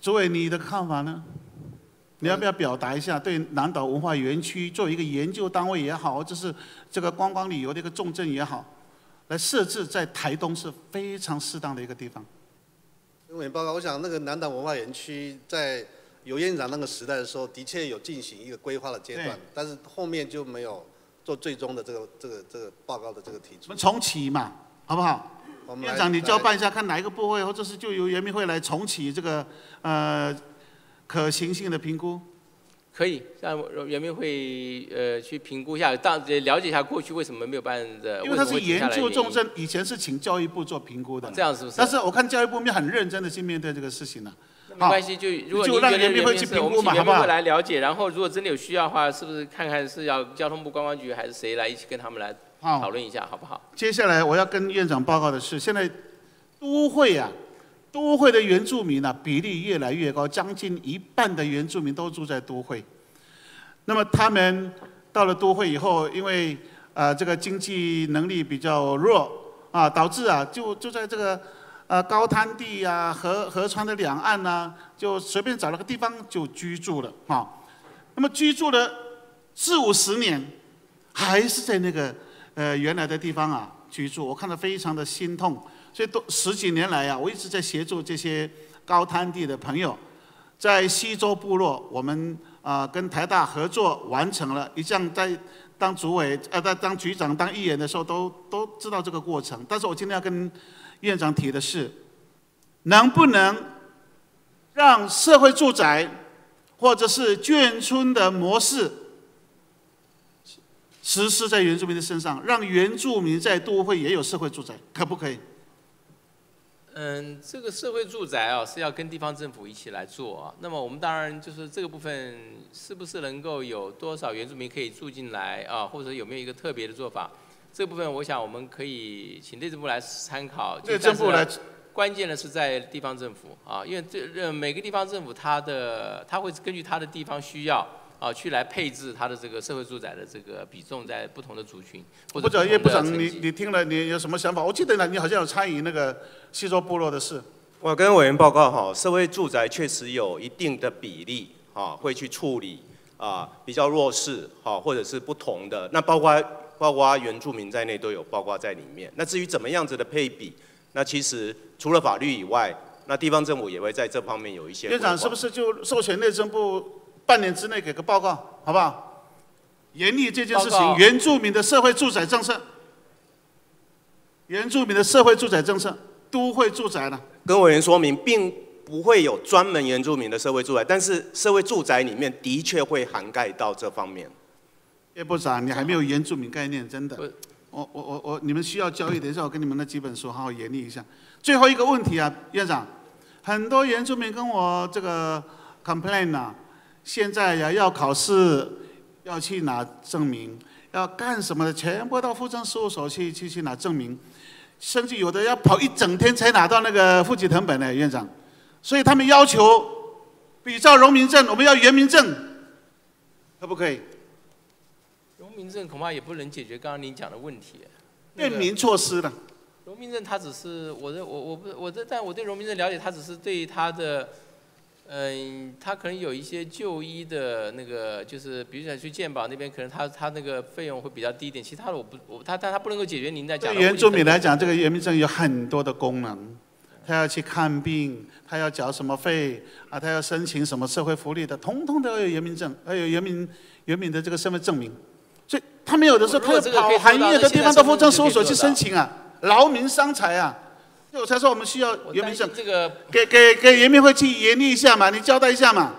诸位，你的看法呢？你要不要表达一下对南岛文化园区作为一个研究单位也好，就是这个观光旅游的一个重镇也好，来设置在台东是非常适当的一个地方。因为报告，我想那个南岛文化园区在尤院长那个时代的时候，的确有进行一个规划的阶段，但是后面就没有做最终的这个这个这个报告的这个提出。我们重启嘛，好不好？院长，你交办一下，看哪一个部会，或者是就由人民会来重启这个呃可行性的评估。可以让人民会呃去评估一下，当了解一下过去为什么没有办的。因为他是研究重症，以前是请教育部做评估的。这样是不是？但是我看教育部面很认真的去面对这个事情呢。没关系，就如果您觉得人民会去评估嘛，好不好？来了解，然后如果真的有需要的话，是不是看看是要交通部观光局还是谁来一起跟他们来讨论一下，好不好？接下来我要跟院长报告的是，现在都会啊，都会的原住民呢比例越来越高，将近一半的原住民都住在都会。那么他们到了都会以后，因为啊这个经济能力比较弱啊，导致啊就就在这个呃高滩地呀、河河川的两岸呐，就随便找了个地方就居住了啊。那么居住了四五十年，还是在那个呃原来的地方啊居住，我看到非常的心痛。所以都十几年来啊，我一直在协助这些高滩地的朋友，在西周部落我们。啊，跟台大合作完成了，一向在当主委，呃，在当局长、当议员的时候，都都知道这个过程。但是我今天要跟院长提的是，能不能让社会住宅或者是眷村的模式实施在原住民的身上，让原住民在都会也有社会住宅，可不可以？嗯，这个社会住宅啊是要跟地方政府一起来做啊。那么我们当然就是这个部分是不是能够有多少原住民可以住进来啊，或者有没有一个特别的做法？这部分我想我们可以请内政部来参考。内政部来。关键的是在地方政府啊，因为这每个地方政府它的它会根据它的地方需要。啊，去来配置他的这个社会住宅的这个比重，在不同的族群或者不叶部长，你你听了你有什么想法？我记得呢，你好像有参与那个西周部落的事。我跟委员报告哈，社会住宅确实有一定的比例啊，会去处理啊比较弱势哈，或者是不同的，那包括包括原住民在内都有包括在里面。那至于怎么样子的配比，那其实除了法律以外，那地方政府也会在这方面有一些。院长是不是就授权内政部？半年之内给个报告，好不好？严厉这件事情，原住民的社会住宅政策，原住民的社会住宅政策，都会住宅呢。跟委员说明，并不会有专门原住民的社会住宅，但是社会住宅里面的确会涵盖到这方面。叶部长，你还没有原住民概念，真的。我我我我，你们需要交易，等一下我跟你们那几本书好好研拟一下。最后一个问题啊，院长，很多原住民跟我这个 complain 啊，现在呀要考试，要去拿证明，要干什么的，全部到户政事务所去去去拿证明，甚至有的要跑一整天才拿到那个户籍成本呢，院长。所以他们要求比照荣民证，我们要原民证，可不可以？荣民证恐怕也不能解决刚刚您讲的问题。便民措施了。荣民证它只是我的我我不我这但我对荣民证了解，它只是对他的，嗯，他可能有一些就医的那个，就是比如想去健保那边，可能他他那个费用会比较低一点。其他的我不我他但他不能够解决您在讲。对原住民来讲，这个原民证有很多的功能。他要去看病，他要缴什么费啊？他要申请什么社会福利的，通通都要有原民证，要有原民原民的这个身份证明。所以他们有的时候他要跑很远的地方到户政事务所去申请啊，劳民伤财啊。所以我才说我们需要原民证。这个给给给原民会去研拟一下嘛，你交代一下嘛。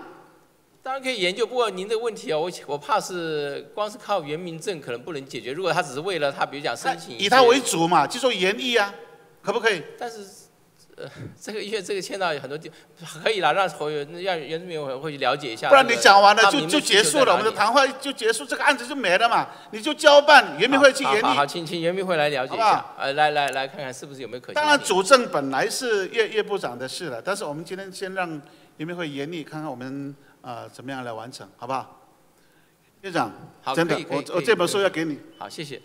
当然可以研究，不过您的问题啊，我我怕是光是靠原民证可能不能解决。如果他只是为了他，比如讲申请，以他为主嘛，就说研议啊，可不可以？但是。呃，这个因为这个签到有很多地，可以了，让所有让原住民委员会去了解一下。不然你讲完了就就结束了，我们的谈话就结束，这个案子就没了嘛？你就交办原民会去研议。好，请请原民会来了解一下，呃，来来来看看是不是有没有可行。当然，主政本来是叶叶部长的事了，但是我们今天先让原民会研议，看看我们呃怎么样来完成，好不好？院长，真的，我我这本书要给你。好，谢谢。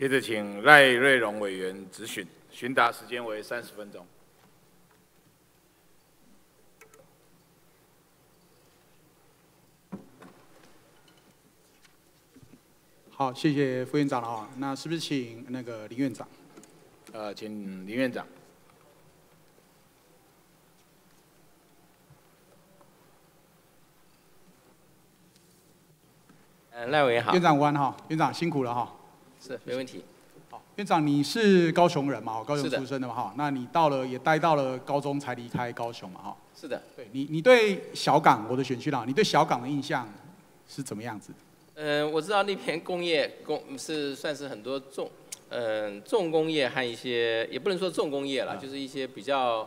接着，请赖瑞荣委员质询，询答时间为三十分钟。好，谢谢副院长了啊。那是不是请那个林院长？呃，请林院长。嗯，赖委员好。院长官哈，院长辛苦了哈。是，没问题。好，院长，你是高雄人嘛？高雄出生的嘛？哈，那你到了也待到了高中才离开高雄嘛？哈。是的。对你，你对小港，我的选区啦，你对小港的印象是怎么样子？嗯，我知道那边工业工是算是很多重，嗯，重工业和一些也不能说重工业了，就是一些比较，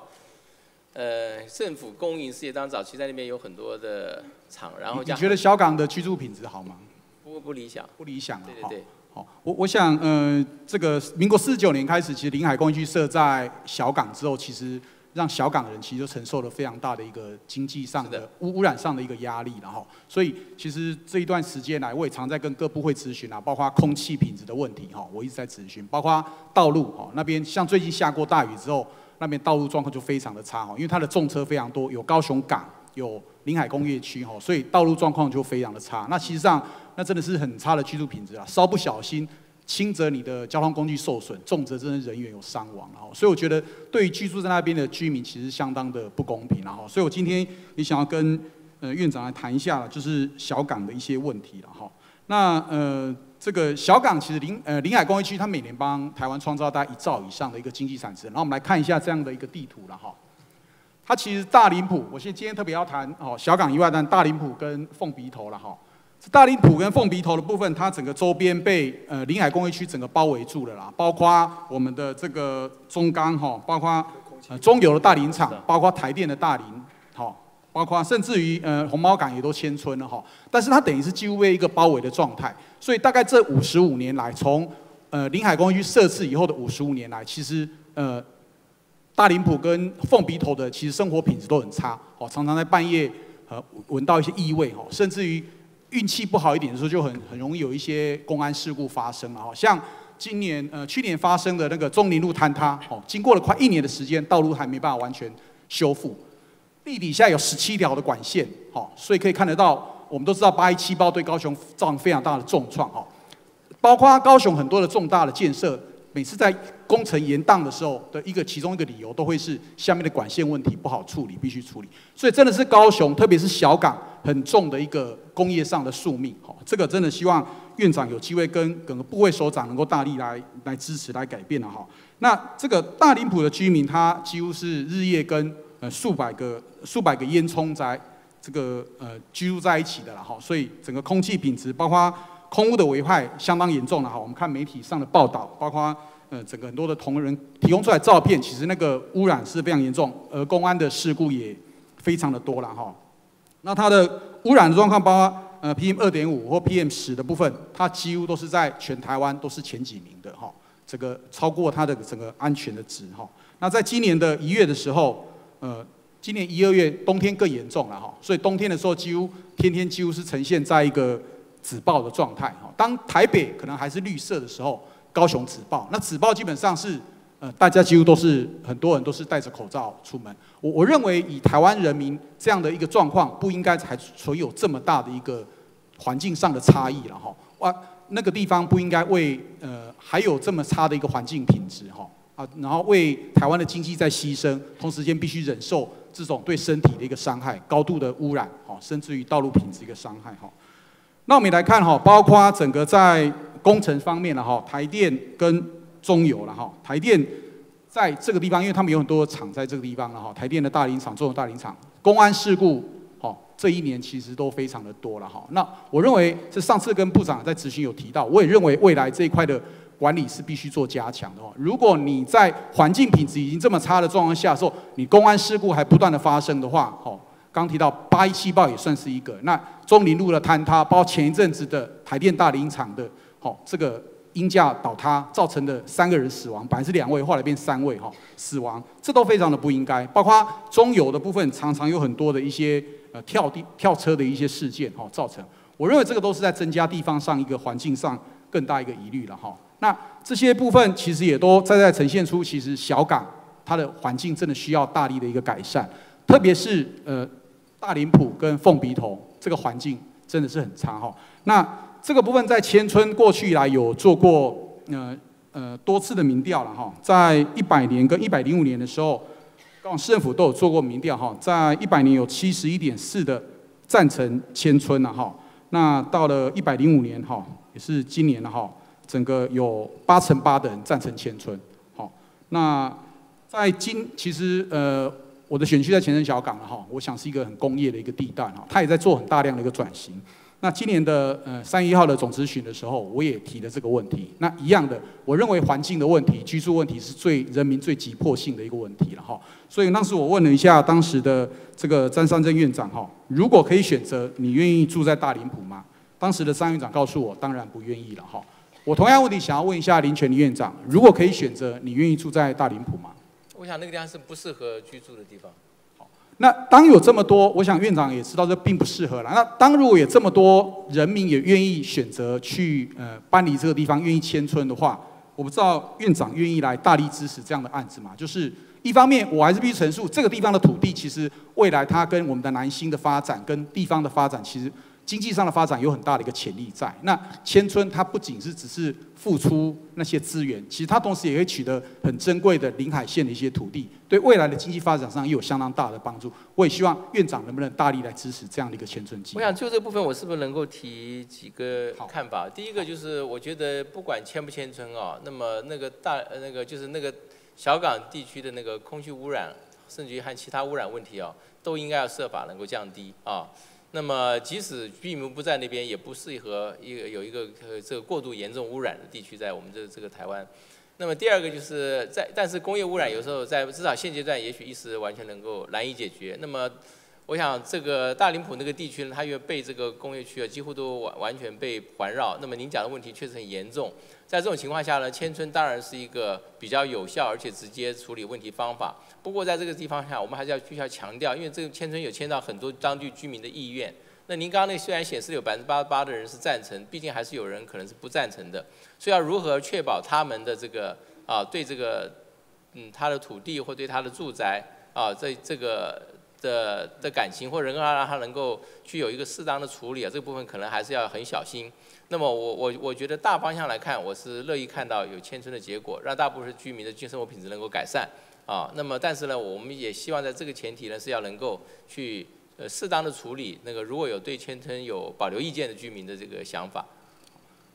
呃，政府公营事业当中早期在那边有很多的厂，然后你觉得小港的居住品质好吗？不不理想。不理想啊。对对对。好，我我想，呃，这个民国四十九年开始，其实临海工业区设在小港之后，其实让小港人其实就承受了非常大的一个经济上的污污染上的一个压力，然后，所以其实这一段时间来，我也常在跟各部会咨询啊，包括空气品质的问题，哈，我一直在咨询，包括道路，哈，那边像最近下过大雨之后，那边道路状况就非常的差，哈，因为它的重车非常多，有高雄港，有临海工业区，哈，所以道路状况就非常的差。那其实上。那真的是很差的居住品质啊！稍不小心，轻则你的交通工具受损，重则真的人员有伤亡然后，所以我觉得对于居住在那边的居民，其实相当的不公平然后，所以我今天也想要跟呃院长来谈一下，就是小港的一些问题了哈。那呃，这个小港其实临呃临海工业区，它每年帮台湾创造大概一兆以上的一个经济产值。然后我们来看一下这样的一个地图了哈。它其实大林埔，我现今天特别要谈哦，小港以外，但大林埔跟凤鼻头了哈。大林埔跟凤鼻头的部分，它整个周边被呃临海工业区整个包围住了啦，包括我们的这个中钢哈，包括呃中油的大林厂，包括台电的大林，好，包括甚至于呃红毛港也都迁村了哈，但是它等于是几乎被一个包围的状态，所以大概这五十五年来，从呃临海工业区设置以后的五十五年来，其实呃大林埔跟凤鼻头的其实生活品质都很差，哦，常常在半夜呃闻到一些异味哦，甚至于。运气不好一点的时候，就很很容易有一些公安事故发生了哈。像今年呃去年发生的那个中林路坍塌，哦，经过了快一年的时间，道路还没办法完全修复，地底下有十七条的管线，好，所以可以看得到我们都知道八一七包对高雄造成非常大的重创哦，包括高雄很多的重大的建设，每次在工程延宕的时候的一个其中一个理由，都会是下面的管线问题不好处理，必须处理。所以真的是高雄，特别是小港很重的一个工业上的宿命哈。这个真的希望院长有机会跟整个部位首长能够大力来来支持来改变了哈。那这个大林埔的居民，他几乎是日夜跟呃数百个数百个烟囱在这个呃居住在一起的了哈，所以整个空气品质，包括空污的危害相当严重了哈。我们看媒体上的报道，包括呃整个很多的同仁提供出来照片，其实那个污染是非常严重，而公安的事故也非常的多了哈。那它的污染状况，包括呃 PM 二点五或 PM 十的部分，它几乎都是在全台湾都是前几名的哈。这个超过它的整个安全的值哈，那在今年的一月的时候，呃，今年一二月冬天更严重了哈，所以冬天的时候几乎天天几乎是呈现在一个紫爆的状态哈。当台北可能还是绿色的时候，高雄紫爆，那紫爆基本上是呃大家几乎都是很多人都是戴着口罩出门。我我认为以台湾人民这样的一个状况，不应该还存有这么大的一个环境上的差异了哈。哇。那个地方不应该为呃还有这么差的一个环境品质哈啊，然后为台湾的经济在牺牲，同时间必须忍受这种对身体的一个伤害，高度的污染哈，甚至于道路品质一个伤害哈。那我们来看哈，包括整个在工程方面了哈，台电跟中油了哈，台电在这个地方，因为他们有很多厂在这个地方了哈，台电的大林厂、中油大林厂，公安事故。这一年其实都非常的多了哈，那我认为这上次跟部长在咨询有提到，我也认为未来这一块的管理是必须做加强的哦。如果你在环境品质已经这么差的状况下时候，你公安事故还不断的发生的话，哦，刚提到八一七爆也算是一个，那中林路的坍塌，包括前一阵子的台电大林厂的，哦，这个鹰架倒塌造成的三个人死亡，本来是两位，后来变三位哈死亡，这都非常的不应该。包括中油的部分，常常有很多的一些。呃，跳地跳车的一些事件哈，造成，我认为这个都是在增加地方上一个环境上更大一个疑虑了哈。那这些部分其实也都在在呈现出，其实小港它的环境真的需要大力的一个改善，特别是呃大林埔跟凤鼻头这个环境真的是很差哈。那这个部分在千村过去以来有做过呃呃多次的民调了哈，在一百年跟一百零五年的时候。高雄市政府都有做过民调哈，在一百年有七十一点四的赞成千村了哈，那到了一百零五年哈，也是今年了哈，整个有八成八的人赞成千村，好，那在今其实呃我的选区在前镇小港了哈，我想是一个很工业的一个地带哈，它也在做很大量的一个转型。那今年的呃三月一号的总咨询的时候，我也提了这个问题。那一样的，我认为环境的问题、居住问题是最人民最急迫性的一个问题了哈。所以当时我问了一下当时的这个张三珍院长哈，如果可以选择，你愿意住在大林埔吗？当时的张院长告诉我，当然不愿意了哈。我同样问题想要问一下林权院长，如果可以选择，你愿意住在大林埔吗？我想那个地方是不适合居住的地方。好那当有这么多，我想院长也知道这并不适合了。那当如果有这么多人民也愿意选择去呃搬离这个地方，愿意迁村的话，我不知道院长愿意来大力支持这样的案子吗？就是一方面，我还是必须陈述，这个地方的土地其实未来它跟我们的南新的发展跟地方的发展其实。经济上的发展有很大的一个潜力在。那千村它不仅是只是付出那些资源，其实它同时也会取得很珍贵的临海线的一些土地，对未来的经济发展上也有相当大的帮助。我也希望院长能不能大力来支持这样的一个千村计划。我想就这部分，我是不是能够提几个看法？第一个就是，我觉得不管迁不迁村啊，那么那个大那个就是那个小港地区的那个空气污染，甚至于和其他污染问题啊，都应该要设法能够降低啊。那么，即使居民不在那边，也不适合一个有一个呃这个过度严重污染的地区在我们这这个台湾。那么第二个就是在，但是工业污染有时候在至少现阶段，也许一时完全能够难以解决。那么，我想这个大林埔那个地区呢，它因为被这个工业区啊几乎都完完全被环绕。那么您讲的问题确实很严重。在这种情况下呢，迁村当然是一个比较有效而且直接处理问题方法。不过在这个地方下，我们还是要必须要强调，因为这个迁村有迁到很多当地居民的意愿。那您刚刚那虽然显示有百分之八十八的人是赞成，毕竟还是有人可能是不赞成的。所以要如何确保他们的这个啊对这个嗯他的土地或对他的住宅啊这这个的的感情，或者能够让他能够去有一个适当的处理啊，这个部分可能还是要很小心。那么我我我觉得大方向来看，我是乐意看到有迁村的结果，让大部分居民的居生活品质能够改善啊。那么但是呢，我们也希望在这个前提呢是要能够去呃适当的处理那个如果有对迁村有保留意见的居民的这个想法。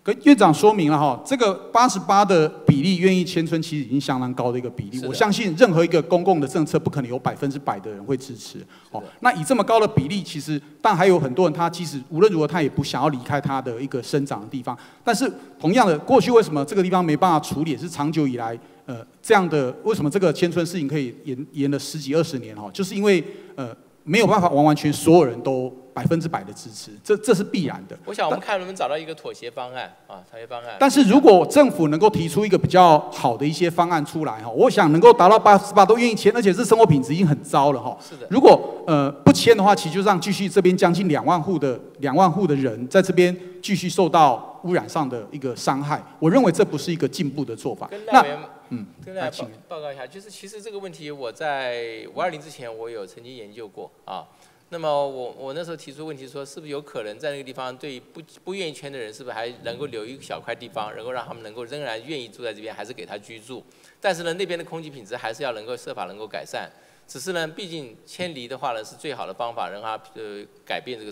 跟院长说明了哈，这个八十八的比例愿意迁村，其实已经相当高的一个比例。我相信任何一个公共的政策，不可能有百分之百的人会支持。哦，那以这么高的比例，其实但还有很多人，他其实无论如何他也不想要离开他的一个生长的地方。但是同样的，过去为什么这个地方没办法处理，是长久以来呃这样的，为什么这个迁村事情可以延延了十几二十年哈？就是因为呃没有办法完完全所有人都。百分之百的支持，这这是必然的。我想我们看能不能找到一个妥协方案啊，妥协方案。但是如果政府能够提出一个比较好的一些方案出来哈，我想能够达到八十八都愿意签，而且是生活品质已经很糟了哈。是的。如果呃不签的话，其实就让继续这边将近两万户的两万户的人在这边继续受到污染上的一个伤害。我认为这不是一个进步的做法。那嗯，跟大家报报告一下，就是其实这个问题我在五二零之前我有曾经研究过啊。那么我我那时候提出问题说，是不是有可能在那个地方对不不愿意迁的人，是不是还能够留一小块地方，能够让他们能够仍然愿意住在这边，还是给他居住？但是呢，那边的空气品质还是要能够设法能够改善。只是呢，毕竟迁离的话呢，是最好的方法，让他呃改变这个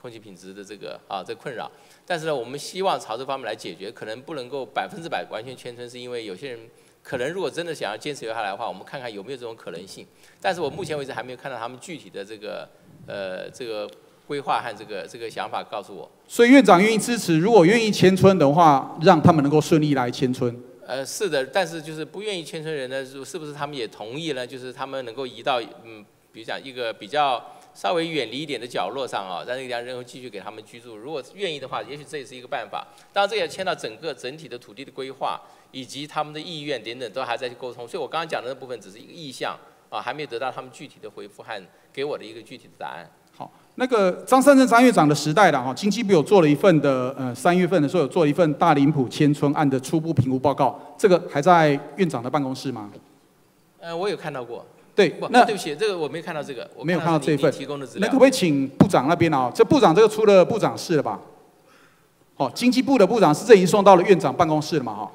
空气品质的这个啊这困扰。但是呢，我们希望朝这方面来解决，可能不能够百分之百完全迁村，是因为有些人可能如果真的想要坚持留下来的话，我们看看有没有这种可能性。但是我目前为止还没有看到他们具体的这个。呃，这个规划和这个这个想法告诉我。所以院长愿意支持，如果愿意迁村的话，让他们能够顺利来迁村。呃，是的，但是就是不愿意迁村人呢，是是不是他们也同意呢？就是他们能够移到嗯，比如讲一个比较稍微远离一点的角落上啊，让那个地方然后继续给他们居住。如果愿意的话，也许这也是一个办法。当然，这也牵到整个整体的土地的规划以及他们的意愿等等，都还在去沟通。所以我刚刚讲的那部分只是一个意向啊，还没有得到他们具体的回复和。给我的一个具体的答案。好，那个张三正张院长的时代的哈，经济部有做了一份的，呃，三月份的时候有做了一份大林浦迁村案的初步评估报告，这个还在院长的办公室吗？呃，我有看到过。对，那对不起，这个我没看到这个，我没有看到这一份提供的资料。那可不可以请部长那边啊？这部长这个出了部长室了吧？哦，经济部的部长是这已经送到了院长办公室了嘛？哈。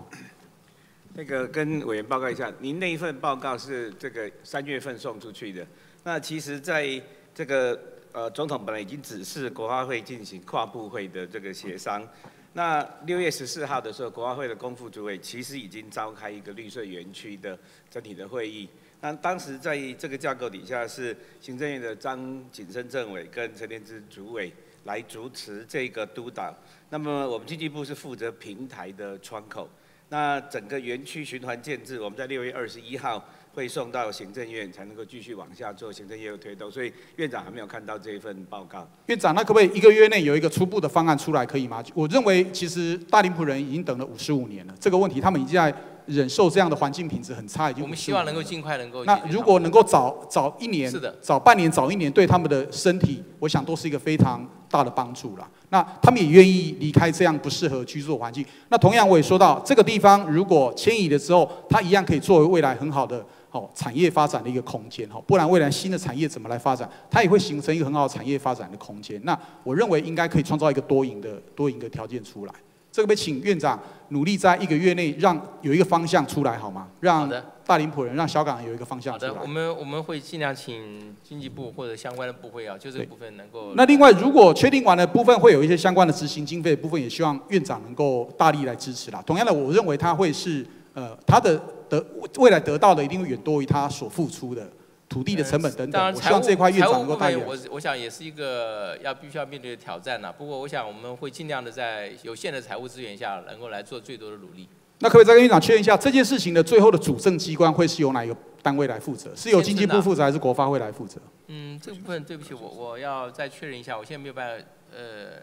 那个跟委员报告一下，您那一份报告是这个三月份送出去的。那其实，在这个呃，总统本来已经指示国发会进行跨部会的这个协商。那六月十四号的时候，国发会的公副主委其实已经召开一个绿色园区的整体的会议。那当时在这个架构底下，是行政院的张景生政委跟陈天之主委来主持这个督导。那么我们经济部是负责平台的窗口。那整个园区循环建制，我们在六月二十一号。会送到行政院才能够继续往下做行政业务推动，所以院长还没有看到这一份报告。院长，那可不可以一个月内有一个初步的方案出来，可以吗？我认为其实大林埔人已经等了五十五年了，这个问题他们已经在忍受这样的环境品质很差，已经。我们希望能够尽快能够。那如果能够早早一年，是的，早半年早一年，对他们的身体，我想都是一个非常大的帮助了。那他们也愿意离开这样不适合居住的环境。那同样我也说到，这个地方如果迁移了之后，它一样可以作为未来很好的。好，产业发展的一个空间哈，不然未来新的产业怎么来发展？它也会形成一个很好的产业发展的空间。那我认为应该可以创造一个多赢的多赢的条件出来。这个被请院长努力在一个月内让有一个方向出来好吗？让大林普人、让小港有一个方向出来。好的，我们我们会尽量请经济部或者相关的部会啊，就这个部分能够。那另外，如果确定完的部分会有一些相关的执行经费部分，也希望院长能够大力来支持啦。同样的，我认为他会是呃他的。得未来得到的一定会远多于他所付出的土地的成本等等。我希望这块院长能够。我我想也是一个要必须要面对的挑战呢。不过我想我们会尽量的在有限的财务资源下，能够来做最多的努力。那可不可以再跟院长确认一下，这件事情的最后的主政机关会是由哪一个单位来负责？是由经济部负责还是国发会来负责？嗯，这部分对不起，我我要再确认一下，我现在没有办法。呃，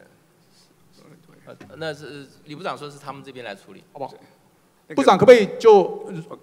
那是李部长说是他们这边来处理，好不好？部长可不可以就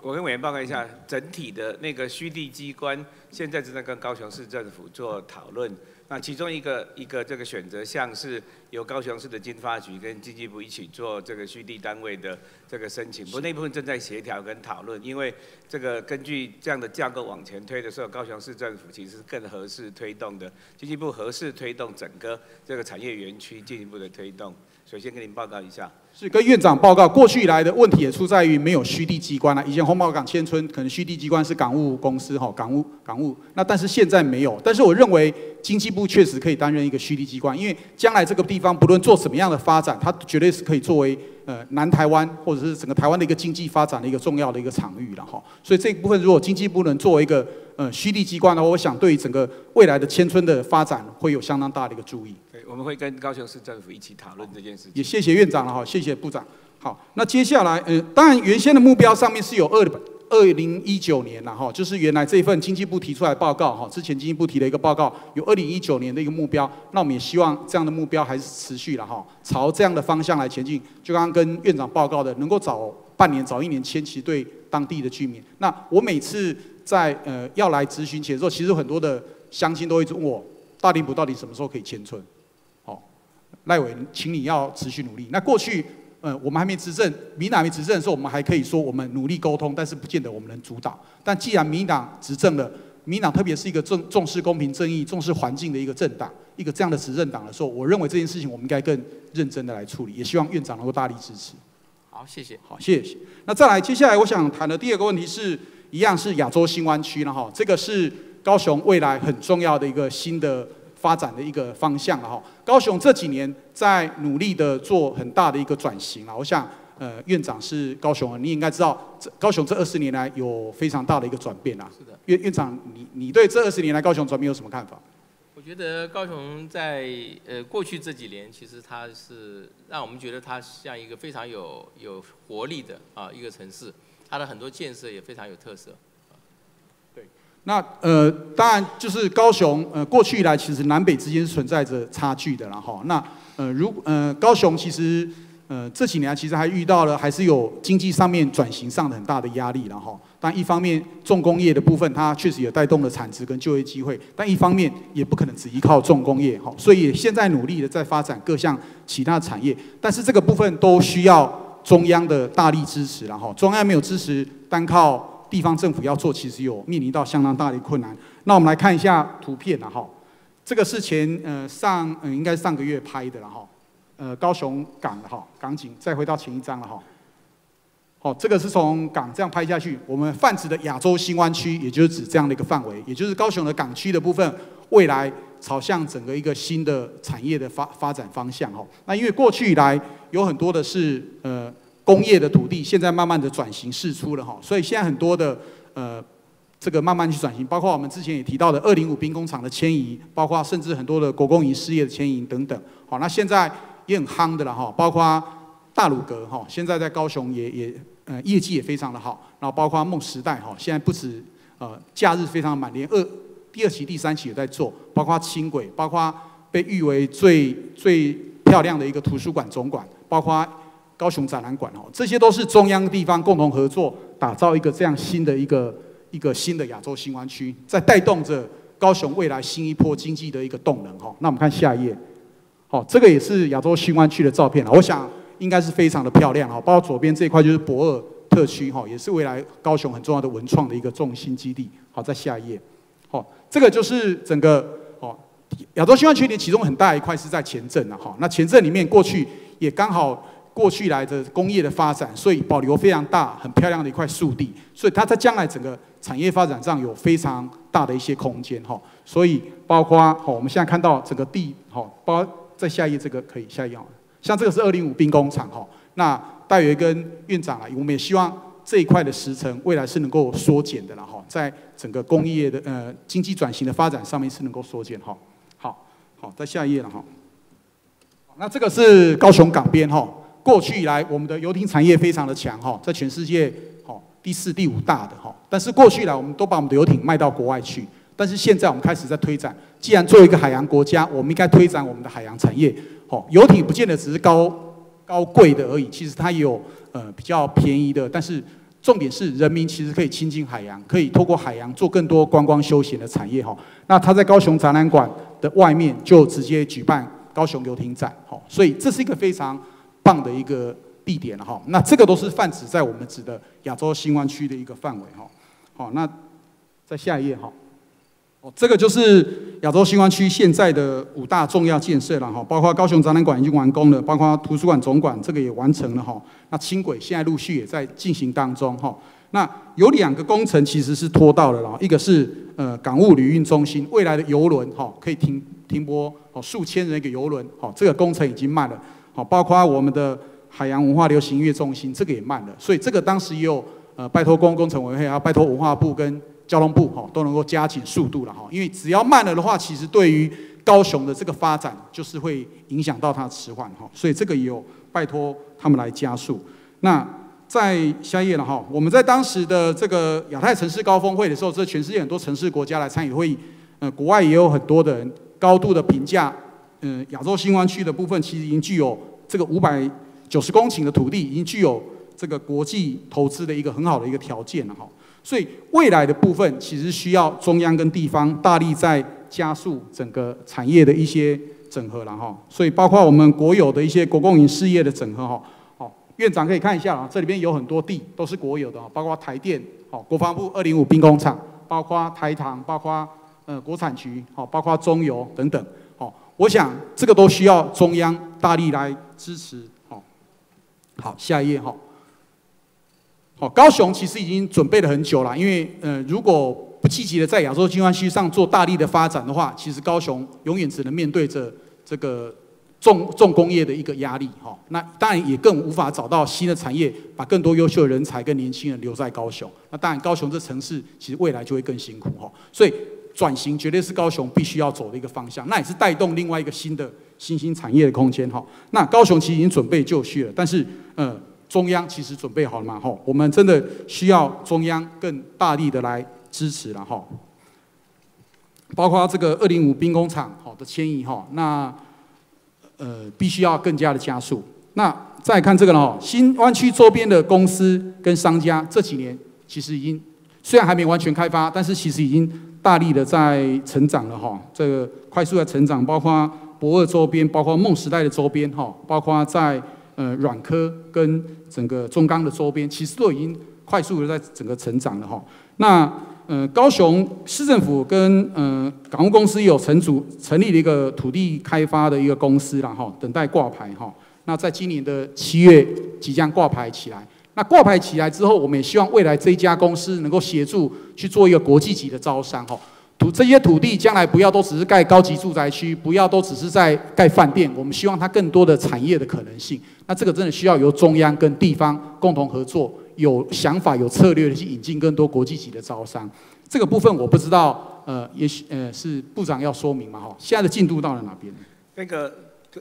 我跟委员报告一下，整体的那个虚地机关现在正在跟高雄市政府做讨论。那其中一个一个这个选择项是由高雄市的经发局跟经济部一起做这个虚地单位的这个申请，不过那部分正在协调跟讨论，因为这个根据这样的架构往前推的时候，高雄市政府其实是更合适推动的，经济部合适推动整个这个产业园区进一步的推动。首先跟您报告一下。是跟院长报告，过去以来的问题也出在于没有虚地机关了。以前红宝港千村可能虚地机关是港务公司哈，港务港务，那但是现在没有。但是我认为经济部确实可以担任一个虚地机关，因为将来这个地方不论做什么样的发展，它绝对是可以作为呃南台湾或者是整个台湾的一个经济发展的一个重要的一个场域了哈。所以这一部分如果经济部能作为一个呃虚地机关的话，我想对于整个未来的千村的发展会有相当大的一个注意。我们会跟高雄市政府一起讨论这件事情。也谢谢院长了哈，谢谢部长。好，那接下来，呃，当然原先的目标上面是有二二零一九年了哈，就是原来这份经济部提出来报告哈，之前经济部提的一个报告有二零一九年的一个目标，那我们也希望这样的目标还是持续了哈，朝这样的方向来前进。就刚刚跟院长报告的，能够早半年、早一年迁，其实对当地的居民。那我每次在呃要来咨询前的时候，其实很多的乡亲都会问我，大林埔到底什么时候可以迁村？好，赖伟，请你要持续努力。那过去。嗯，我们还没执政，民党没执政的时候，我们还可以说我们努力沟通，但是不见得我们能主导。但既然民党执政了，民党特别是一个重重视公平正义、重视环境的一个政党，一个这样的执政党的时候，我认为这件事情我们应该更认真的来处理，也希望院长能够大力支持。好，谢谢。好，谢谢。那再来，接下来我想谈的第二个问题是，一样是亚洲新湾区了哈，这个是高雄未来很重要的一个新的。发展的一个方向了哈，高雄这几年在努力的做很大的一个转型了。我想，呃，院长是高雄人，你应该知道，这高雄这二十年来有非常大的一个转变啊。是的。院院长，你你对这二十年来高雄转变有什么看法？我觉得高雄在呃过去这几年，其实它是让我们觉得它像一个非常有有活力的啊一个城市，它的很多建设也非常有特色。那呃，当然就是高雄，呃，过去以来其实南北之间是存在着差距的，然后那呃，如呃高雄其实呃这几年其实还遇到了还是有经济上面转型上的很大的压力，然后但一方面重工业的部分它确实也带动了产值跟就业机会，但一方面也不可能只依靠重工业，哈，所以现在努力的在发展各项其他产业，但是这个部分都需要中央的大力支持，然后中央没有支持，单靠。地方政府要做，其实有面临到相当大的困难。那我们来看一下图片了哈，这个是前呃上嗯应该上个月拍的了哈，呃高雄港的哈港景，再回到前一张了哈。好，这个是从港这样拍下去，我们泛指的亚洲新湾区，也就是指这样的一个范围，也就是高雄的港区的部分，未来朝向整个一个新的产业的发发展方向哈。那因为过去以来有很多的是呃。工业的土地现在慢慢的转型释出了哈，所以现在很多的呃这个慢慢去转型，包括我们之前也提到的二零五兵工厂的迁移，包括甚至很多的国公营事业的迁移等等。好，那现在也很夯的了哈，包括大鲁阁哈，现在在高雄也也呃业绩也非常的好，然后包括梦时代哈，现在不止呃假日非常满，连二第二期、第三期也在做，包括轻轨，包括被誉为最最漂亮的一个图书馆总馆，包括。高雄展览馆哦，这些都是中央地方共同合作，打造一个这样新的一个一个新的亚洲新湾区，在带动着高雄未来新一波经济的一个动能哈。那我们看下一页，好，这个也是亚洲新湾区的照片了，我想应该是非常的漂亮哈。包括左边这一块就是博尔特区哈，也是未来高雄很重要的文创的一个重心基地。好，在下一页，好，这个就是整个哦亚洲新湾区里其中很大一块是在前镇了哈。那前镇里面过去也刚好。过去来的工业的发展，所以保留非常大、很漂亮的一块树地，所以它在将来整个产业发展上有非常大的一些空间哈。所以包括哈，我们现在看到整个地哈，包在下一页这个可以下一页，像这个是二零五兵工厂哈。那戴维跟院长啊，我们也希望这一块的时程未来是能够缩减的了哈，在整个工业的呃经济转型的发展上面是能够缩减哈。好，好，在下一页了哈。那这个是高雄港边哈。过去以来，我们的游艇产业非常的强哈，在全世界哈第四、第五大的哈。但是过去以来，我们都把我们的游艇卖到国外去。但是现在我们开始在推展，既然作为一个海洋国家，我们应该推展我们的海洋产业。哦，游艇不见得只是高高贵的而已，其实它也有呃比较便宜的。但是重点是人民其实可以亲近海洋，可以透过海洋做更多观光休闲的产业哈。那它在高雄展览馆的外面就直接举办高雄游艇展，好，所以这是一个非常棒的一个地点哈。那这个都是泛指在我们指的亚洲新湾区的一个范围哈。好，那在下一页哈。哦，这个就是亚洲新湾区现在的五大重要建设了哈，包括高雄展览馆已经完工了，包括图书馆总馆这个也完成了哈。那轻轨现在陆续也在进行当中哈。那有两个工程其实是拖到了啦，一个是呃港务旅运中心未来的游轮哈，可以停停泊哦数千人一个游轮，好，这个工程已经慢了，好，包括我们的海洋文化流行音乐中心这个也慢了，所以这个当时也有呃拜托公共工程委员会，啊拜托文化部跟。交通部哈都能够加紧速度了哈，因为只要慢了的话，其实对于高雄的这个发展就是会影响到它迟缓哈，所以这个也有拜托他们来加速。那在下一页了哈，我们在当时的这个亚太城市高峰会的时候，这全世界很多城市国家来参与会议，呃，国外也有很多的人高度的评价，嗯，亚洲新湾区的部分其实已经具有这个五百九十公顷的土地，已经具有这个国际投资的一个很好的一个条件了哈。所以未来的部分其实需要中央跟地方大力在加速整个产业的一些整合了哈。所以包括我们国有的一些国共营事业的整合哈。好，院长可以看一下啊，这里边有很多地都是国有的，包括台电、好国防部二零五兵工厂，包括台糖，包括呃国产局，好包括中油等等。我想这个都需要中央大力来支持。好，好下一页哈。好，高雄其实已经准备了很久了，因为呃，如果不积极的在亚洲金湾区上做大力的发展的话，其实高雄永远只能面对着这个重重工业的一个压力哈。那当然也更无法找到新的产业，把更多优秀的人才跟年轻人留在高雄。那当然，高雄这城市其实未来就会更辛苦哈。所以转型绝对是高雄必须要走的一个方向，那也是带动另外一个新的新兴产业的空间哈。那高雄其实已经准备就绪了，但是呃。中央其实准备好了嘛？哈，我们真的需要中央更大力的来支持了哈。包括这个二零五兵工厂好的迁移哈，那呃必须要更加的加速。那再看这个呢，新湾区周边的公司跟商家这几年其实已经虽然还没完全开发，但是其实已经大力的在成长了哈。这个快速的成长，包括博二周边，包括梦时代的周边哈，包括在。呃，软科跟整个中钢的周边，其实都已经快速的在整个成长了哈。那呃，高雄市政府跟呃港务公司有成组成立了一个土地开发的一个公司了哈，等待挂牌哈。那在今年的七月即将挂牌起来。那挂牌起来之后，我们也希望未来这一家公司能够协助去做一个国际级的招商哈。土这些土地将来不要都只是盖高级住宅区，不要都只是在盖饭店，我们希望它更多的产业的可能性。那这个真的需要由中央跟地方共同合作，有想法、有策略的去引进更多国际级的招商。这个部分我不知道，呃，也许呃是部长要说明嘛？哈，现在的进度到了哪边？那个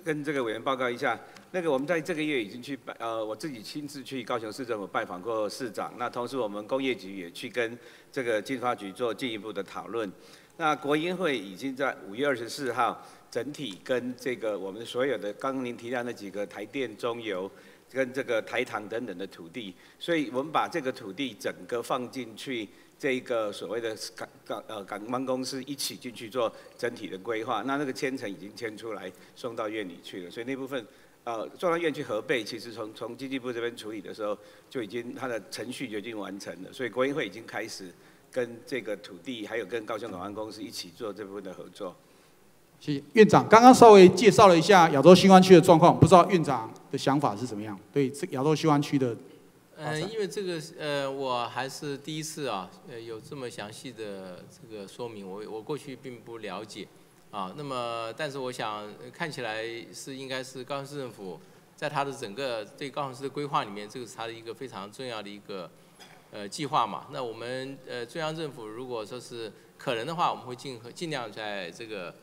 跟这个委员报告一下。那个我们在这个月已经去拜，呃，我自己亲自去高雄市政府拜访过市长。那同时我们工业局也去跟这个经发局做进一步的讨论。那国营会已经在五月二十四号整体跟这个我们所有的刚刚您提到那几个台电、中油跟这个台糖等等的土地，所以我们把这个土地整个放进去这个所谓的港港呃港湾公司一起进去做整体的规划。那那个签呈已经签出来送到院里去了，所以那部分。呃，中央院去核备，其实从从经济部这边处理的时候，就已经它的程序就已经完成了，所以国营会已经开始跟这个土地，还有跟高雄港湾公司一起做这部分的合作。谢谢院长，刚刚稍微介绍了一下亚洲新湾区的状况，不知道院长的想法是怎么样？对这亚洲新湾区的，呃，因为这个呃，我还是第一次啊，呃，有这么详细的这个说明，我我过去并不了解。啊，那么，但是我想看起来是应该是高雄市政府在他的整个对高雄市的规划里面，这个是他的一个非常重要的一个呃计划嘛。那我们呃中央政府如果说是可能的话，我们会尽尽量在这个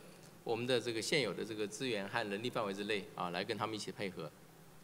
我们的这个现有的这个资源和能力范围之内啊，来跟他们一起配合。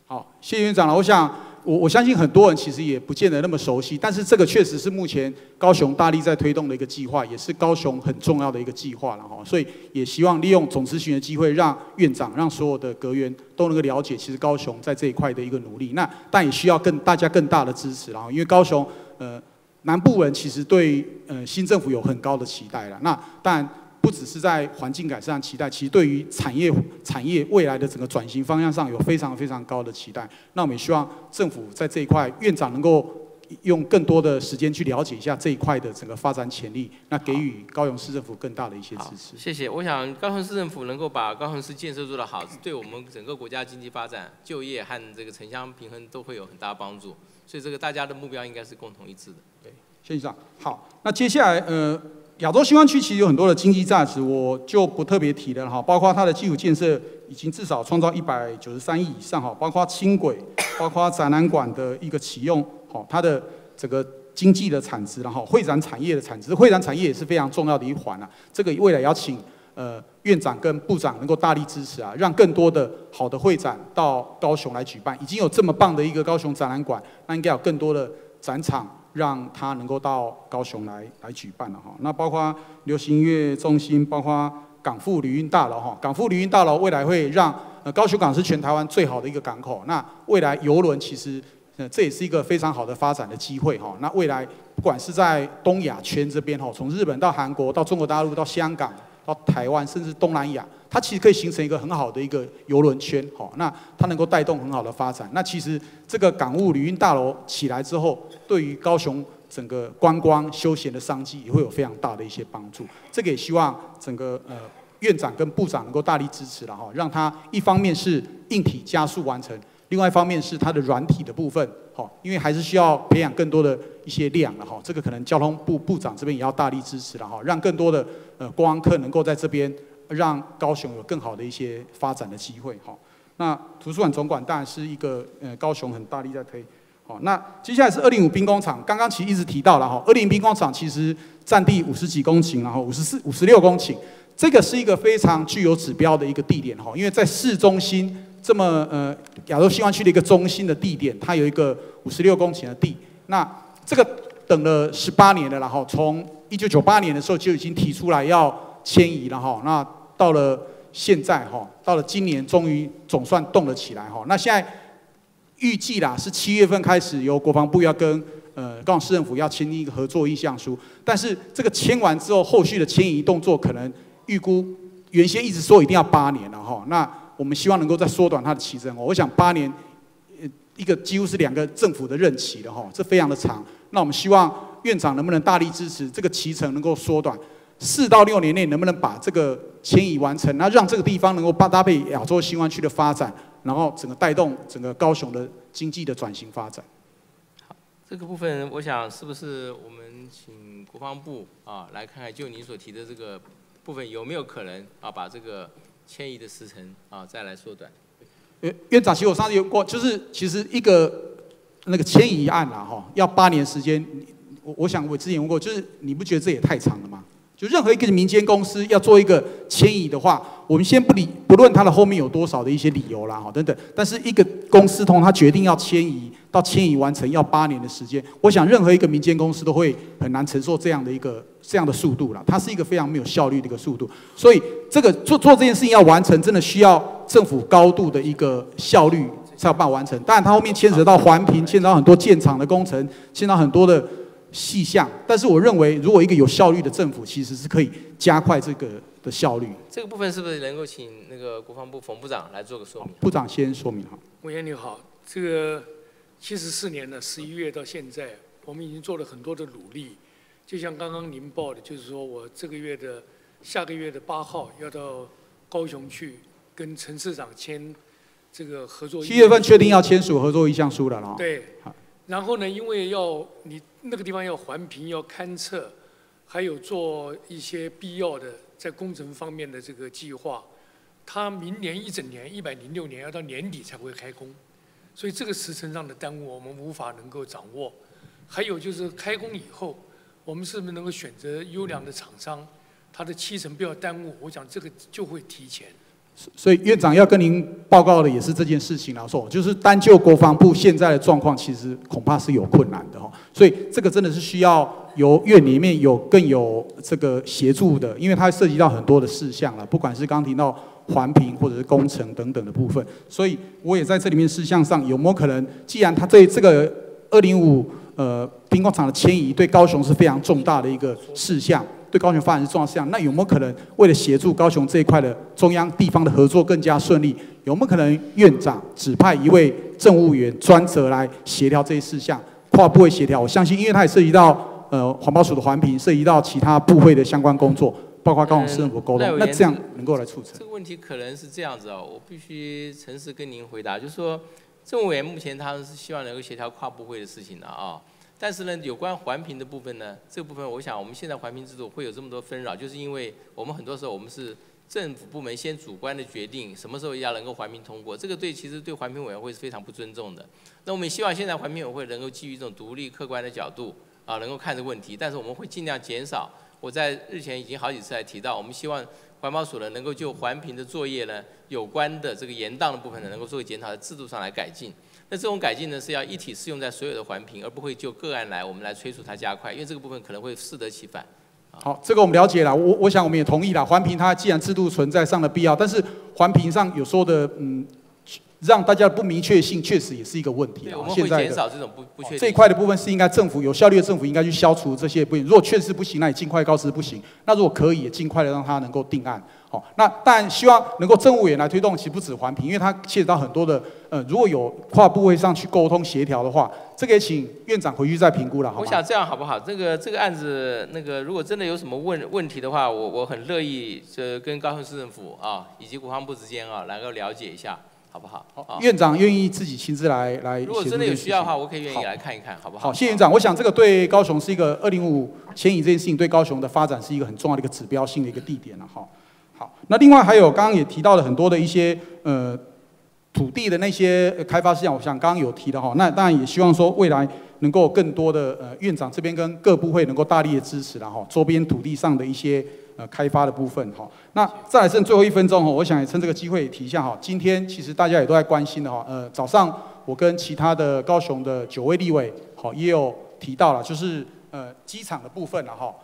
好，谢谢院长了。我想，我我相信很多人其实也不见得那么熟悉，但是这个确实是目前高雄大力在推动的一个计划，也是高雄很重要的一个计划了哈。所以也希望利用总咨询的机会，让院长、让所有的阁员都能够了解，其实高雄在这一块的一个努力。那但也需要更大家更大的支持，然后因为高雄呃南部人其实对呃新政府有很高的期待了。那但不只是在环境改善上期待，其实对于产业产业未来的整个转型方向上有非常非常高的期待。那我们也希望政府在这一块，院长能够用更多的时间去了解一下这一块的整个发展潜力，那给予高雄市政府更大的一些支持。谢谢。我想高雄市政府能够把高雄市建设做得好，对我们整个国家经济发展、就业和这个城乡平衡都会有很大帮助。所以这个大家的目标应该是共同一致的。对，谢谢长。好，那接下来呃。亚洲新湾区其实有很多的经济价值，我就不特别提了哈。包括它的基础建设已经至少创造一百九十三亿以上哈，包括轻轨，包括展览馆的一个启用，好，它的整个经济的产值，然后会展产业的产值，会展产业也是非常重要的一环啊。这个未来要请呃院长跟部长能够大力支持啊，让更多的好的会展到高雄来举办。已经有这么棒的一个高雄展览馆，那应该有更多的展场。让他能够到高雄来来举办了哈，那包括流行音乐中心，包括港富旅运大楼哈，港富旅运大楼未来会让呃高雄港是全台湾最好的一个港口，那未来游轮其实呃这也是一个非常好的发展的机会哈，那未来不管是在东亚圈这边哈，从日本到韩国到中国大陆到香港。到台湾甚至东南亚，它其实可以形成一个很好的一个游轮圈，好，那它能够带动很好的发展。那其实这个港务旅运大楼起来之后，对于高雄整个观光休闲的商机也会有非常大的一些帮助。这个也希望整个呃院长跟部长能够大力支持了哈，让它一方面是硬体加速完成，另外一方面是它的软体的部分。好，因为还是需要培养更多的一些量了哈，这个可能交通部部长这边也要大力支持了哈，让更多的呃观光客能够在这边让高雄有更好的一些发展的机会哈。那图书馆总馆当然是一个呃高雄很大力在推，好，那接下来是二零五兵工厂，刚刚其实一直提到了哈，二零兵工厂其实占地五十几公顷，然后五十四五十六公顷，这个是一个非常具有指标的一个地点哈，因为在市中心。这么呃，亚洲新湾区的一个中心的地点，它有一个五十六公顷的地。那这个等了十八年了，然后从一九九八年的时候就已经提出来要迁移了哈。那到了现在哈，到了今年终于总算动了起来哈。那现在预计啦是七月份开始由国防部要跟呃高雄市政府要签订一个合作意向书，但是这个签完之后，后续的迁移动作可能预估原先一直说一定要八年了哈。那我们希望能够再缩短它的期程哦。我想八年，呃，一个几乎是两个政府的任期了哈，这非常的长。那我们希望院长能不能大力支持这个期程能够缩短，四到六年内能不能把这个迁移完成，那让这个地方能够搭搭配亚洲新湾区的发展，然后整个带动整个高雄的经济的转型发展。好，这个部分我想是不是我们请国防部啊来看看，就你所提的这个部分有没有可能啊把这个。迁移的时程啊，再来缩短。呃，院长，其实我上次有过，就是其实一个那个迁移案啦，哈，要八年时间。我我想我之前问过，就是你不觉得这也太长了吗？就任何一个民间公司要做一个迁移的话，我们先不理不论它的后面有多少的一些理由啦，哈，等等。但是一个公司通它决定要迁移，到迁移完成要八年的时间，我想任何一个民间公司都会很难承受这样的一个这样的速度了。它是一个非常没有效率的一个速度，所以这个做做这件事情要完成，真的需要政府高度的一个效率才有办法完成。当然，它后面牵扯到环评，牵扯到很多建厂的工程，牵扯到很多的。细项，但是我认为，如果一个有效率的政府，其实是可以加快这个的效率。这个部分是不是能够请那个国防部冯部长来做个说明？部长先说明哈。委员你好，这个七十四年的十一月到现在，我们已经做了很多的努力。就像刚刚您报的，就是说我这个月的下个月的八号要到高雄去跟陈市长签这个合作。七月份确定要签署合作意向书了了。对。然后呢，因为要你那个地方要环评、要勘测，还有做一些必要的在工程方面的这个计划，它明年一整年一百零六年要到年底才会开工，所以这个时程上的耽误我们无法能够掌握。还有就是开工以后，我们是不是能够选择优良的厂商，它的期程不要耽误？我想这个就会提前。所以院长要跟您报告的也是这件事情了，说就是单就国防部现在的状况，其实恐怕是有困难的哈。所以这个真的是需要由院里面有更有这个协助的，因为它涉及到很多的事项了，不管是刚提到环评或者是工程等等的部分。所以我也在这里面事项上有没有可能，既然他对这个二零五呃兵工厂的迁移对高雄是非常重大的一个事项。对高雄发展是重要事项。那有没有可能为了协助高雄这一块的中央地方的合作更加顺利，有没有可能院长指派一位政务员专责来协调这些事项，跨部会协调？我相信，因为它也涉及到呃环保署的环评，涉及到其他部会的相关工作，包括高雄市政府沟通，那这样能够来促成。这个问题可能是这样子哦，我必须诚实跟您回答，就是说。政务委员目前他们是希望能够协调跨部会的事情的啊，但是呢，有关环评的部分呢，这部分我想我们现在环评制度会有这么多纷扰，就是因为我们很多时候我们是政府部门先主观的决定什么时候要能够环评通过，这个对其实对环评委员会是非常不尊重的。那我们希望现在环评委员会能够基于这种独立客观的角度啊，能够看这个问题，但是我们会尽量减少。我在日前已经好几次来提到，我们希望。环保署呢，能够就环评的作业呢，有关的这个延宕的部分呢，能够做个检讨，在制度上来改进。那这种改进呢，是要一体适用在所有的环评，而不会就个案来，我们来催促它加快，因为这个部分可能会适得其反。好，这个我们了解了，我我想我们也同意了。环评它既然制度存在上的必要，但是环评上有说的，嗯。让大家的不明确性确实也是一个问题啊。现在减少这种不不确定。这一块的部分是应该政府有效率的政府应该去消除这些不。如果确实不行，那也尽快告知不行。那如果可以，也尽快的让他能够定案。好，那但希望能够政务员来推动，其实不止环评，因为它牵扯到很多的呃，如果有跨部会上去沟通协调的话，这个也请院长回去再评估了。好我想这样好不好？这个这个案子那个如果真的有什么问问题的话，我我很乐意这跟高雄市政府啊以及国防部之间啊能够了解一下。好不好？院长愿意自己亲自来来。如果真的有需要的话，我可以愿意来看一看，好不好？好，谢院长。我想这个对高雄是一个二零五牵引这件事情，对高雄的发展是一个很重要的一个指标性的一个地点了哈。好，那另外还有刚刚也提到了很多的一些呃土地的那些开发事项，我想刚刚有提的哈。那当然也希望说未来能够更多的呃院长这边跟各部会能够大力的支持然后周边土地上的一些。呃，开发的部分哈，那再剩最后一分钟哈，我想也趁这个机会提一下哈，今天其实大家也都在关心的哈，呃，早上我跟其他的高雄的九位立委好也有提到了，就是呃机场的部分了哈，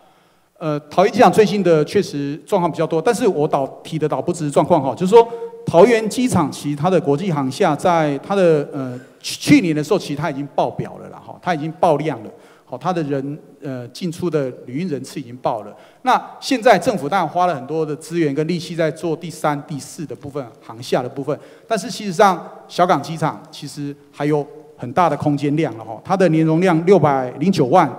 呃桃园机场最近的确实状况比较多，但是我导提的导不只是状况哈，就是说桃园机场其实它的国际航厦在它的呃去年的时候，其实它已经爆表了啦哈，它已经爆量了。哦，它的人呃进出的旅运人次已经爆了。那现在政府当然花了很多的资源跟力气在做第三、第四的部分航厦的部分，但是事实上小港机场其实还有很大的空间量了哈。它的年容量六百零九万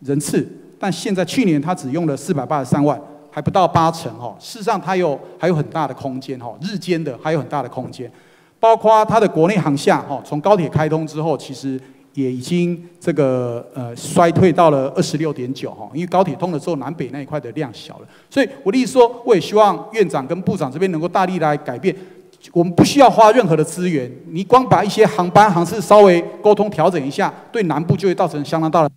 人次，但现在去年它只用了四百八十三万，还不到八成哈。事实上它有还有很大的空间哈，日间的还有很大的空间，包括它的国内航厦哈，从高铁开通之后，其实。也已经这个呃衰退到了二十六点九哈，因为高铁通了之后，南北那一块的量小了，所以我的意思说，我也希望院长跟部长这边能够大力来改变，我们不需要花任何的资源，你光把一些航班航次稍微沟通调整一下，对南部就会造成相当大的。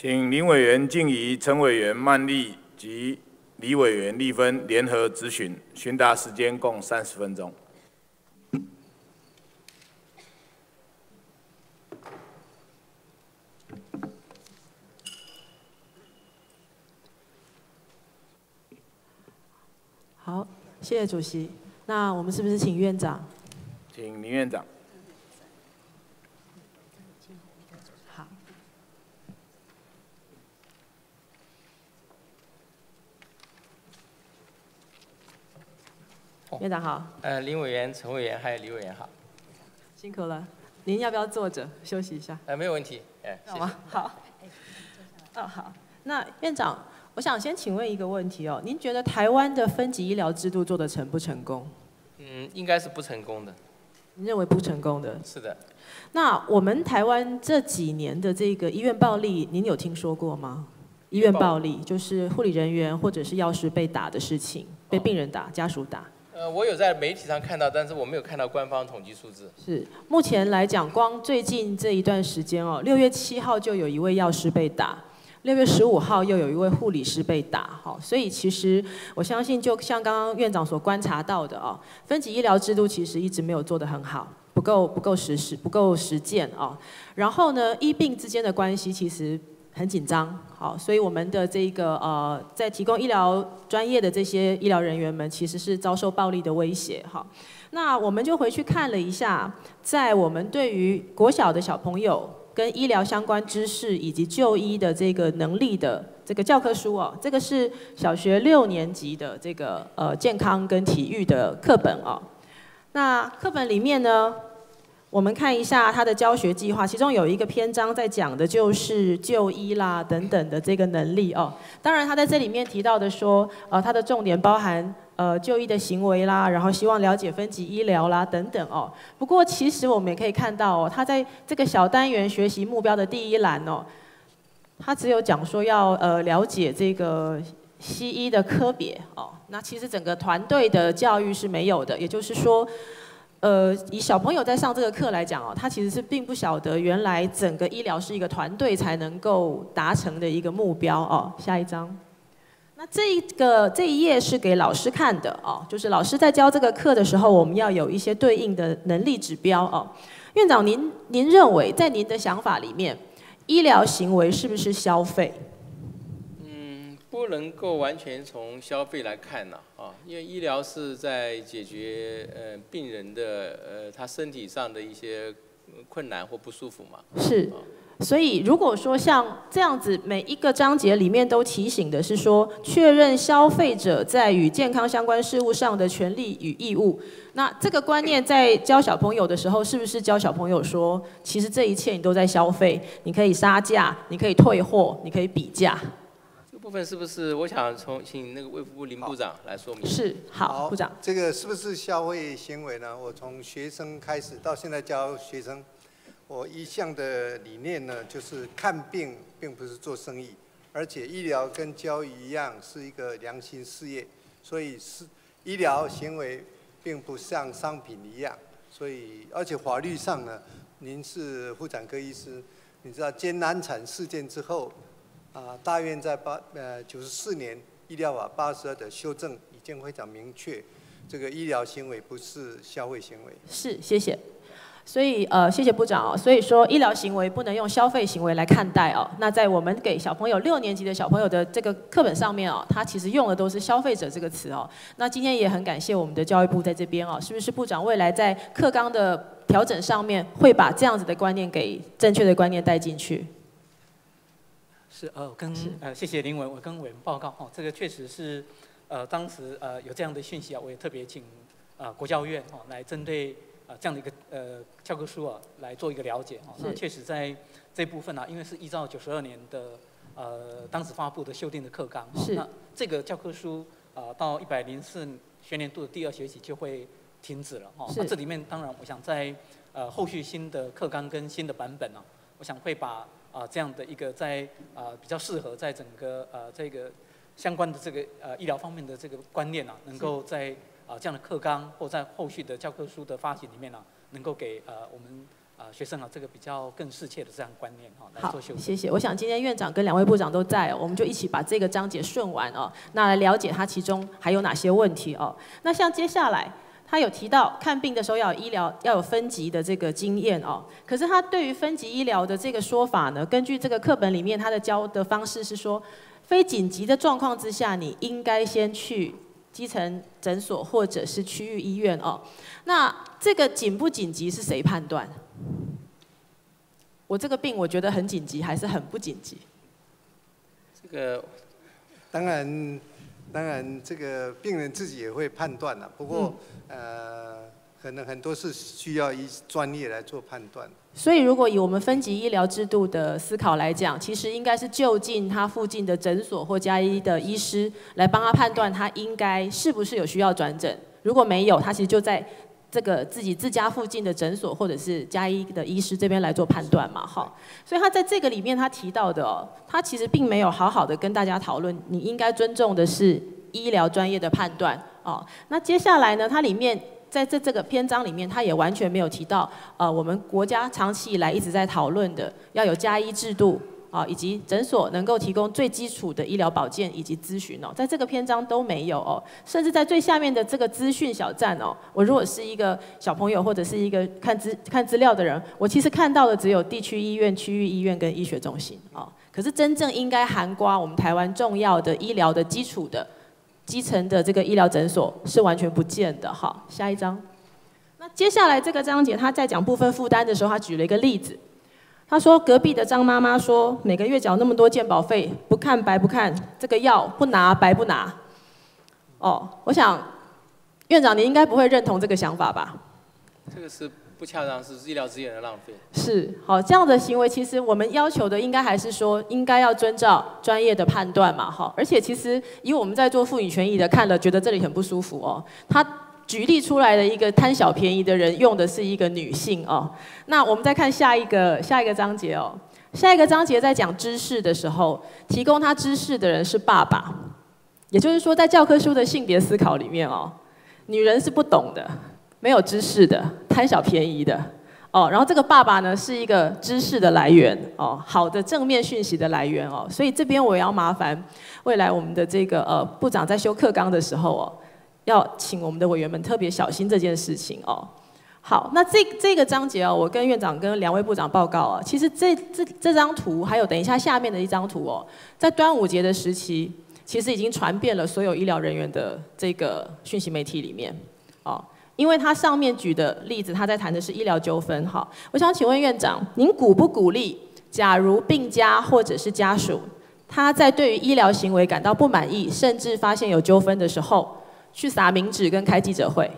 请林委员静怡、陈委员曼丽及李委员立芬联合质询，询答时间共三十分钟。好，谢谢主席。那我们是不是请院长？请林院长。院长好，呃，林委员、陈委员还有李委员好，辛苦了。您要不要坐着休息一下？呃，没有问题，哎，好吗？好。哦，好。那院长，我想先请问一个问题哦，您觉得台湾的分级医疗制度做的成不成功？嗯，应该是不成功的。您认为不成功的？是的。那我们台湾这几年的这个医院暴力，您有听说过吗？医院暴力就是护理人员或者是药师被打的事情，被病人打、家属打。呃，我有在媒体上看到，但是我没有看到官方统计数字。是，目前来讲，光最近这一段时间哦，六月七号就有一位药师被打，六月十五号又有一位护理师被打，好，所以其实我相信，就像刚刚院长所观察到的哦，分级医疗制度其实一直没有做得很好，不够不够实施，不够实践哦。然后呢，医病之间的关系其实。很紧张，好，所以我们的这个呃，在提供医疗专业的这些医疗人员们，其实是遭受暴力的威胁，好，那我们就回去看了一下，在我们对于国小的小朋友跟医疗相关知识以及就医的这个能力的这个教科书哦，这个是小学六年级的这个呃健康跟体育的课本哦，那课本里面呢？我们看一下他的教学计划，其中有一个篇章在讲的就是就医啦等等的这个能力哦。当然，他在这里面提到的说，呃，他的重点包含呃就医的行为啦，然后希望了解分级医疗啦等等哦。不过，其实我们也可以看到哦，他在这个小单元学习目标的第一栏哦，他只有讲说要呃了解这个西医的科别哦。那其实整个团队的教育是没有的，也就是说。呃，以小朋友在上这个课来讲哦，他其实是并不晓得原来整个医疗是一个团队才能够达成的一个目标哦。下一章，那这一个这一页是给老师看的哦，就是老师在教这个课的时候，我们要有一些对应的能力指标哦。院长，您您认为在您的想法里面，医疗行为是不是消费？嗯不能够完全从消费来看呢，因为医疗是在解决呃病人的呃他身体上的一些困难或不舒服嘛。是，所以如果说像这样子，每一个章节里面都提醒的是说，确认消费者在与健康相关事务上的权利与义务，那这个观念在教小朋友的时候，是不是教小朋友说，其实这一切你都在消费，你可以杀价，你可以退货，你可以比价？部分是不是？我想从请那个卫福部林部长来说明。是，好，部长。这个是不是消费行为呢？我从学生开始到现在教学生，我一向的理念呢，就是看病并不是做生意，而且医疗跟教育一样是一个良心事业，所以是医疗行为并不像商品一样，所以而且法律上呢，您是妇产科医师，你知道艰难产事件之后。啊，大院在八呃九十四年医疗法八十二的修正已经非常明确，这个医疗行为不是消费行为。是，谢谢。所以呃，谢谢部长哦。所以说，医疗行为不能用消费行为来看待哦。那在我们给小朋友六年级的小朋友的这个课本上面哦，他其实用的都是消费者这个词哦。那今天也很感谢我们的教育部在这边哦，是不是部长未来在课纲的调整上面会把这样子的观念给正确的观念带进去？是呃，跟呃，谢谢林文，我跟委员报告哦，这个确实是，呃，当时呃有这样的讯息啊，我也特别请呃国教院哦来针对啊这样的一个呃教科书啊来做一个了解哦。那确实在这部分呢，因为是依照九十二年的呃当时发布的修订的课纲，那这个教科书啊到一百零四学年度的第二学期就会停止了哦。那这里面当然我想在呃后续新的课纲跟新的版本呢，我想会把。啊，这样的一个在啊比较适合在整个呃这个相关的这个呃医疗方面的这个观念啊，能够在啊这样的课纲或在后续的教科书的发行里面呢，能够给呃我们啊学生啊这个比较更适切的这样观念哈来做修正。谢谢。我想今天院长跟两位部长都在，我们就一起把这个章节顺完哦，那来了解它其中还有哪些问题哦。那像接下来。他有提到看病的时候要有医疗要有分级的这个经验哦，可是他对于分级医疗的这个说法呢，根据这个课本里面他的教的方式是说，非紧急的状况之下，你应该先去基层诊所或者是区域医院哦。那这个紧不紧急是谁判断？我这个病我觉得很紧急，还是很不紧急？这个当然。当然，这个病人自己也会判断了。不过，呃，可能很多是需要一专业来做判断。所以，如果以我们分级医疗制度的思考来讲，其实应该是就近他附近的诊所或加医的医师来帮他判断，他应该是不是有需要转诊。如果没有，他其实就在这个自己自家附近的诊所或者是加医的医师这边来做判断嘛。好，所以他在这个里面他提到的，哦，他其实并没有好好的跟大家讨论，你应该尊重的是医疗专业的判断。哦。那接下来呢，它里面在这这个篇章里面，他也完全没有提到，呃，我们国家长期以来一直在讨论的要有加医制度。啊，以及诊所能够提供最基础的医疗保健以及咨询哦，在这个篇章都没有哦，甚至在最下面的这个资讯小站哦，我如果是一个小朋友或者是一个看资看资料的人，我其实看到的只有地区医院、区域医院跟医学中心哦，可是真正应该涵盖我们台湾重要的医疗的基础的基层的这个医疗诊所是完全不见的哈。下一章，那接下来这个章节他在讲部分负担的时候，他举了一个例子。他说：“隔壁的张妈妈说，每个月缴那么多健保费，不看白不看，这个药不拿白不拿。”哦，我想院长，你应该不会认同这个想法吧？这个是不恰当，是医疗资源的浪费。是，好，这样的行为其实我们要求的应该还是说，应该要遵照专业的判断嘛，哈。而且其实以我们在做妇女权益的看了，觉得这里很不舒服哦。他。举例出来的一个贪小便宜的人，用的是一个女性哦。那我们再看下一个下一个章节哦。下一个章节在讲知识的时候，提供他知识的人是爸爸，也就是说，在教科书的性别思考里面哦，女人是不懂的，没有知识的，贪小便宜的哦。然后这个爸爸呢，是一个知识的来源哦，好的正面讯息的来源哦。所以这边我要麻烦未来我们的这个呃部长在修课纲的时候哦。要请我们的委员们特别小心这件事情哦。好，那这这个章节哦，我跟院长跟两位部长报告啊，其实这这这张图，还有等一下下面的一张图哦，在端午节的时期，其实已经传遍了所有医疗人员的这个讯息媒体里面哦。因为它上面举的例子，他在谈的是医疗纠纷哈。我想请问院长，您鼓不鼓励，假如病家或者是家属，他在对于医疗行为感到不满意，甚至发现有纠纷的时候？去撒名纸跟开记者会，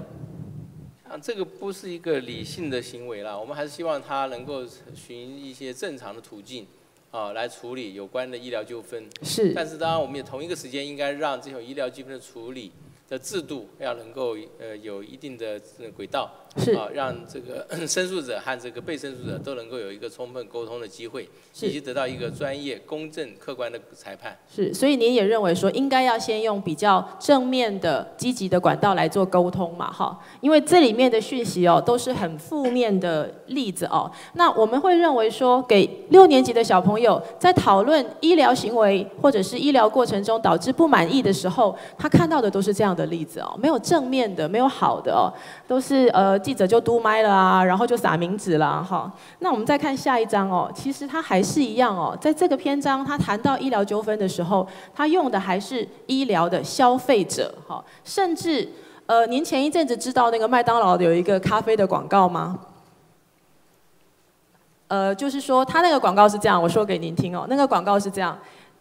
啊，这个不是一个理性的行为啦。我们还是希望他能够寻一些正常的途径，啊，来处理有关的医疗纠纷。是。但是当然，我们也同一个时间应该让这种医疗纠纷的处理。的制度要能够呃有一定的轨道，是啊，让这个 申诉者和这个被申诉者都能够有一个充分沟通的机会，以及得到一个专业、公正、客观的裁判。是，所以您也认为说应该要先用比较正面的、积极的管道来做沟通嘛？哈，因为这里面的讯息哦都是很负面的例子哦。那我们会认为说，给六年级的小朋友在讨论医疗行为或者是医疗过程中导致不满意的时候，他看到的都是这样的。例子哦，没有正面的，没有好的哦，都是呃记者就嘟麦了啊，然后就撒名字了哈。那我们再看下一章哦，其实它还是一样哦，在这个篇章，他谈到医疗纠纷的时候，他用的还是医疗的消费者哈，甚至呃，您前一阵子知道那个麦当劳有一个咖啡的广告吗？呃，就是说他那个广告是这样，我说给您听哦，那个广告是这样，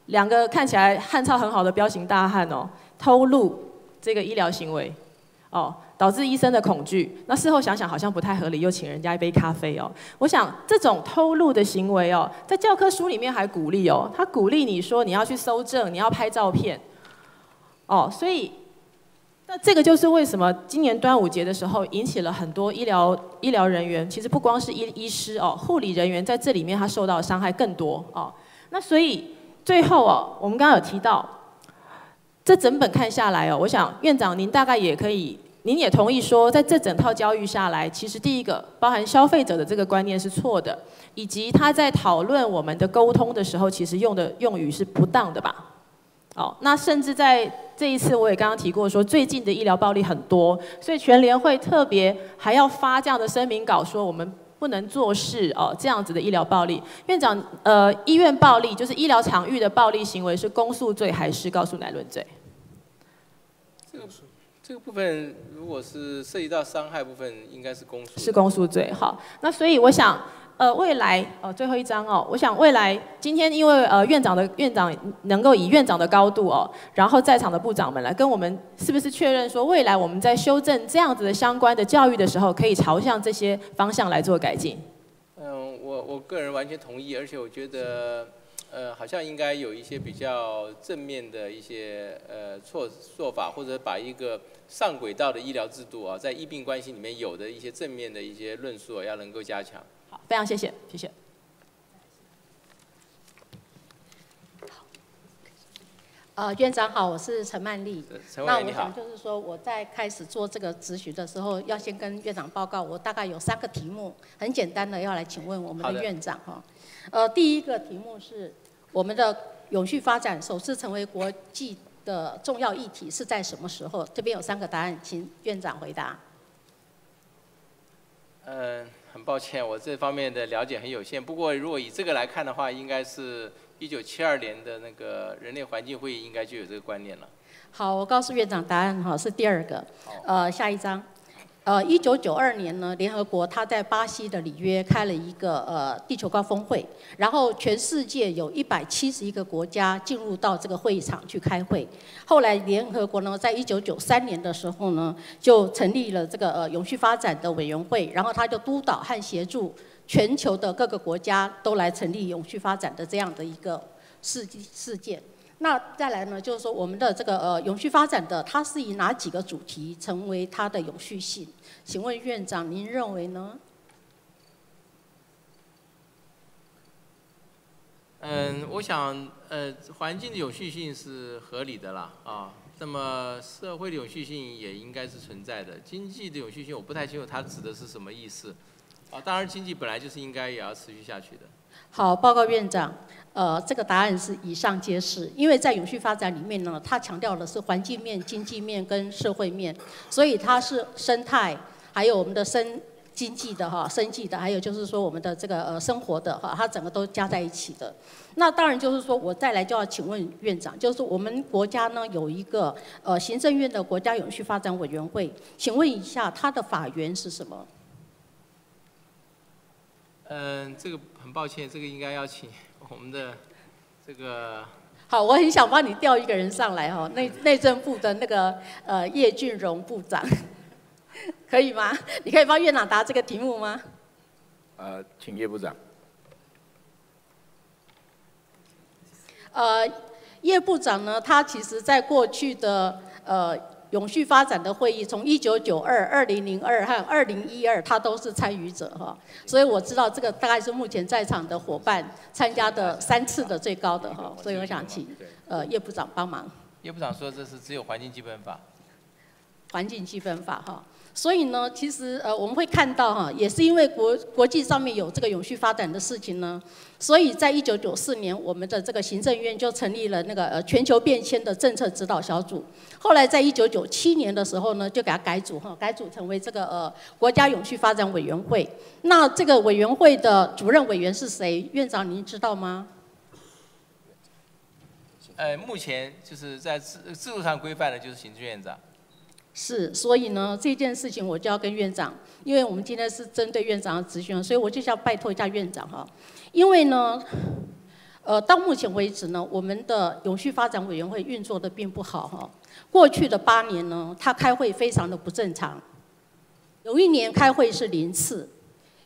两个看起来汉操很好的彪形大汉哦，偷录。这个医疗行为，哦，导致医生的恐惧。那事后想想好像不太合理，又请人家一杯咖啡哦。我想这种偷录的行为哦，在教科书里面还鼓励哦，他鼓励你说你要去搜证，你要拍照片，哦，所以那这个就是为什么今年端午节的时候引起了很多医疗医疗人员，其实不光是医医师哦，护理人员在这里面他受到的伤害更多哦。那所以最后哦，我们刚刚有提到。这整本看下来哦，我想院长您大概也可以，您也同意说，在这整套教育下来，其实第一个包含消费者的这个观念是错的，以及他在讨论我们的沟通的时候，其实用的用语是不当的吧？哦，那甚至在这一次我也刚刚提过说，最近的医疗暴力很多，所以全联会特别还要发这样的声明稿，说我们不能做事哦，这样子的医疗暴力。院长，呃，医院暴力就是医疗场域的暴力行为是公诉罪还是告诉乃论罪？这个部分如果是涉及到伤害部分，应该是公诉。是公诉罪，好。那所以我想，呃，未来，呃，最后一章哦，我想未来今天因为呃院长的院长能够以院长的高度哦，然后在场的部长们来跟我们是不是确认说，未来我们在修正这样子的相关的教育的时候，可以朝向这些方向来做改进？嗯，我我个人完全同意，而且我觉得。呃，好像应该有一些比较正面的一些呃措做法，或者把一个上轨道的医疗制度啊，在医病关系里面有的一些正面的一些论述，啊要能够加强。好，非常谢谢，谢谢。呃，院长好，我是陈曼丽。陈那我想就是说，我在开始做这个咨询的时候，要先跟院长报告，我大概有三个题目，很简单的要来请问我们的的院长哈。呃，第一个题目是我们的永续发展首次成为国际的重要议题是在什么时候？这边有三个答案，请院长回答。嗯，很抱歉，我这方面的了解很有限。不过，如果以这个来看的话，应该是一九七二年的那个人类环境会议应该就有这个观念了。好，我告诉院长答案哈，是第二个。呃，下一章。呃，一九九二年呢，联合国它在巴西的里约开了一个呃地球高峰会，然后全世界有一百七十一个国家进入到这个会议场去开会。后来联合国呢，在一九九三年的时候呢，就成立了这个呃永续发展的委员会，然后他就督导和协助全球的各个国家都来成立永续发展的这样的一个事事件。那再来呢，就是说我们的这个呃永续发展的，它是以哪几个主题成为它的永续性？请问院长，您认为呢？嗯，我想，呃，环境的有序性是合理的啦，啊，那么社会的有序性也应该是存在的。经济的有序性，我不太清楚它指的是什么意思，啊，当然经济本来就是应该也要持续下去的。好，报告院长，呃，这个答案是以上皆是，因为在永续发展里面呢，它强调的是环境面、经济面跟社会面，所以它是生态，还有我们的生经济的哈，生计的，还有就是说我们的这个呃生活的哈，它整个都加在一起的。那当然就是说我再来就要请问院长，就是我们国家呢有一个呃行政院的国家永续发展委员会，请问一下它的法源是什么？嗯，这个很抱歉，这个应该要请我们的这个好，我很想帮你调一个人上来哈，内内政部的那个呃叶俊荣部长，可以吗？你可以帮院长答这个题目吗？呃，请叶部长。呃，叶部长呢，他其实在过去的呃永续发展的会议，从一九九二、二零零二和二零一二，他都是参与者哈，所以我知道这个大概是目前在场的伙伴参加的三次的最高的哈，所以我想请呃叶部长帮忙。叶部长说这是只有环境基本法。环境基本法哈，所以呢，其实呃我们会看到哈，也是因为国国际上面有这个永续发展的事情呢，所以在一九九四年，我们的这个行政院就成立了那个呃全球变迁的政策指导小组。后来在一九九七年的时候呢，就给它改组哈，改组成为这个呃国家永续发展委员会。那这个委员会的主任委员是谁？院长您知道吗？呃，目前就是在制制度上规范的就是行政院长。是，所以呢，这件事情我就要跟院长，因为我们今天是针对院长的咨询，所以我就想拜托一下院长哈。因为呢，呃，到目前为止呢，我们的永续发展委员会运作的并不好哈。过去的八年呢，他开会非常的不正常，有一年开会是零次，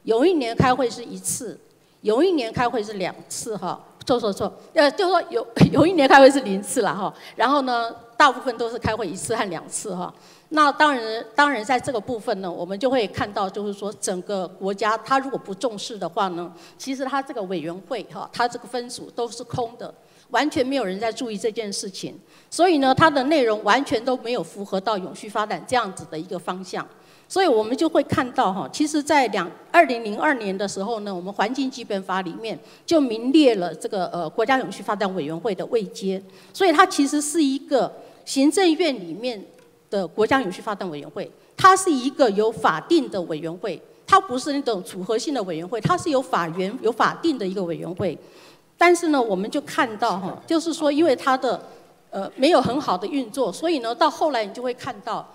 有一年开会是一次，有一年开会是两次哈。错错错，呃，就说有 有一年开会是零次了哈，然后呢，大部分都是开会一次和两次哈。那当然，当然在这个部分呢，我们就会看到，就是说整个国家它如果不重视的话呢，其实它这个委员会哈，它这个分组都是空的，完全没有人在注意这件事情。所以呢，它的内容完全都没有符合到永续发展这样子的一个方向。所以我们就会看到哈，其实，在两二零零二年的时候呢，我们环境基本法里面就明列了这个呃国家永续发展委员会的位阶，所以它其实是一个行政院里面的国家永续发展委员会，它是一个有法定的委员会，它不是那种组合性的委员会，它是有法源有法定的一个委员会。但是呢，我们就看到哈，就是说因为它的呃没有很好的运作，所以呢，到后来你就会看到。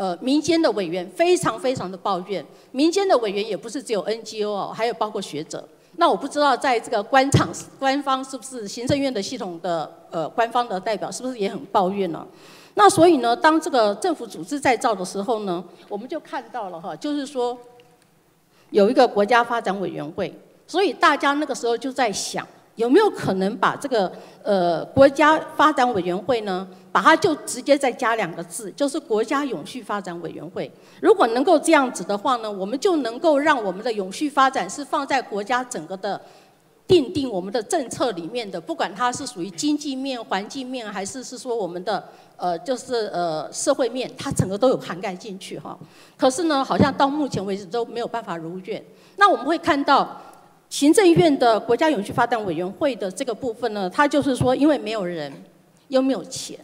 呃，民间的委员非常非常的抱怨，民间的委员也不是只有 NGO 哦，还有包括学者。那我不知道在这个官场 官方是不是行政院的系统的呃官方的代表是不是也很抱怨呢？那所以呢，当这个政府组织再造的时候呢，我们就看到了哈，就是说有一个国家发展委员会，所以大家那个时候就在想。有没有可能把这个呃国家发展委员会呢，把它就直接再加两个字，就是国家永续发展委员会。如果能够这样子的话呢，我们就能够让我们的永续发展是放在国家整个的定定我们的政策里面的，不管它是属于经济面、环境面，还是是说我们的呃就是呃社会面，它整个都有涵盖进去哈。可是呢，好像到目前为止都没有办法如愿。那我们会看到。行政院的国家永续发展委员会的这个部分呢，它就是说，因为没有人，又没有钱，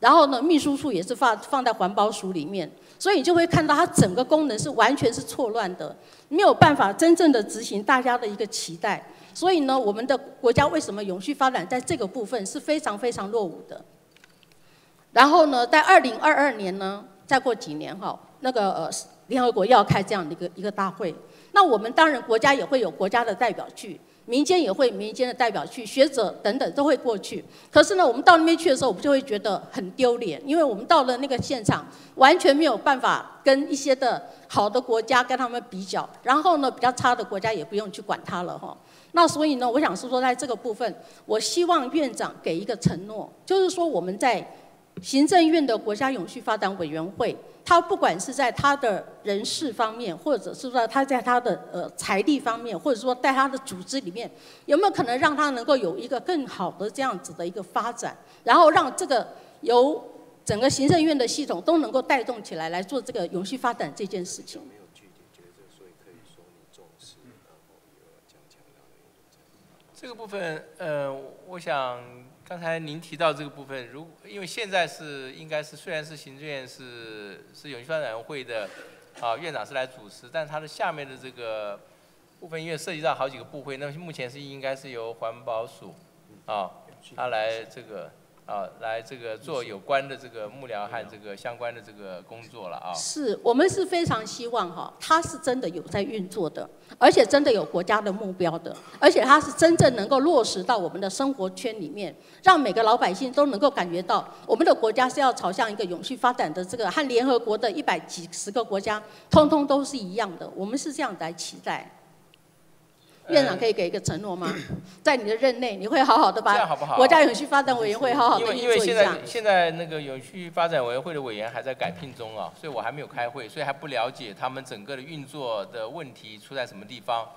然后呢，秘书处也是放放在环保署里面，所以你就会看到它整个功能是完全是错乱的，没有办法真正的执行大家的一个期待。所以呢，我们的国家为什么永续发展在这个部分是非常非常落伍的？然后呢，在二零二二年呢，再过几年哈，那个呃，联合国要开这样的一个一个大会。那我们当然国家也会有国家的代表去，民间也会民间的代表去，学者等等都会过去。可是呢，我们到那边去的时候，我们就会觉得很丢脸，因为我们到了那个现场，完全没有办法跟一些的好的国家跟他们比较，然后呢，比较差的国家也不用去管它了哈。那所以呢，我想是说，在这个部分，我希望院长给一个承诺，就是说我们在行政院的国家永续发展委员会。他不管是在他的人事方面，或者是说他在他的呃财力方面，或者说在他的组织里面，有没有可能让他能够有一个更好的这样子的一个发展，然后让这个由整个行政院的系统都能够带动起来来做这个永续发展这件事情。这个部分，呃，我想。刚才您提到这个部分，如因为现在是应该是虽然是行政院是是永续发展会的啊院长是来主持，但是他的下面的这个部分因为涉及到好几个部会，那么目前是应该是由环保署啊他来这个。啊，来这个做有关的这个幕僚和这个相关的这个工作了啊。是我们是非常希望哈，它是真的有在运作的，而且真的有国家的目标的，而且它是真正能够落实到我们的生活圈里面，让每个老百姓都能够感觉到我们的国家是要朝向一个永续发展的这个和联合国的一百几十个国家通通都是一样的，我们是这样来期待。院长可以给一个承诺吗？在你的任内，你会好好的把国家永续发展委员会好好的因为因为现在现在那个永续发展委员会的委员还在改聘中啊，所以我还没有开会，所以还不了解他们整个的运作的问题出在什么地方。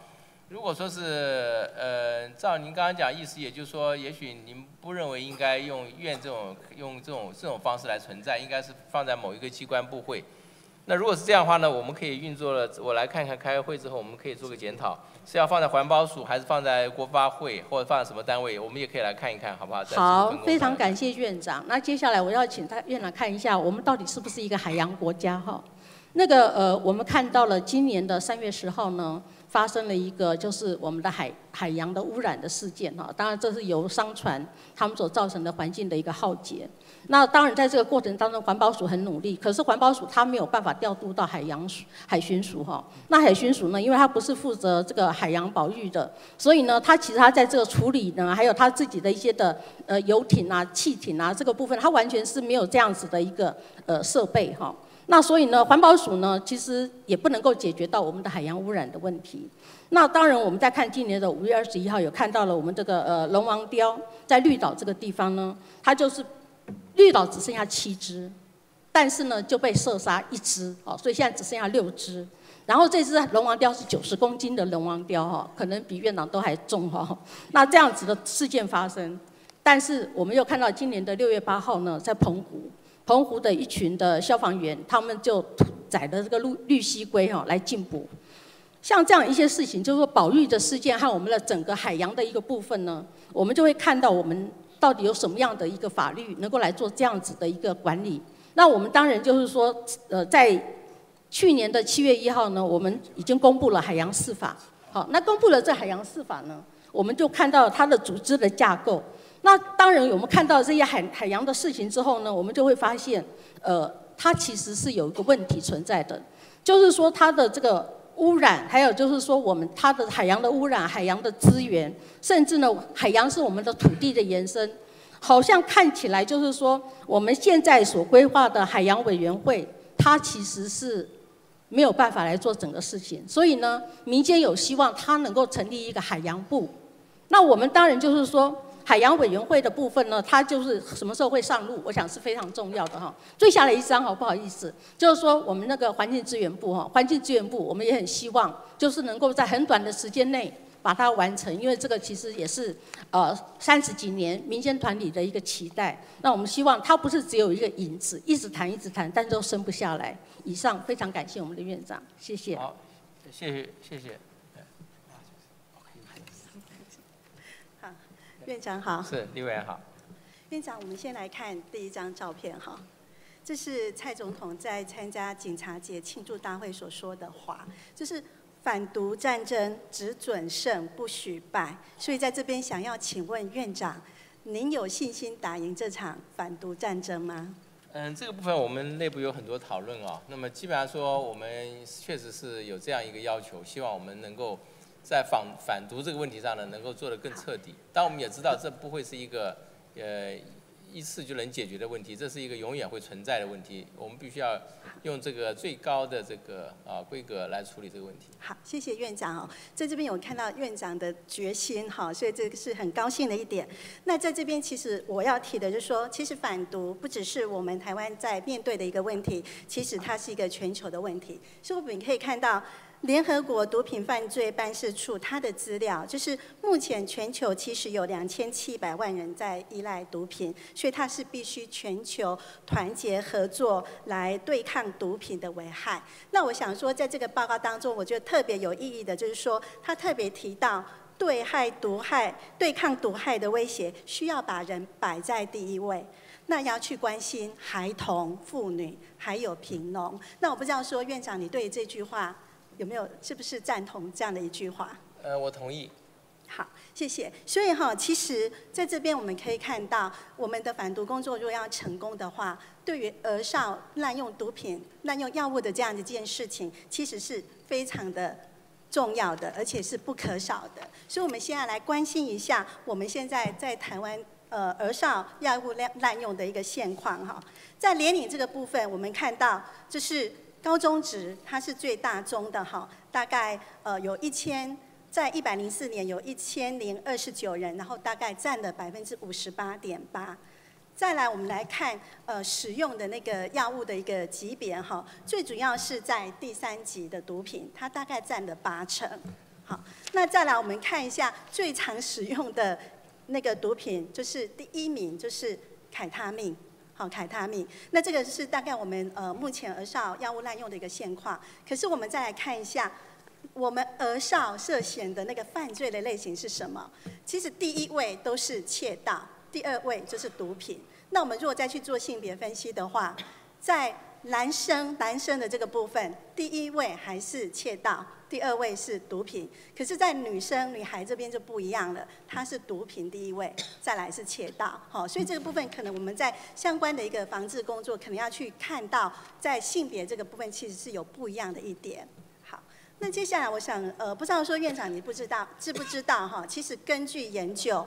如果说是呃，照您刚刚讲意思，也就是说，也许您不认为应该用院这种用这种这种方式来存在，应该是放在某一个机关部会。那如果是这样的话呢，我们可以运作了。我来看看开会之后，我们可以做个检讨，是要放在环保署，还是放在国发会，或者放在什么单位？我们也可以来看一看，好不好？好，非常感谢院长。那接下来我要请他院长看一下，我们到底是不是一个海洋国家？哈，那个呃，我们看到了今年的三月十号呢。发生了一个就是我们的海海洋的污染的事件哈，当然这是由商船他们所造成的环境的一个浩劫。那当然在这个过程当中，环保署很努力，可是环保署它没有办法调度到海洋署海巡署哈。那海巡署呢，因为它不是负责这个海洋保育的，所以呢，它其实它在这个处理呢，还有它自己的一些的呃游艇啊、汽艇啊这个部分，它完全是没有这样子的一个呃设备哈。那所以呢，环保署呢，其实也不能够解决到我们的海洋污染的问题。那当然，我们在看今年的五月二十一号，有看到了我们这个呃龙王雕在绿岛这个地方呢，它就是绿岛只剩下七只，但是呢就被射杀一只，哦，所以现在只剩下六只。然后这只龙王雕是九十公斤的龙王雕哈，可能比院长都还重哈。那这样子的事件发生，但是我们又看到今年的六月八号呢，在澎湖。澎湖的一群的消防员，他们就载的这个绿绿蜥龟哈来进补。像这样一些事情，就是说保育的事件和我们的整个海洋的一个部分呢，我们就会看到我们到底有什么样的一个法律能够来做这样子的一个管理。那我们当然就是说，呃，在去年的七月一号呢，我们已经公布了海洋四法。好，那公布了这海洋四法呢，我们就看到它的组织的架构。那当然，我们看到这些海海洋的事情之后呢，我们就会发现，呃，它其实是有一个问题存在的，就是说它的这个污染，还有就是说我们它的海洋的污染、海洋的资源，甚至呢，海洋是我们的土地的延伸，好像看起来就是说我们现在所规划的海洋委员会，它其实是没有办法来做整个事情，所以呢，民间有希望它能够成立一个海洋部，那我们当然就是说。海洋委员会的部分呢，它就是什么时候会上路？我想是非常重要的哈。最下来一张，好不好意思，就是说我们那个环境资源部哈，环境资源部，我们也很希望，就是能够在很短的时间内，把它完成，因为这个其实也是呃三十几年民间团体的一个期待。那我们希望它不是只有一个影子，一直谈一直谈，但都生不下来。以上非常感谢我们的院长，谢谢。好，谢谢谢谢。好，院长好。是，李委员好。院长，我们先来看第一张照片哈。这是蔡总统在参加警察节庆祝大会所说的话，就是反毒战争只准胜不许败。所以在这边想要请问院长，您有信心打赢这场反毒战争吗？嗯，这个部分我们内部有很多讨论哦。那么基本上说，我们确实是有这样一个要求，希望我们能够在反反毒这个问题上呢，能够做得更彻底。但我们也知道，这不会是一个呃一次就能解决的问题，这是一个永远会存在的问题。我们必须要用这个最高的这个啊规格来处理这个问题。好，谢谢院长哦，在这边有看到院长的决心哈，所以这个是很高兴的一点。那在这边其实我要提的就是说，其实反毒不只是我们台湾在面对的一个问题，其实它是一个全球的问题。所以我们可以看到。联合国毒品犯罪办事处它的资料，就是目前全球其实有两千七百万人在依赖毒品，所以它是必须全球团结合作来对抗毒品的危害。那我想说，在这个报告当中，我觉得特别有意义的，就是说他特别提到对害毒害、对抗毒害的威胁，需要把人摆在第一位。那要去关心孩童、妇女，还有贫农。那我不知道说院长，你对这句话？有没有是不是赞同这样的一句话？呃，我同意。好，谢谢。所以哈，其实在这边我们可以看到，我们的反毒工作如果要成功的话，对于儿少滥用毒品、滥用药物的这样一件事情，其实是非常的重要的，而且是不可少的。所以，我们现在来关心一下我们现在在台湾呃儿少药物滥滥用的一个现况哈。在联领这个部分，我们看到就是。高中值它是最大宗的哈，大概呃有一千，在一百零四年有一千零二十九人，然后大概占了百分之五十八点八。再来我们来看呃使用的那个药物的一个级别哈，最主要是在第三级的毒品，它大概占了八成。好，那再来我们看一下最常使用的那个毒品，就是第一名就是凯他命。好，凯他命。那这个是大概我们呃目前儿少药物滥用的一个现况。可是我们再来看一下，我们儿少涉嫌的那个犯罪的类型是什么？其实第一位都是窃盗，第二位就是毒品。那我们如果再去做性别分析的话，在男生男生的这个部分，第一位还是窃盗。第二位是毒品，可是，在女生、女孩这边就不一样了，它是毒品第一位，再来是窃盗，好，所以这个部分可能我们在相关的一个防治工作，可能要去看到，在性别这个部分其实是有不一样的一点。好，那接下来我想，呃，不知道说院长你不知道知不知道哈？其实根据研究，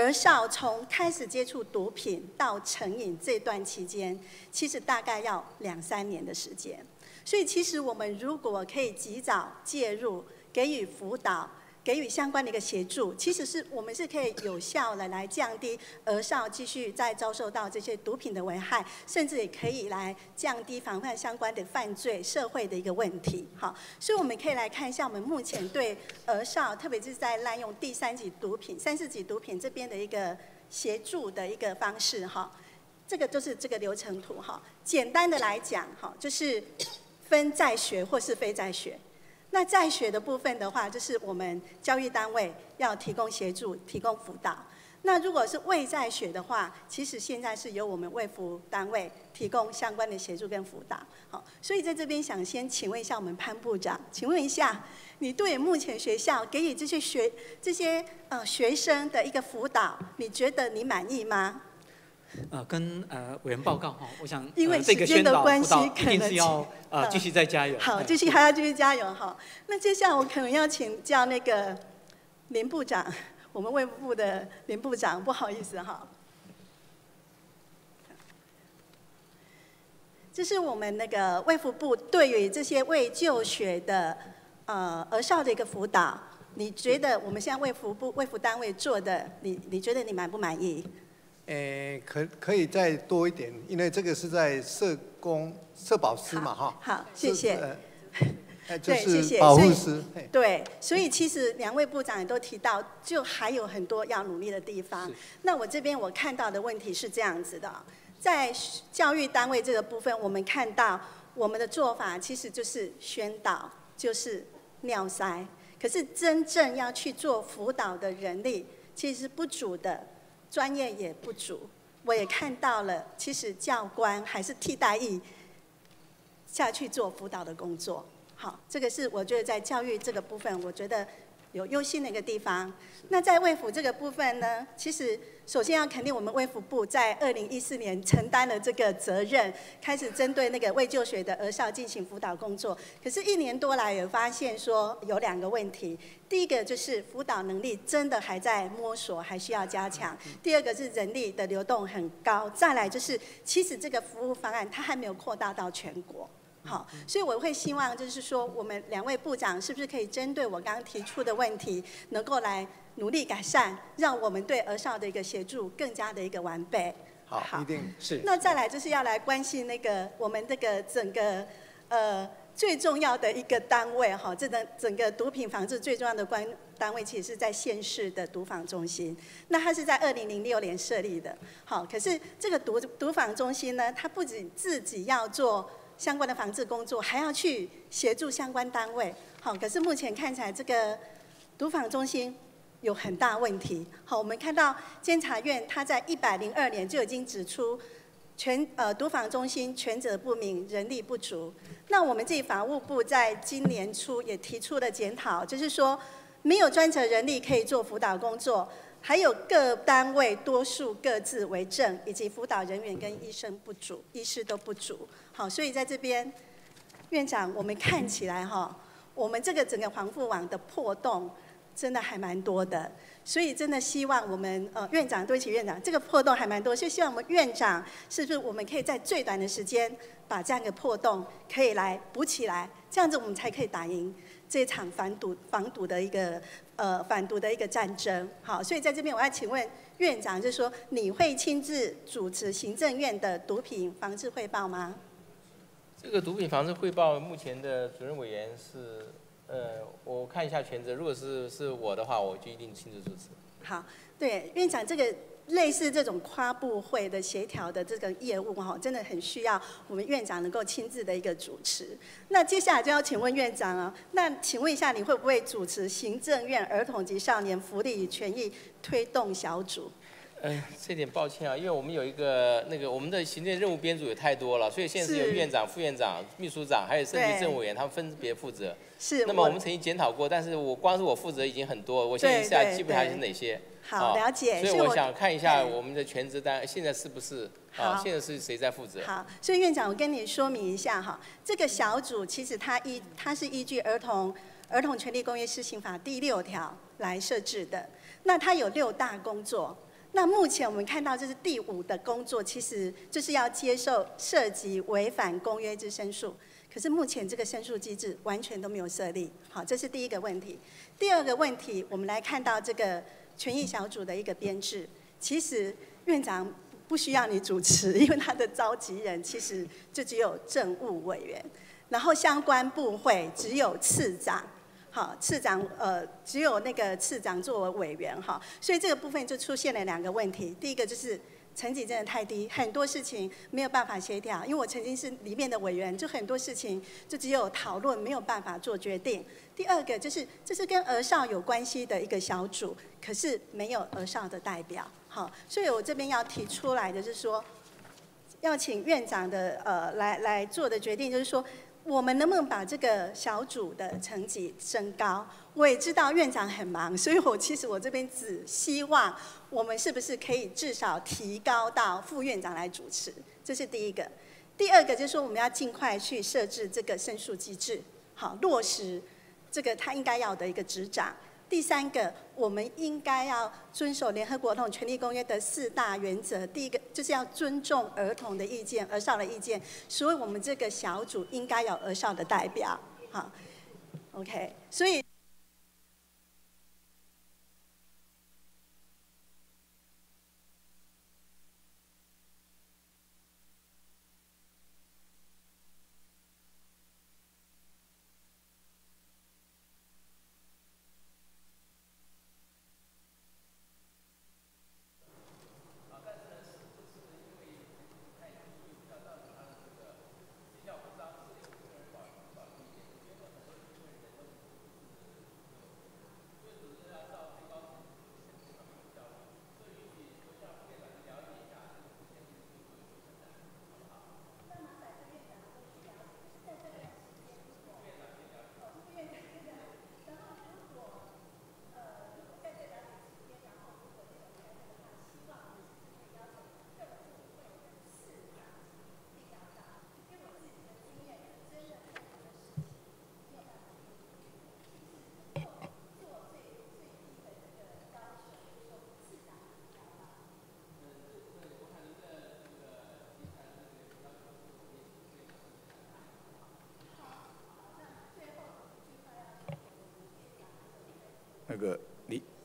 儿少从开始接触毒品到成瘾这段期间，其实大概要两三年的时间。所以，其实我们如果可以及早介入，给予辅导，给予相关的一个协助，其实是我们是可以有效的来降低儿少继续再遭受到这些毒品的危害，甚至也可以来降低防范相关的犯罪社会的一个问题。好，所以我们可以来看一下我们目前对儿少，特别是在滥用第三级毒品、三四级毒品这边的一个协助的一个方式。哈，这个就是这个流程图。哈，简单的来讲，哈，就是。分在学或是非在学，那在学的部分的话，就是我们教育单位要提供协助、提供辅导。那如果是未在学的话，其实现在是由我们卫福单位提供相关的协助跟辅导。好，所以在这边想先请问一下我们潘部长，请问一下，你对目前学校给予这些学这些呃学生的一个辅导，你觉得你满意吗？呃，跟呃委员报告哈，我想因为这个宣导辅导一定是要呃继续再加油。好，继续还要继续加油哈。那接下来我可能要请教那个林部长，我们卫福部的林部长，不好意思哈。这是我们那个卫福部对于这些未就学的呃儿少的一个辅导，你觉得我们现在卫福部卫福单位做的，你你觉得你满不满意？诶，可可以再多一点，因为这个是在社工、社保师嘛，哈。好，谢谢。对，谢谢。是保护师。对，所以其实两位部长也都提到，就还有很多要努力的地方。那我这边我看到的问题是这样子的，在教育单位这个部分，我们看到我们的做法其实就是宣导，就是尿塞。可是真正要去做辅导的人力，其实是不足的，专业也不足。我也看到了，其实教官还是替代役下去做辅导的工作。好，这个是我觉得在教育这个部分，我觉得有优先的一个地方。那在卫辅这个部分呢，其实首先要肯定我们卫福部在二零一四年承担了这个责任，开始针对那个未就学的儿少进行辅导工作。可是，一年多来有发现说有两个问题，第一个就是辅导能力真的还在摸索，还需要加强；第二个是人力的流动很高；再来就是其实这个服务方案它还没有扩大到全国。好，所以我会希望就是说，我们两位部长是不是可以针对我刚刚提出的问题，能够来努力改善，让我们对儿少的一个协助更加的一个完备。好，一定是。那再来就是要来关心那个我们这个整个呃最重要的一个单位哈，这个整个毒品防治最重要的关单位其实是在县市的毒防中心。那它是在二零零六年设立的，好，可是这个毒毒防中心呢，它不仅自己要做相关的防治工作，还要去协助相关单位。好，可是目前看起来这个毒防中心有很大问题。好，我们看到监察院他在一百零二年就已经指出全呃毒防中心权责不明，人力不足。那我们自己法务部在今年初也提出了检讨，就是说没有专责人力可以做辅导工作，还有各单位多数各自为政，以及辅导人员跟医生不足，医师都不足。好，所以在这边，院长，我们看起来哈，我们这个整个防护网的破洞真的还蛮多的，所以真的希望我们呃院长，对不起院长，这个破洞还蛮多，所以希望我们院长是不是我们可以在最短的时间把这样一个破洞可以来补起来，这样子我们才可以打赢这场反毒防毒的一个呃反毒的一个战争。好，所以在这边我要请问院长，就是说你会亲自主持行政院的毒品防治汇报吗？这个毒品防治汇报目前的主任委员是，呃，我看一下全责，如果是是我的话，我就一定亲自主持。好，对院长，这个类似这种跨部会的协调的这个业务哈，真的很需要我们院长能够亲自的一个主持。那接下来就要请问院长啊，那请问一下，你会不会主持行政院儿童及少年福利与权益推动小组？嗯，这点抱歉啊，因为我们有一个那个我们的行政任务编组也太多了，所以现在是由院长、副院长、秘书长，还有升级政务委员，他们分别负责。是那么我们曾经检讨过，但是我光是我负责已经很多，我现在一下记不下来是哪些。好哦了解所以我我想看一下我们的全职单现在是不是啊？好现在是谁在负责？好，所以院长，我跟你说明一下哈，这个小组其实它依它是依据儿童儿童权利公约施行法第六条来设置的。那它有六大工作。那目前我们看到这是第五的工作，其实就是要接受涉及违反公约之申诉。可是目前这个申诉机制完全都没有设立，好，这是第一个问题。第二个问题，我们来看到这个权益小组的一个编制，其实院长不需要你主持，因为他的召集人其实就只有政务委员，然后相关部会只有次长，好，次长呃只有那个次长作为委员哈，所以这个部分就出现了两个问题，第一个就是。成绩真的太低，很多事情没有办法协调。因为我曾经是里面的委员，就很多事情就只有讨论，没有办法做决定。第二个就是这是跟儿少有关系的一个小组，可是没有儿少的代表。好，所以我这边要提出来的是说，要请院长的呃来来做的决定，就是说我们能不能把这个小组的成绩升高？我也知道院长很忙，所以我其实我这边只希望我们是不是可以至少提高到副院长来主持，这是第一个。第二个就是说我们要尽快去设置这个申诉机制，好落实这个他应该要的一个执掌。第三个，我们应该要遵守联合国儿童权利公约的四大原则。第一个就是要尊重儿童的意见、儿少的意见，所以我们这个小组应该有儿少的代表。好，OK，所以。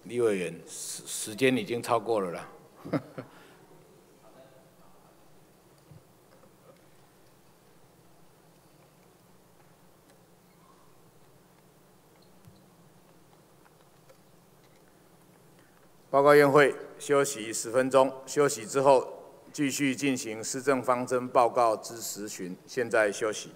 李委员，时间已经超过了啦。报告院会休息十分钟，休息之后继续进行施政方针报告之实询。现在休息。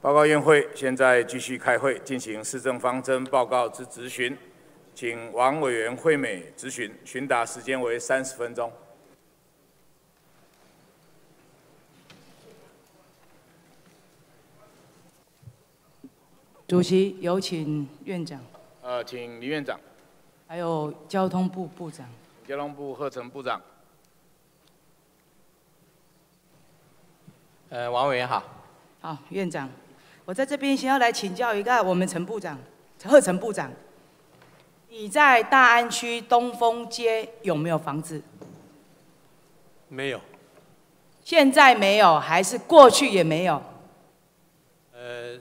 报告院会，现在继续开会，进行市政方针报告之质询，请王委员惠美质询，询答时间为三十分钟。主席，有请院长，呃，请李院长，还有交通部部长。交通部贺成部长。呃，王委员好。好，院长，我在这边先要来请教一个我们陈部长，贺陈部长，你在大安区东风街有没有房子？没有。现在没有，还是过去也没有？呃，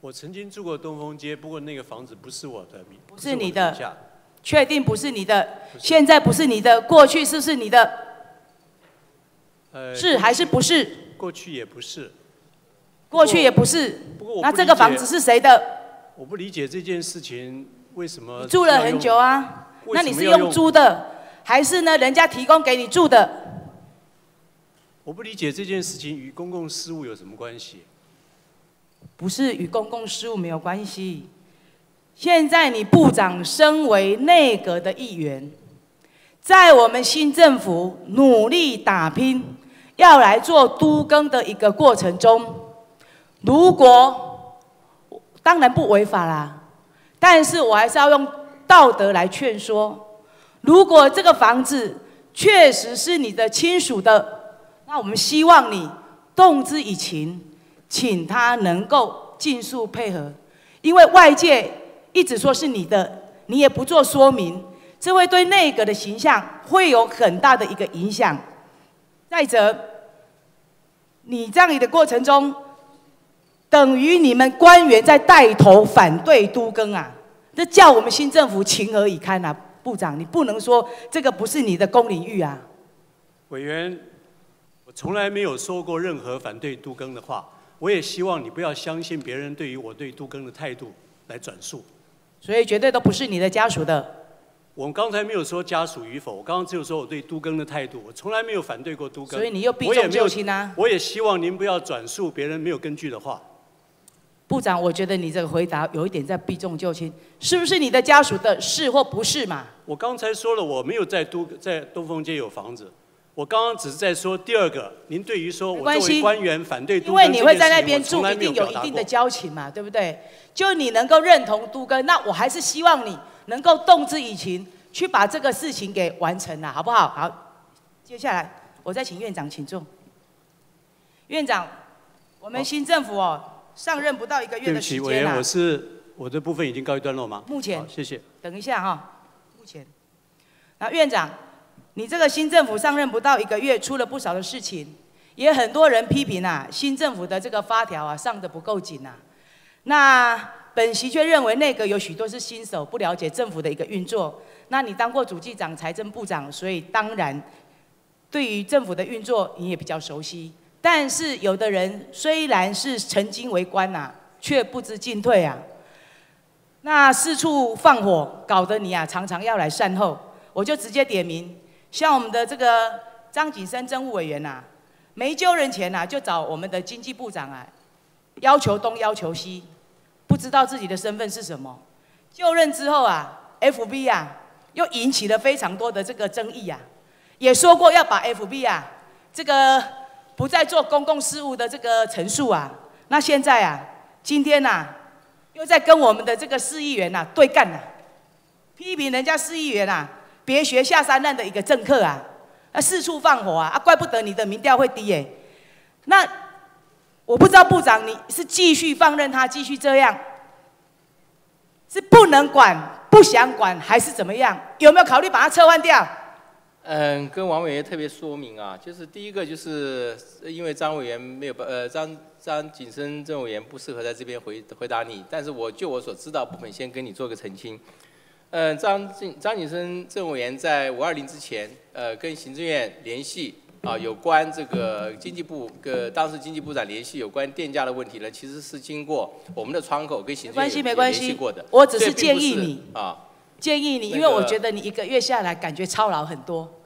我曾经住过东风街，不过那个房子不是我的名，不是你的，确定不是你的？现在不是你的，过去是不是你的？呃，是还是不是？过去也不是。过去也不是不过我。那不理解这个房子是谁的？我不理解这件事情为什么住了很久啊。那你是用租的，还是呢人家提供给你住的？我不理解这件事情与公共事务有什么关系？不是与公共事务没有关系。现在你部长身为内阁的一员，在我们新政府努力打拼，要来做都更的一个过程中，如果当然不违法啦，但是我还是要用道德来劝说。如果这个房子确实是你的亲属的，那我们希望你动之以情，请他能够尽速配合，因为外界一直说是你的，你也不做说明，这会对内阁的形象会有很大的一个影响。再者，你这样的过程中，等于你们官员在带头反对都更啊，这叫我们新政府情何以堪啊！部长，你不能说这个不是你的公领域啊。委员，我从来没有说过任何反对都更的话，我也希望你不要相信别人对于我对都更的态度来转述。所以绝对都不是你的家属的。我们刚才没有说家属与否，我刚刚只有说我对都更的态度，我从来没有反对过都更。所以你又避重就轻啊我也希望您不要转述别人没有根据的话。部长，我觉得你这个回答有一点在避重就轻，是不是你的家属的是或不是嘛？我刚才说了，我没有在都在东风街有房子。我刚刚只是在说第二个，您对于说我作为官员反对都因为你会在那边住，一定有一定的交情嘛，对不对？就你能够认同都更，那我还是希望你能够动之以情，去把这个事情给完成了，好不好？好，接下来我再请院长请坐。院长，我们新政府哦，上任不到一个月的对不起，委员，时间啊我。是我的部分已经告一段落吗？目前好谢谢。等一下哈、目前，那院长，你这个新政府上任不到一个月，出了不少的事情，也很多人批评啊，新政府的这个发条啊上的不够紧啊。那本席却认为内阁有许多是新手，不了解政府的一个运作。那你当过主计长、财政部长，所以当然对于政府的运作你也比较熟悉。但是有的人虽然是曾经为官呐、却不知进退啊。那四处放火，搞得你啊常常要来善后。我就直接点名，像我们的这个张景生政务委员呐、啊没就任前呐、啊就找我们的经济部长啊，要求东要求西，不知道自己的身份是什么。就任之后啊，FB 啊又引起了非常多的这个争议啊，也说过要把 FB 啊这个不再做公共事务的这个陈述啊。那现在啊，今天呐、又在跟我们的这个市议员呐、对干呐、批评人家市议员啊，别学下三滥的一个政客啊，啊四处放火啊，啊怪不得你的民调会低耶。那我不知道部长你是继续放任他继续这样，是不能管、不想管，还是怎么样？有没有考虑把他撤换掉？嗯，跟王委员特别说明啊，就是第一个就是呃因为张委员没有办呃张张景生郑委员不适合在这边回回答你，但是我就我所知道部分先跟你做个澄清。嗯，张景张景生郑委员在五二零之前，呃，跟行政院联系啊，有关这个经济部跟当时经济部长联系有关电价的问题呢，其实是经过我们的窗口跟行政院没关系没关系联系过的。我只是建议你啊。建议你，因为我觉得你一个月下来感觉操劳很多，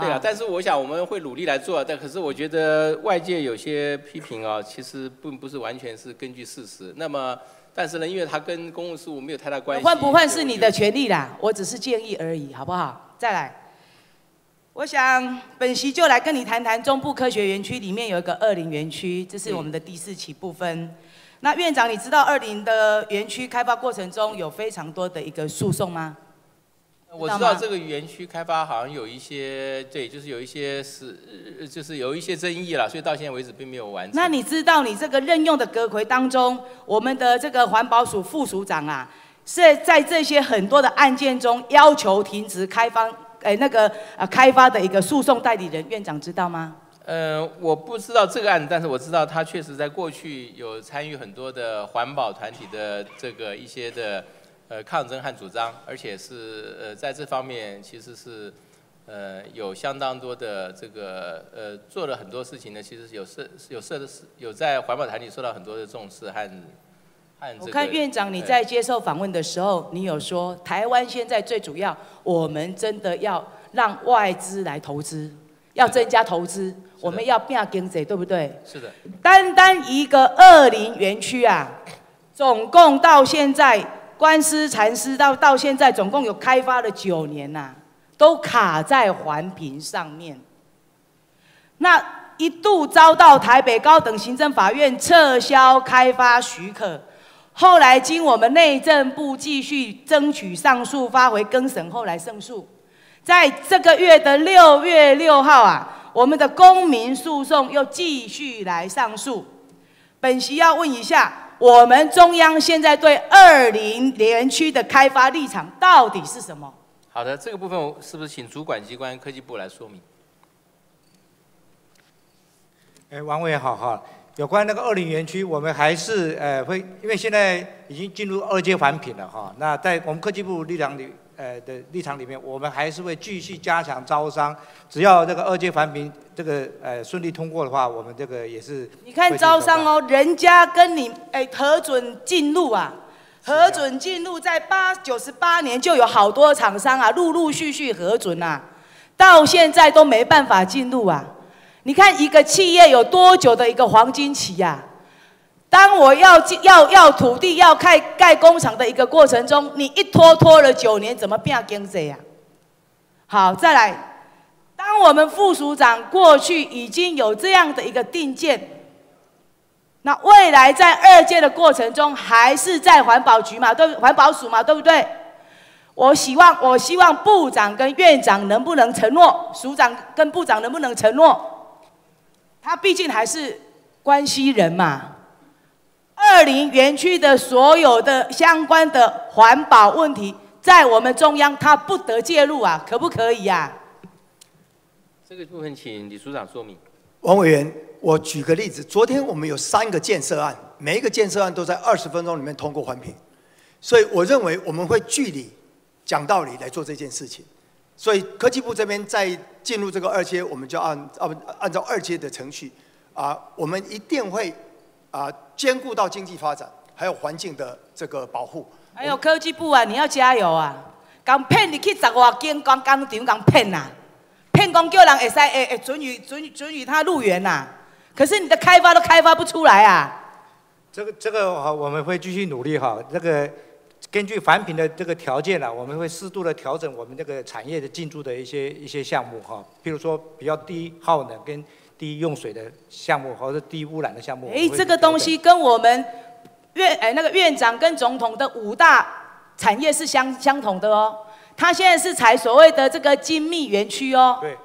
对啊，但是我想我们会努力来做，但可是我觉得外界有些批评啊，其实并不是完全是根据事实。那么，但是呢，因为它跟公共事务没有太大关系。换不换是你的权利啦，我只是建议而已，好不好？再来，我想本席就来跟你谈谈中部科学园区里面有一个二林园区，这是我们的第四期部分。那院长，你知道二林的园区开发过程中有非常多的一个诉讼吗？我知道这个园区开发好像有一些，对，就是有一些是，就是有一些争议了，所以到现在为止并没有完成。那你知道你这个任用的阁魁当中，我们的这个环保署副署长啊，是在这些很多的案件中要求停止开发，哎，那个呃开发的一个诉讼代理人，院长知道吗？呃，我不知道这个案子，但是我知道他确实在过去有参与很多的环保团体的这个一些的。呃，抗争和主张，而且是呃，在这方面其实是呃有相当多的这个呃做了很多事情呢。其实有设有设的是有在环保团体受到很多的重视和和。我看院长你在接受访问的时候，你有说台湾现在最主要，我们真的要让外资来投资，要增加投资，我们要变经济，对不对？是的。单单一个二林园区啊，总共到现在。官司缠丝到到现在，总共有开发了九年呐，都卡在环评上面。那一度遭到台北高等行政法院撤销开发许可，后来经我们内政部继续争取上诉，发回更审，后来胜诉。在这个月的六月六号啊，我们的公民诉讼又继续来上诉。本席要问一下。我们中央现在对二零园区的开发立场到底是什么？好的，这个部分是不是请主管机关科技部来说明？哎，王委员好哈，有关那个二零园区，我们还是呃会，因为现在已经进入二阶环评了哈。那在我们科技部立场里。呃的立场里面，我们还是会继续加强招商。只要这个二阶环评这个呃顺利通过的话，我们这个也是。你看招商哦，人家跟你哎核准进入啊，核准进入在八九十八年就有好多厂商啊，陆陆续续核准啊，到现在都没办法进入啊。你看一个企业有多久的一个黄金期呀？当我要要要土地要开盖工厂的一个过程中，你一拖拖了九年，怎么变经济呀？好，再来，当我们副署长过去已经有这样的一个定见，那未来在二届的过程中，还是在环保局嘛，对环保署嘛，对不对？我希望我希望部长跟院长能不能承诺，署长跟部长能不能承诺？他毕竟还是关系人嘛。二零园区的所有的相关的环保问题，在我们中央他不得介入啊，可不可以呀？这个部分请李署长说明。王委员，我举个例子，昨天我们有三个建设案，每一个建设案都在二十分钟里面通过环评，所以我认为我们会据理讲道理来做这件事情。所以科技部这边在进入这个二阶，我们就按按按照二阶的程序啊，我们一定会。啊，兼顾到经济发展，还有环境的这个保护。还有科技部啊，你要加油啊！刚骗你去十外间工工厂，刚骗呐，骗工叫人会使会会准予准准予他入园呐。可是你的开发都开发不出来啊！这个这个好，我们会继续努力哈。这个根据环评的这个条件呢，我们会适度的调整我们这个产业的进驻的一些一些项目哈。譬如说比较低耗能跟。低用水的项目，或者低污染的项目。哎，这个东西跟我们院哎那个院长跟总统的五大产业是相相同的哦。他现在是采所谓的这个精密园区哦，对，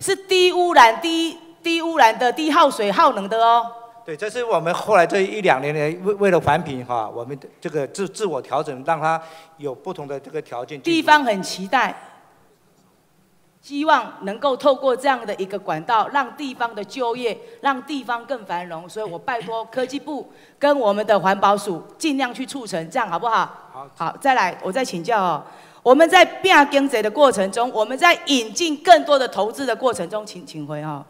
是低污染、低低污染的、低耗水耗能的哦。对，这是我们后来这一两年来为为了环评哈，我们这个自自我调整，让它有不同的这个条件。地方很期待。希望能够透过这样的一个管道，让地方的就业，让地方更繁荣。所以我拜托科技部跟我们的环保署尽量去促成，这样好不好？好，好，再来，我再请教哦。我们在变经济的过程中，我们在引进更多的投资的过程中，请请回哦。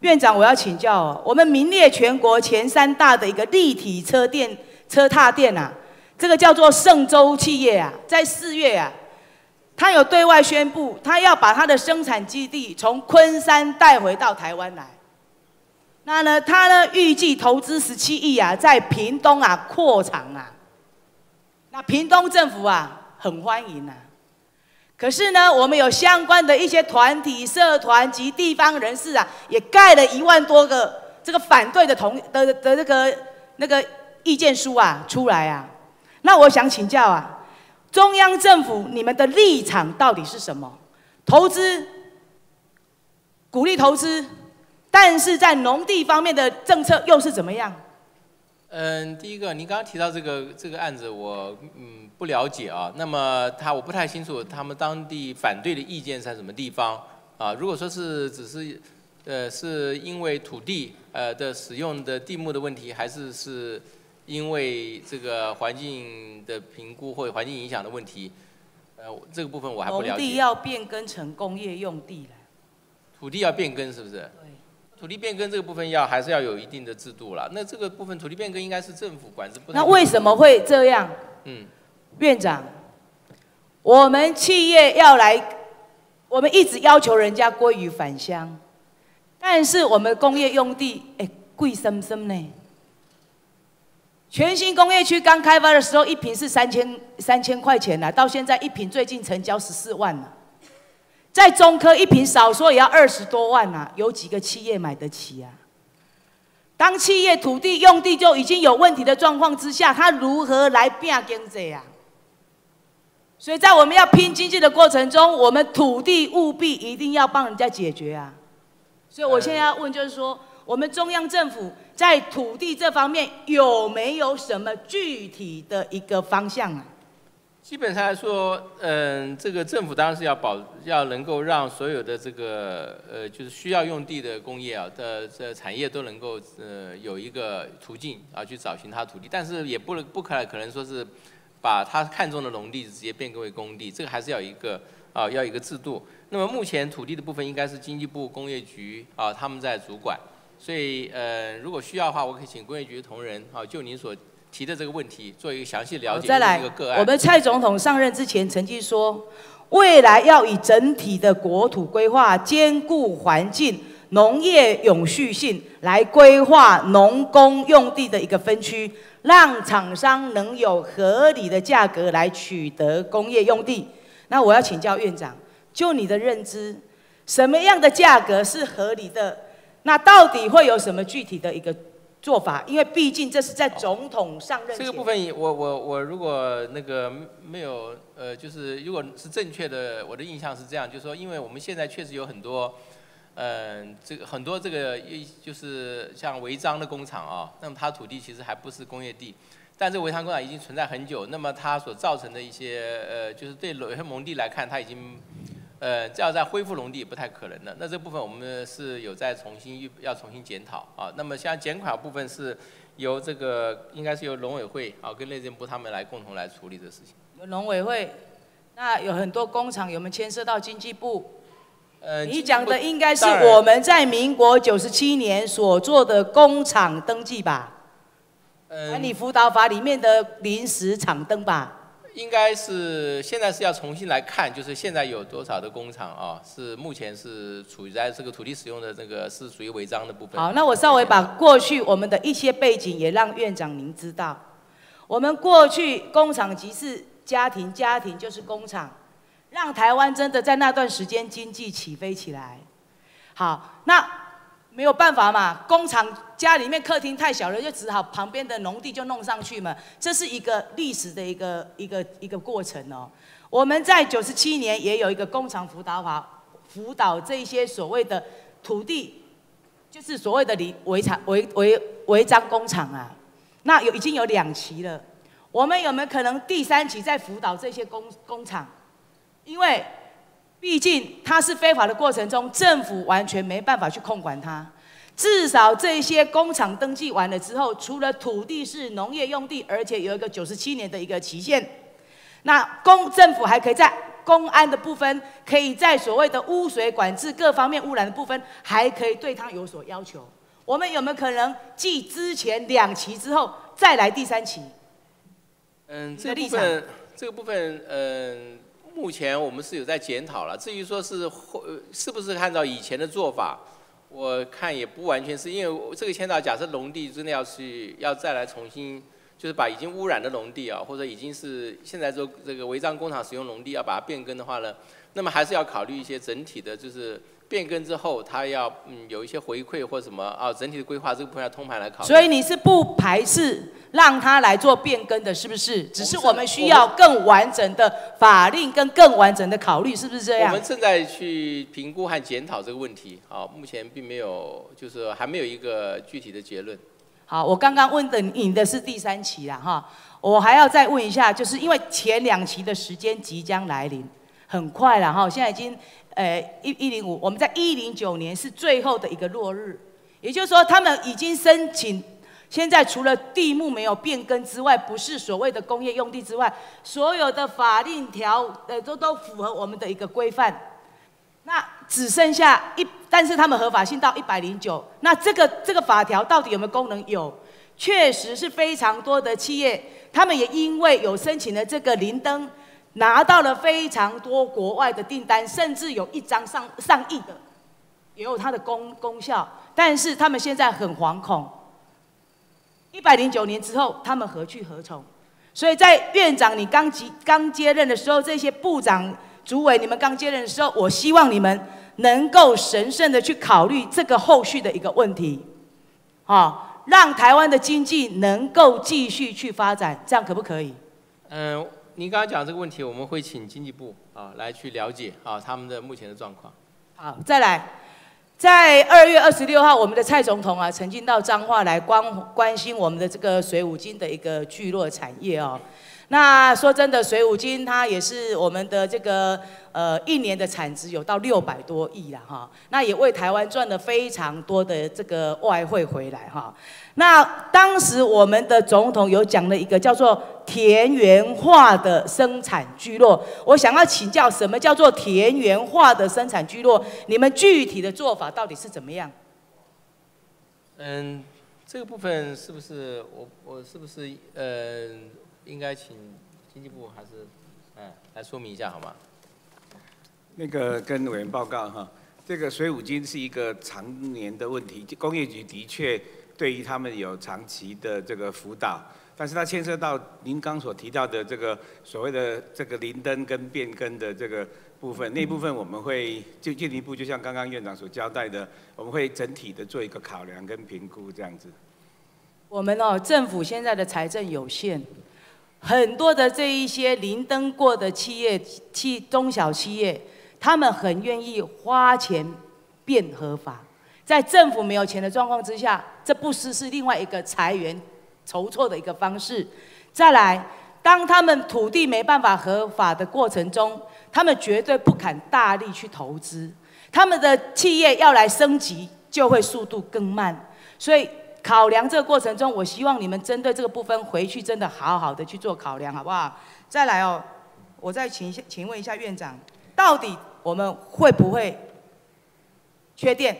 院长，我要请教哦。我们名列全国前三大的一个立体车店车踏店啊，这个叫做盛州企业啊，在四月啊。他有对外宣布，他要把他的生产基地从昆山带回到台湾来。那呢，他呢预计投资十七亿啊，在屏东啊扩厂啊。那屏东政府啊很欢迎啊。可是呢，我们有相关的一些团体、社团及地方人士啊，也盖了一万多个这个反对的同的的那个那个意见书啊出来啊。那我想请教啊，中央政府你们的立场到底是什么？投资，鼓励投资，但是在农地方面的政策又是怎么样？嗯，第一个，您刚刚提到这个这个案子，我嗯不了解啊。那么他我不太清楚他们当地反对的意见在什么地方啊？如果说是只是呃是因为土地呃的使用的地目的问题，还是是因为这个环境的评估或者环境影响的问题，呃这个部分我还不了解。农地要变更成工业用地了。土地要变更是不是？对。土地变更这个部分要还是要有一定的制度了。那这个部分土地变更应该是政府管制。那为什么会这样？嗯，院长，我们企业要来，我们一直要求人家归于返乡，但是我们工业用地，哎，贵森森呢？全新工业区刚开发的时候，一平是三千三千块钱呢，到现在一平最近成交十四万了。在中科一平少说也要二十多万呐，有几个企业买得起啊？当企业土地用地就已经有问题的状况之下，他如何来变经济啊？所以在我们要拼经济的过程中，我们土地务必一定要帮人家解决啊！所以我现在要问，就是说，我们中央政府在土地这方面有没有什么具体的一个方向啊？基本上来说，嗯，这个政府当然是要保，要能够让所有的这个呃，就是需要用地的工业啊的这产业都能够呃有一个途径啊去找寻它土地，但是也不能不可可能说是把他看中的农地直接变更为工地，这个还是要一个啊要一个制度。那么目前土地的部分应该是经济部工业局啊他们在主管，所以呃如果需要的话，我可以请工业局的同仁啊就您所。提的这个问题做一个详细了解。再来，我们蔡总统上任之前曾经说，未来要以整体的国土规划，兼顾环境、农业永续性，来规划农工用地的一个分区，让厂商能有合理的价格来取得工业用地。那我要请教院长，就你的认知，什么样的价格是合理的？那到底会有什么具体的一个？做法，因为毕竟这是在总统上任。这个部分，我我我如果那个没有呃，就是如果是正确的，我的印象是这样，就是说，因为我们现在确实有很多，嗯，这个很多这个一就是像违章的工厂啊，那么它土地其实还不是工业地，但这违章工厂已经存在很久，那么它所造成的一些呃，就是对有些农地来看，它已经。呃，这要再恢复农地不太可能的。那这部分我们是有在重新预要重新检讨啊。那么像减款部分是由这个应该是由农委会啊跟内政部他们来共同来处理这事情。有农委会，那有很多工厂有没有牵涉到经济部？呃，你讲的应该是我们在民国九十七年所做的工厂登记吧？呃，你辅导法里面的临时厂登吧？应该是现在是要重新来看，就是现在有多少的工厂啊？是目前是处于在这个土地使用的这个是属于违章的部分。好，那我稍微把过去我们的一些背景也让院长您知道。我们过去工厂即是家庭，家庭就是工厂，让台湾真的在那段时间经济起飞起来。好，那。没有办法嘛，工厂家里面客厅太小了，就只好旁边的农地就弄上去嘛。这是一个历史的一个一个一个过程哦。我们在九十七年也有一个工厂辅导法，辅导这些所谓的土地，就是所谓的离违厂违违违章工厂啊。那有已经有两期了，我们有没有可能第三期再辅导这些工工厂？因为毕竟它是非法的过程中，政府完全没办法去控管它。至少这些工厂登记完了之后，除了土地是农业用地，而且有一个九十七年的一个期限，那公政府还可以在公安的部分，可以在所谓的污水管制各方面污染的部分，还可以对它有所要求。我们有没有可能继之前两期之后，再来第三期？嗯，这个部分，这个部分，嗯。目前我们是有在检讨了。至于说是会是不是按照以前的做法，我看也不完全是因为这个签到，假设农地真的要去要再来重新，就是把已经污染的农地啊，或者已经是现在做这个违章工厂使用农地要把它变更的话呢，那么还是要考虑一些整体的，就是变更之后他要嗯有一些回馈或什么啊，整体的规划这个部分要通盘来考虑。所以你是不排斥让他来做变更的，是不是？只是我们需要更完整的法令跟更完整的考虑，是不是这样？我们正在去评估和检讨这个问题，啊，目前并没有，就是还没有一个具体的结论。好，我刚刚问的你的是第三期啦，哈，我还要再问一下，就是因为前两期的时间即将来临，很快了哈，现在已经呃一一零五，我们在一零九年是最后的一个落日，也就是说他们已经申请。现在除了地目没有变更之外，不是所谓的工业用地之外，所有的法令条呃都都符合我们的一个规范。那只剩下一，但是他们合法性到一百零九。那这个这个法条到底有没有功能？有，确实是非常多的企业，他们也因为有申请了这个零灯，拿到了非常多国外的订单，甚至有一张上上亿的，也有它的功功效。但是他们现在很惶恐。一百零九年之后，他们何去何从？所以在院长你刚接刚接任的时候，这些部长、主委你们刚接任的时候，我希望你们能够神圣的去考虑这个后续的一个问题，啊，让台湾的经济能够继续去发展，这样可不可以？嗯，您刚刚讲这个问题，我们会请经济部啊来去了解啊他们的目前的状况。好，再来。在二月二十六号，我们的蔡总统啊，曾经到彰化来关关心我们的这个水五金的一个聚落产业哦。那说真的，水五金它也是我们的这个呃一年的产值有到六百多亿了哈。那也为台湾赚了非常多的这个外汇回来哈。那当时我们的总统有讲了一个叫做田园化的生产聚落，我想要请教什么叫做田园化的生产聚落？你们具体的做法到底是怎么样？嗯，这个部分是不是我我是不是呃应该请经济部还是嗯来说明一下好吗？那个跟委员报告哈，这个水五金是一个常年的问题，工业局的确。对于他们有长期的这个辅导，但是它牵涉到您刚所提到的这个所谓的这个零灯跟变更的这个部分，那部分我们会就进一步，就像刚刚院长所交代的，我们会整体的做一个考量跟评估这样子。我们哦，政府现在的财政有限，很多的这一些零灯过的企业、企中小企业，他们很愿意花钱变合法。在政府没有钱的状况之下，这不失是另外一个裁员筹措的一个方式。再来，当他们土地没办法合法的过程中，他们绝对不肯大力去投资，他们的企业要来升级，就会速度更慢。所以考量这个过程中，我希望你们针对这个部分回去真的好好的去做考量，好不好？再来哦，我再请请问一下院长，到底我们会不会缺电？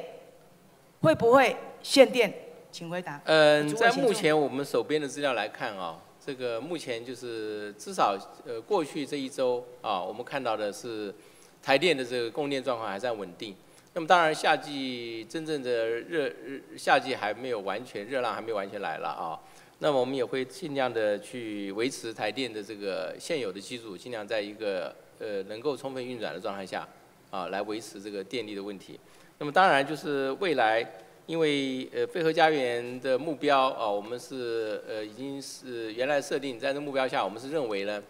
会不会限电？请回答。嗯，在目前我们手边的资料来看啊，这个目前就是至少呃过去这一周啊，我们看到的是台电的这个供电状况还算稳定。那么当然夏季真正的热夏季还没有完全热浪还没有完全来了啊。那么我们也会尽量的去维持台电的这个现有的机组，尽量在一个呃能够充分运转的状态下啊，来维持这个电力的问题。那么当然就是未来，因为呃飞鹤家园的目标啊，我们是呃已经是原来设定在这目标下，我们是认为呢，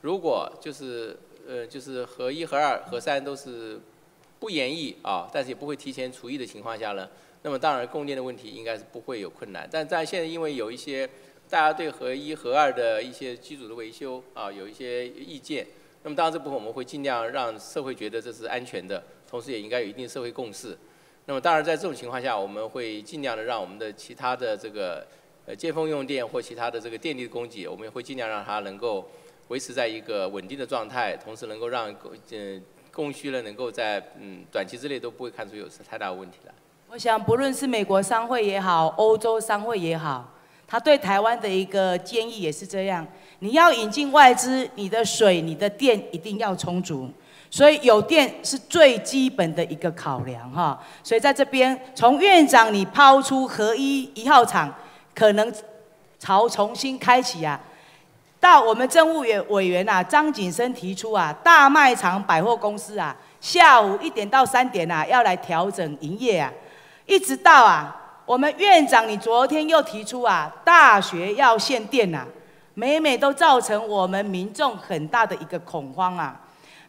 如果就是呃就是核一、核二、核三都是不延役啊，但是也不会提前除役的情况下呢，那么当然供电的问题应该是不会有困难。但在现在因为有一些大家对核一、核二的一些机组的维修啊有一些意见，那么当然这部分我们会尽量让社会觉得这是安全的。同时也应该有一定社会共识。那么当然在这种情况下，我们会尽量的让我们的其他的这个呃接风用电或其他的这个电力的供给，我们也会尽量让它能够维持在一个稳定的状态，同时能够让呃供需呢能够在嗯短期之内都不会看出有太大问题来。我想不论是美国商会也好，欧洲商会也好，他对台湾的一个建议也是这样。你要引进外资，你的水、你的电一定要充足，所以有电是最基本的一个考量哈。所以在这边，从院长你抛出合一一号厂，可能朝重新开启啊，到我们政务委委员啊张景生提出啊，大卖场百货公司啊，下午一点到三点啊要来调整营业啊，一直到啊，我们院长你昨天又提出啊，大学要限电呐。每每都造成我们民众很大的一个恐慌啊！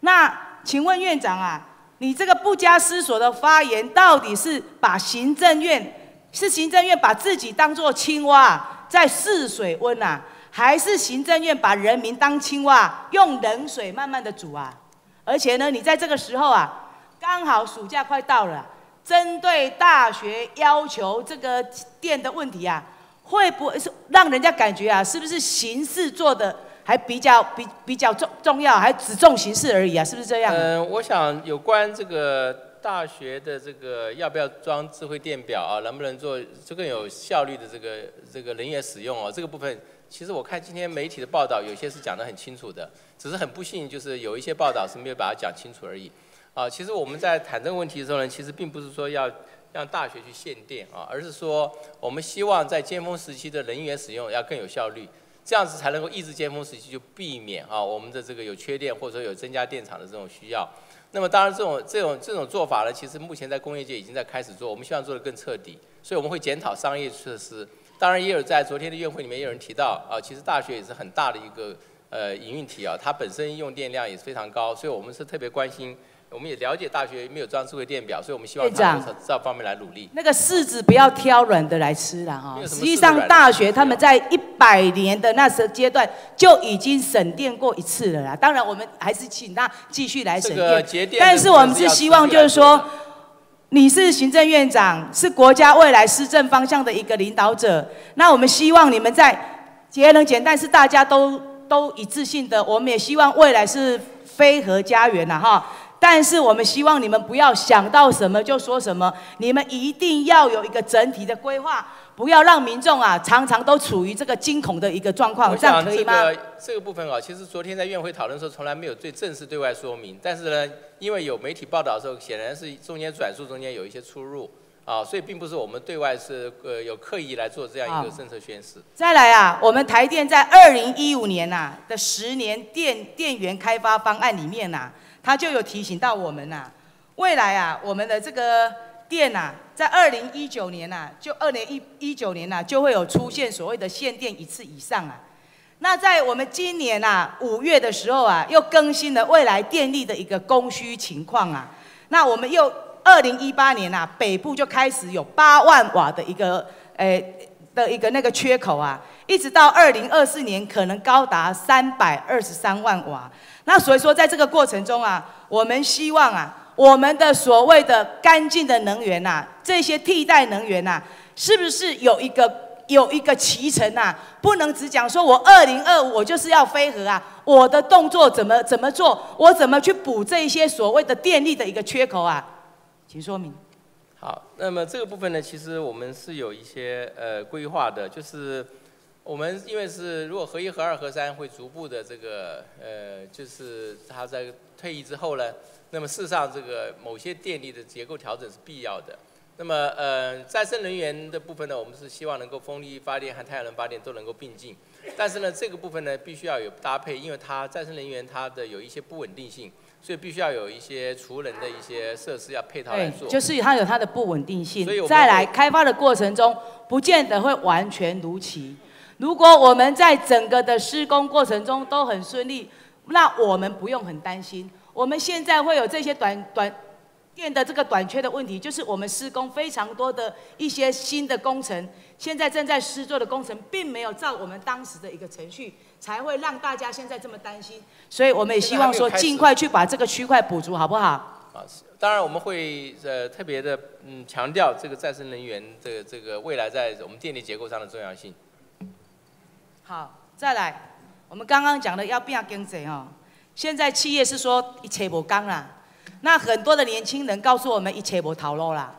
那请问院长啊，你这个不加思索的发言，到底是把行政院是行政院把自己当做青蛙在试水温啊，还是行政院把人民当青蛙用冷水慢慢的煮啊？而且呢，你在这个时候啊，刚好暑假快到了，针对大学要求这个电的问题啊。会不会是让人家感觉啊，是不是形式做的还比较比比较重重要，还只重形式而已啊？是不是这样？嗯，我想有关这个大学的这个要不要装智慧电表啊，能不能做这个有效率的这个这个能源使用啊？这个部分其实我看今天媒体的报道，有些是讲得很清楚的，只是很不幸就是有一些报道是没有把它讲清楚而已。啊，其实我们在谈这个问题的时候呢，其实并不是说要。让大学去限电啊，而是说我们希望在尖峰时期的能源使用要更有效率，这样子才能够抑制尖峰时期，就避免啊我们的这个有缺电或者说有增加电厂的这种需要。那么当然这种这种这种做法呢，其实目前在工业界已经在开始做，我们希望做得更彻底，所以我们会检讨商业设施。当然也有在昨天的院会里面有人提到啊，其实大学也是很大的一个呃营运体啊，它本身用电量也是非常高，所以我们是特别关心。我们也了解大学没有装智慧电表，所以我们希望从这方面来努力。那个柿子不要挑软的来吃了哈。实际上，大学他们在一百年的那时阶段就已经省电过一次了啦。当然，我们还是请他继续来省电。但是我们是希望，就是说，你是行政院长，是国家未来施政方向的一个领导者。那我们希望你们在节能减碳是大家都都一致性的。我们也希望未来是非核家园呐哈。但是我们希望你们不要想到什么就说什么，你们一定要有一个整体的规划，不要让民众啊常常都处于这个惊恐的一个状况，这样可以吗？这个这个部分啊，其实昨天在院会讨论的时候，从来没有最正式对外说明。但是呢，因为有媒体报道的时候，显然是中间转述中间有一些出入啊，所以并不是我们对外是呃有刻意来做这样一个政策宣示。再来啊，我们台电在二零一五年呐的十年电电源开发方案里面呐。他就有提醒到我们呐，未来啊，我们的这个电呐，在二零一九年呐，就二零一一九年呐，就会有出现所谓的限电一次以上啊。那在我们今年呐五月的时候啊，又更新了未来电力的一个供需情况啊。那我们又二零一八年呐，北部就开始有八万瓦的一个诶的一个那个缺口啊，一直到二零二四年可能高达三百二十三万瓦。那所以说，在这个过程中啊，我们希望啊，我们的所谓的干净的能源呐，这些替代能源呐，是不是有一个有一个脐橙呐？不能只讲说我二零二五我就是要飞核啊，我的动作怎么怎么做，我怎么去补这一些所谓的电力的一个缺口啊？请说明。好，那么这个部分呢，其实我们是有一些呃规划的，就是。我们因为是如果合一、合二、合三会逐步的这个呃，就是它在退役之后呢，那么事实上这个某些电力的结构调整是必要的。那么呃，再生能源的部分呢，我们是希望能够风力发电和太阳能发电都能够并进。但是呢，这个部分呢必须要有搭配，因为它再生能源它的有一些不稳定性，所以必须要有一些储能的一些设施要配套来做。就是它有它的不稳定性。再来开发的过程中，不见得会完全如期。如果我们在整个的施工过程中都很顺利，那我们不用很担心。我们现在会有这些短短电的这个短缺的问题，就是我们施工非常多的一些新的工程，现在正在施作的工程，并没有照我们当时的一个程序，才会让大家现在这么担心。所以我们也希望说，尽快去把这个区块补足，好不好？啊，当然我们会呃特别的嗯强调这个再生能源这个这个未来在我们电力结构上的重要性。好，再来，我们刚刚讲的要变经济哦。现在企业是说一切无刚啦，那很多的年轻人告诉我们一切无逃路啦。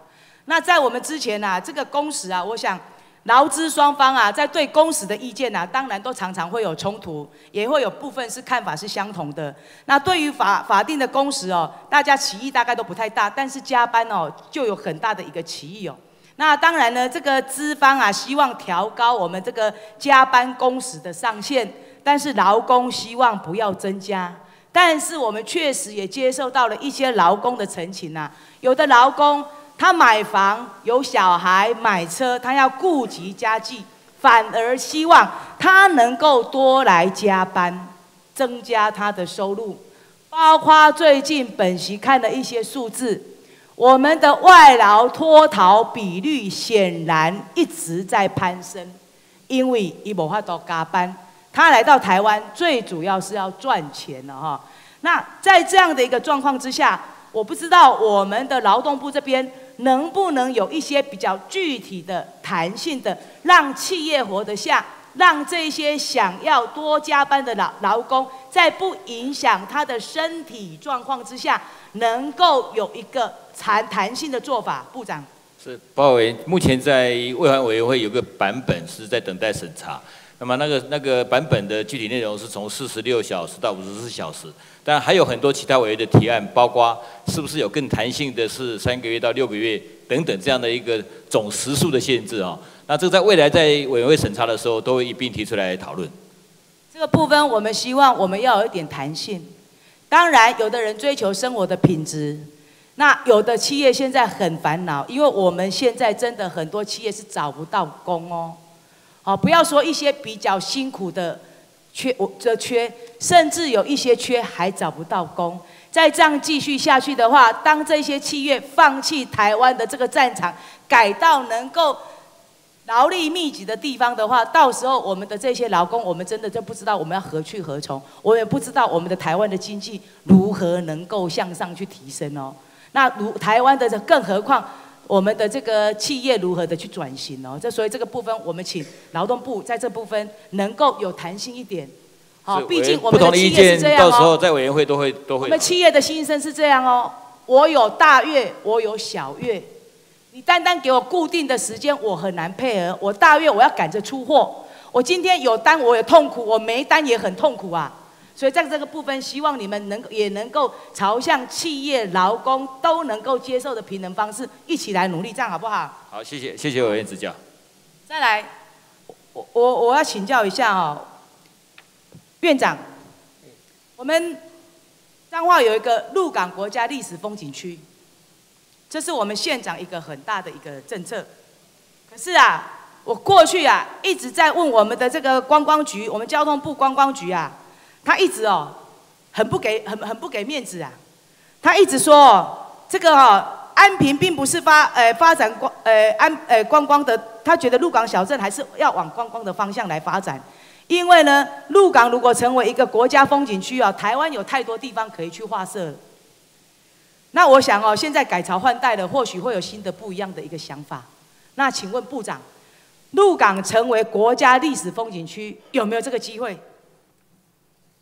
那在我们之前呐，这个工时啊，我想，劳资双方啊，在对工时的意见啊，当然都常常会有冲突，也会有部分是看法是相同的。那对于法法定的工时哦，大家歧义大概都不太大，但是加班哦，就有很大的一个歧义哦。那当然呢，这个资方啊，希望调高我们这个加班工时的上限，但是劳工希望不要增加。但是我们确实也接受到了一些劳工的陈情呐，有的劳工。他买房有小孩，买车他要顾及家计，反而希望他能够多来加班，增加他的收入。包括最近本席看了一些数字，我们的外劳脱逃比率显然一直在攀升，因为伊无法度加班，他来到台湾最主要是要赚钱了哈。那在这样的一个状况之下，我不知道我们的劳动部这边。能不能有一些比较具体的、弹性的，让企业活得下，让这些想要多加班的劳劳工，在不影响他的身体状况之下，能够有一个弹弹性的做法？部长是包委，目前在卫环委员会有个版本是在等待审查。那么那个那个版本的具体内容是从四十六小时到五十四小时，但还有很多其他委员的提案，包括是不是有更弹性的是三个月到六个月等等这样的一个总时数的限制啊？那这个在未来在委员会审查的时候都会一并提出来讨论。这个部分我们希望我们要有一点弹性。当然，有的人追求生活的品质，那有的企业现在很烦恼，因为我们现在真的很多企业是找不到工哦。啊，不要说一些比较辛苦的缺，我这缺，甚至有一些缺还找不到工。再这样继续下去的话，当这些企业放弃台湾的这个战场，改到能够劳力密集的地方的话，到时候我们的这些劳工，我们真的就不知道我们要何去何从，我也不知道我们的台湾的经济如何能够向上去提升哦。那如台湾的，更何况。我们的这个企业如何的去转型哦？这所以这个部分，我们请劳动部在这部分能够有弹性一点。好，毕竟我们的企业是这样哦。到时候在委员会都会都会。我们企业的心声是这样哦，我有大月，我有小月，你单单给我固定的时间，我很难配合。我大月我要赶着出货，我今天有单我也痛苦，我没单也很痛苦啊。所以在这个部分，希望你们能也能够朝向企业劳工都能够接受的平等方式，一起来努力，这样好不好？好，谢谢，谢谢委员指教。再来，我我我要请教一下哦，院长，我们彰化有一个鹿港国家历史风景区，这是我们县长一个很大的一个政策。可是啊，我过去啊一直在问我们的这个观光局，我们交通部观光局啊。他一直哦，很不给很很不给面子啊！他一直说这个哦，安平并不是发呃发展观呃安呃观光的，他觉得鹿港小镇还是要往观光的方向来发展，因为呢，鹿港如果成为一个国家风景区啊，台湾有太多地方可以去画设。那我想哦，现在改朝换代了，或许会有新的不一样的一个想法。那请问部长，鹿港成为国家历史风景区有没有这个机会？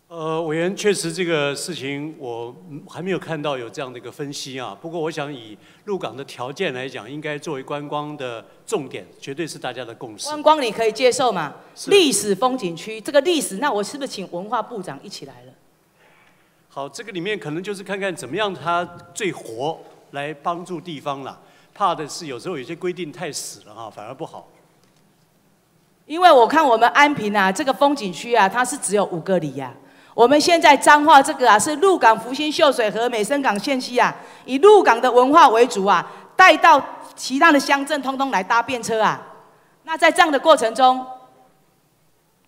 呃，委员确实这个事情我还没有看到有这样的一个分析啊。不过我想以入港的条件来讲，应该作为观光的重点，绝对是大家的共识。观光你可以接受吗？历史风景区这个历史，那我是不是请文化部长一起来了？好，这个里面可能就是看看怎么样它最活，来帮助地方了。怕的是有时候有些规定太死了哈，反而不好。因为我看我们安平啊，这个风景区啊，它是只有五个里呀。我们现在彰化这个啊，是鹿港、福兴、秀水和美深港线溪啊，以鹿港的文化为主啊，带到其他的乡镇，通通来搭便车啊。那在这样的过程中，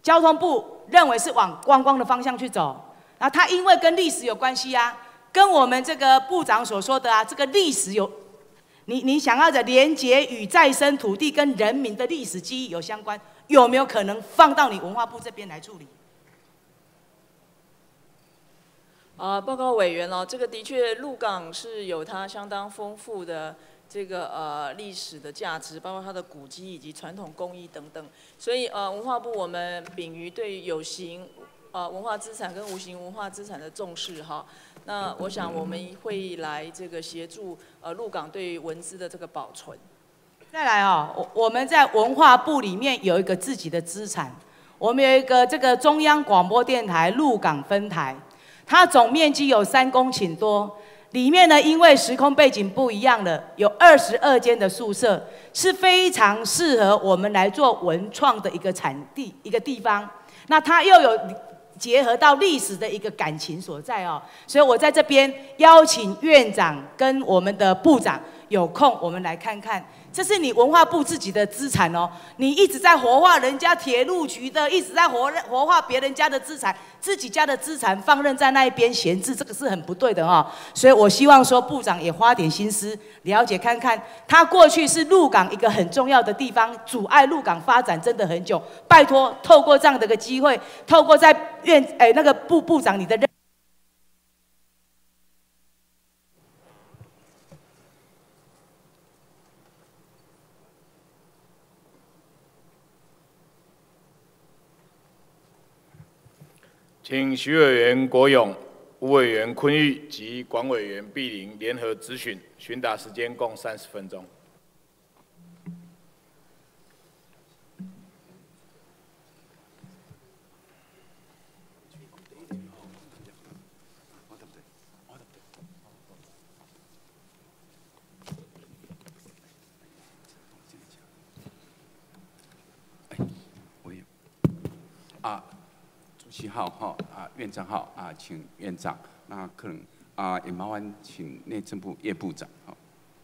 交通部认为是往观光的方向去走，那他因为跟历史有关系啊，跟我们这个部长所说的啊，这个历史有，你你想要的连接与再生土地跟人民的历史记忆有相关，有没有可能放到你文化部这边来处理？啊，报告委员哦，这个的确鹿港是有它相当丰富的这个呃历史的价值，包括它的古迹以及传统工艺等等。所以呃，文化部我们秉于对有形呃文化资产跟无形文化资产的重视哈。那我想我们会来这个协助呃鹿港对文字的这个保存。再来哦，我我们在文化部里面有一个自己的资产，我们有一个这个中央广播电台鹿港分台，它总面积有三公顷多，里面呢因为时空背景不一样了，有二十二间的宿舍，是非常适合我们来做文创的一个产地一个地方。那它又有结合到历史的一个感情所在哦，所以我在这边邀请院长跟我们的部长有空，我们来看看。这是你文化部自己的资产哦，你一直在活化人家铁路局的，一直在活活化别人家的资产，自己家的资产放任在那一边闲置，这个是很不对的哦。所以我希望说部长也花点心思了解看看，他过去是鹿港一个很重要的地方，阻碍鹿港发展真的很久。拜托，透过这样的个机会，透过在院哎那个部部长你的任。请徐委员国勇、吴委员坤玉及管委员毕林联合质询，询答时间共三十分钟。啊。七号哈啊，院长好啊，请院长。那可能啊，也麻烦请内政部叶部长好。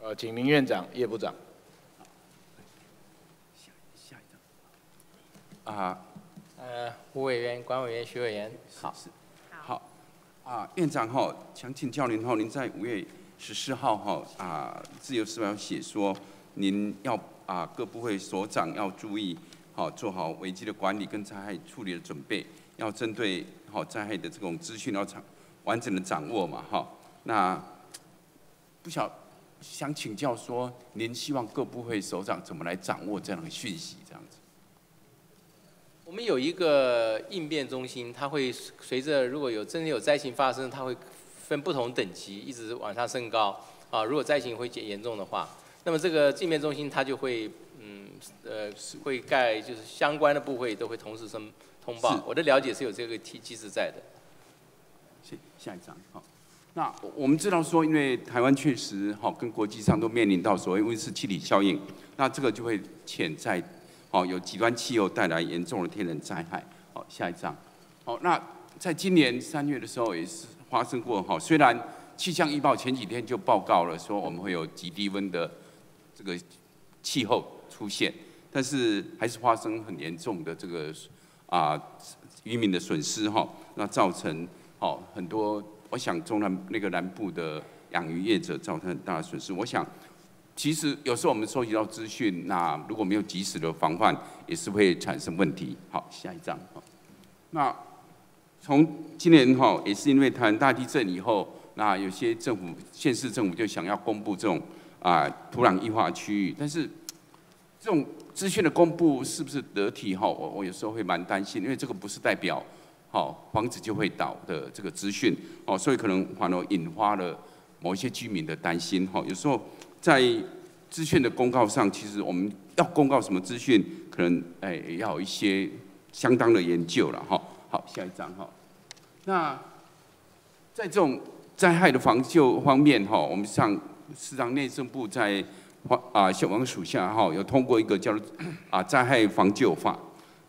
呃，请林院长、叶部长。下下一张。啊，呃，吴委员、管委员、徐委员，好。好。啊，院长哈，想请教您哈，您在五月十四号哈啊，自由时报写说，您要啊各部会所长要注意好，做好危机的管理跟灾害处理的准备。要针对好灾害的这种资讯要掌完整的掌握嘛哈，那不晓想请教说，您希望各部会首长怎么来掌握这样的讯息这样子？我们有一个应变中心，它会随着如果有真的有灾情发生，它会分不同等级一直往上升高啊。如果灾情会减严重的话，那么这个应变中心它就会嗯呃会盖就是相关的部会都会同时升。通报，我的了解是有这个机机制在的。下下一张，好。那我们知道说，因为台湾确实好跟国际上都面临到所谓温室气体效应，那这个就会潜在，哦有极端气候带来严重的天然灾害。好，下一张。好，那在今年三月的时候也是发生过，哈，虽然气象预报前几天就报告了说我们会有极低温的这个气候出现，但是还是发生很严重的这个。啊，渔民的损失哈，那造成好很多。我想中南那个南部的养鱼业者造成很大的损失。我想，其实有时候我们收集到资讯，那如果没有及时的防范，也是会产生问题。好，下一张。那从今年哈，也是因为台湾大地震以后，那有些政府县市政府就想要公布这种啊土壤异化区域，但是这种。资讯的公布是不是得体？哈，我我有时候会蛮担心，因为这个不是代表好房子就会倒的这个资讯哦，所以可能反而引发了某一些居民的担心。哈，有时候在资讯的公告上，其实我们要公告什么资讯，可能哎要一些相当的研究了。哈，好，下一张哈。那在这种灾害的防救方面，哈，我们上市长内政部在。啊，消防署下哈有通过一个叫做啊灾害防救法。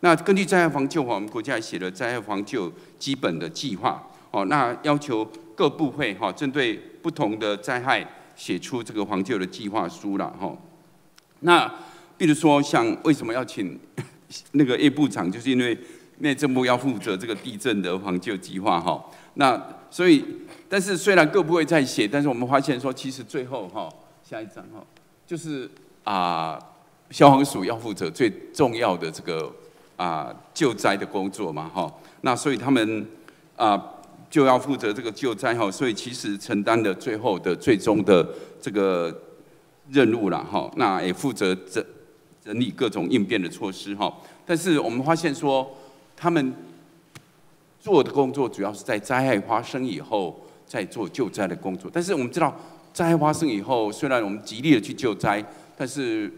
那根据灾害防救法，我们国家写了灾害防救基本的计划。哦，那要求各部会哈针对不同的灾害写出这个防救的计划书了哈。那比如说像为什么要请那个叶部长，就是因为内政部要负责这个地震的防救计划哈。那所以，但是虽然各部会在写，但是我们发现说，其实最后哈下一张哈。就是啊，消防署要负责最重要的这个啊救灾的工作嘛，哈。那所以他们啊就要负责这个救灾哈，所以其实承担的最后的最终的这个任务了哈。那也负责整整理各种应变的措施哈。但是我们发现说，他们做的工作主要是在灾害发生以后在做救灾的工作，但是我们知道。灾害发生以后，虽然我们极力的去救灾，但是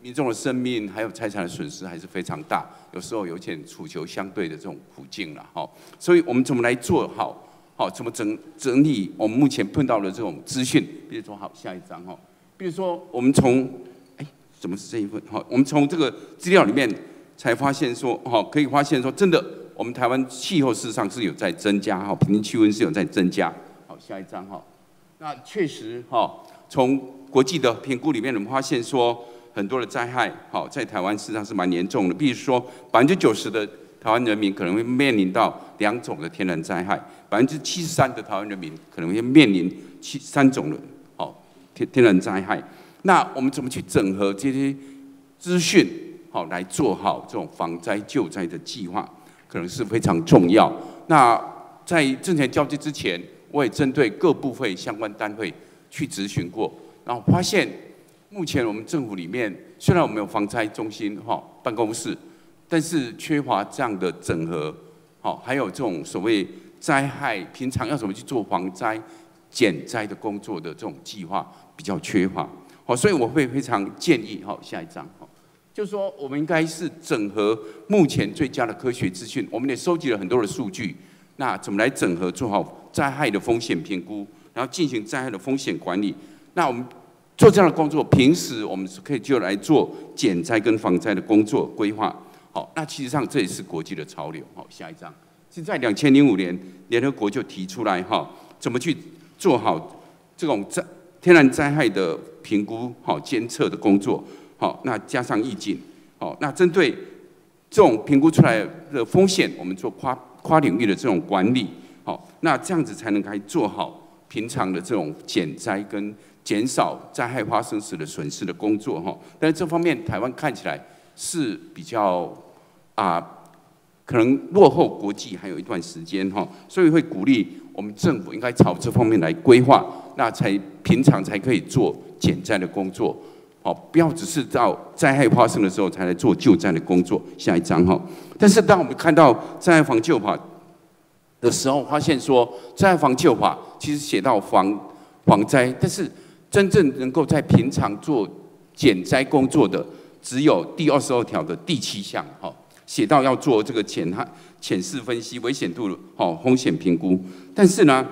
民众的生命还有财产的损失还是非常大，有时候有点楚求相对的这种苦境了哈。所以我们怎么来做好？好，怎么整整理我们目前碰到的这种资讯？比如说，好，下一张哈。比如说，我们从哎，怎么是这一份？好，我们从这个资料里面才发现说，哈，可以发现说，真的，我们台湾气候事实上是有在增加哈，平均气温是有在增加。好，下一张哈。那确实哈，从国际的评估里面，我们发现说。很多的灾害，好，在台湾实际上是蛮严重的。比如说，百分之九十的台湾人民可能会面临到两种的天然灾害，百分之七十三的台湾人民可能会面临七三种的哦天天然灾害。那我们怎么去整合这些资讯，好来做好这种防灾救灾的计划，可能是非常重要。那在政权交接之前，我也针对各部会相关单位去咨询过，然后发现。目前我们政府里面虽然我们有防灾中心哈办公室，但是缺乏这样的整合，好还有这种所谓灾害平常要怎么去做防灾减灾的工作的这种计划比较缺乏，好所以我会非常建议哈下一章哈，就是说我们应该是整合目前最佳的科学资讯，我们也收集了很多的数据，那怎么来整合做好灾害的风险评估，然后进行灾害的风险管理，那我们。做这样的工作，平时我们是可以就来做减灾跟防灾的工作规划。好，那其实上这也是国际的潮流。好，下一章。现在两千零五年，联合国就提出来哈，怎么去做好这种灾天然灾害的评估、好监测的工作。好，那加上意境。好，那针对这种评估出来的风险，我们做跨跨领域的这种管理。好，那这样子才能该做好平常的这种减灾跟。减少灾害发生时的损失的工作哈，但是这方面台湾看起来是比较啊，可能落后国际还有一段时间哈，所以会鼓励我们政府应该朝这方面来规划，那才平常才可以做减灾的工作，好，不要只是到灾害发生的时候才来做救灾的工作。下一章哈，但是当我们看到灾害防救法的时候，发现说灾防救法其实写到防防灾，但是真正能够在平常做减灾工作的，只有第二十二条的第七项，哈，写到要做这个潜害、潜势分析、危险度、哦风险评估。但是呢，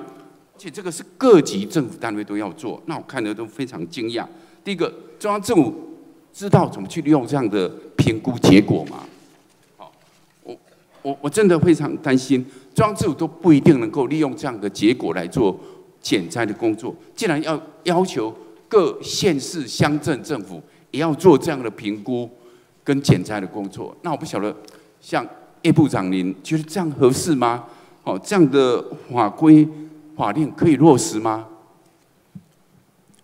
而且这个是各级政府单位都要做，那我看的都非常惊讶。第一个，中央政府知道怎么去利用这样的评估结果吗？好，我我我真的非常担心，中央政府都不一定能够利用这样的结果来做。减灾的工作，既然要要求各县市乡镇政府也要做这样的评估跟减灾的工作，那我不晓得，像叶部长您觉得这样合适吗？哦，这样的法规法令可以落实吗？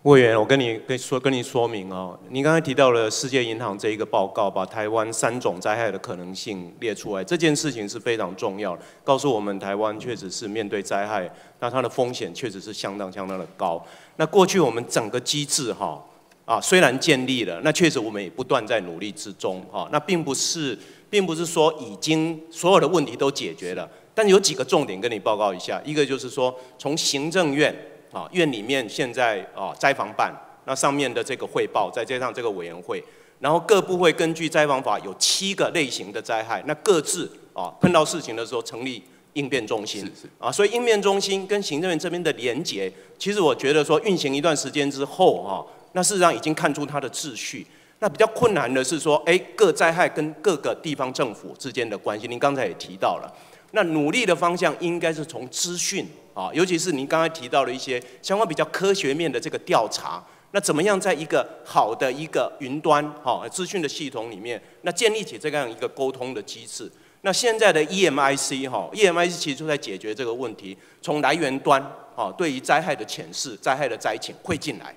委员，我跟你跟说跟你说明哦，你刚才提到了世界银行这一个报告，把台湾三种灾害的可能性列出来，这件事情是非常重要的，告诉我们台湾确实是面对灾害，那它的风险确实是相当相当的高。那过去我们整个机制哈啊，虽然建立了，那确实我们也不断在努力之中哈，那并不是并不是说已经所有的问题都解决了，但有几个重点跟你报告一下，一个就是说从行政院。啊，院里面现在啊灾防办，那上面的这个汇报，再加上这个委员会，然后各部会根据灾防法有七个类型的灾害，那各自啊碰到事情的时候成立应变中心，啊，所以应变中心跟行政院这边的连结，其实我觉得说运行一段时间之后啊，那事实上已经看出它的秩序。那比较困难的是说，哎，各灾害跟各个地方政府之间的关系，您刚才也提到了，那努力的方向应该是从资讯。啊，尤其是您刚才提到的一些相关比较科学面的这个调查，那怎么样在一个好的一个云端哈资讯的系统里面，那建立起这样一个沟通的机制？那现在的 EMIC 哈，EMIC 其实就在解决这个问题，从来源端啊，对于灾害的显示、灾害的灾情汇进来，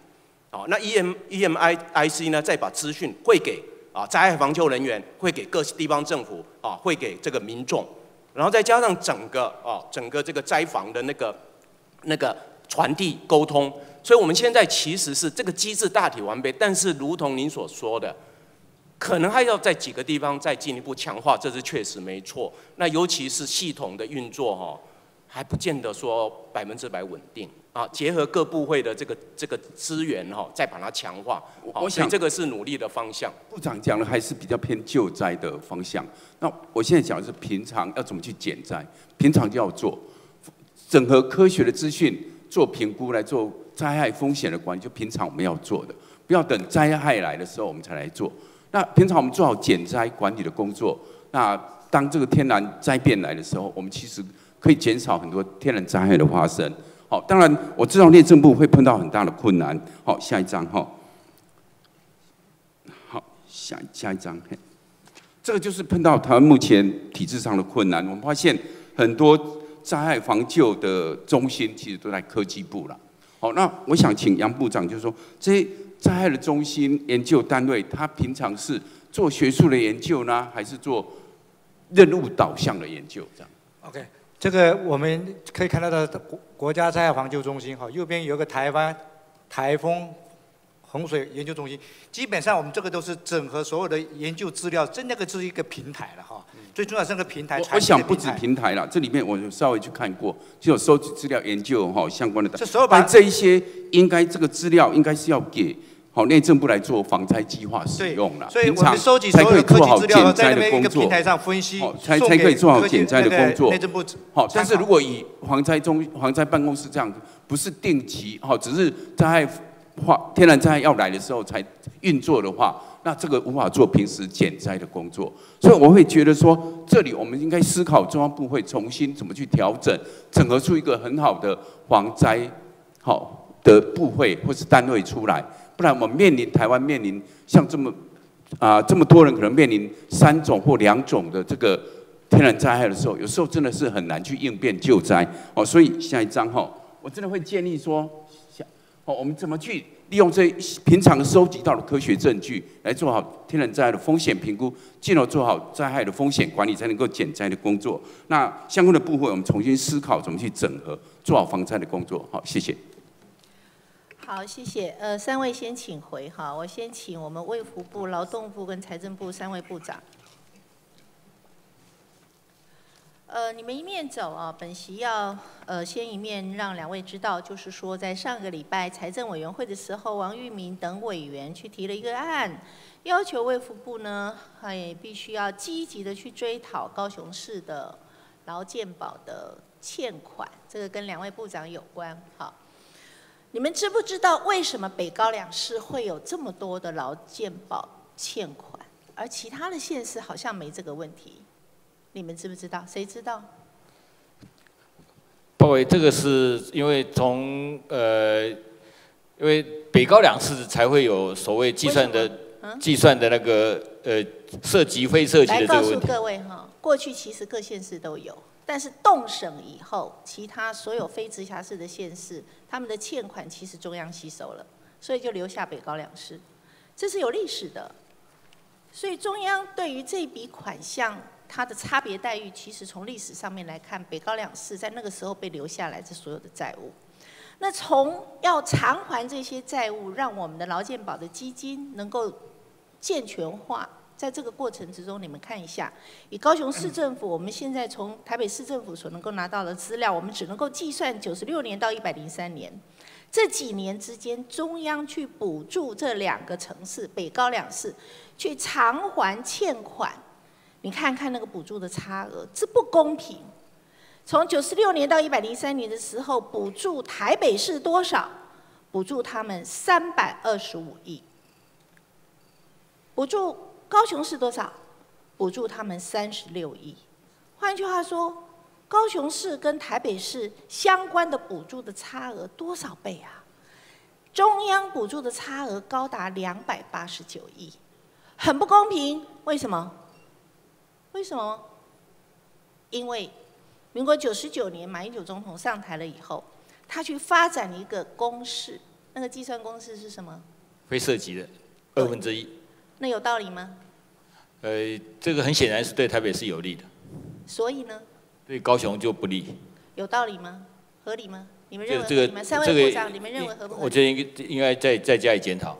好，那 EM EMIC 呢，再把资讯汇给啊灾害防救人员，汇给各地方政府啊，汇给这个民众。然后再加上整个啊，整个这个灾防的那个那个传递沟通，所以我们现在其实是这个机制大体完备，但是如同您所说的，可能还要在几个地方再进一步强化，这是确实没错。那尤其是系统的运作哈，还不见得说百分之百稳定啊。结合各部会的这个这个资源哈，再把它强化。好我想这个是努力的方向。部长讲的还是比较偏救灾的方向。那我现在讲的是平常要怎么去减灾，平常就要做，整合科学的资讯做评估来做灾害风险的管理，就平常我们要做的，不要等灾害来的时候我们才来做。那平常我们做好减灾管理的工作，那当这个天然灾变来的时候，我们其实可以减少很多天然灾害的发生。好，当然我知道内政部会碰到很大的困难。好，下一张哈。好，下下一张，嘿，这个就是碰到台湾目前体制上的困难。我们发现很多灾害防救的中心其实都在科技部了。好，那我想请杨部长，就是说这些灾害的中心研究单位，他平常是做学术的研究呢，还是做任务导向的研究？这样。OK，这个我们可以看到的国国家灾害防救中心哈，右边有个台湾台风洪水研究中心，基本上我们这个都是整合所有的研究资料，这那个就是一个平台了哈。最重要是那个平台，我想不止平台了，这里面我有稍微去看过，就有收集资料、研究哈相关的。这所有把但这一些应该这个资料应该是要给好内政部来做防灾计划使用了，所以平常我们收集才可以所有的科做好技资料，在那的工作边一个平。台上分析好，，才才可以做好减灾的工作内政部好，但是如果以防灾中防灾办公室这样，不是定期好，只是灾害化天然灾害要来的时候才运作的话，那这个无法做平时减灾的工作。所以我会觉得说，这里我们应该思考中央部会重新怎么去调整，整合出一个很好的防灾好的部会或是单位出来，不然我们面临台湾面临像这么啊、这么多人可能面临三种或两种的这个天然灾害的时候，有时候真的是很难去应变救灾哦。所以下一章哈、我真的会建议说，哦，我们怎么去利用这平常收集到的科学证据，来做好天然灾害的风险评估，进而做好灾害的风险管理，才能够减灾的工作。那相关的部分，我们重新思考怎么去整合，做好防灾的工作。好，谢谢。好，谢谢。呃，三位先请回哈，我先请我们卫福部、劳动部跟财政部三位部长。呃，你们一面走啊，本席要呃先一面让两位知道，就是说在上个礼拜财政委员会的时候，王玉明等委员去提了一个案，要求卫福部呢，还必须要积极的去追讨高雄市的劳健保的欠款，这个跟两位部长有关。好。你们知不知道为什么北高两市会有这么多的劳健保欠款，而其他的县市好像没这个问题？你们知不知道？谁知道？各位，这个是因为从呃，因为北高两市才会有所谓计算的嗯计算的那个呃涉及非涉及的来这个问题。告诉各位哈，过去其实各县市都有，但是动省以后，其他所有非直辖市的县市，他们的欠款其实中央吸收了，所以就留下北高两市，这是有历史的。所以中央对于这笔款项，它的差别待遇，其实从历史上面来看，北高两市在那个时候被留下来这所有的债务。那从要偿还这些债务，让我们的劳健保的基金能够健全化，在这个过程之中，你们看一下，以高雄市政府，我们现在从台北市政府所能够拿到的资料，我们只能够计算九十六年到一百零三年这几年之间，中央去补助这两个城市北高两市去偿还欠款，你看看那个补助的差额，这不公平。从九十六年到一百零三年的时候，补助台北市多少？补助他们三百二十五亿。补助高雄市多少？补助他们三十六亿。换句话说，高雄市跟台北市相关的补助的差额多少倍啊？中央补助的差额高达两百八十九亿，很不公平。为什么？为什么？因为民国九十九年马英九总统上台了以后，他去发展一个公式，那个计算公式是什么？非涉及的二分之一。那有道理吗？呃，这个很显然是对台北是有利的，所以呢，对高雄就不利。有道理吗？合理吗？你们认为这个？三位部长，你们认为合不合理？我觉得应该应该再再加以检讨。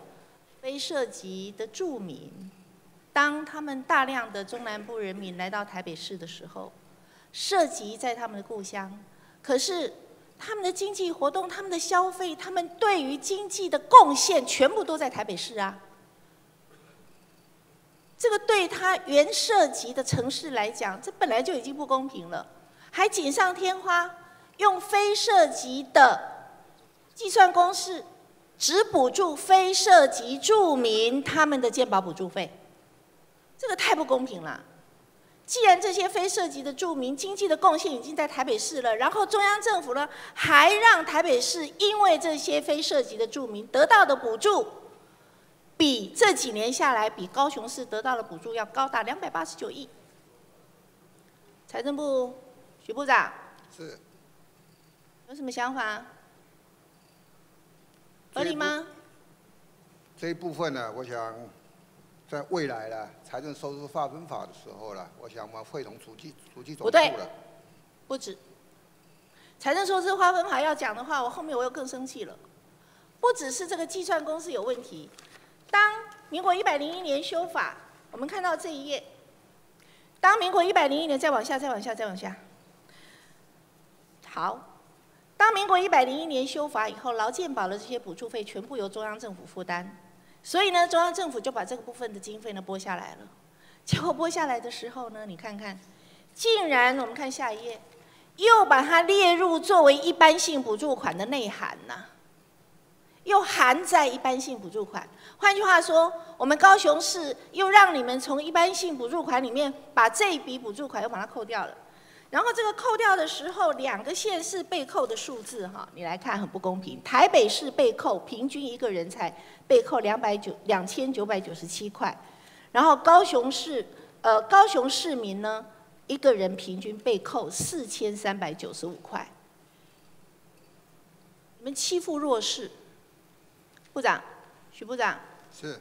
非涉及的住民，当他们大量的中南部人民来到台北市的时候，涉及在他们的故乡，可是他们的经济活动、他们的消费、他们对于经济的贡献，全部都在台北市啊。这个对他原涉及的城市来讲，这本来就已经不公平了，还锦上添花，用非涉及的计算公式，只补助非涉及住民他们的健保补助费，这个太不公平了。既然这些非涉及的住民经济的贡献已经在台北市了，然后中央政府呢，还让台北市因为这些非涉及的住民得到的补助。比这几年下来，比高雄市得到的补助要高达两百八十九亿。财政部徐部长是有什么想法？合理吗？这一部分呢，我想在未来呢，财政收支划分法的时候呢，我想我们会同主计主计总不对，不止。财政收支划分法要讲的话，我后面我又更生气了。不只是这个计算公式有问题。当民国一百零一年修法，我们看到这一页。当民国一百零一年再往下，再往下，再往下。好，当民国一百零一年修法以后，劳健保的这些补助费全部由中央政府负担，所以呢，中央政府就把这个部分的经费呢拨下来了。结果拨下来的时候呢，你看看，竟然我们看下一页，又把它列入作为一般性补助款的内涵呢。又含在一般性补助款，换句话说，我们高雄市又让你们从一般性补助款里面把这一笔补助款又把它扣掉了。然后这个扣掉的时候，两个县市被扣的数字哈，你来看很不公平。台北市被扣平均一个人才被扣两百九两千九百九十七块，然后高雄市呃高雄市民呢一个人平均被扣四千三百九十五块，你们欺负弱势。部长，徐部长，是，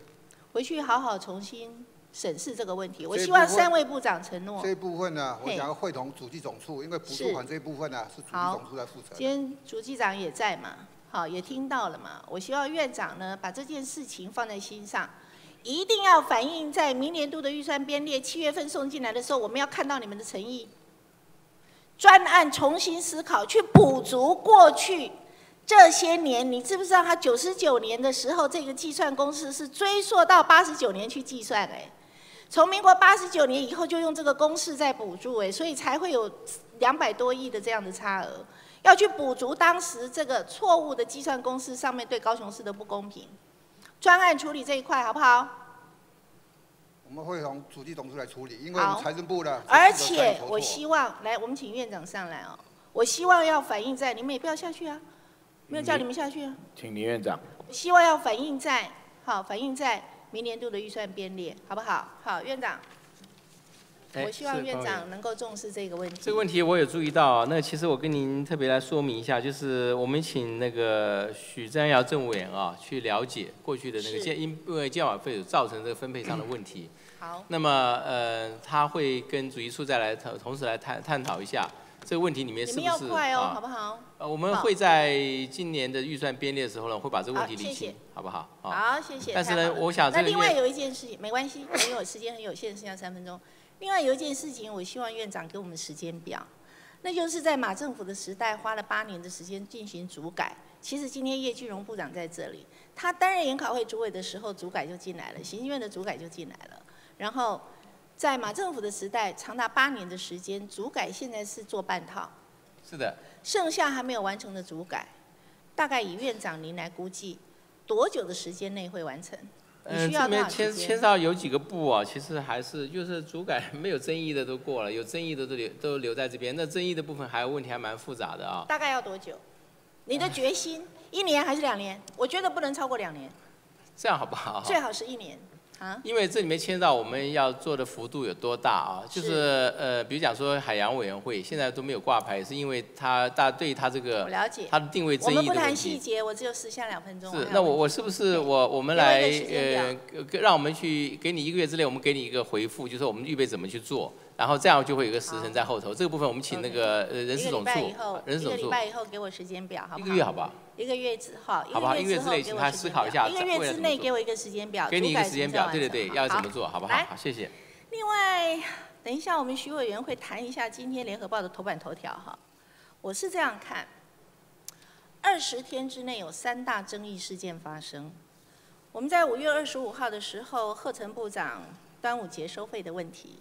回去好好重新审视这个问题。我希望三位部长承诺。这一部分呢，我想要会同主计总处，因为补助款这一部分呢是主计总处在负责。今天主计长也在嘛，好，也听到了嘛。我希望院长呢把这件事情放在心上，一定要反映在明年度的预算编列，七月份送进来的时候，我们要看到你们的诚意。专案重新思考，去补足过去。这些年，你知不知道他九十九年的时候，这个计算公式是追溯到八十九年去计算哎，从民国八十九年以后就用这个公式在补助哎，所以才会有两百多亿的这样的差额，要去补足当时这个错误的计算公式上面对高雄市的不公平。专案处理这一块好不好？我们会从主计总处来处理，因为我们财政部的。而且我希望来，我们请院长上来哦。我希望要反映在你们也不要下去啊。没有叫你们下去啊，请林院长。希望要反映在好，反映在明年度的预算编列，好不好？好，院长。我希望院长能够重视这个问题。这个问题我有注意到，那其实我跟您特别来说明一下，就是我们请那个许占尧政务委员啊，去了解过去的那个建因因为建保费造成这个分配上的问题。好。那么呃，他会跟主席处再来同同时来探探讨一下。这个问题里面是不是啊？好不好？呃，我们会在今年的预算编列的时候呢，会把这个问题理清，好不好？好，谢谢。但是呢，我想那另外有一件事情，没关系，因为我时间很有限，剩下三分钟。另外有一件事情，我希望院长给我们时间表，那就是在马政府的时代，花了八年的时间进行主改。其实今天叶俊荣部长在这里，他担任研考会主委的时候，主改就进来了，行政院的主改就进来了，然后。在马政府的时代，长达八年的时间，主改现在是做半套，是的，剩下还没有完成的主改，大概以院长您来估计，多久的时间内会完成？嗯，这边牵牵涉有几个步啊，其实还是就是主改没有争议的都过了，有争议的都留都留在这边，那争议的部分还有问题还蛮复杂的啊。大概要多久？你的决心，一年还是两年？我觉得不能超过两年。这样好不好？最好是一年。因为这里面牵到我们要做的幅度有多大啊？就是呃，比如讲说海洋委员会现在都没有挂牌，是因为他大家对他这个了解他的定位争议的问题。我们不谈细节，我只有时下两分钟。是，那我我是不是我我们来呃，让我们去给你一个月之内，我们给你一个回复，就是我们预备怎么去做。然后这样就会有个时辰在后头，这个部分我们请那个呃人事总处，人事总处。一个礼拜以后给我时间表，好不好？一个月好不好？一个月之后，好不好？一个月之内请他思考一下，一个月之内给我一个时间表，给你一个时间表，对对对，要怎么做好不好？好，谢谢。另外，等一下我们徐委员会谈一下今天联合报的头版头条哈。我是这样看：二十天之内有三大争议事件发生。我们在五月二十五号的时候，贺成部长端午节收费的问题、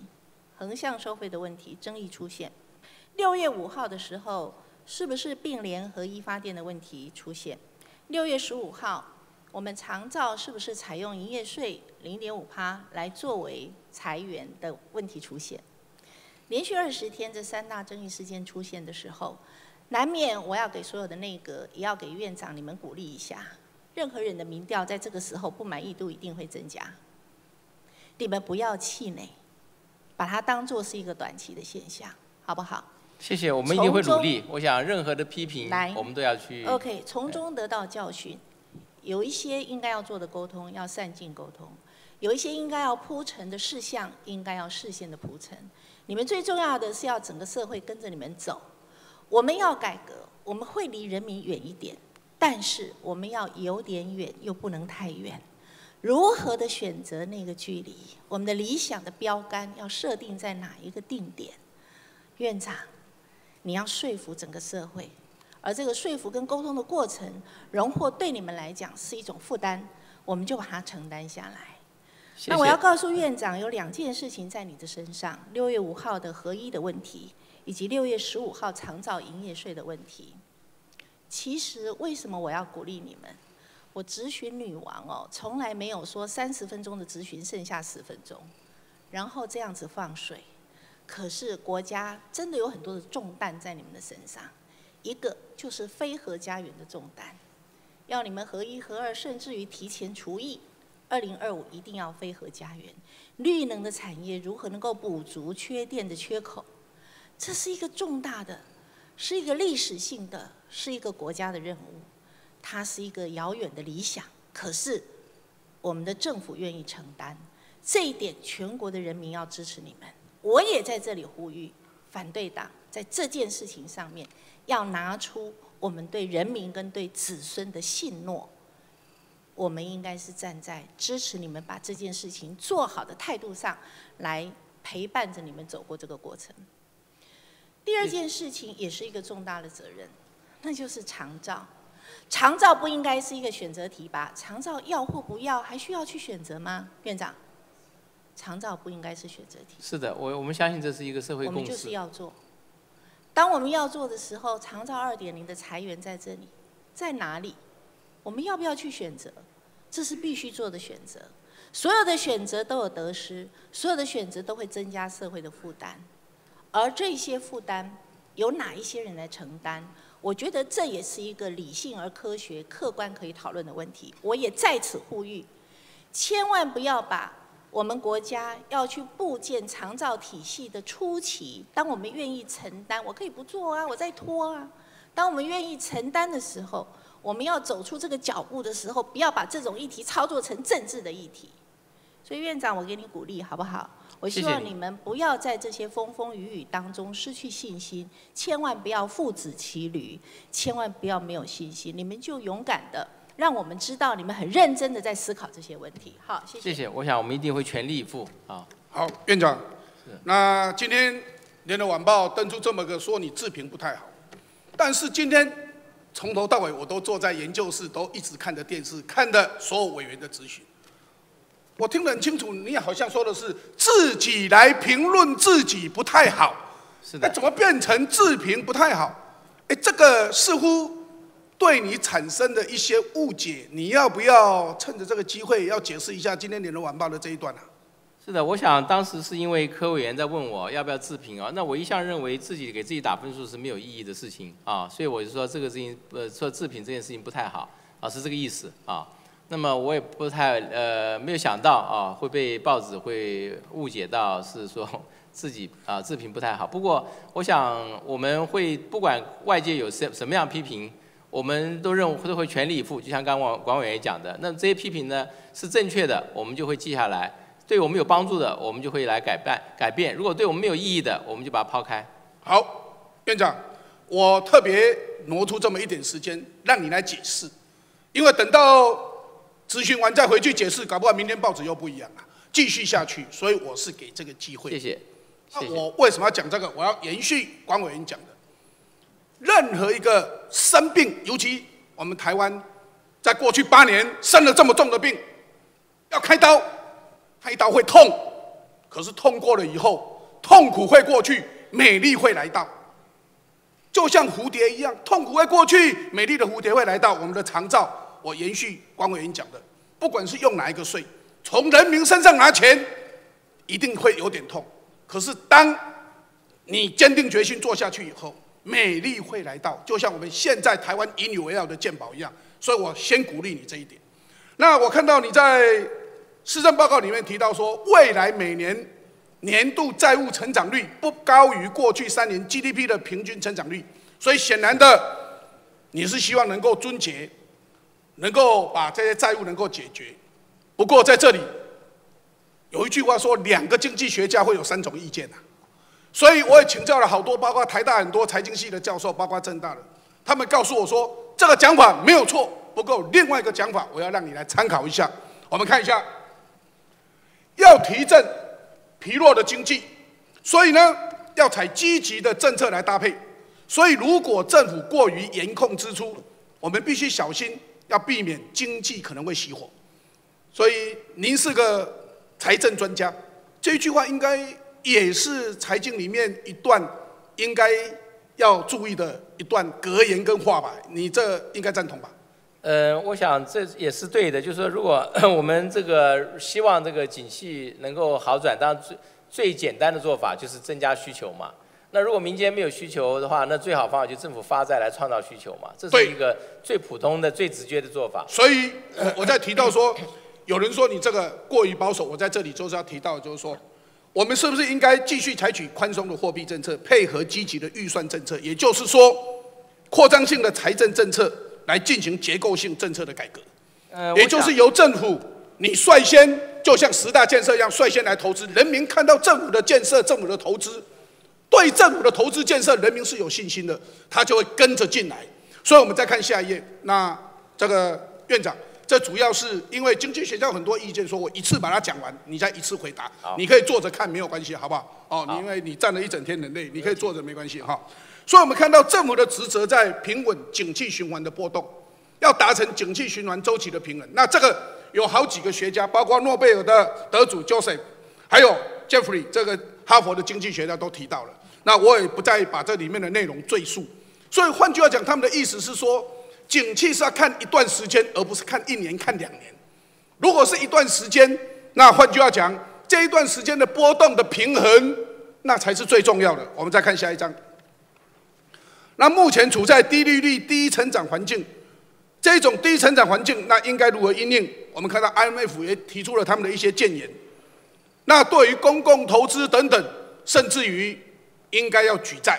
横向收费的问题争议出现。六月五号的时候，是不是并联合一发电的问题出现？六月十五号，我们长照是不是采用营业税零点五趴来作为裁员的问题出现？连续二十天这三大争议事件出现的时候，难免我要给所有的内阁，也要给院长你们鼓励一下。任何人的民调在这个时候不满意度一定会增加，你们不要气馁，把它当做是一个短期的现象，好不好？谢谢，我们一定会努力。我想任何的批评，我们都要去。OK，从中得到教训，有一些应该要做的沟通要善尽沟通，有一些应该要铺陈的事项应该要事先的铺陈。你们最重要的是要整个社会跟着你们走。我们要改革，我们会离人民远一点。但是我们要有点远，又不能太远。如何的选择那个距离？我们的理想的标杆要设定在哪一个定点？院长，你要说服整个社会，而这个说服跟沟通的过程，荣获对你们来讲是一种负担，我们就把它承担下来。那我要告诉院长，有两件事情在你的身上：六月五号的合一的问题，以及六月十五号长照营业税的问题。其实为什么我要鼓励你们？我咨询女王哦，从来没有说三十分钟的咨询剩下十分钟，然后这样子放水。可是国家真的有很多的重担在你们的身上，一个就是非核家园的重担，要你们合一合二，甚至于提前除役，二零二五一定要非核家园。绿能的产业如何能够补足缺电的缺口？这是一个重大的。是一个历史性的，是一个国家的任务，它是一个遥远的理想。可是，我们的政府愿意承担这一点，全国的人民要支持你们。我也在这里呼吁反对党，在这件事情上面要拿出我们对人民跟对子孙的信诺。我们应该是站在支持你们把这件事情做好的态度上来陪伴着你们走过这个过程。第二件事情也是一个重大的责任，那就是长照。长照不应该是一个选择题吧？长照要或不要，还需要去选择吗？院长，长照不应该是选择题。是的，我我们相信这是一个社会共识。我们就是要做。当我们要做的时候，长照二点零的裁员在这里，在哪里？我们要不要去选择？这是必须做的选择。所有的选择都有得失，所有的选择都会增加社会的负担。而这些负担由哪一些人来承担？我觉得这也是一个理性而科学、客观可以讨论的问题。我也在此呼吁，千万不要把我们国家要去布建长照体系的初期，当我们愿意承担，我可以不做啊，我在拖啊。当我们愿意承担的时候，我们要走出这个脚步的时候，不要把这种议题操作成政治的议题。所以院长，我给你鼓励，好不好？我希望你们不要在这些风风雨雨当中失去信心，千万不要父子骑驴，千万不要没有信心。你们就勇敢的，让我们知道你们很认真的在思考这些问题。好，谢谢。谢谢，我想我们一定会全力以赴。啊，好，院长。那今天《联合晚报》登出这么个说你自评不太好，但是今天从头到尾我都坐在研究室，都一直看着电视，看着所有委员的咨询。我听得很清楚，你好像说的是自己来评论自己不太好，是的。那怎么变成自评不太好？哎，这个似乎对你产生的一些误解，你要不要趁着这个机会要解释一下今天《联合晚报》的这一段呢？是的，我想当时是因为柯委员在问我要不要自评啊，那我一向认为自己给自己打分数是没有意义的事情啊，所以我就说这个事情呃说自评这件事情不太好啊，是这个意思啊。那么我也不太呃没有想到啊会被报纸会误解到是说自己啊自评不太好。不过我想我们会不管外界有什什么样批评，我们都认为都会全力以赴。就像刚刚管委员讲的，那这些批评呢是正确的，我们就会记下来；对我们有帮助的，我们就会来改办改变。如果对我们没有意义的，我们就把它抛开。好，院长，我特别挪出这么一点时间让你来解释，因为等到。咨询完再回去解释，搞不好明天报纸又不一样了。继续下去，所以我是给这个机会。谢谢。那我为什么要讲这个？我要延续管委员讲的。任何一个生病，尤其我们台湾，在过去八年生了这么重的病，要开刀，开刀会痛，可是痛过了以后，痛苦会过去，美丽会来到。就像蝴蝶一样，痛苦会过去，美丽的蝴蝶会来到。我们的长照，我延续关委员讲的，不管是用哪一个税，从人民身上拿钱，一定会有点痛。可是当你坚定决心做下去以后，美丽会来到。就像我们现在台湾引以为傲的健保一样，所以我先鼓励你这一点。那我看到你在施政报告里面提到说，未来每年。年度债务成长率不高于过去三年 GDP 的平均成长率，所以显然的，你是希望能够终结，能够把这些债务能够解决。不过在这里有一句话说，两个经济学家会有三种意见呐，所以我也请教了好多，包括台大很多财经系的教授，包括政大的，他们告诉我说这个讲法没有错，不过另外一个讲法我要让你来参考一下。我们看一下，要提振。疲弱的经济，所以呢，要采积极的政策来搭配。所以，如果政府过于严控支出，我们必须小心，要避免经济可能会熄火。所以，您是个财政专家，这句话应该也是财经里面一段应该要注意的一段格言跟话吧？你这应该赞同吧？呃，我想这也是对的，就是说，如果我们这个希望这个景气能够好转，当然最最简单的做法就是增加需求嘛。那如果民间没有需求的话，那最好方法就政府发债来创造需求嘛。这是一个最普通的、最直接的做法。所以，我在提到说，有人说你这个过于保守，我在这里就是要提到，就是说，我们是不是应该继续采取宽松的货币政策，配合积极的预算政策，也就是说，扩张性的财政政策。来进行结构性政策的改革，呃，也就是由政府你率先，就像十大建设一样率先来投资，人民看到政府的建设、政府的投资，对政府的投资建设，人民是有信心的，他就会跟着进来。所以，我们再看下一页，那这个院长，这主要是因为经济学家很多意见，说我一次把它讲完，你再一次回答，你可以坐着看没有关系，好不好？哦，你因为你站了一整天很累，你可以坐着没关系哈。所以我们看到政府的职责在平稳景气循环的波动，要达成景气循环周期的平衡。那这个有好几个学家，包括诺贝尔的得主 Joseph，还有 Jeffrey 这个哈佛的经济学家都提到了。那我也不再把这里面的内容赘述。所以换句话讲，他们的意思是说，景气是要看一段时间，而不是看一年、看两年。如果是一段时间，那换句话讲，这一段时间的波动的平衡，那才是最重要的。我们再看下一章。那目前处在低利率、低成长环境，这种低成长环境，那应该如何应应？我们看到 IMF 也提出了他们的一些建言。那对于公共投资等等，甚至于应该要举债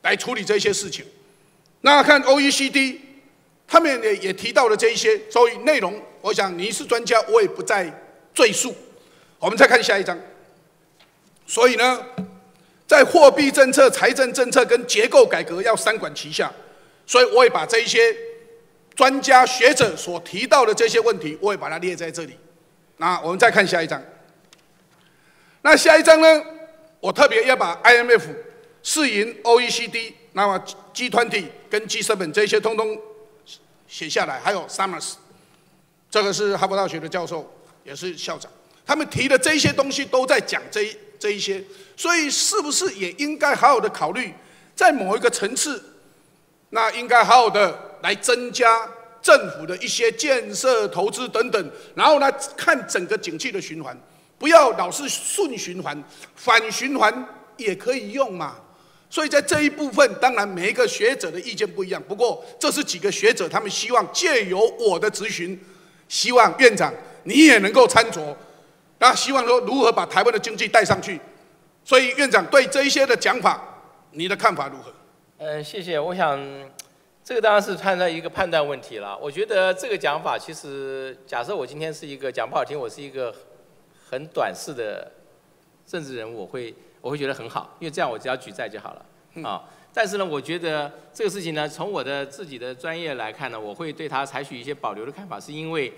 来处理这些事情。那看 OECD，他们也也提到了这一些，所以内容，我想你是专家，我也不再赘述。我们再看下一章。所以呢？在货币政策、财政政策跟结构改革要三管齐下，所以我也把这一些专家学者所提到的这些问题，我也把它列在这里。那我们再看下一章。那下一章呢？我特别要把 IMF、世银、OECD、那么 G 团体跟 G 7这些通通写下来，还有 Summers，这个是哈佛大学的教授，也是校长，他们提的这些东西都在讲这。这一些，所以是不是也应该好好的考虑，在某一个层次，那应该好好的来增加政府的一些建设投资等等，然后呢看整个景气的循环，不要老是顺循环，反循环也可以用嘛。所以在这一部分，当然每一个学者的意见不一样，不过这是几个学者他们希望借由我的咨询，希望院长你也能够参酌。那希望说如何把台湾的经济带上去？所以院长对这一些的讲法，你的看法如何？嗯，谢谢。我想这个当然是判断一个判断问题了。我觉得这个讲法其实，假设我今天是一个讲不好听，我是一个很短视的政治人物，我会我会觉得很好，因为这样我只要举债就好了啊。但是呢，我觉得这个事情呢，从我的自己的专业来看呢，我会对他采取一些保留的看法，是因为。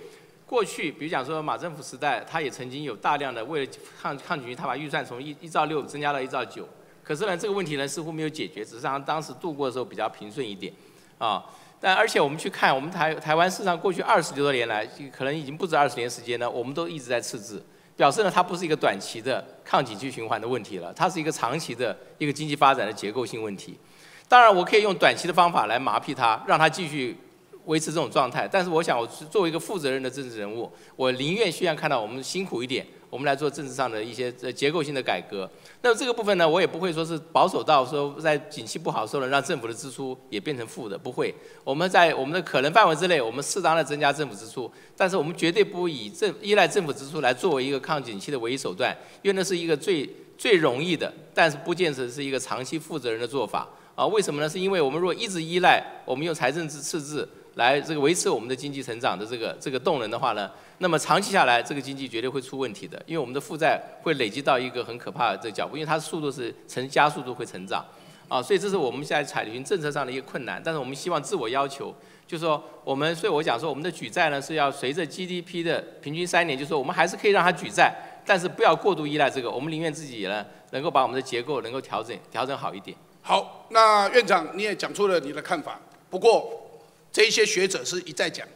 过去，比如讲说马政府时代，他也曾经有大量的为了抗抗拒，他把预算从一一兆六增加到一兆九，可是呢，这个问题呢似乎没有解决，只是让当时度过的时候比较平顺一点，啊。但而且我们去看，我们台台湾市场过去二十多年来，可能已经不止二十年时间呢，我们都一直在赤字，表示呢它不是一个短期的抗景气循环的问题了，它是一个长期的一个经济发展的结构性问题。当然，我可以用短期的方法来麻痹它，让它继续维持这种状态。但是，我想，我作为一个负责任的政治人物，我宁愿需要看到我们辛苦一点。我们来做政治上的一些结构性的改革，那么这个部分呢，我也不会说是保守到说在景气不好的时候呢，让政府的支出也变成负的，不会。我们在我们的可能范围之内，我们适当的增加政府支出，但是我们绝对不以政依赖政府支出来作为一个抗景气的唯一手段，因为那是一个最最容易的，但是不见得是一个长期负责任的做法啊。为什么呢？是因为我们如果一直依赖我们用财政赤赤字来这个维持我们的经济成长的这个这个动能的话呢？那么长期下来，这个经济绝对会出问题的，因为我们的负债会累积到一个很可怕的这个脚步，因为它的速度是呈加速度会成长，啊，所以这是我们现在采取政策上的一个困难。但是我们希望自我要求，就是说我们，所以我讲说我们的举债呢是要随着 GDP 的平均三年，就是说我们还是可以让它举债，但是不要过度依赖这个，我们宁愿自己呢能够把我们的结构能够调整调整好一点。好，那院长你也讲出了你的看法，不过这一些学者是一再讲，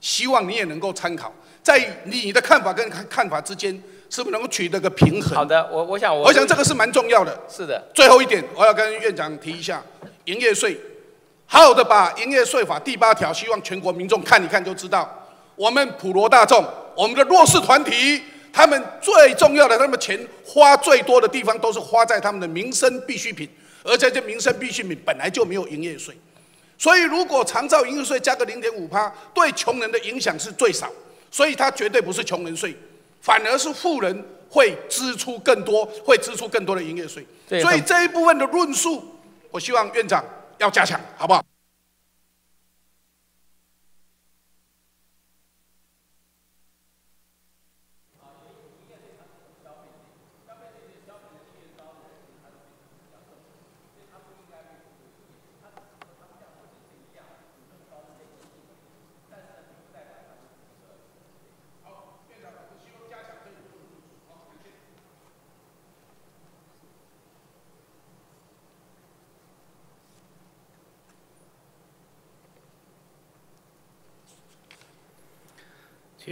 希望你也能够参考。在你的看法跟看看法之间，是不是能够取得个平衡？好的，我我想我我想这个是蛮重要的。是的。最后一点，我要跟院长提一下，营业税，好好的把营业税法第八条，希望全国民众看一看就知道，我们普罗大众，我们的弱势团体，他们最重要的，他们钱花最多的地方，都是花在他们的民生必需品，而在这民生必需品本来就没有营业税，所以如果长照营业税加个零点五趴，对穷人的影响是最少。所以它绝对不是穷人税，反而是富人会支出更多，会支出更多的营业税。所以这一部分的论述，我希望院长要加强，好不好？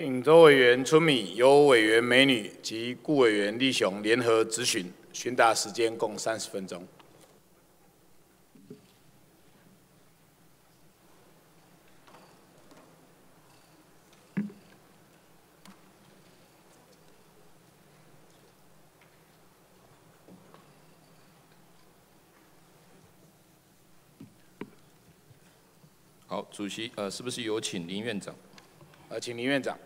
请周委员春米、由委员美女及顾委员立雄联合质询，询答时间共三十分钟。好，主席，呃，是不是有请林院长？呃，请林院长。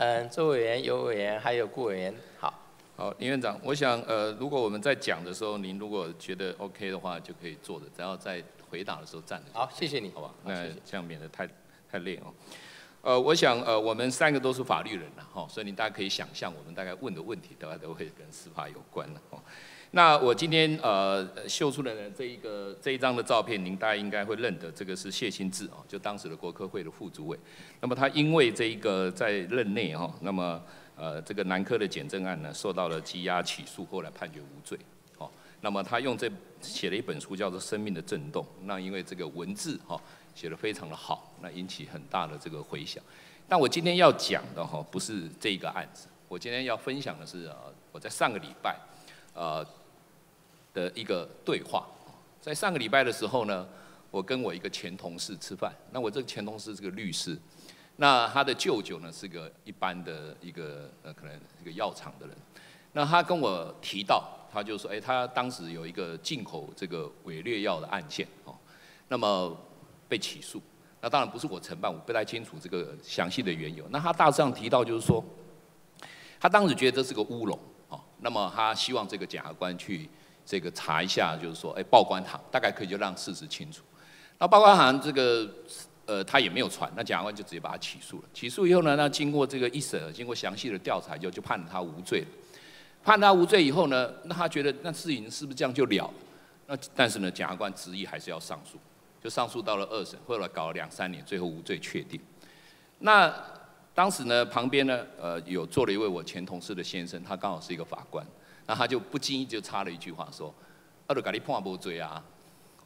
嗯，周委员、尤委员还有顾委员，好。好，林院长，我想，呃，如果我们在讲的时候，您如果觉得 OK 的话，就可以坐着，然后在回答的时候站着。好，谢谢你，好吧？那这样免得太太累哦。呃，我想，呃，我们三个都是法律人了，哈，所以你大家可以想象，我们大概问的问题，大概都会跟司法有关了，哦。那我今天呃秀出来的这一个这一张的照片，您大家应该会认得，这个是谢新志哦，就当时的国科会的副主委。那么他因为这一个在任内哈，那么呃这个南科的检证案呢，受到了羁押起诉，后来判决无罪。哦，那么他用这写了一本书叫做《生命的震动》，那因为这个文字哈写得非常的好，那引起很大的这个回响。但我今天要讲的哈不是这一个案子，我今天要分享的是啊我在上个礼拜呃。的一个对话，在上个礼拜的时候呢，我跟我一个前同事吃饭。那我这个前同事是个律师，那他的舅舅呢是个一般的一个呃可能一个药厂的人。那他跟我提到，他就说，哎，他当时有一个进口这个伪劣药的案件哦，那么被起诉。那当然不是我承办，我不太清楚这个详细的缘由。那他大致上提到就是说，他当时觉得这是个乌龙哦，那么他希望这个检察官去。这个查一下，就是说，哎，报关行大概可以就让事实清楚。那报关行这个，呃，他也没有传，那检察官就直接把他起诉了。起诉以后呢，那经过这个一审，经过详细的调查，就就判他无罪。判他无罪以后呢，那他觉得那事情是不是这样就了？那但是呢，检察官执意还是要上诉，就上诉到了二审，后来搞了两三年，最后无罪确定。那当时呢，旁边呢，呃，有坐了一位我前同事的先生，他刚好是一个法官，那他就不经意就插了一句话说：“阿鲁咖喱碰不追啊！”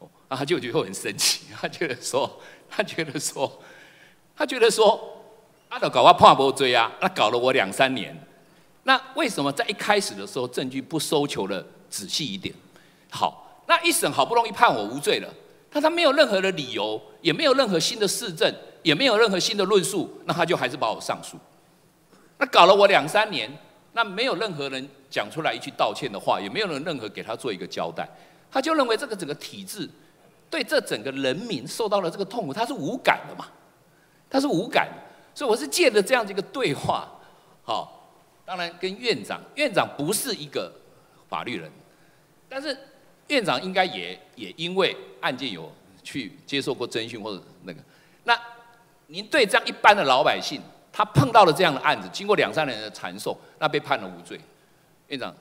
哦，那他就觉得很生气，他觉得说，他觉得说，他觉得说，阿鲁搞我判无罪啊，那搞了我两三年，那为什么在一开始的时候证据不收求的仔细一点？好，那一审好不容易判我无罪了，但他没有任何的理由，也没有任何新的事证。也没有任何新的论述，那他就还是把我上诉。那搞了我两三年，那没有任何人讲出来一句道歉的话，也没有人任何给他做一个交代，他就认为这个整个体制对这整个人民受到了这个痛苦，他是无感的嘛？他是无感的，所以我是借着这样的一个对话，好，当然跟院长，院长不是一个法律人，但是院长应该也也因为案件有去接受过侦讯或者那个，那。您对这样一般的老百姓，他碰到了这样的案子，经过两三年的传授，那被判了无罪。院长，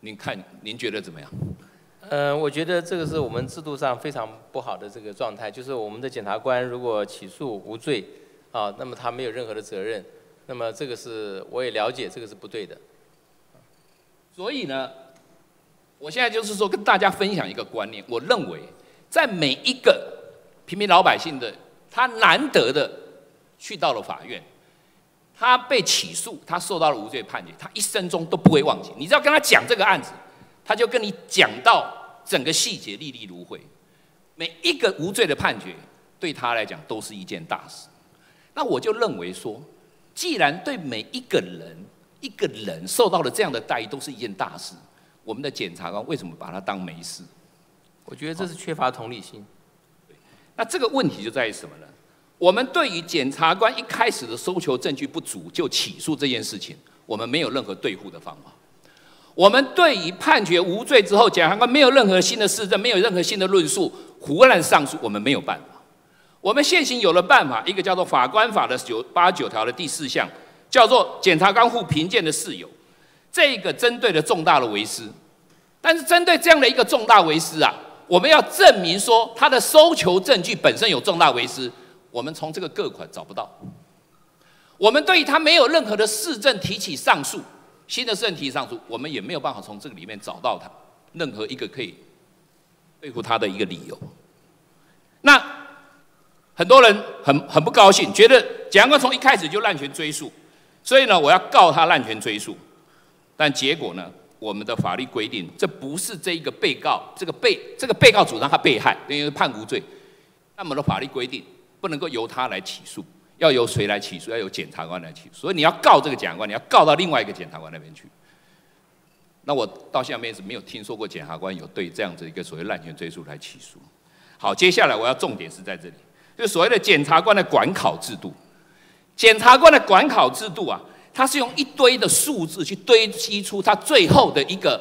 您看，您觉得怎么样？嗯，我觉得这个是我们制度上非常不好的这个状态，就是我们的检察官如果起诉无罪，啊，那么他没有任何的责任，那么这个是我也了解，这个是不对的。所以呢，我现在就是说跟大家分享一个观念，我认为在每一个平民老百姓的。他难得的去到了法院，他被起诉，他受到了无罪判决，他一生中都不会忘记。你只要跟他讲这个案子，他就跟你讲到整个细节，历历如绘。每一个无罪的判决对他来讲都是一件大事。那我就认为说，既然对每一个人一个人受到了这样的待遇都是一件大事，我们的检察官为什么把他当没事？我觉得这是缺乏同理心。那这个问题就在于什么呢？我们对于检察官一开始的搜求证据不足就起诉这件事情，我们没有任何对付的方法。我们对于判决无罪之后，检察官没有任何新的事证，没有任何新的论述，胡乱上诉，我们没有办法。我们现行有了办法，一个叫做《法官法》的九八九条的第四项，叫做检察官负评鉴的事由，这个针对了重大的违失。但是针对这样的一个重大违失啊。我们要证明说他的搜求证据本身有重大违失，我们从这个个款找不到。我们对他没有任何的市政提起上诉，新的市政提起上诉，我们也没有办法从这个里面找到他任何一个可以对付他的一个理由。那很多人很很不高兴，觉得检察官从一开始就滥权追诉，所以呢，我要告他滥权追诉。但结果呢？我们的法律规定，这不是这一个被告，这个被这个被告主张他被害，等于判无罪。那么的法律规定，不能够由他来起诉，要由谁来起诉？要由检察官来起诉。所以你要告这个检察官，你要告到另外一个检察官那边去。那我到现在为止没有听说过检察官有对这样子一个所谓滥权追诉来起诉。好，接下来我要重点是在这里，就所谓的检察官的管考制度。检察官的管考制度啊。它是用一堆的数字去堆积出它最后的一个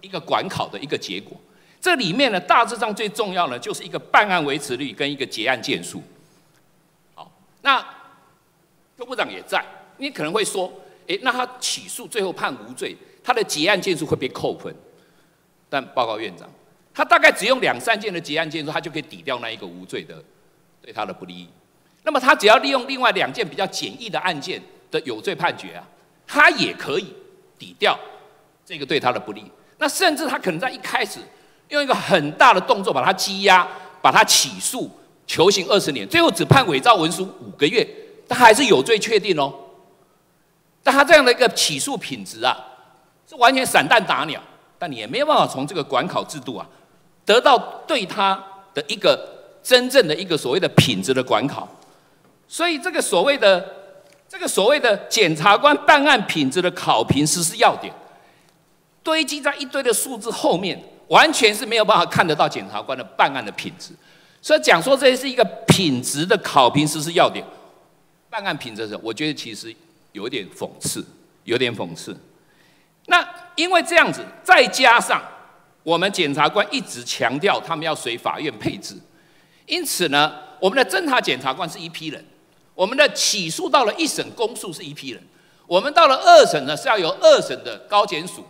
一个管考的一个结果。这里面呢，大致上最重要的就是一个办案维持率跟一个结案件数。那周部长也在，你可能会说，诶，那他起诉最后判无罪，他的结案件数会被扣分。但报告院长，他大概只用两三件的结案件数，他就可以抵掉那一个无罪的对他的不利。那么他只要利用另外两件比较简易的案件。的有罪判决啊，他也可以抵掉这个对他的不利。那甚至他可能在一开始用一个很大的动作把他羁押，把他起诉，求刑二十年，最后只判伪造文书五个月，他还是有罪确定哦。但他这样的一个起诉品质啊，是完全散弹打鸟，但你也没有办法从这个管考制度啊，得到对他的一个真正的一个所谓的品质的管考。所以这个所谓的。这个所谓的检察官办案品质的考评实施要点，堆积在一堆的数字后面，完全是没有办法看得到检察官的办案的品质。所以讲说这是一个品质的考评实施要点，办案品质的，我觉得其实有点讽刺，有点讽刺。那因为这样子，再加上我们检察官一直强调他们要随法院配置，因此呢，我们的侦查检察官是一批人。我们的起诉到了一审公诉是一批人，我们到了二审呢是要由二审的高检署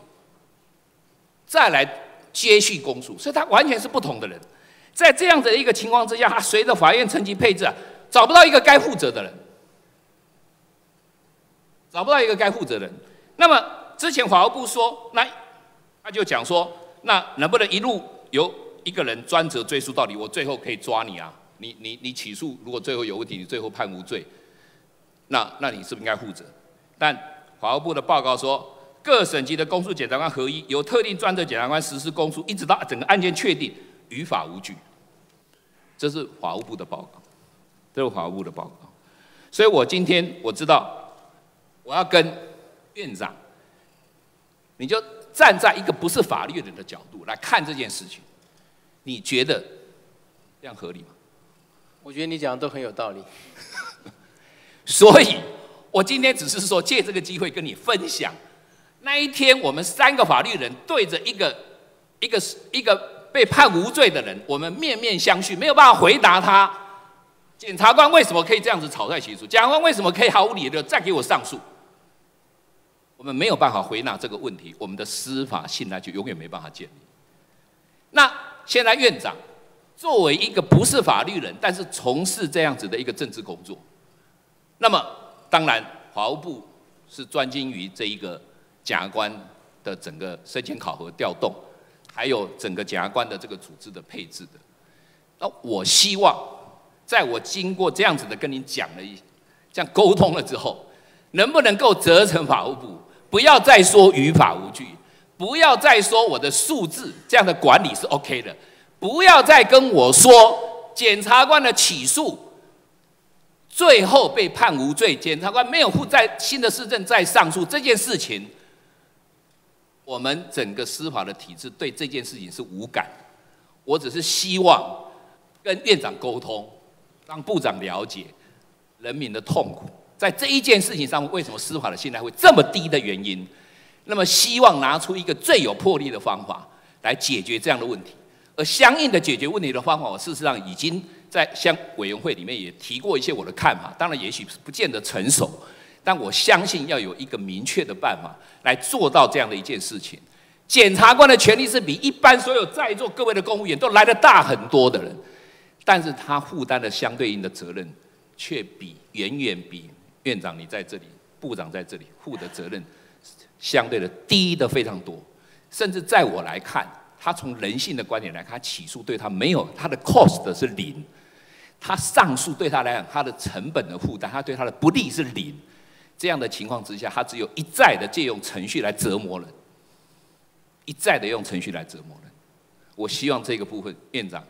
再来接续公诉，所以他完全是不同的人。在这样的一个情况之下，他随着法院层级配置啊，找不到一个该负责的人。找不到一个该负责的人。那么之前法务部说，那他就讲说，那能不能一路由一个人专责追诉到底，我最后可以抓你啊？你你你起诉，如果最后有问题，你最后判无罪，那那你是不是应该负责？但法务部的报告说，各省级的公诉检察官合一，由特定专责检察官实施公诉，一直到整个案件确定，于法无据。这是法务部的报告，这是法务部的报告。所以我今天我知道，我要跟院长，你就站在一个不是法律人的角度来看这件事情，你觉得这样合理吗？我觉得你讲的都很有道理。所以，我今天只是说借这个机会跟你分享，那一天我们三个法律人对着一个一个一个被判无罪的人，我们面面相觑，没有办法回答他。检察官为什么可以这样子草率起诉？检察官为什么可以毫无理由的再给我上诉？我们没有办法回答这个问题，我们的司法信赖就永远没办法建立。那现在院长作为一个不是法律人，但是从事这样子的一个政治工作。那么，当然，法务部是专精于这一个检察官的整个升迁考核调动，还有整个检察官的这个组织的配置的。那我希望，在我经过这样子的跟你讲了一，这样沟通了之后，能不能够责成法务部，不要再说于法无据，不要再说我的数字这样的管理是 OK 的，不要再跟我说检察官的起诉。最后被判无罪，检察官没有负在新的市政再上诉这件事情，我们整个司法的体制对这件事情是无感。我只是希望跟院长沟通，让部长了解人民的痛苦，在这一件事情上，为什么司法的信赖会这么低的原因。那么希望拿出一个最有魄力的方法来解决这样的问题，而相应的解决问题的方法，我事实上已经。在相委员会里面也提过一些我的看法，当然也许是不见得成熟，但我相信要有一个明确的办法来做到这样的一件事情。检察官的权力是比一般所有在座各位的公务员都来得大很多的人，但是他负担的相对应的责任却比远远比院长你在这里、部长在这里负的责任相对的低的非常多，甚至在我来看，他从人性的观点来看，起诉对他没有他的 cost 是零。他上诉对他来讲，他的成本的负担，他对他的不利是零。这样的情况之下，他只有一再的借用程序来折磨人，一再的用程序来折磨人。我希望这个部分院长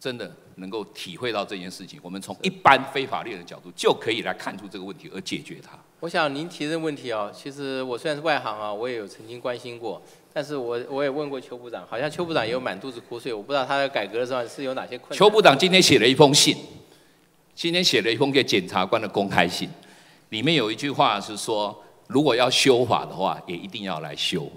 真的能够体会到这件事情。我们从一般非法律人的角度就可以来看出这个问题而解决它。我想您提的问题啊，其实我虽然是外行啊，我也有曾经关心过。但是我我也问过邱部长，好像邱部长也有满肚子苦水，我不知道他在改革的时候是有哪些困难。邱部长今天写了一封信，今天写了一封给检察官的公开信，里面有一句话是说，如果要修法的话，也一定要来修。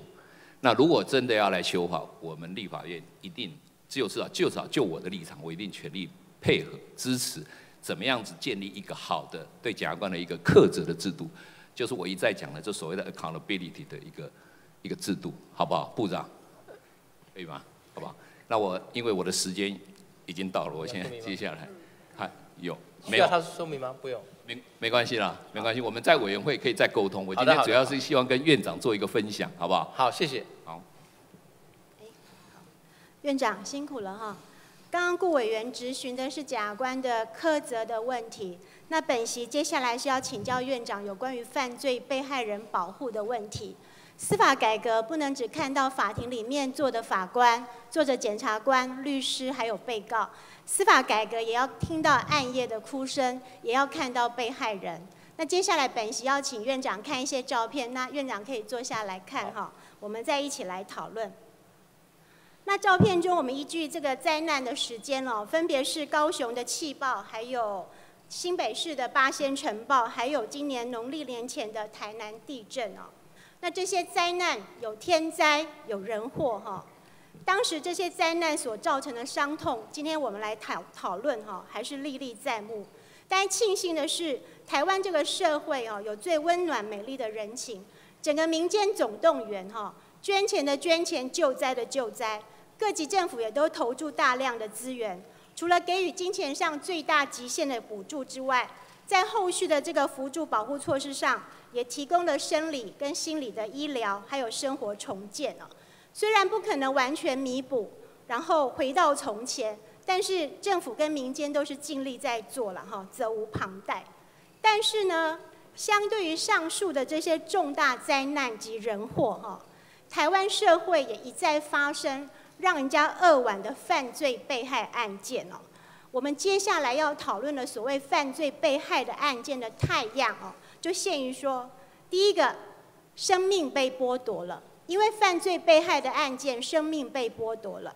那如果真的要来修法，我们立法院一定只有至少就少就我的立场，我一定全力配合支持，怎么样子建立一个好的对检察官的一个克责的制度，就是我一再讲的这所谓的 accountability 的一个。一个制度好不好，部长，可以吗？好不好？那我因为我的时间已经到了，我现在接下来，还有没有？他说明吗？不用，没没关系啦，没关系。我们在委员会可以再沟通。我今天主要是希望跟院长做一个分享，好不好？好，谢谢。好。院长辛苦了哈。刚刚顾委员质询的是检察官的苛责的问题，那本席接下来是要请教院长有关于犯罪被害人保护的问题。司法改革不能只看到法庭里面坐的法官、坐着检察官、律师还有被告，司法改革也要听到暗夜的哭声，也要看到被害人。那接下来本席要请院长看一些照片，那院长可以坐下来看哈，我们再一起来讨论。那照片中我们依据这个灾难的时间哦，分别是高雄的气爆，还有新北市的八仙城爆，还有今年农历年前的台南地震哦。那这些灾难有天灾有人祸哈，当时这些灾难所造成的伤痛，今天我们来讨讨论哈，还是历历在目。但庆幸的是，台湾这个社会哦，有最温暖美丽的人情，整个民间总动员哈，捐钱的捐钱，救灾的救灾，各级政府也都投注大量的资源。除了给予金钱上最大极限的补助之外，在后续的这个辅助保护措施上，也提供了生理跟心理的医疗，还有生活重建哦。虽然不可能完全弥补，然后回到从前，但是政府跟民间都是尽力在做了哈，责无旁贷。但是呢，相对于上述的这些重大灾难及人祸哈，台湾社会也一再发生让人家扼腕的犯罪被害案件哦。我们接下来要讨论的所谓犯罪被害的案件的太阳哦，就限于说，第一个，生命被剥夺了，因为犯罪被害的案件，生命被剥夺了；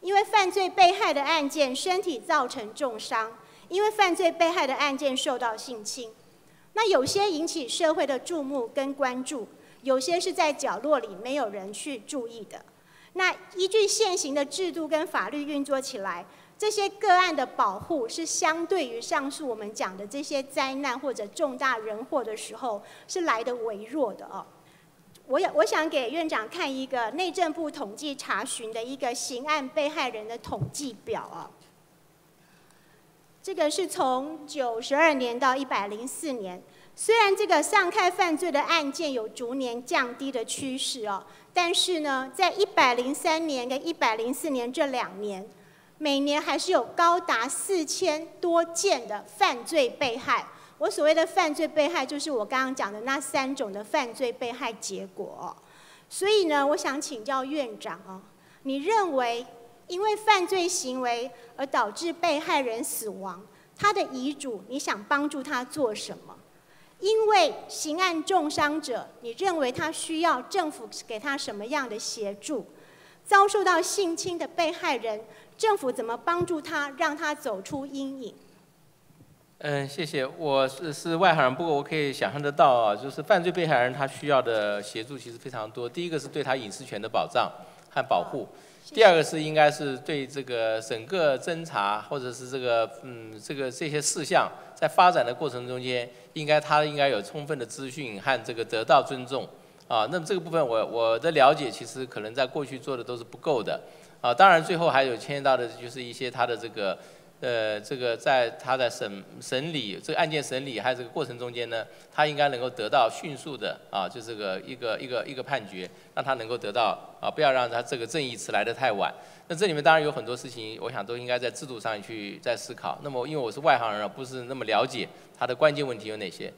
因为犯罪被害的案件，身体造成重伤；因为犯罪被害的案件受到性侵。那有些引起社会的注目跟关注，有些是在角落里没有人去注意的。那依据现行的制度跟法律运作起来。这些个案的保护是相对于上述我们讲的这些灾难或者重大人祸的时候是来的微弱的哦。我有我想给院长看一个内政部统计查询的一个刑案被害人的统计表啊。这个是从九十二年到一百零四年，虽然这个上开犯罪的案件有逐年降低的趋势哦，但是呢，在一百零三年跟一百零四年这两年。每年还是有高达四千多件的犯罪被害。我所谓的犯罪被害，就是我刚刚讲的那三种的犯罪被害结果。所以呢，我想请教院长哦，你认为因为犯罪行为而导致被害人死亡，他的遗嘱你想帮助他做什么？因为刑案重伤者，你认为他需要政府给他什么样的协助？遭受到性侵的被害人。政府怎么帮助他，让他走出阴影？嗯，谢谢。我是是外行人，不过我可以想象得到啊，就是犯罪被害人他需要的协助其实非常多。第一个是对他隐私权的保障和保护，第二个是应该是对这个整个侦查或者是这个嗯这个这些事项在发展的过程中间，应该他应该有充分的资讯和这个得到尊重啊。那么这个部分我我的了解其实可能在过去做的都是不够的。啊，当然最后还有牵涉到的就是一些他的这个，呃，这个在他的审审理这个案件审理还有这个过程中间呢，他应该能够得到迅速的啊，就这个一个一个一个判决，让他能够得到啊，不要让他这个正义词来的太晚。那这里面当然有很多事情，我想都应该在制度上去再思考。那么因为我是外行人啊，不是那么了解他的关键问题有哪些。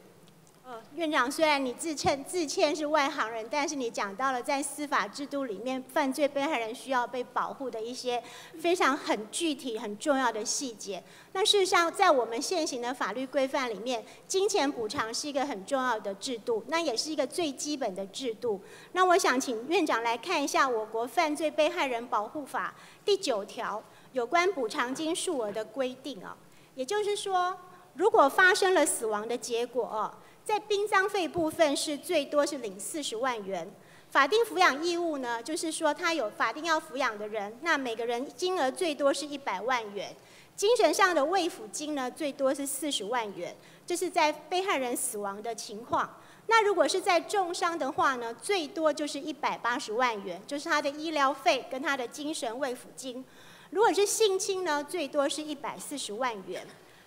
院长，虽然你自称自谦是外行人，但是你讲到了在司法制度里面，犯罪被害人需要被保护的一些非常很具体、很重要的细节。那事实上，在我们现行的法律规范里面，金钱补偿是一个很重要的制度，那也是一个最基本的制度。那我想请院长来看一下我国犯罪被害人保护法第九条有关补偿金数额的规定啊。也就是说，如果发生了死亡的结果，在殡葬费部分是最多是领四十万元，法定抚养义务呢，就是说他有法定要抚养的人，那每个人金额最多是一百万元，精神上的慰抚金呢最多是四十万元，这是在被害人死亡的情况。那如果是在重伤的话呢，最多就是一百八十万元，就是他的医疗费跟他的精神慰抚金。如果是性侵呢，最多是一百四十万元。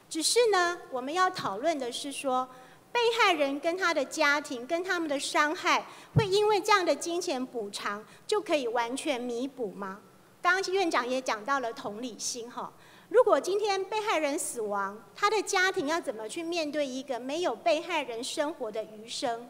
只是呢，我们要讨论的是说。被害人跟他的家庭跟他们的伤害，会因为这样的金钱补偿就可以完全弥补吗？刚刚院长也讲到了同理心哈。如果今天被害人死亡，他的家庭要怎么去面对一个没有被害人生活的余生？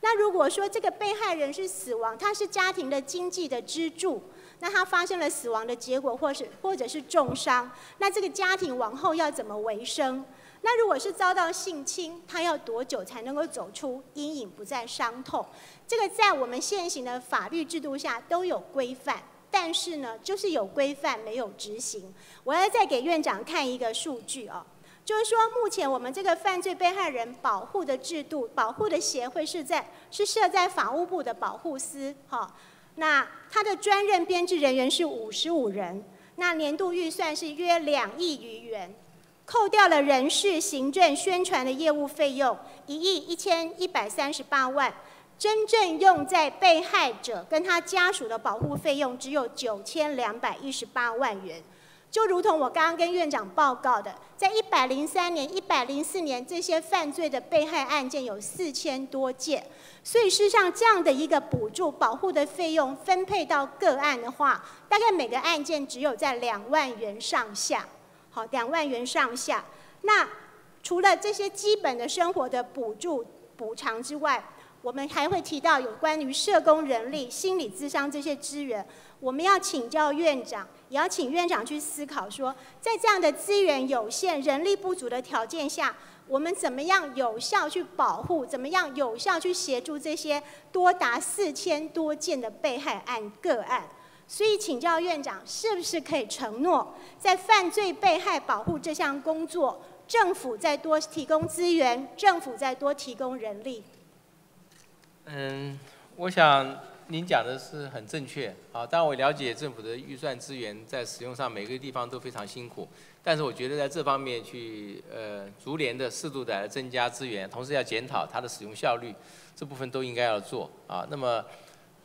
那如果说这个被害人是死亡，他是家庭的经济的支柱，那他发生了死亡的结果，或是或者是重伤，那这个家庭往后要怎么维生？那如果是遭到性侵，他要多久才能够走出阴影，不再伤痛？这个在我们现行的法律制度下都有规范，但是呢，就是有规范没有执行。我要再给院长看一个数据哦，就是说目前我们这个犯罪被害人保护的制度，保护的协会是在是设在法务部的保护司，哈，那他的专任编制人员是五十五人，那年度预算是约两亿余元。扣掉了人事、行政、宣传的业务费用一亿一千一百三十八万，真正用在被害者跟他家属的保护费用只有九千两百一十八万元。就如同我刚刚跟院长报告的，在一百零三年、一百零四年，这些犯罪的被害案件有四千多件。所以事实上，这样的一个补助保护的费用分配到个案的话，大概每个案件只有在两万元上下。好，两万元上下。那除了这些基本的生活的补助补偿之外，我们还会提到有关于社工人力、心理咨商这些资源。我们要请教院长，也要请院长去思考说，在这样的资源有限、人力不足的条件下，我们怎么样有效去保护？怎么样有效去协助这些多达四千多件的被害案个案？所以请教院长，是不是可以承诺，在犯罪被害保护这项工作，政府再多提供资源，政府再多提供人力？嗯，我想。您讲的是很正确啊，当然我了解政府的预算资源在使用上每个地方都非常辛苦，但是我觉得在这方面去呃逐年的适度的增加资源，同时要检讨它的使用效率，这部分都应该要做啊。那么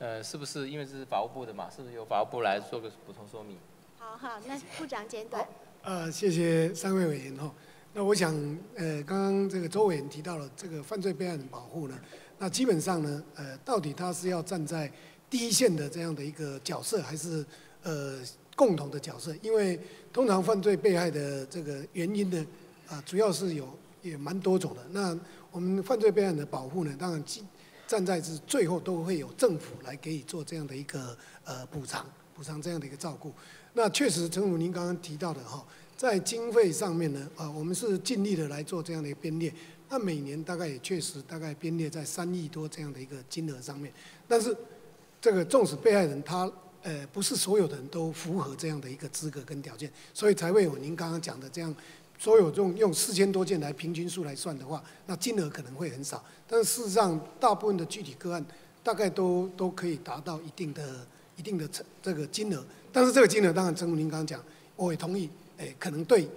呃是不是因为这是法务部的嘛，是不是由法务部来做个补充说明？好好，那部长简短。呃，谢谢三位委员哈。那我想呃刚刚这个周委员提到了这个犯罪被害人保护呢。那基本上呢，呃，到底他是要站在第一线的这样的一个角色，还是呃共同的角色？因为通常犯罪被害的这个原因呢，啊，主要是有也蛮多种的。那我们犯罪被害人的保护呢，当然站在是最后都会有政府来给予做这样的一个呃补偿，补偿这样的一个照顾。那确实，陈武您刚刚提到的哈，在经费上面呢，啊，我们是尽力的来做这样的一个编列。那每年大概也确实大概编列在三亿多这样的一个金额上面，但是这个纵使被害人他呃不是所有的人都符合这样的一个资格跟条件，所以才会有您刚刚讲的这样，所有用用四千多件来平均数来算的话，那金额可能会很少，但是事实上大部分的具体个案大概都都可以达到一定的一定的这个金额，但是这个金额当然，正如您刚刚讲，我也同意，哎，可能对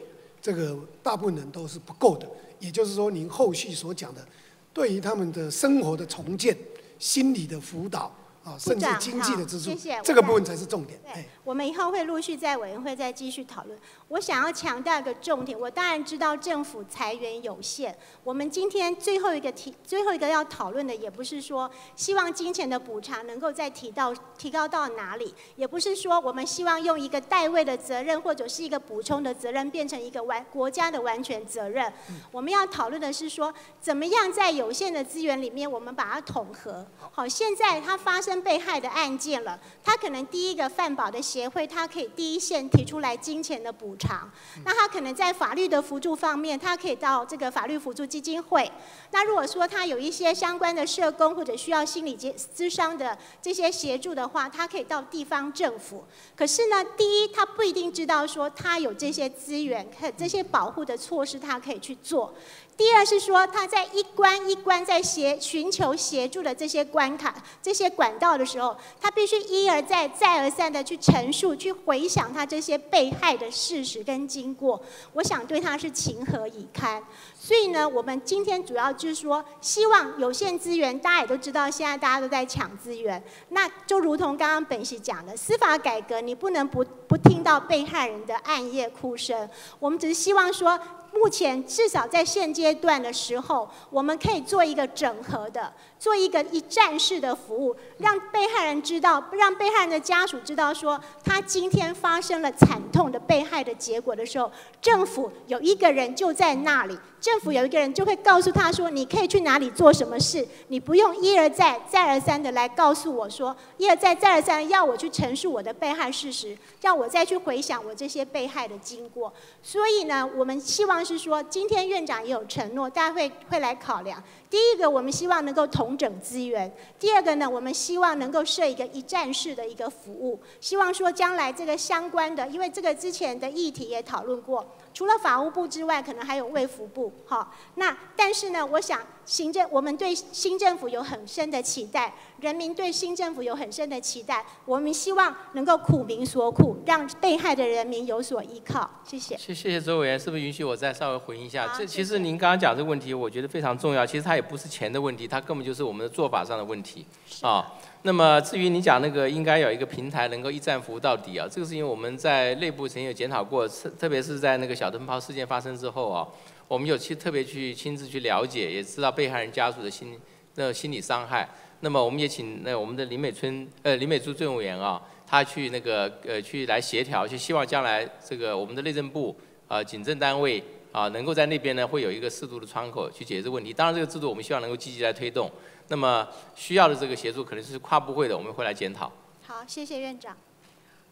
这个大部分人都是不够的。也就是说，您后续所讲的，对于他们的生活的重建、心理的辅导啊。甚至经济的支出，这个部分才是重点。对，我们以后会陆续在委员会再继续讨论。我想要强调一个重点，我当然知道政府裁员有限。我们今天最后一个提，最后一个要讨论的，也不是说希望金钱的补偿能够再提到提高到哪里，也不是说我们希望用一个代位的责任或者是一个补充的责任变成一个完国家的完全责任。我们要讨论的是说，怎么样在有限的资源里面，我们把它统合。好，现在它发生。被害的案件了，他可能第一个犯保的协会，他可以第一线提出来金钱的补偿。那他可能在法律的辅助方面，他可以到这个法律辅助基金会。那如果说他有一些相关的社工或者需要心理咨商的这些协助的话，他可以到地方政府。可是呢，第一他不一定知道说他有这些资源，这些保护的措施他可以去做。第二是说，他在一关一关在协寻求协助的这些关卡、这些管道的时候，他必须一而再、再而三的去陈述、去回想他这些被害的事实跟经过。我想对他是情何以堪。所以呢，我们今天主要就是说，希望有限资源，大家也都知道，现在大家都在抢资源。那就如同刚刚本席讲的，司法改革你不能不不听到被害人的暗夜哭声。我们只是希望说。目前至少在现阶段的时候，我们可以做一个整合的，做一个一站式的服务，让被害人知道，让被害人的家属知道，说他今天发生了惨痛的被害的结果的时候，政府有一个人就在那里。政府有一个人就会告诉他说：“你可以去哪里做什么事，你不用一而再、再而三的来告诉我说，一而再、再而三要我去陈述我的被害事实，要我再去回想我这些被害的经过。所以呢，我们希望是说，今天院长也有承诺，大家会会来考量。第一个，我们希望能够统整资源；第二个呢，我们希望能够设一个一站式的一个服务，希望说将来这个相关的，因为这个之前的议题也讨论过。”除了法务部之外，可能还有卫福部，哈。那但是呢，我想行政我们对新政府有很深的期待，人民对新政府有很深的期待，我们希望能够苦民所苦，让被害的人民有所依靠。谢谢。谢谢谢周委员，是不是允许我再稍微回应一下？这其实您刚刚讲这个问题，我觉得非常重要。其实它也不是钱的问题，它根本就是我们的做法上的问题啊。那么至于你讲那个应该有一个平台能够一站服务到底啊，这个事情我们在内部曾经有检讨过，特特别是在那个小灯泡事件发生之后啊，我们有去特别去亲自去了解，也知道被害人家属的心那心理伤害。那么我们也请那我们的林美春呃林美珠政务员啊，他去那个呃去来协调，就希望将来这个我们的内政部啊警政单位啊能够在那边呢会有一个适度的窗口去解决这个问题。当然这个制度我们希望能够积极来推动。那么需要的这个协助可能是跨部会的，我们会来检讨。好，谢谢院长。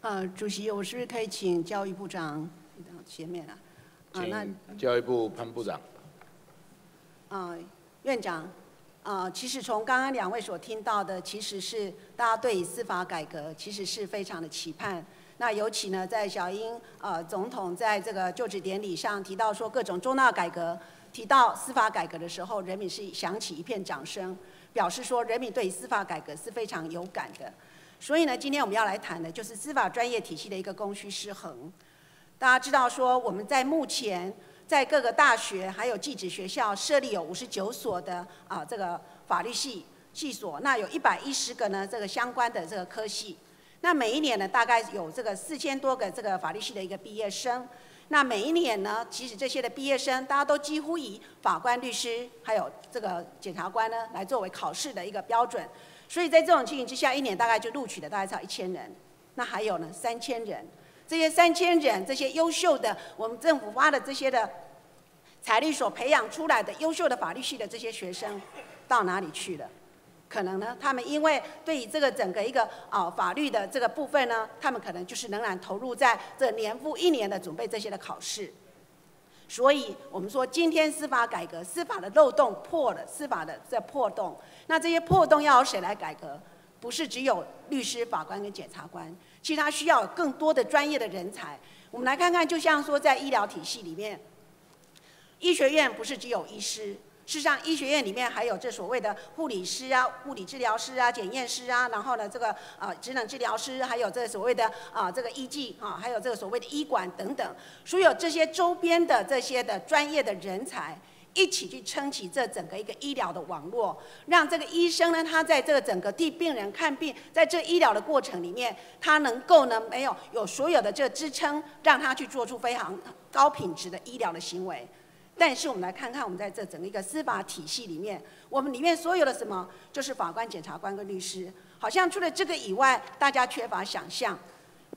呃，主席，我是不是可以请教育部长到前面啊？啊，那教育部潘部长。啊，院长，啊，其实从刚刚两位所听到的，其实是大家对司法改革其实是非常的期盼。那尤其呢，在小英呃总统在这个就职典礼上提到说各种重大改革，提到司法改革的时候，人民是响起一片掌声。表示说，人民对司法改革是非常有感的。所以呢，今天我们要来谈的就是司法专业体系的一个供需失衡。大家知道说，我们在目前在各个大学还有技职学校设立有五十九所的啊这个法律系系所，那有一百一十个呢这个相关的这个科系。那每一年呢，大概有这个四千多个这个法律系的一个毕业生。那每一年呢，其实这些的毕业生，大家都几乎以法官、律师，还有这个检察官呢，来作为考试的一个标准。所以在这种情形之下，一年大概就录取的大概只有一千人。那还有呢，三千人，这些三千人，这些优秀的，我们政府花的这些的财力所培养出来的优秀的法律系的这些学生，到哪里去了？可能呢，他们因为对于这个整个一个啊法律的这个部分呢，他们可能就是仍然投入在这年复一年的准备这些的考试。所以我们说，今天司法改革，司法的漏洞破了，司法的这破洞，那这些破洞要由谁来改革？不是只有律师、法官跟检察官，其实他需要更多的专业的人才。我们来看看，就像说在医疗体系里面，医学院不是只有医师。事实上，医学院里面还有这所谓的护理师啊、物理治疗师啊、检验师啊，然后呢，这个呃职能治疗师，还有这所谓的啊这个医技啊，还有这个所谓的医管等等，所有这些周边的这些的专业的人才，一起去撑起这整个一个医疗的网络，让这个医生呢，他在这个整个替病人看病，在这医疗的过程里面，他能够呢没有有所有的这个支撑，让他去做出非常高品质的医疗的行为。但是我们来看看，我们在这整个一个司法体系里面，我们里面所有的什么，就是法官、检察官跟律师，好像除了这个以外，大家缺乏想象。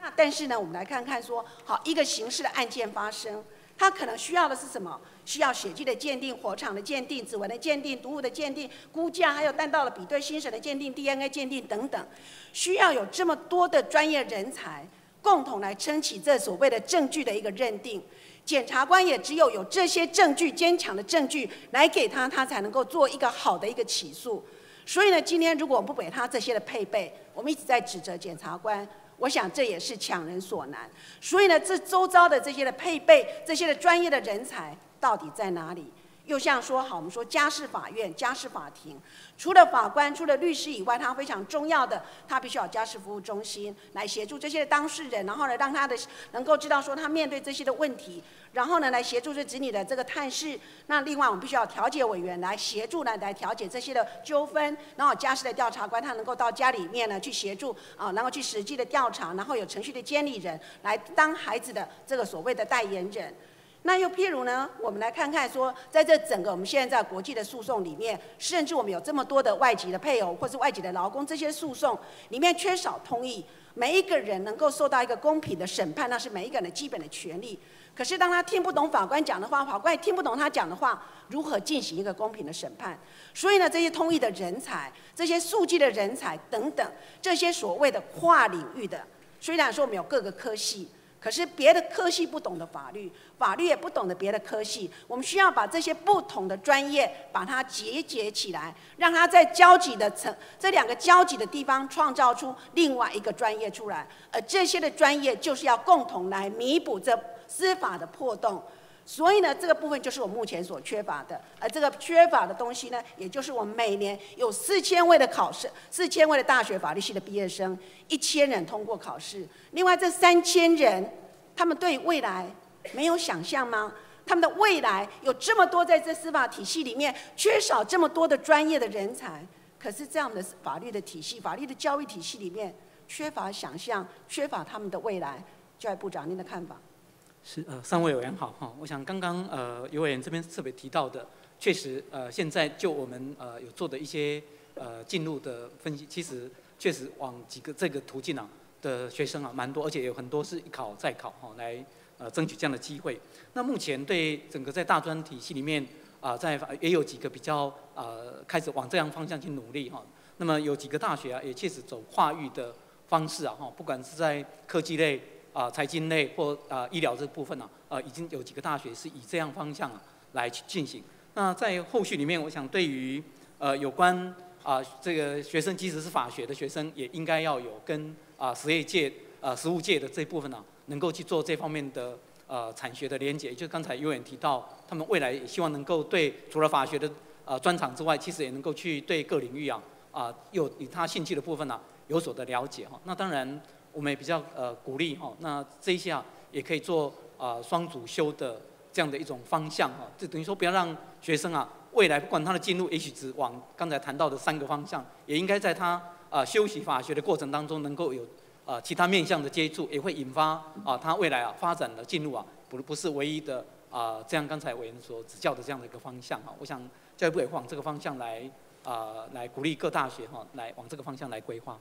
那但是呢，我们来看看说，好一个刑事的案件发生，他可能需要的是什么？需要血迹的鉴定、火场的鉴定、指纹的鉴定、毒物的鉴定、估价，还有弹道的比对、心神的鉴定、DNA 鉴定等等，需要有这么多的专业人才共同来撑起这所谓的证据的一个认定。检察官也只有有这些证据、坚强的证据来给他，他才能够做一个好的一个起诉。所以呢，今天如果我不给他这些的配备，我们一直在指责检察官，我想这也是强人所难。所以呢，这周遭的这些的配备、这些的专业的人才到底在哪里？又像说好，我们说家事法院、家事法庭，除了法官、除了律师以外，他非常重要的，他必须要家事服务中心来协助这些当事人，然后呢，让他的能够知道说他面对这些的问题，然后呢，来协助这子女的这个探视。那另外，我们必须要调解委员来协助呢，来调解这些的纠纷。然后家事的调查官他能够到家里面呢去协助啊，然后去实际的调查，然后有程序的监理人来当孩子的这个所谓的代言人。那又譬如呢？我们来看看说，在这整个我们现在在国际的诉讼里面，甚至我们有这么多的外籍的配偶或是外籍的劳工，这些诉讼里面缺少通译，每一个人能够受到一个公平的审判，那是每一个人的基本的权利。可是当他听不懂法官讲的话，法官也听不懂他讲的话，如何进行一个公平的审判？所以呢，这些通译的人才、这些数据的人才等等，这些所谓的跨领域的，虽然说我们有各个科系。可是别的科系不懂得法律，法律也不懂得别的科系，我们需要把这些不同的专业把它结结起来，让它在交集的层这两个交集的地方创造出另外一个专业出来，而这些的专业就是要共同来弥补这司法的破洞。所以呢，这个部分就是我目前所缺乏的，而这个缺乏的东西呢，也就是我们每年有四千位的考试，四千位的大学法律系的毕业生，一千人通过考试。另外这三千人，他们对未来没有想象吗？他们的未来有这么多在这司法体系里面缺少这么多的专业的人才，可是这样的法律的体系、法律的教育体系里面缺乏想象，缺乏他们的未来。教育部长，您的看法？是呃，三位委员好哈。我想刚刚呃，尤委员这边特别提到的，确实呃，现在就我们呃有做的一些呃进入的分析，其实确实往几个这个途径啊的学生啊蛮多，而且有很多是一考再考哈来呃争取这样的机会。那目前对整个在大专体系里面啊，在也有几个比较呃开始往这样方向去努力哈。那么有几个大学啊也确实走跨域的方式啊哈，不管是在科技类。啊，财经类或啊医疗这部分呢，呃，已经有几个大学是以这样方向啊来去进行。那在后续里面，我想对于呃有关啊这个学生，即使是法学的学生，也应该要有跟啊实业界、啊实务界的这部分呢，能够去做这方面的呃产学的连结。就刚才有远提到，他们未来也希望能够对除了法学的呃专长之外，其实也能够去对各领域啊啊有以他兴趣的部分呢有所的了解哈。那当然。我们也比较呃鼓励哈，那这一下也可以做啊双主修的这样的一种方向哈，就等于说不要让学生啊未来不管他的进入也许只往刚才谈到的三个方向，也应该在他啊修习法学的过程当中能够有啊其他面向的接触，也会引发啊他未来啊发展的进入啊不不是唯一的啊这样刚才委员所指教的这样的一个方向哈，我想教育部也往这个方向来啊来鼓励各大学哈来往这个方向来规划。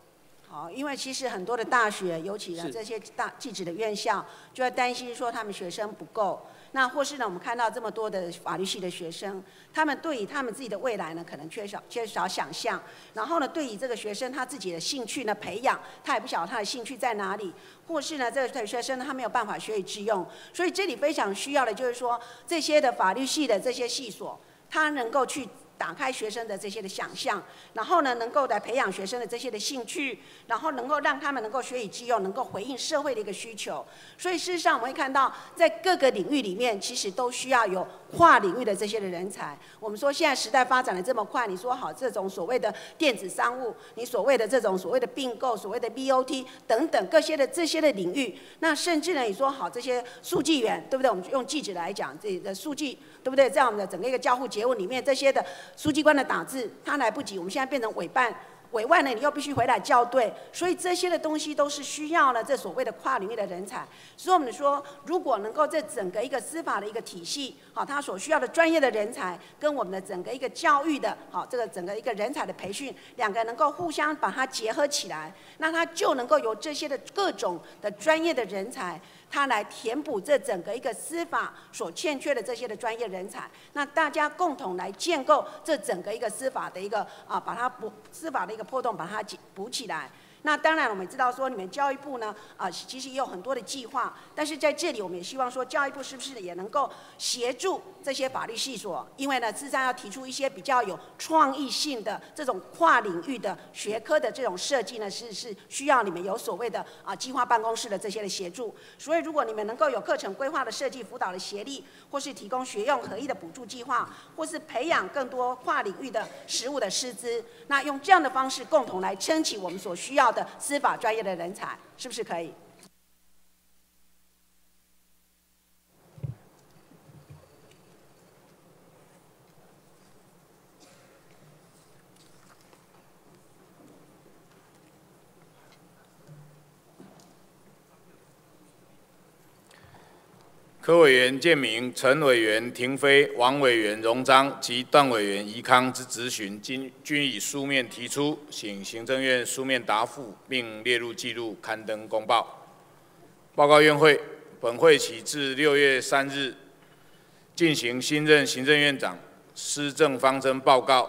好，因为其实很多的大学，尤其呢这些大寄宿的院校，就会担心说他们学生不够。那或是呢，我们看到这么多的法律系的学生，他们对于他们自己的未来呢，可能缺少缺少想象。然后呢，对于这个学生他自己的兴趣呢培养，他也不晓得他的兴趣在哪里。或是呢，这个学生呢，他没有办法学以致用。所以这里非常需要的就是说，这些的法律系的这些系所，他能够去。打开学生的这些的想象，然后呢，能够来培养学生的这些的兴趣，然后能够让他们能够学以致用，能够回应社会的一个需求。所以事实上，我们会看到，在各个领域里面，其实都需要有跨领域的这些的人才。我们说现在时代发展的这么快，你说好这种所谓的电子商务，你所谓的这种所谓的并购，所谓的 BOT 等等各些的这些的领域，那甚至呢，你说好这些数据员，对不对？我们用记者来讲，这的数据。对不对？在我们的整个一个交互结构里面，这些的书记官的打字，他来不及，我们现在变成委办。委外呢，你又必须回来校对，所以这些的东西都是需要呢这所谓的跨领域的人才。所以我们说，如果能够在整个一个司法的一个体系，好，它所需要的专业的人才，跟我们的整个一个教育的，好，这个整个一个人才的培训，两个能够互相把它结合起来，那它就能够有这些的各种的专业的人才，他来填补这整个一个司法所欠缺的这些的专业人才。那大家共同来建构这整个一个司法的一个啊，把它补司法的一。个破洞把它补起来。那当然，我们知道说，你们教育部呢，啊，其实也有很多的计划。但是在这里，我们也希望说，教育部是不是也能够协助这些法律系所？因为呢，自上要提出一些比较有创意性的这种跨领域的学科的这种设计呢，是是需要你们有所谓的啊计划办公室的这些的协助。所以，如果你们能够有课程规划的设计辅导的协力，或是提供学用合一的补助计划，或是培养更多跨领域的实务的师资，那用这样的方式共同来撑起我们所需要。的司法专业的人才，是不是可以？柯委员建明、陈委员廷飞、王委员荣章及段委员宜康之质询，均均以书面提出，请行政院书面答复，并列入记录，刊登公报。报告院会，本会起至六月三日进行新任行政院长施政方针报告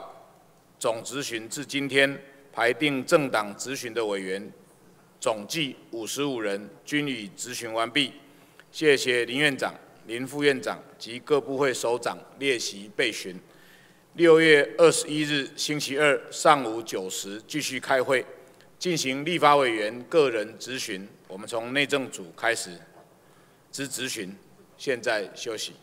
总质询，至今天排定政党质询的委员总计五十五人，均已质询完毕。谢谢林院长、林副院长及各部会首长列席备询。六月二十一日星期二上午九时继续开会，进行立法委员个人质询。我们从内政组开始之质询。现在休息。